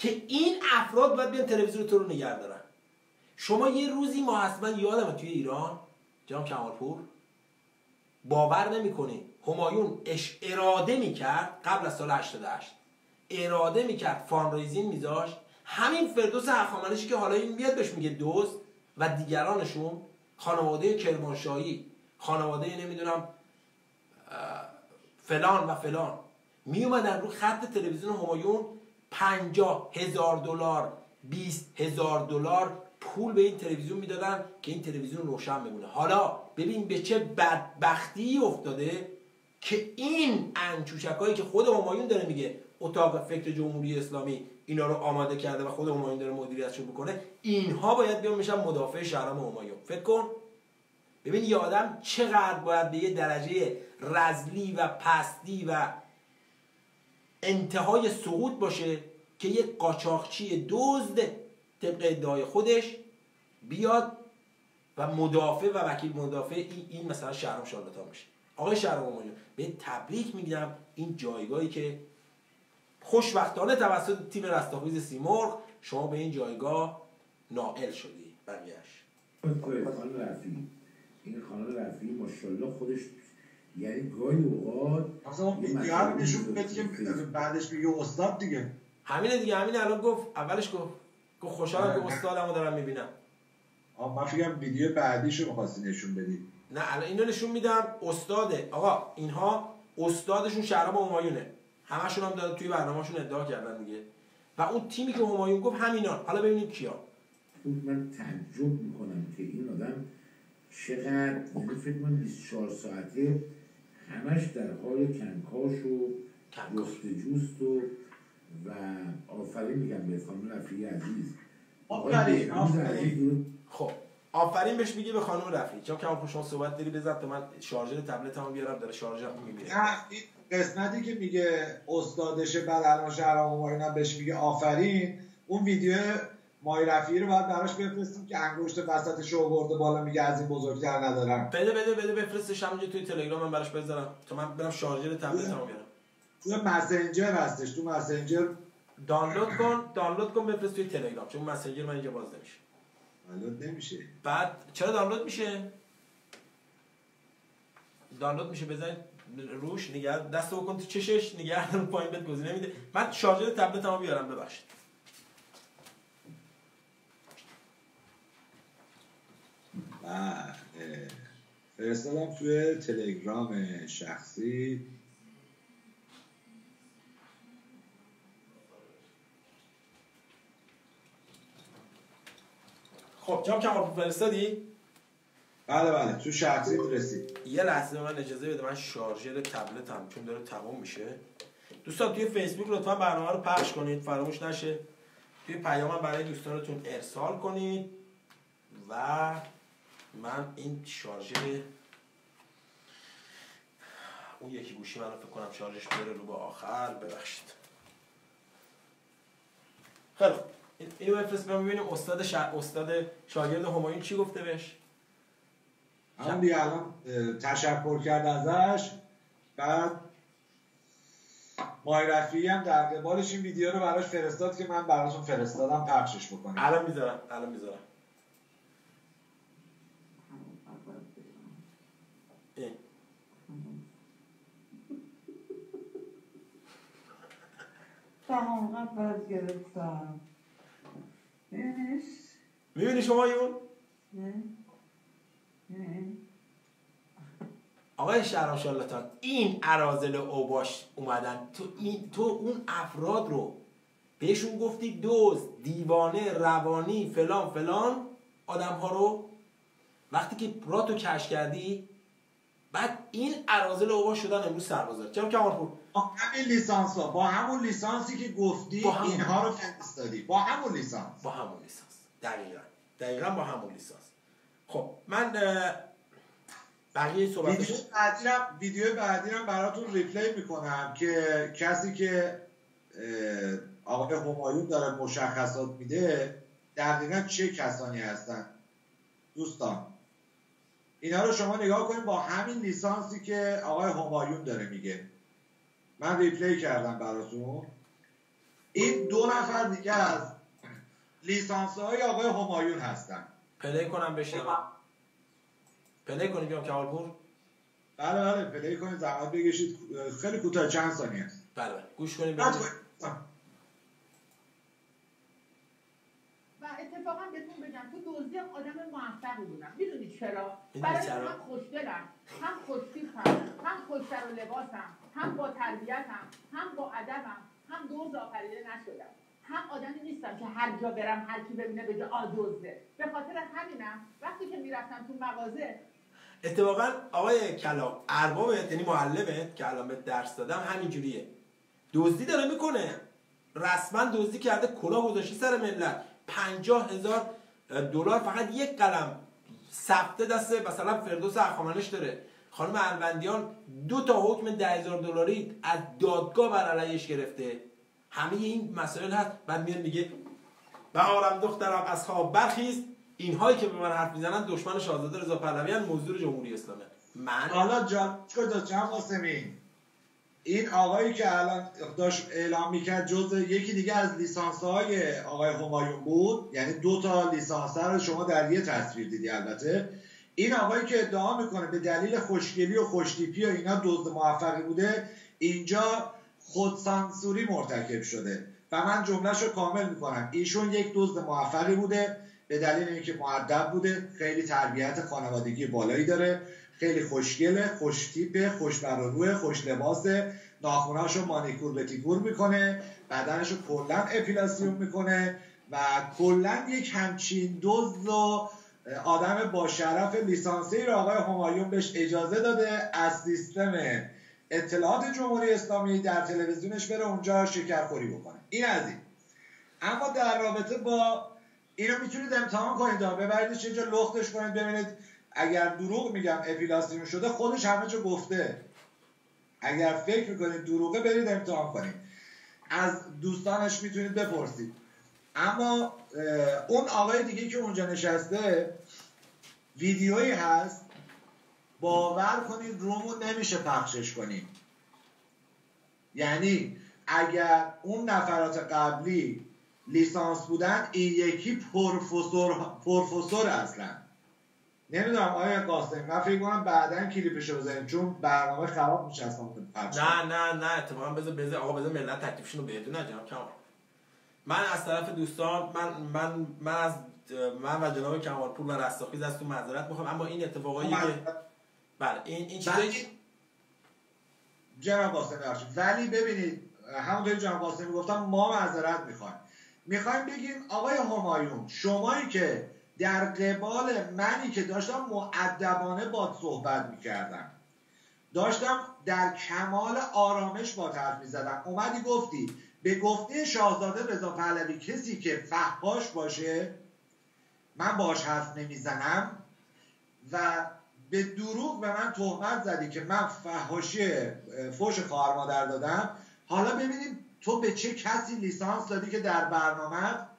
که این افراد باید بیان تلویزیون تو رو نگه دارن. شما یه روزی ما حتما یادم توی ایران جناب کمالپور باور نمی‌کنی. همایون اش اراده می‌کرد قبل از سال 88 اراده می‌کرد فانریزین میذاشت. همین فردوس هخامنشی که حالا این میاد بهش میگه دوست و دیگرانشون خانواده کرمانشاهی خانواده نمی‌دونم فلان و فلان می اومدن رو خط تلویزیون همایون پنجاه هزار دلار 20 هزار دلار پول به این تلویزیون می‌دادن که این تلویزیون روشن بمونه. حالا ببین به چه بدبختی افتاده که این انچوشکایی که خود همایون داره میگه اتاق فکر جمهوری اسلامی اینا رو آماده کرده و خود همایون داره مدیریتشو بکنه اینها باید بیان میشن مدافع شهرام همایون. فکر کن. ببین یه آدم چقدر باید به یه درجه رزلی و پستی و انتهای سقوط باشه که یک قاچاقچی دزد طبق ادعای خودش بیاد و مدافع و وکیل مدافع این, این مثلا شهرام شارلاتان میشه آقای شهرام همایون به تبریک میگم این جایگاهی که خوشبختانه توسط تیم رستاخیز سیمرغ شما به این جایگاه نائل شدی. رفی این خانم رفی ماشاءالله خودش یعنی گاهی اوقات اصلا اون ویدیو هم نشون بده که بعدش میگه استاد دیگه. همینه دیگه همین الان گفت اولش گفت. گفت خوشحالم که استادمو دارم می‌بینم. آه من فکرم ویدیو بعدیشو می‌خواستی نشون بدی. نه الان اینو نشون میدم. استاده. آقا اینها استادشون شهرام همایونه. همشون هم دارن توی برنامهشون ادعا کردن دیگه. و اون تیمی که همایون گفت همینان. حالا ببینیم کیا. من تعجب می‌کنم که این آدم چقدر یعنی فکر من 24 ساعته همش در حال کنکاش و جست و و آفرین میگم به خانم رفیعی عزیز. آفرین آفرین. خب آفرین بهش میگه به خانم رفیعی. چون که شما صحبت داری بزد تا من شارژر تبلتمو بیارم داره شارژر این قسمتی که میگه استادشه بعد الان شهرام همایون بهش میگه آفرین. اون ویدیو مای رفیعی رو باید براش بفرستیم که انگشت وسطش رو برده بالا میگه از این بزرگتر ندارم. بده بده بده بفرستش همونجا توی تلگرام من براش بذارم. تا من برم شارژر تبلتمو بیارم. تو مسنجر هستش. تو مسنجر دانلود کن دانلود کن بفرست توی تلگرام. چون مسنجر من اینجا باز نمیشه. دانلود نمیشه. بعد چرا دانلود میشه؟ دانلود میشه بزن روش نگه دست بکن تو چشش نگه رو پایین بهت گزینه میده. من شارژر تبلتمو بیارم ببخشید. بله. فرستادم توی تلگرام شخصی. خب جام کمال فرستادی؟ بله بله. تو شخصی رسید. یه لحظه به من اجازه بده من شارژر تبلتم چون داره تموم میشه. دوستان توی فیسبوک لطفا برنامه رو پخش کنید. فراموش نشه. توی پیام برای دوستانتون ارسال کنید و من این شارژر اون یکی گوشی من فکر کنم شارژش بره رو به آخر ببخشید. خیلی اینو بفرست ببینیم استاد ش... استاد شاگرد همایون چی گفته بهش؟ همون دیگه الان تشکر کرد ازش. بعد مای رفیعی هم در قبالش این ویدیو رو براش فرستاد که من براتون فرستادم پخشش بکنیم الان می‌ذارم الان می‌ذارم این. تا گرفتم. می‌بینی شما یون نه. نه. آقای شهرام شارلاتان این عرازل اوباش اومدن. تو این تو اون افراد رو بهشون گفتی دوز دیوانه روانی فلان فلان آدم ها رو. وقتی که راتو کش کردی بعد این عرازل اوباش شدن امروز سربازار چرا کمال با همین لیسانس ها. با همون لیسانسی که گفتی با همون. اینها رو فرستادی. با همون لیسانس. با همون لیسانس. دقیقا. دقیقا با همون لیسانس. خب من بقیه صحبت ویدیو بعدی هم ویدیو بعدی هم براتون ریپلی می‌کنم که کسی که آقای همایون داره مشخصات میده دقیقا چه کسانی هستن؟ دوستان. اینا رو شما نگاه کنید با همین لیسانسی که آقای همایون داره میگه. من replay کردم براتون. این دو نفر دیگه از لیسانس های آقای همایون هستن. play کنم بشنوم. play کنی بیام کمال پور بله بله play کنید زحمت بکشید. خیلی کوتاه چند ثانیه است. بله بله. گوش. کنید. و اتفاقا بهتون بگم تو دزدی هم آدم موفقی بودم. می‌دونی؟ چرا؟ برای چرا؟ من خوشدلم هم خوشتیپم هم خوشتر و لباسم. هم با تربیتم. هم با ادبم. هم دوز آفریده نشدم. هم آدمی نیستم که هر جا برم هر کی ببینه بگه آ دزده به خاطر همینم وقتی که می‌رفتم تو مغازه اتفاقا آقای کلام اربابت یعنی معلمت که الان به درس دادم همینجوریه. دزدی داره می‌کنه. رسما دزدی کرده کلاه گذاشته سر ملت پنجاه هزار دلار فقط یک قلم ثبته دست مثلا فردوس اخوامنش داره. خانم الوندیان دو تا حکم ده هزار دلاری از دادگاه بر علیش گرفته. همه این مسائل هست. بعد میاد میگه بهارم دخترم از خواب برخیز. اینهایی که به من حرف می‌زنن دشمن شاهزاده رضا پهلوی مزدور جمهوری اسلامی من حالا جان کجا چند قاسمی؟ این آقایی که الان داشت اعلام می‌کرد جز یکی دیگه از لیسانس های آقای همایون بود یعنی دو تا لیسانس رو شما در یه تصویر دیدی البته. این آقایی که ادعا می‌کنه به دلیل خوشگلی و خوشتیپی و اینا دزد موفقی بوده اینجا خودسانسوری مرتکب شده. و من جملهش رو کامل می‌کنم. ایشون یک دزد موفقی بوده به دلیل اینکه معدب بوده خیلی تربیت خانوادگی بالایی داره. خیلی خوشگله خوشتیپه خوش بر و روه خوش لباسه ناخوناشو مانیکور بتیکور می‌کنه بدنشو کلا اپیلاسیون می‌کنه و کلا یک همچین دزد و آدم با شرف لیسانسی رو آقای همایون بهش اجازه داده از سیستم اطلاعات جمهوری اسلامی در تلویزیونش بره اونجا شکرخوری بکنه. این از این. اما در رابطه با اینو می‌تونید امتحان کنید. ببریدش اینجا لختش کنید ببینید اگر دروغ میگم اپیلاسیون شده خودش همه جا گفته. اگر فکر می‌کنید دروغه برید امتحان کنید. از دوستانش می‌تونید بپرسید. اما اون آقای دیگه که اونجا نشسته ویدیویی هست. باور کنید رومون نمیشه پخشش کنیم. یعنی اگر اون نفرات قبلی لیسانس بودن این یکی پروفسور پروفسور اصلا. نمی‌دونم آیا قاسم من فکر کنم بعدا کلیپشو بزنیم چون برنامه خراب میشه اصلا نه نه نه اتفاقا بذار بذار آقا بذار ملت تکلیفشون رو بدون جناب کمال. من از طرف دوستان من من من از من و جناب کمالپور و رستاخیز از تو معذرت می‌خوام اما این اتفاقایی که بله این این چیزایی جناب قاسم بخشید ولی ببینید همونطوری جناب قاسمی گفتم ما معذرت می‌خوایم. می‌خوایم بگیم آقای همایون شمایی که در قبال منی که داشتم معدبانه باد صحبت می‌کردم. داشتم در کمال آرامش با حرف می‌زدم. اومدی گفتی به گفته شاهزاده رضا پهلوی کسی که فحاش باشه من باش حرف نمی‌زنم و به دروغ به من تهمت زدی که من فحاشی فوش خواهر مادر دادم. حالا ببینیم تو به چه کسی لیسانس دادی که در برنامه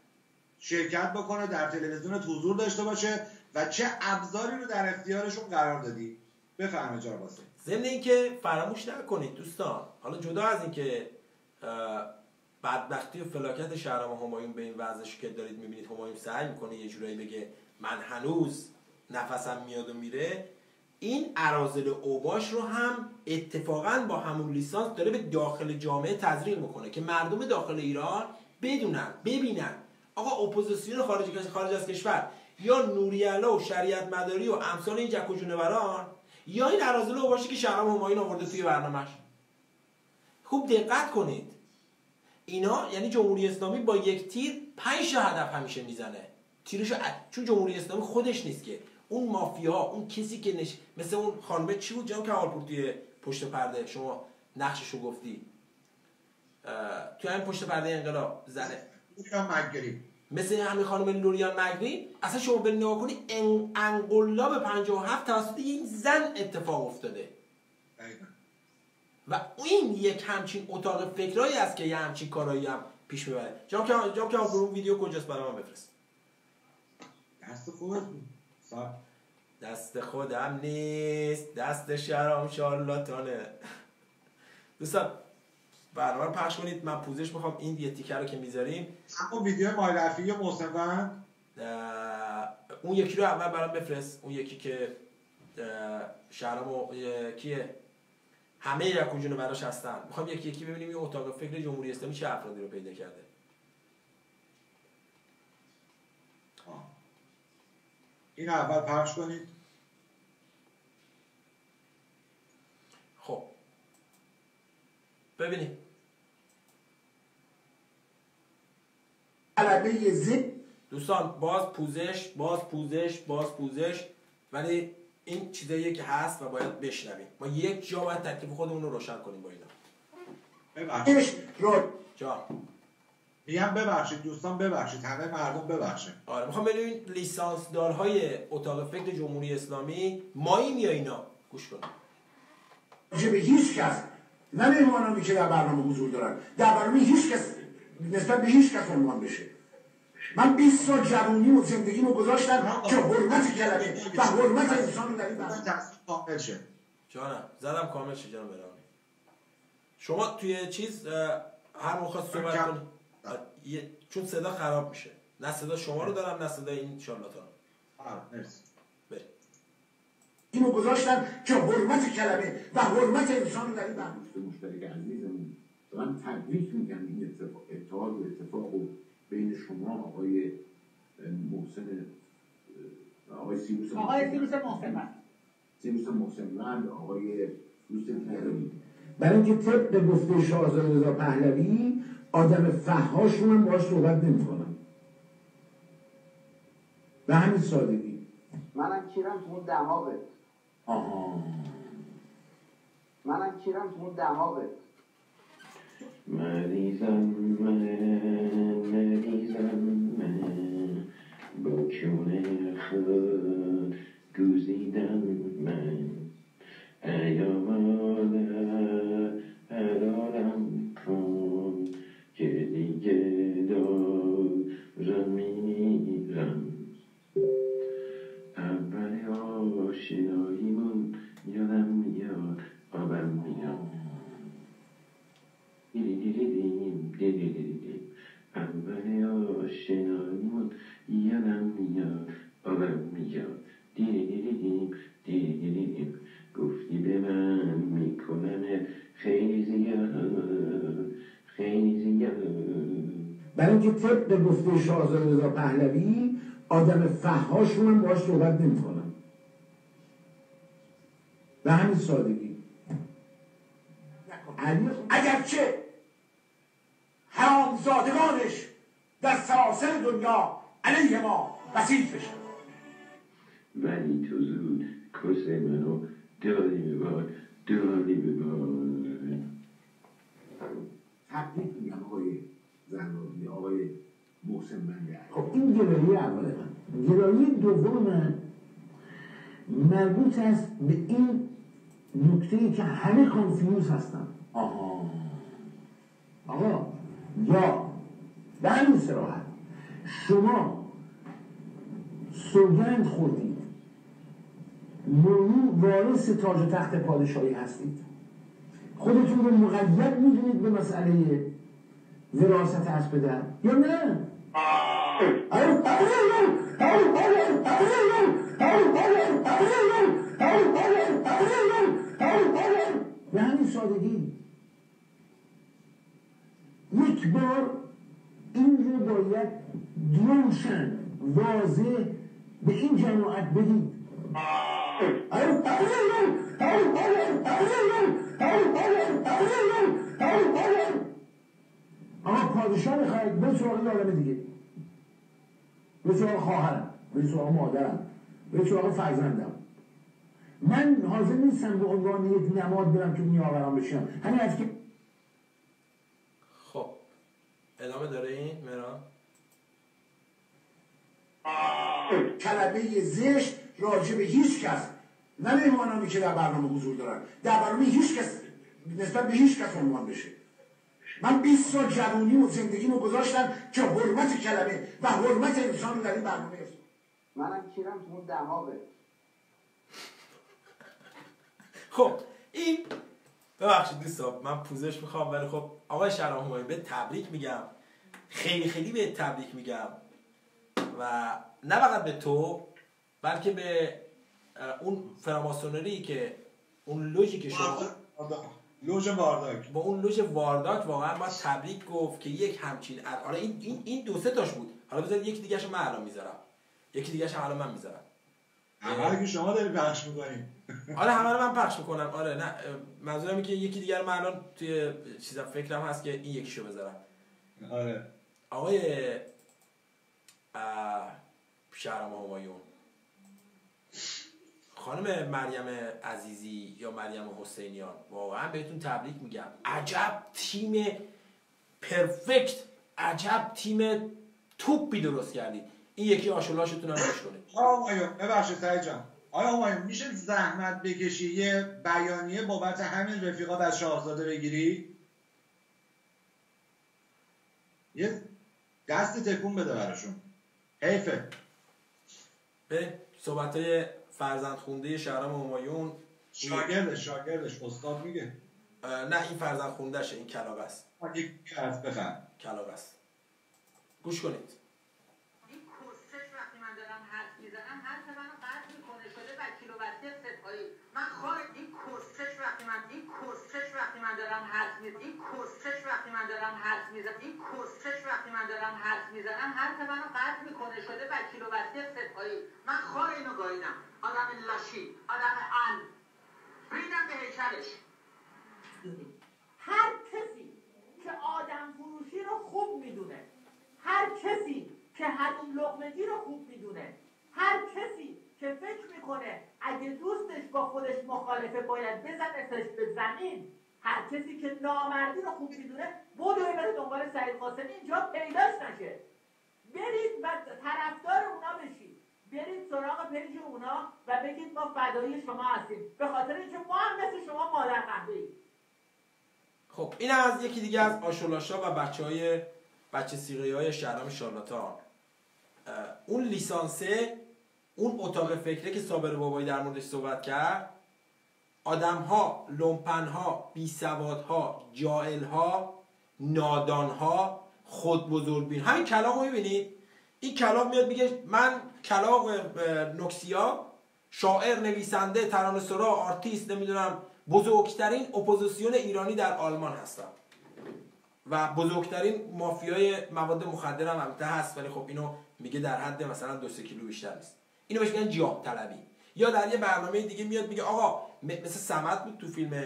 شرکت بکنه در تلویزیون حضور داشته باشه و چه ابزاری رو در اختیارشون قرار دادی. بفرمایید جناب واسه ضمن اینکه فراموش نکنید دوستان حالا جدا از اینکه بدبختی و فلاکت شهرام همایون به این وضعش که دارید می‌بینید همایون سعی می‌کنه یه جورایی بگه من هنوز نفسم میاد و میره این اراذل اوباش رو هم اتفاقا با همون لیسانس داره به داخل جامعه تزریق می‌کنه که مردم داخل ایران بدونن ببینن آقا اپوزیسیون خارج خارج از کشور. یا نوری‌علا و شریعت مداری و امثال این جک یا این عرازل اوباشی که شهرام همایون آورده توی برنامهش. خوب دقت کنید. اینا یعنی جمهوری اسلامی با یک تیر پنج هدف همیشه می‌زنه. تیرشو ا- چون جمهوری اسلامی خودش نیست که. اون مافیا اون کسی که نش... مثل اون خانمه چی بود؟ جناب کمالپور توی پشت پرده. شما نقششو گفتی. اه، توی همین پشت پرده انقلاب زنه. مگری مثل همین خانم لوریان مگری اصلا شما به نگاه کنی ان- انقلاب 57 توسط این زن اتفاق افتاده. دقیقاً. و این یک همچین اتاق فکرایی است که یه همچین کارایی هم پیش می‌بره. جناب که جناب که اون ویدیو کجاست برای من بفرست. دست خودت. دست خودم نیست. دست شرام شارلاتانه. دوستان برنامه رو پخش کنید. من پوزش می‌خوام. این یه تیکه رو که می‌ذاریم. اما ویدیو مای رفیعی اه، اون یکی رو اول برام بفرست. اون یکی که شهرام کیه؟ همه یکوجون براش هستن. می‌خوام یکی یکی ببینیم. این اتاق فکر جمهوری اسلامی چه افرادی رو پیدا کرده. این اول پخش کنید. خب. ببینیم. غلبه ذهن دوستان باز پوزش باز پوزش باز پوزش. ولی این چیزاییه که هست و باید بشنویم. ما یک جا باید تکلیف خودمون رو روشن کنیم با اینا. ببخشید. جا میگم ببخشید دوستان ببخشید. همه مردم ببخشید آره می‌خوام ببینیم لیسانس دارهای اتاق فکر جمهوری اسلامی ماییم یا اینا؟ گوش کنیم راجع به هیچ کس نه مهمانانی که در برنامه حضور دارن. در برنامه هیچ کس نسبت به هیچ کس عنوان بشه. من 20 سال جوانی و زندگیمو گذاشتم که حرمت کلمه و حرمت انسان رو در این کامل شه. جانم زدم کامل شه جانم برام شما توی چیز هر موقع خواست صحبت. کنی چون صدا خراب میشه. نه صدا شما رو دارم نه صدا این شارلاتان آره، اینو گذاشتم که حرمت کلمه و حرمت انسان رو در این مشترک عزیزمون من تبریک میگم این اتفاق اتحاد و اتفاق و بین شما آقای محسن آقای سیروس آقای سیروس محسن سیروس محسن آقای روس دیگری. برای اینکه طبق گفته شاهزاده رضا پهلوی آدم فحاش رو من باهاش صحبت نمی‌کنم. به همین سادگی. منم کیرم تو اون دماغه آها. منم کیرم تو اون دماغه مریضم من مریضم من با کونه خود گوزیدم من. ایامال حلالم کن که دیگه دارم میمیرم اول آشناییمون یادم میاد آبم اول آشناییمون یادم میاد آبم میاد دیدیدیدیم دیدیدیدیم گفتی به من می‌کنم خیلی زیاد خیلی زیاد برای اینکه طبق گفته شاهزاده رضا پهلوی آدم رو من باهاش صحبت نمی‌کنم به همین سادگی. اگرچه حرامزادگانش در سراسر دنیا علیه ما وسیع بشن ولی تو زود کس منو دادی به باد داری بباره تبریک میگم آقای زنرانی آقای محسن بنده خب این گرایی اول من. گرایی دوم من مربوط است به این نکته ای که همه کانفیوز هستن. آها. آقا یا به همین سراحت شما سوگند خوردید. نونو وارث تاج و تخت پادشاهی هستید. خودتون رو مقید می‌دونید به مسئله وراست از پدر. یا نه؟ به همین سادگی. یک بار این رو باید روشن واضح به این جماعت بگید اما پادشاه می‌خواید به سراغ عالم دیگه. به سراغ خواهرم به سراغ مادرم به سراغ فرزندم. من حاضر نیستم به عنوان یک نماد برم تو نیاورم بشم. همین از که خب ادامه داره این؟ مران کلمه زشت راجع به هیچ کس نه مهمانانی که در برنامه حضور دارن. در برنامه هیچ کس نسبت به هیچ کس عنوان بشه. من 20 سال جوانی و زندگیمو گذاشتم که حرمت کلمه و حرمت انسان رو در این برنامه کنم. منم کیرم تو اون دماغه خب این ببخشید دوستان من پوزش می‌خوام ولی خب آقای شهرام همایون به تبریک میگم. خیلی خیلی به تبریک میگم. و نه فقط به تو بلکه به اون فراماسونری که اون لوژی که شما لوژ وارداک. با اون لوژ وارداک واقعا باید تبریک گفت که یک همچین حالا این این این دو سه تاش بود. حالا بذار یکی دیگه من الان می‌ذارم. یکی دیگه الان من می‌ذارم. همه که شما داری پخش می‌کنی *laughs* آره همه رو من پخش می‌کنم. آره نه منظورم اینه که یکی دیگر من الان توی چیزا فکرم هست که این یکیشو بذارم. آره. آقای شهرام همایون. خانم مریم عزیزی یا مریم حسینیان واقعا بهتون تبریک میگم. عجب تیم پرفکت عجب تیم توپی درست کردید این یکی آشولاشتون رو گوش کنید. آقا همایون ببخشید سعید جان. آیا همایون میشه زحمت بکشی یه بیانیه بابت همین رفیقات از شاهزاده بگیری؟ یه دست تکون بده براشون. حیفه. به صحبت های فرزند خونده شهرام همایون. شاگردش شاگردش. استاد میگه. نه این فرزند خوندهشه این کلاغ است. یک کلاغ است. گوش کنید این کسش وقتی من دارم حرف می‌زنم حرف منو قطع می‌کنه شده بر کیلووتی ستایی من خواهد این کسش وقتی من این کسش وقتی من دارم حرف می‌زنم این کسش وقتی من دارم حرف می‌زنم. این کسش وقتی من دارم حرف می‌زنم حرف منو قطع می‌کنه شده بر کیلووتی ستایی من خواه اینو گاهیدم آدم لاشی آدم ان ریدم به هیکلش. هر کسی که آدم فروشی رو خوب می‌دونه هر کسی که حریم لقمگی رو خوب می‌دونه هر کسی که فکر می‌کنه اگه دوستش با خودش مخالفه باید بزنتش به زمین. هر کسی که نامردی رو خوب می‌دونه بدوه بره دنبال سعید قاسمی اینجا پیداش نشه. برید و طرفدار اونا بشید. برید سراغ پیج اونا و بگید ما فدایی شما هستیم. به خاطر اینکه ما هم مثل شما مادر قحبه خب این از یکی دیگه از آشولاشا و بچه های بچه صیغه های شهرام شارلاتان. اون لیسانسه اون اتاق فکره که صابر بابایی در موردش صحبت کرد آدم ها لومپن ها بی سواد ها جاهل ها نادان ها خود بزرگبین همین کلاغ رو می‌بینید؟ این کلاغ میاد میگه من کلاغ اه، نکسیا شاعر نویسنده ترانه سرا آرتیست نمی‌دونم بزرگترین اپوزیسیون ایرانی در آلمان هستم. و بزرگترین مافیای مواد مخدر هم هست ولی خب اینو میگه در حد مثلا دو سه کیلو بیشتر نیست. اینو بهش میگن جاه طلبی یا در یه برنامه دیگه میاد میگه آقا مثل سمت بود تو فیلم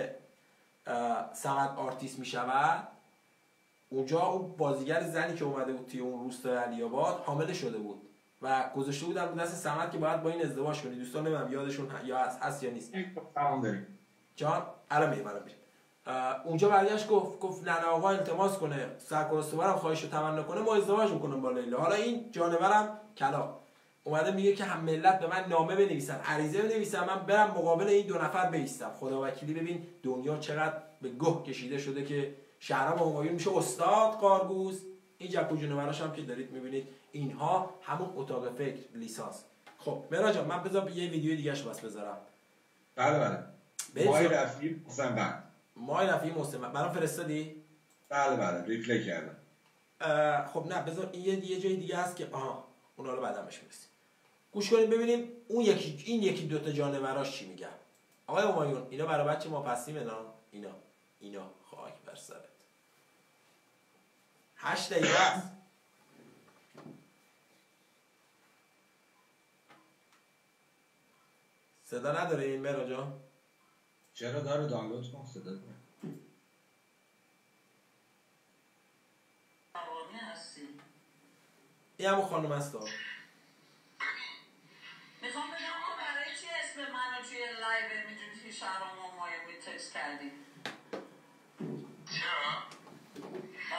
سمت آرتیست می‌شود. اونجا اون بازیگر زنی که اومده بود توی اون روستای علی آباد حامله شده بود و گذاشته بودن رو دست سمت که باید با این ازدواج کنی. دوستان نمی‌دونم یادشون یا هست, هست یا نیست. جان الان میریم الان اونجا برگشت گفت گفت نه نه آقا التماس کنه. سرکار استوارم خواهش رو تمنا کنه ما ازدواج می‌کنم با لیلا. حالا این جانورم کلاغ. اومده میگه که هم ملت به من نامه بنویسن عریضه بنویسن من برم مقابل این دو نفر بیستم. خدا وکیلی ببین دنیا چقدر به گه کشیده شده که شهرام همایون میشه استاد قارگوز این جکو جونوراش هم که دارید می‌بینید اینها همون اتاق فکر لیسانس. خب مرا جان من بذار یه ویدیو دیگه بس بذارم. بله بله. مای رفیق محسن مای رفیعی مسلم برام فرستادی؟ بله بله. ریپلی کردم. خب نه بذار این یه یه جای دیگه هست که آها اونا رو بعدا بهش می‌رسیم. گوش کنیم ببینیم اون یکی این یکی دوتا جانوراش چی میگن. آقای همایون اینا برای بچه ما پسیم اینا. اینا. اینا. خاک بر سرت. هشت دقیقه است. صدا نداره این مرا جان؟ چرا داره دانلود کن صدا کن. این همون خانم هست آقا. می‌خوام بگم تو برای چی اسم منو توی live می‌دونی که شهرام همایونی text کردی. چرا؟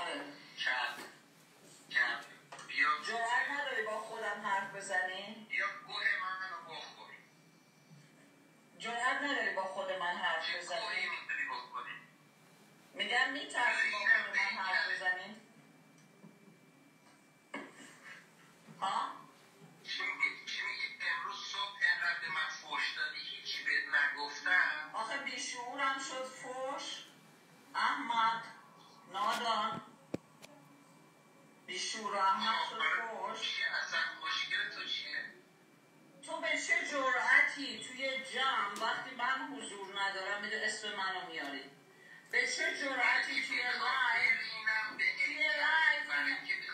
آره. بیا. جرأت نداری با خودم حرف بزنی؟ بیا. گوه منو بخور جرأت نداری با خود من حرف بزنی؟ میگم میترسی با خود من حرف بزنی؟ ها؟ آخه بیشعورم شد فوش. احمد نادان بیشعور احمد شد فوش. چیه؟ اصلا مشکل تو چیه؟ تو به چه جرأتی توی جمع وقتی من حضور ندارم میده اسم منو میاری؟ به چه جرأتی توی live توی لایف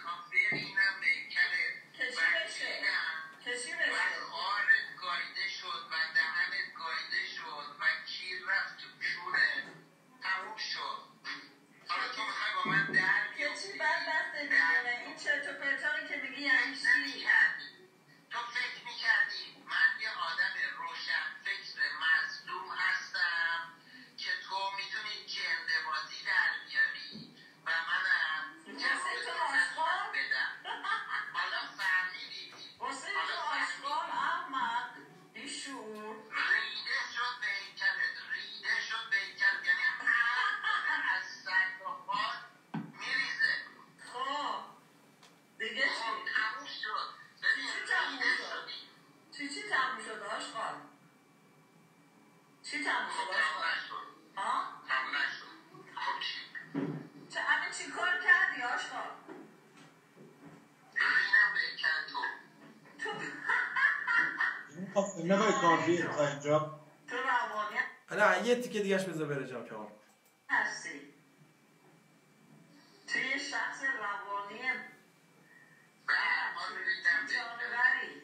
کافیه تا اینجا. نه یه تیکه دیگهش بذار بره جان کمان هستی تو یه شخص روانی بله ما ریدم جانوری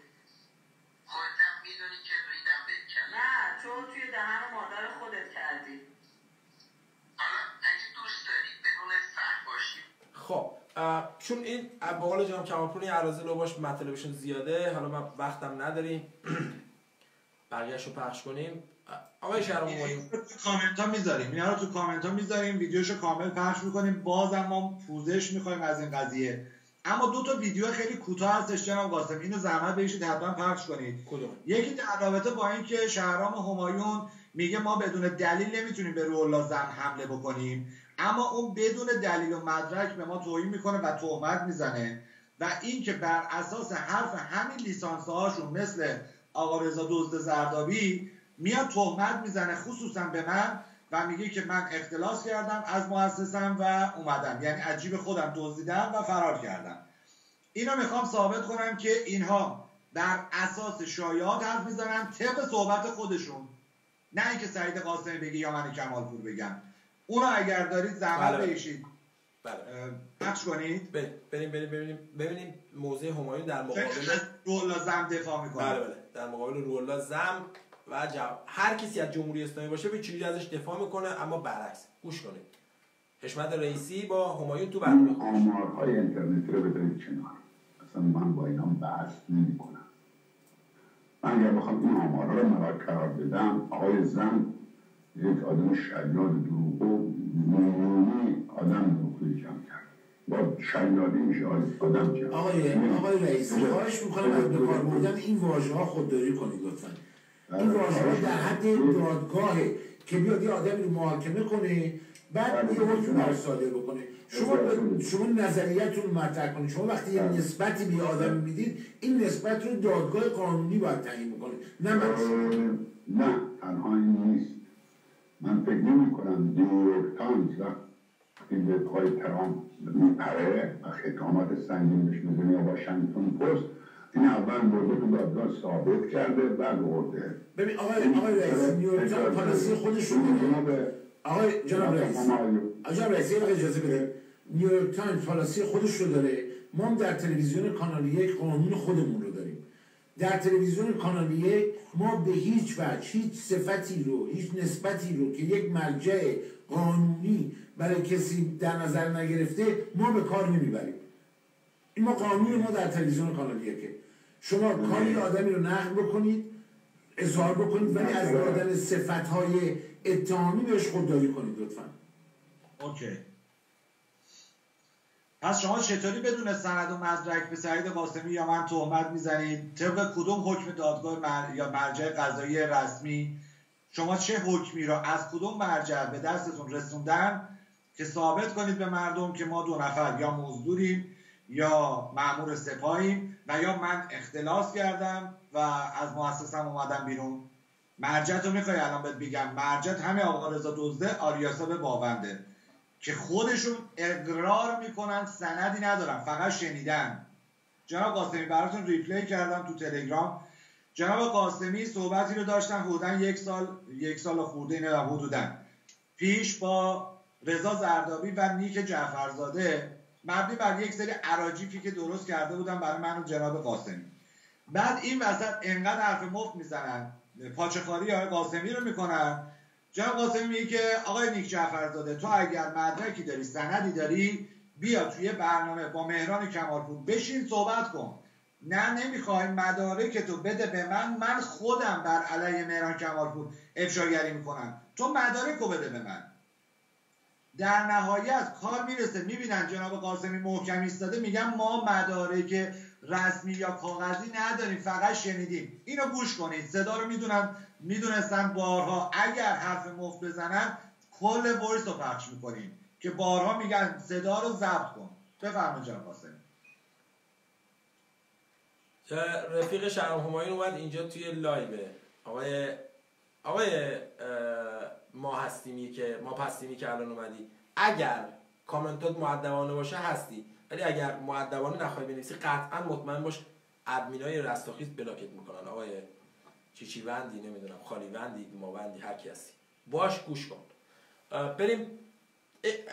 خودت هم می‌دونی که ریدم به هیکل نه تو توی دهن مادر خودت کردی. حالا اگه دوست داری بدون باشی خب چون این به قول جناب کمالپور این عراضی رو باش مطالبشون زیاده حالا من وقتم نداریم. *clears throat* بقیهش رو پخش کنیم. آقای شهرام کامنت ها می‌ذاریم. اینا رو تو کامنت ها می‌ذاریم. ویدیوشو کامل پخش می‌کنیم. بازم ما پوزش می‌خوایم از این قضیه. اما دو تا ویدیو خیلی کوتاه هستش جناب قاسم. اینو زحمت بکشید حتما پخش کنید. کدوم؟ یکی در رابطه با اینکه شهرام همایون میگه ما بدون دلیل نمی‌تونیم به روح زن حمله بکنیم. اما اون بدون دلیل و مدرک به ما توهین می‌کنه و تهمت می‌زنه. و اینکه بر اساس حرف همین لیسانس هاشون مثل آقا رضا دزد زردابی میاد تهمت می‌زنه خصوصا به من و میگه که من اختلاس کردم از مؤسسم و اومدم. یعنی عجیب خودم دزدیدم و فرار کردم. اینو می‌خوام ثابت کنم که اینها بر اساس شایعات حرف می‌زنن طبق صحبت خودشون. نه اینکه سعید قاسمی بگه یا من کمالپور بگم. اونو اگر دارید زحمت بله. بکشید. بله. پخش کنید. بریم بریم بریم ببینیم ببینیم موضع همایون در مقابل از روح زم دفاع می‌کنه. بله بله. در مقابل رولا زم و جو... هر کسی از جمهوری اسلامی باشه به چجوری ازش دفاع می‌کنه اما برعکس گوش کنید. حشمت رئیسی با همایون تو برنامه. آمارهای اینترنتی رو بذارید کنار. اصلا من با اینا بحث نمی کنم من اگر بخوام این آمارها رو مرا قرار بدم آقای زن یک آدم شیاد دروغو میلیونی آدم دروغگویی جمع کرد. با شیادی میشه آدم جمع آقای آقای رئیس خواهش می‌کنم از به کار بردن این واژه ها خودداری کنید لطفا. این واژه ها در حد دادگاهه که بیاد یه آدمی رو محاکمه کنه بعد یه حکم بر صادر بکنه. شما شما نظریتون رو مطرح کنید. شما وقتی یه نسبتی به آدم می‌دید این نسبت رو دادگاه قانونی باید تعیین بکنه. نه من. نه تنها این نیست. من فکر نمی کنم نیویورک تایمز وقتی به پای ترامپ میپره و اتهامات سنگین بهش می‌زنه یا واشنگتن پست. این اول برده تو دادگاه ثابت کرده بعد برده. ببین آقای آقای رئیس نیویورک تایمز policy خودش رو داره آقای جناب رئیس جناب رئیس یه اجازه بده. نیویورک تایمز policy خودش رو داره. ما هم در تلویزیون کانال یک قانون خودمون رو داریم. در تلویزیون کانال یک ما به هیچ وجه هیچ صفتی رو هیچ نسبتی رو که یک مرجع قانونی برای کسی در نظر نگرفته ما به کار نمی‌بریم. این ما قانون ما در تلویزیون کانال یکه شما کاری آدمی رو نقل بکنید اظهار بکنید ولی از دادن صفتهای اتهامی بهش خودداری کنید لطفا. اوکی. پس شما چطوری بدون سند و مدرک به سعید قاسمی یا من تهمت می‌زنید؟ طبق کدوم حکم دادگاه مر... یا مرجع قضایی رسمی شما چه حکمی را از کدوم مرجع به دستتون رسوندن که ثابت کنید به مردم که ما دو نفر یا مزدوریم یا معمور سپاهیم و یا من اختلاس کردم و از مؤسسم اومدم بیرون؟ مرجع تو می‌خوای الان بهت بگم. مرجع همه آقا رضا دزده آریاسا به باونده که خودشون اقرار می‌کنن سندی ندارن فقط شنیدن. جناب قاسمی براتون ریپلی کردم تو تلگرام. جناب قاسمی صحبتی رو داشتن حدودا یک سال یک سال خورده نه حدودا. پیش با رضا زردابی و نیک جعفرزاده مبنی بر یک سری عراجیفی که درست کرده بودن برای من و جناب قاسمی. بعد این وسط انقدر حرف مفت می‌زنن پاچخاری آقای قاسمی رو می‌کنن. جناب قاسمی میگه که آقای نیک جعفرزاده تو اگر مدرکی داری سندی داری بیا توی برنامه با مهران کمالپور بشین صحبت کن. نه نمی‌خوای مدارک تو بده به من. من خودم بر علیه مهران کمالپور افشاگری می‌کنم. تو مدارک رو بده به من. در نهایت کار می‌رسه. می‌بینن جناب قاسمی محکم ایستاده میگن ما مدارک رسمی یا کاغذی نداریم فقط شنیدیم. اینو گوش کنید. صدا رو می‌دونن می‌دونستن بارها اگر حرف مفت بزنن کل وایس رو پخش می‌کنیم. که بارها میگن صدا رو ضبط کن. بفرمایید جناب قاسمی. رفیق شهرام همایون اومد اینجا توی لایوه آقای آقای ما هستیمی که ما پستیمی که الان اومدی. اگر کامنتات معدبانه باشه هستی. ولی اگر معدبانه نخوای بنویسی قطعا مطمئن باش ادمینای رستاخیز بلاکت می‌کنن. آقای چیچی وندی نمی‌دونم خالی وندی ما وندی هر کی هستی. باش گوش کن. بریم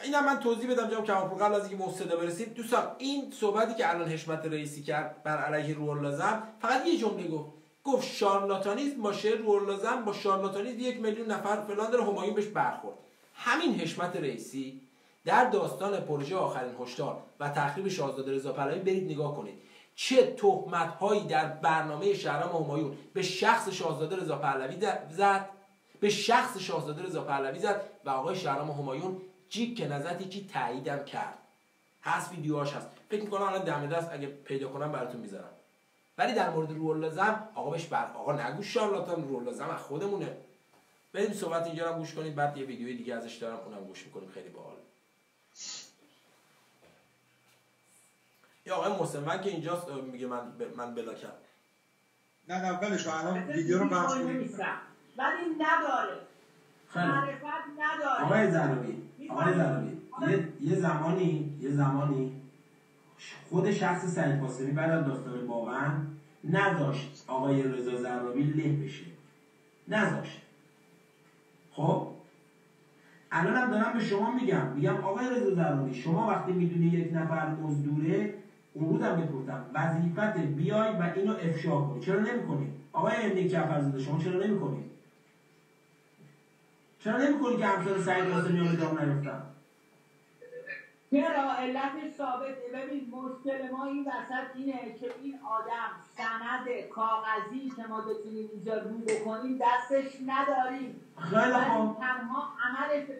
اینم من توضیح بدم جناب کمالپور قبل از اینکه مفسده برسیم. دوستان این صحبتی که الان حشمت رئیسی کرد بر علیه روح لازم فقط یه جمله گفت. گفت شارلاتانیزم باشه روح لازم با شارلاتانیزم یک میلیون نفر فلان داره همایون بهش برخورد. همین حشمت رئیسی در داستان پروژه آخرین هشدار و تخریب شاهزاده رضا پهلوی برید نگاه کنید. چه تهمت هایی در برنامه شهرام همایون به شخص شاهزاده رضا پهلوی زد به شخص شاهزاده رضا پهلوی زد و آقای شهرام همایون جیک که نزد که تاییدم کرد. هست ویدیوهاش هست. فکر می‌کنم الان دم دست اگه پیدا کنم براتون می‌ذارم. ولی در مورد روح لازم آقا بهش بر آقا نگو شارلاتان روح لازم از خودمونه. بریم صحبت اینجا هم گوش کنید بعد یه ویدیوی دیگه ازش دارم اونم گوش می‌کنیم. خیلی باحال. یا آقای مسلمان که اینجاست میگه من ب... من بلاکم. نه نه ولش الان ویدیو رو پخش کنیم. ولی نداره. معرفت نداره. آقای زنوی. یه،, یه زمانی یه زمانی خود شخص سعید قاسمی بعد از داستان واقعا نذاشت آقای رضا زرابی له بشه. نذاشت. خب؟ الان هم دارم به شما میگم. میگم آقای رضا زرابی شما وقتی می‌دونی یک نفر مزدوره اون هم بپرسم. وظیفت بیای و اینو افشا کنی. چرا نمی‌کنی؟ آقای نیک جعفرزاده شما چرا نمی‌کنی؟ چرا نمی‌کنی که همسر سعید قاسمی رو دام نیفتن چرا؟ علتش ثابته. ببین مشکل ما این وسط اینه که این آدم سند کاغذی که ما بتونیم اینجا رو بکنیم دستش نداریم. خیلی خوب. تنها عملش به.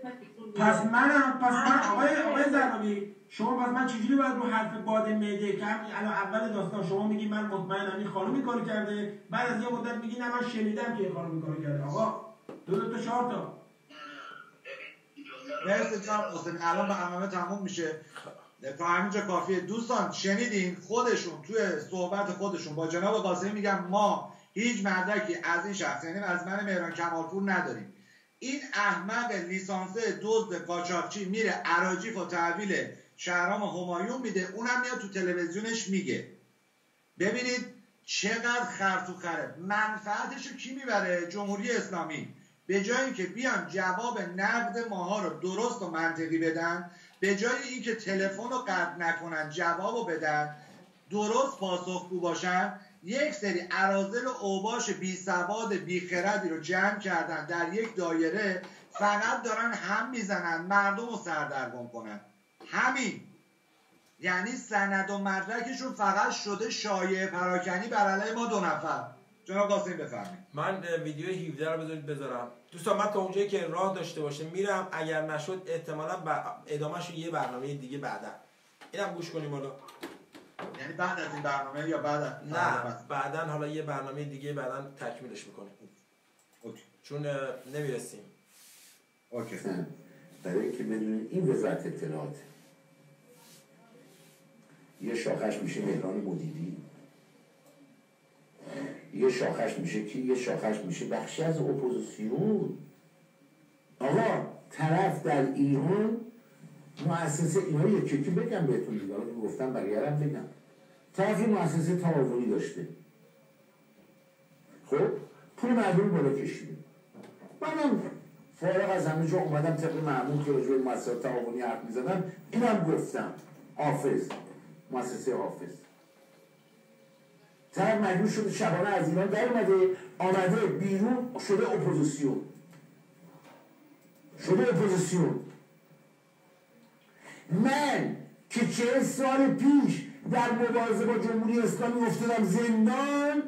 پس منم پس من آقای آقای به- زرابی شما پس من چجوری باید رو حرف باد معده که همین الان اول داستان شما میگی من مطمئنم این خانم کارو کرده. بعد از یه مدت میگی نه من شنیدم که این خانم این کارو کرده. آقا دو دو تا چهار تا. مرسی جناب حسین الان برنامه تموم میشه. تا همینجا کافیه. دوستان شنیدین خودشون توی صحبت خودشون با جناب قاسمی میگن ما هیچ مدرکی از این شخص یعنی از من مهران کمالپور نداریم. این احمق لیسانسه دزد قاچاقچی میره عراجیف و تحویل شهرام همایون میده. اونم میاد تو تلویزیونش میگه. ببینید چقدر خر تو خره. منفعتش رو کی می‌بره؟ جمهوری اسلامی. به جایی که بیان جواب نقد ماها رو درست و منطقی بدن به جای اینکه تلفن رو قطع نکنن جواب رو بدن درست پاسخگو باشن یک سری عرازل و اوباش بی سواد بی خردی رو جمع کردن در یک دایره فقط دارن هم می‌زنن مردم رو سردرگم کنن. همین. یعنی سند و مدرکشون فقط شده شایع پراکنی بر علیه ما دو نفر. جناب قاسم بفرمایید. من ویدیو 17 رو بذارید بذارم. دوستان من تا اونجایی که راه داشته باشه میرم. اگر نشد احتمالا ب- ادامهش یه برنامه دیگه بعدا. اینم گوش کنیم حالا. یعنی بعد از این برنامه یا بعد از نه بعدا حالا یه برنامه دیگه بعدا تکمیلش می‌کنیم. چون اه، نمی‌رسیم. okay. برای اینکه بدونید این وزارت اطلاعات یه شاخش میشه مهران مدیری. یه شاخش میشه کی یه شاخش میشه؟ بخشی از اپوزیسیون. آقا طرف در ایران مؤسسه اینا یکی یکی بگم بهتون دیگه. که گفتم بقیه هم بگم. طرف مؤسسه تعاونی داشته. خب؟ پول مردم بالا کشیده. منم فارغ از همه جا اومدم طبق معمول که راجع به مؤسسات حرف می‌زدم. اینم گفتم. حافظ. مؤسسه حافظ. طرف مجبور شده شبانه از ایران در اومده آمده بیرون شده اپوزیسیون. شده اپوزیسیون. من که چه سال پیش در مبارزه با جمهوری اسلامی افتادم زندان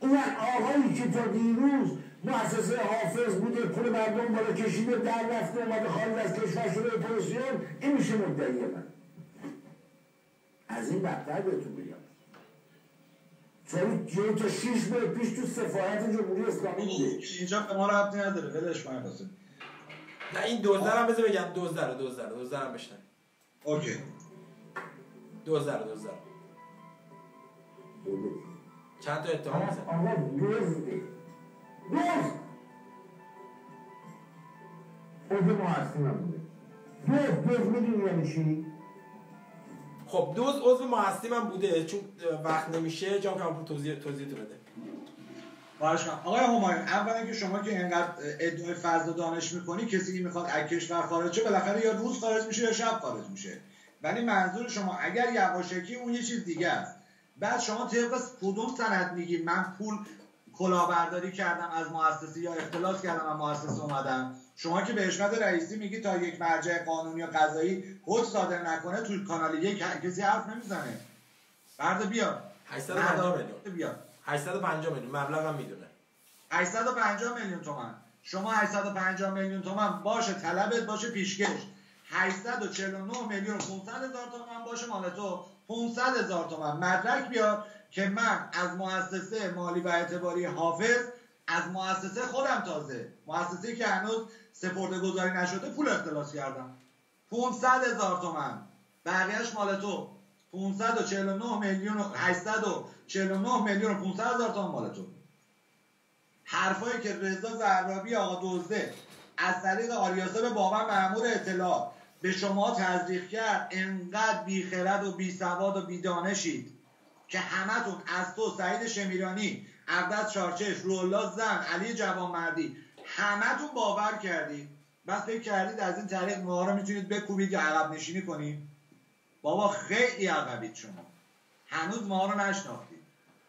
اون آقایی که تا دیروز مؤسسه حافظ بوده پول مردم بالا کشیده در رفته اومده خارج از کشور شده اپوزیسیون این میشه مدعی من. از این بدتر بهتون بگم چون یه تا شیش ماه پیش تو سفارت جمهوری اسلامی بوده. اینجا به ما ربطی نداره. ولش کن نه این دزدرم بذار بگم. دزدر دزدر دزدرم بشنن اوکی. دزدر دزدر چند تا اتهام میزن آقا دزده دزد خود ما هستیم هم بوده. دزد دزد می‌دونی یعنی چی؟ خب دوز عضو هستیم هم بوده چون وقت نمیشه جام که توضیح توضیح تو بده. خواهش کنم آقای همایون اولا که شما که اینقدر ادعای و دانش می‌کنی کسی که می‌خواد از کشور خارج شه بالاخره یا روز خارج میشه یا شب خارج میشه. ولی منظور شما اگر یواشکی اون یه چیز دیگه است. بعد شما طبق کدوم سند میگی؟ من پول کلاهبرداری کردم از مؤسسه یا اختلاس کردم از مؤسسه اومدم. شما که به حشمت رئیسی میگی تا یک مرجع قانونی یا قضایی حکم صادر نکنه توی کانال یک کسی حرف نمی‌زنه. برده بیا. 850 میلیون. بیا. 850 میلیون. مبلغ هم می‌دونه. 850 میلیون تومن شما 850 میلیون تومن باشه طلبت باشه پیشکش. 849 میلیون و 500 هزار تومن باشه مال تو 500 هزار تومن مدرک بیار که من از مؤسسه مالی و اعتباری حافظ از مؤسسه خودم تازه. مؤسسه که هنوز سپرده گذاری نشده پول اختلاس کردم. 500 هزار تومن. بقیهش مال تو. 549 میلیون و 849 میلیون و 500 هزار تومن مال تو. حرفایی که رضا زهرابی آقا دزده از طریق آریاسه به بابا مأمور اطلاع به شما تزریق کرد انقدر بیخرد و بیسواد و بیدانشید که همتون از تو سعید شمیرانی عبدت چارچش رولا زن علی جوانمردی همتون باور کردید بس فکر کردید از این طریق ما رو می‌تونید بکوبید یا عقب نشینی کنید. بابا خیلی عقبید شما. هنوز ما رو نشناختید.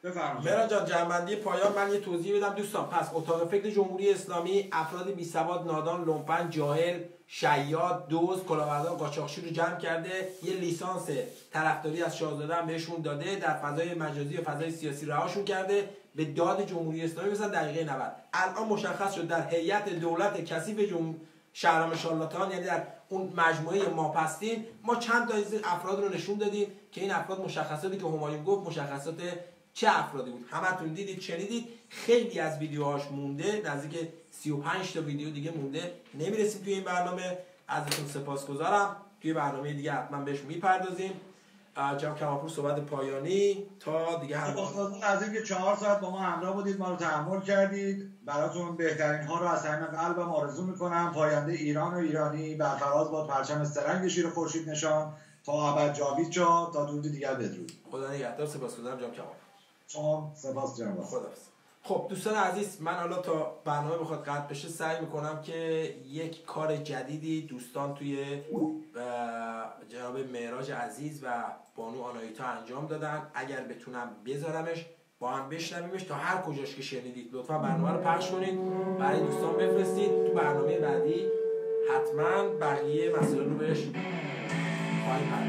بفرمایید. مهران جان جنبندی پایان. من یه توضیح بدم دوستان. پس اتاق فکر جمهوری اسلامی افراد بی سواد نادان لومپن جاهل شیاد دوز کلاهبردار قاچاقچی رو جمع کرده. یه لیسانس طرفداری از شاهزاده هم بهشون داده. در فضای مجازی و فضای سیاسی رهاشون کرده. به داد جمهوری اسلامی مثلا دقیقه 90 الان مشخص شد در هیئت دولت کثیف جم... شهرام شارلاتان یعنی در اون مجموعه ما پستیم ما چند تا از افراد رو نشون دادیم که این افراد مشخصاتی که همایون گفت مشخصات چه افرادی بود. همتون دیدید شنیدید. خیلی از ویدیوهاش مونده. نزدیک 35 تا ویدیو دیگه مونده. نمی‌رسیم توی این برنامه. ازتون سپاسگزارم. توی برنامه دیگه حتما بهش می‌پردازیم. جناب کماپور صحبت پایانی تا دیگه هم سپاسگزارم از اینکه چهار ساعت با ما همراه بودید ما رو تحمل کردید. براتون بهترین ها رو از همین قلبم آرزو می‌کنم. پاینده ایران و ایرانی برفراز با پرچم سرنگ شیر خورشید نشان. تا ابد جاوید جا تا درود دیگر بدرود. خدا نگهدار سپاسگزارم جناب کماپور. شما سپاس جناب. خداحافظ. خب دوستان عزیز من حالا تا برنامه بخواد قطع بشه سعی می‌کنم که یک کار جدیدی دوستان توی جناب معراج عزیز و بانو آنایتا انجام دادن. اگر بتونم بذارمش با هم بشنویمش تا هر کجاش که شنیدید. لطفا برنامه رو پخش کنید برای دوستان بفرستید. تو برنامه بعدی حتما بقیه مسئله رو بهش خواهیم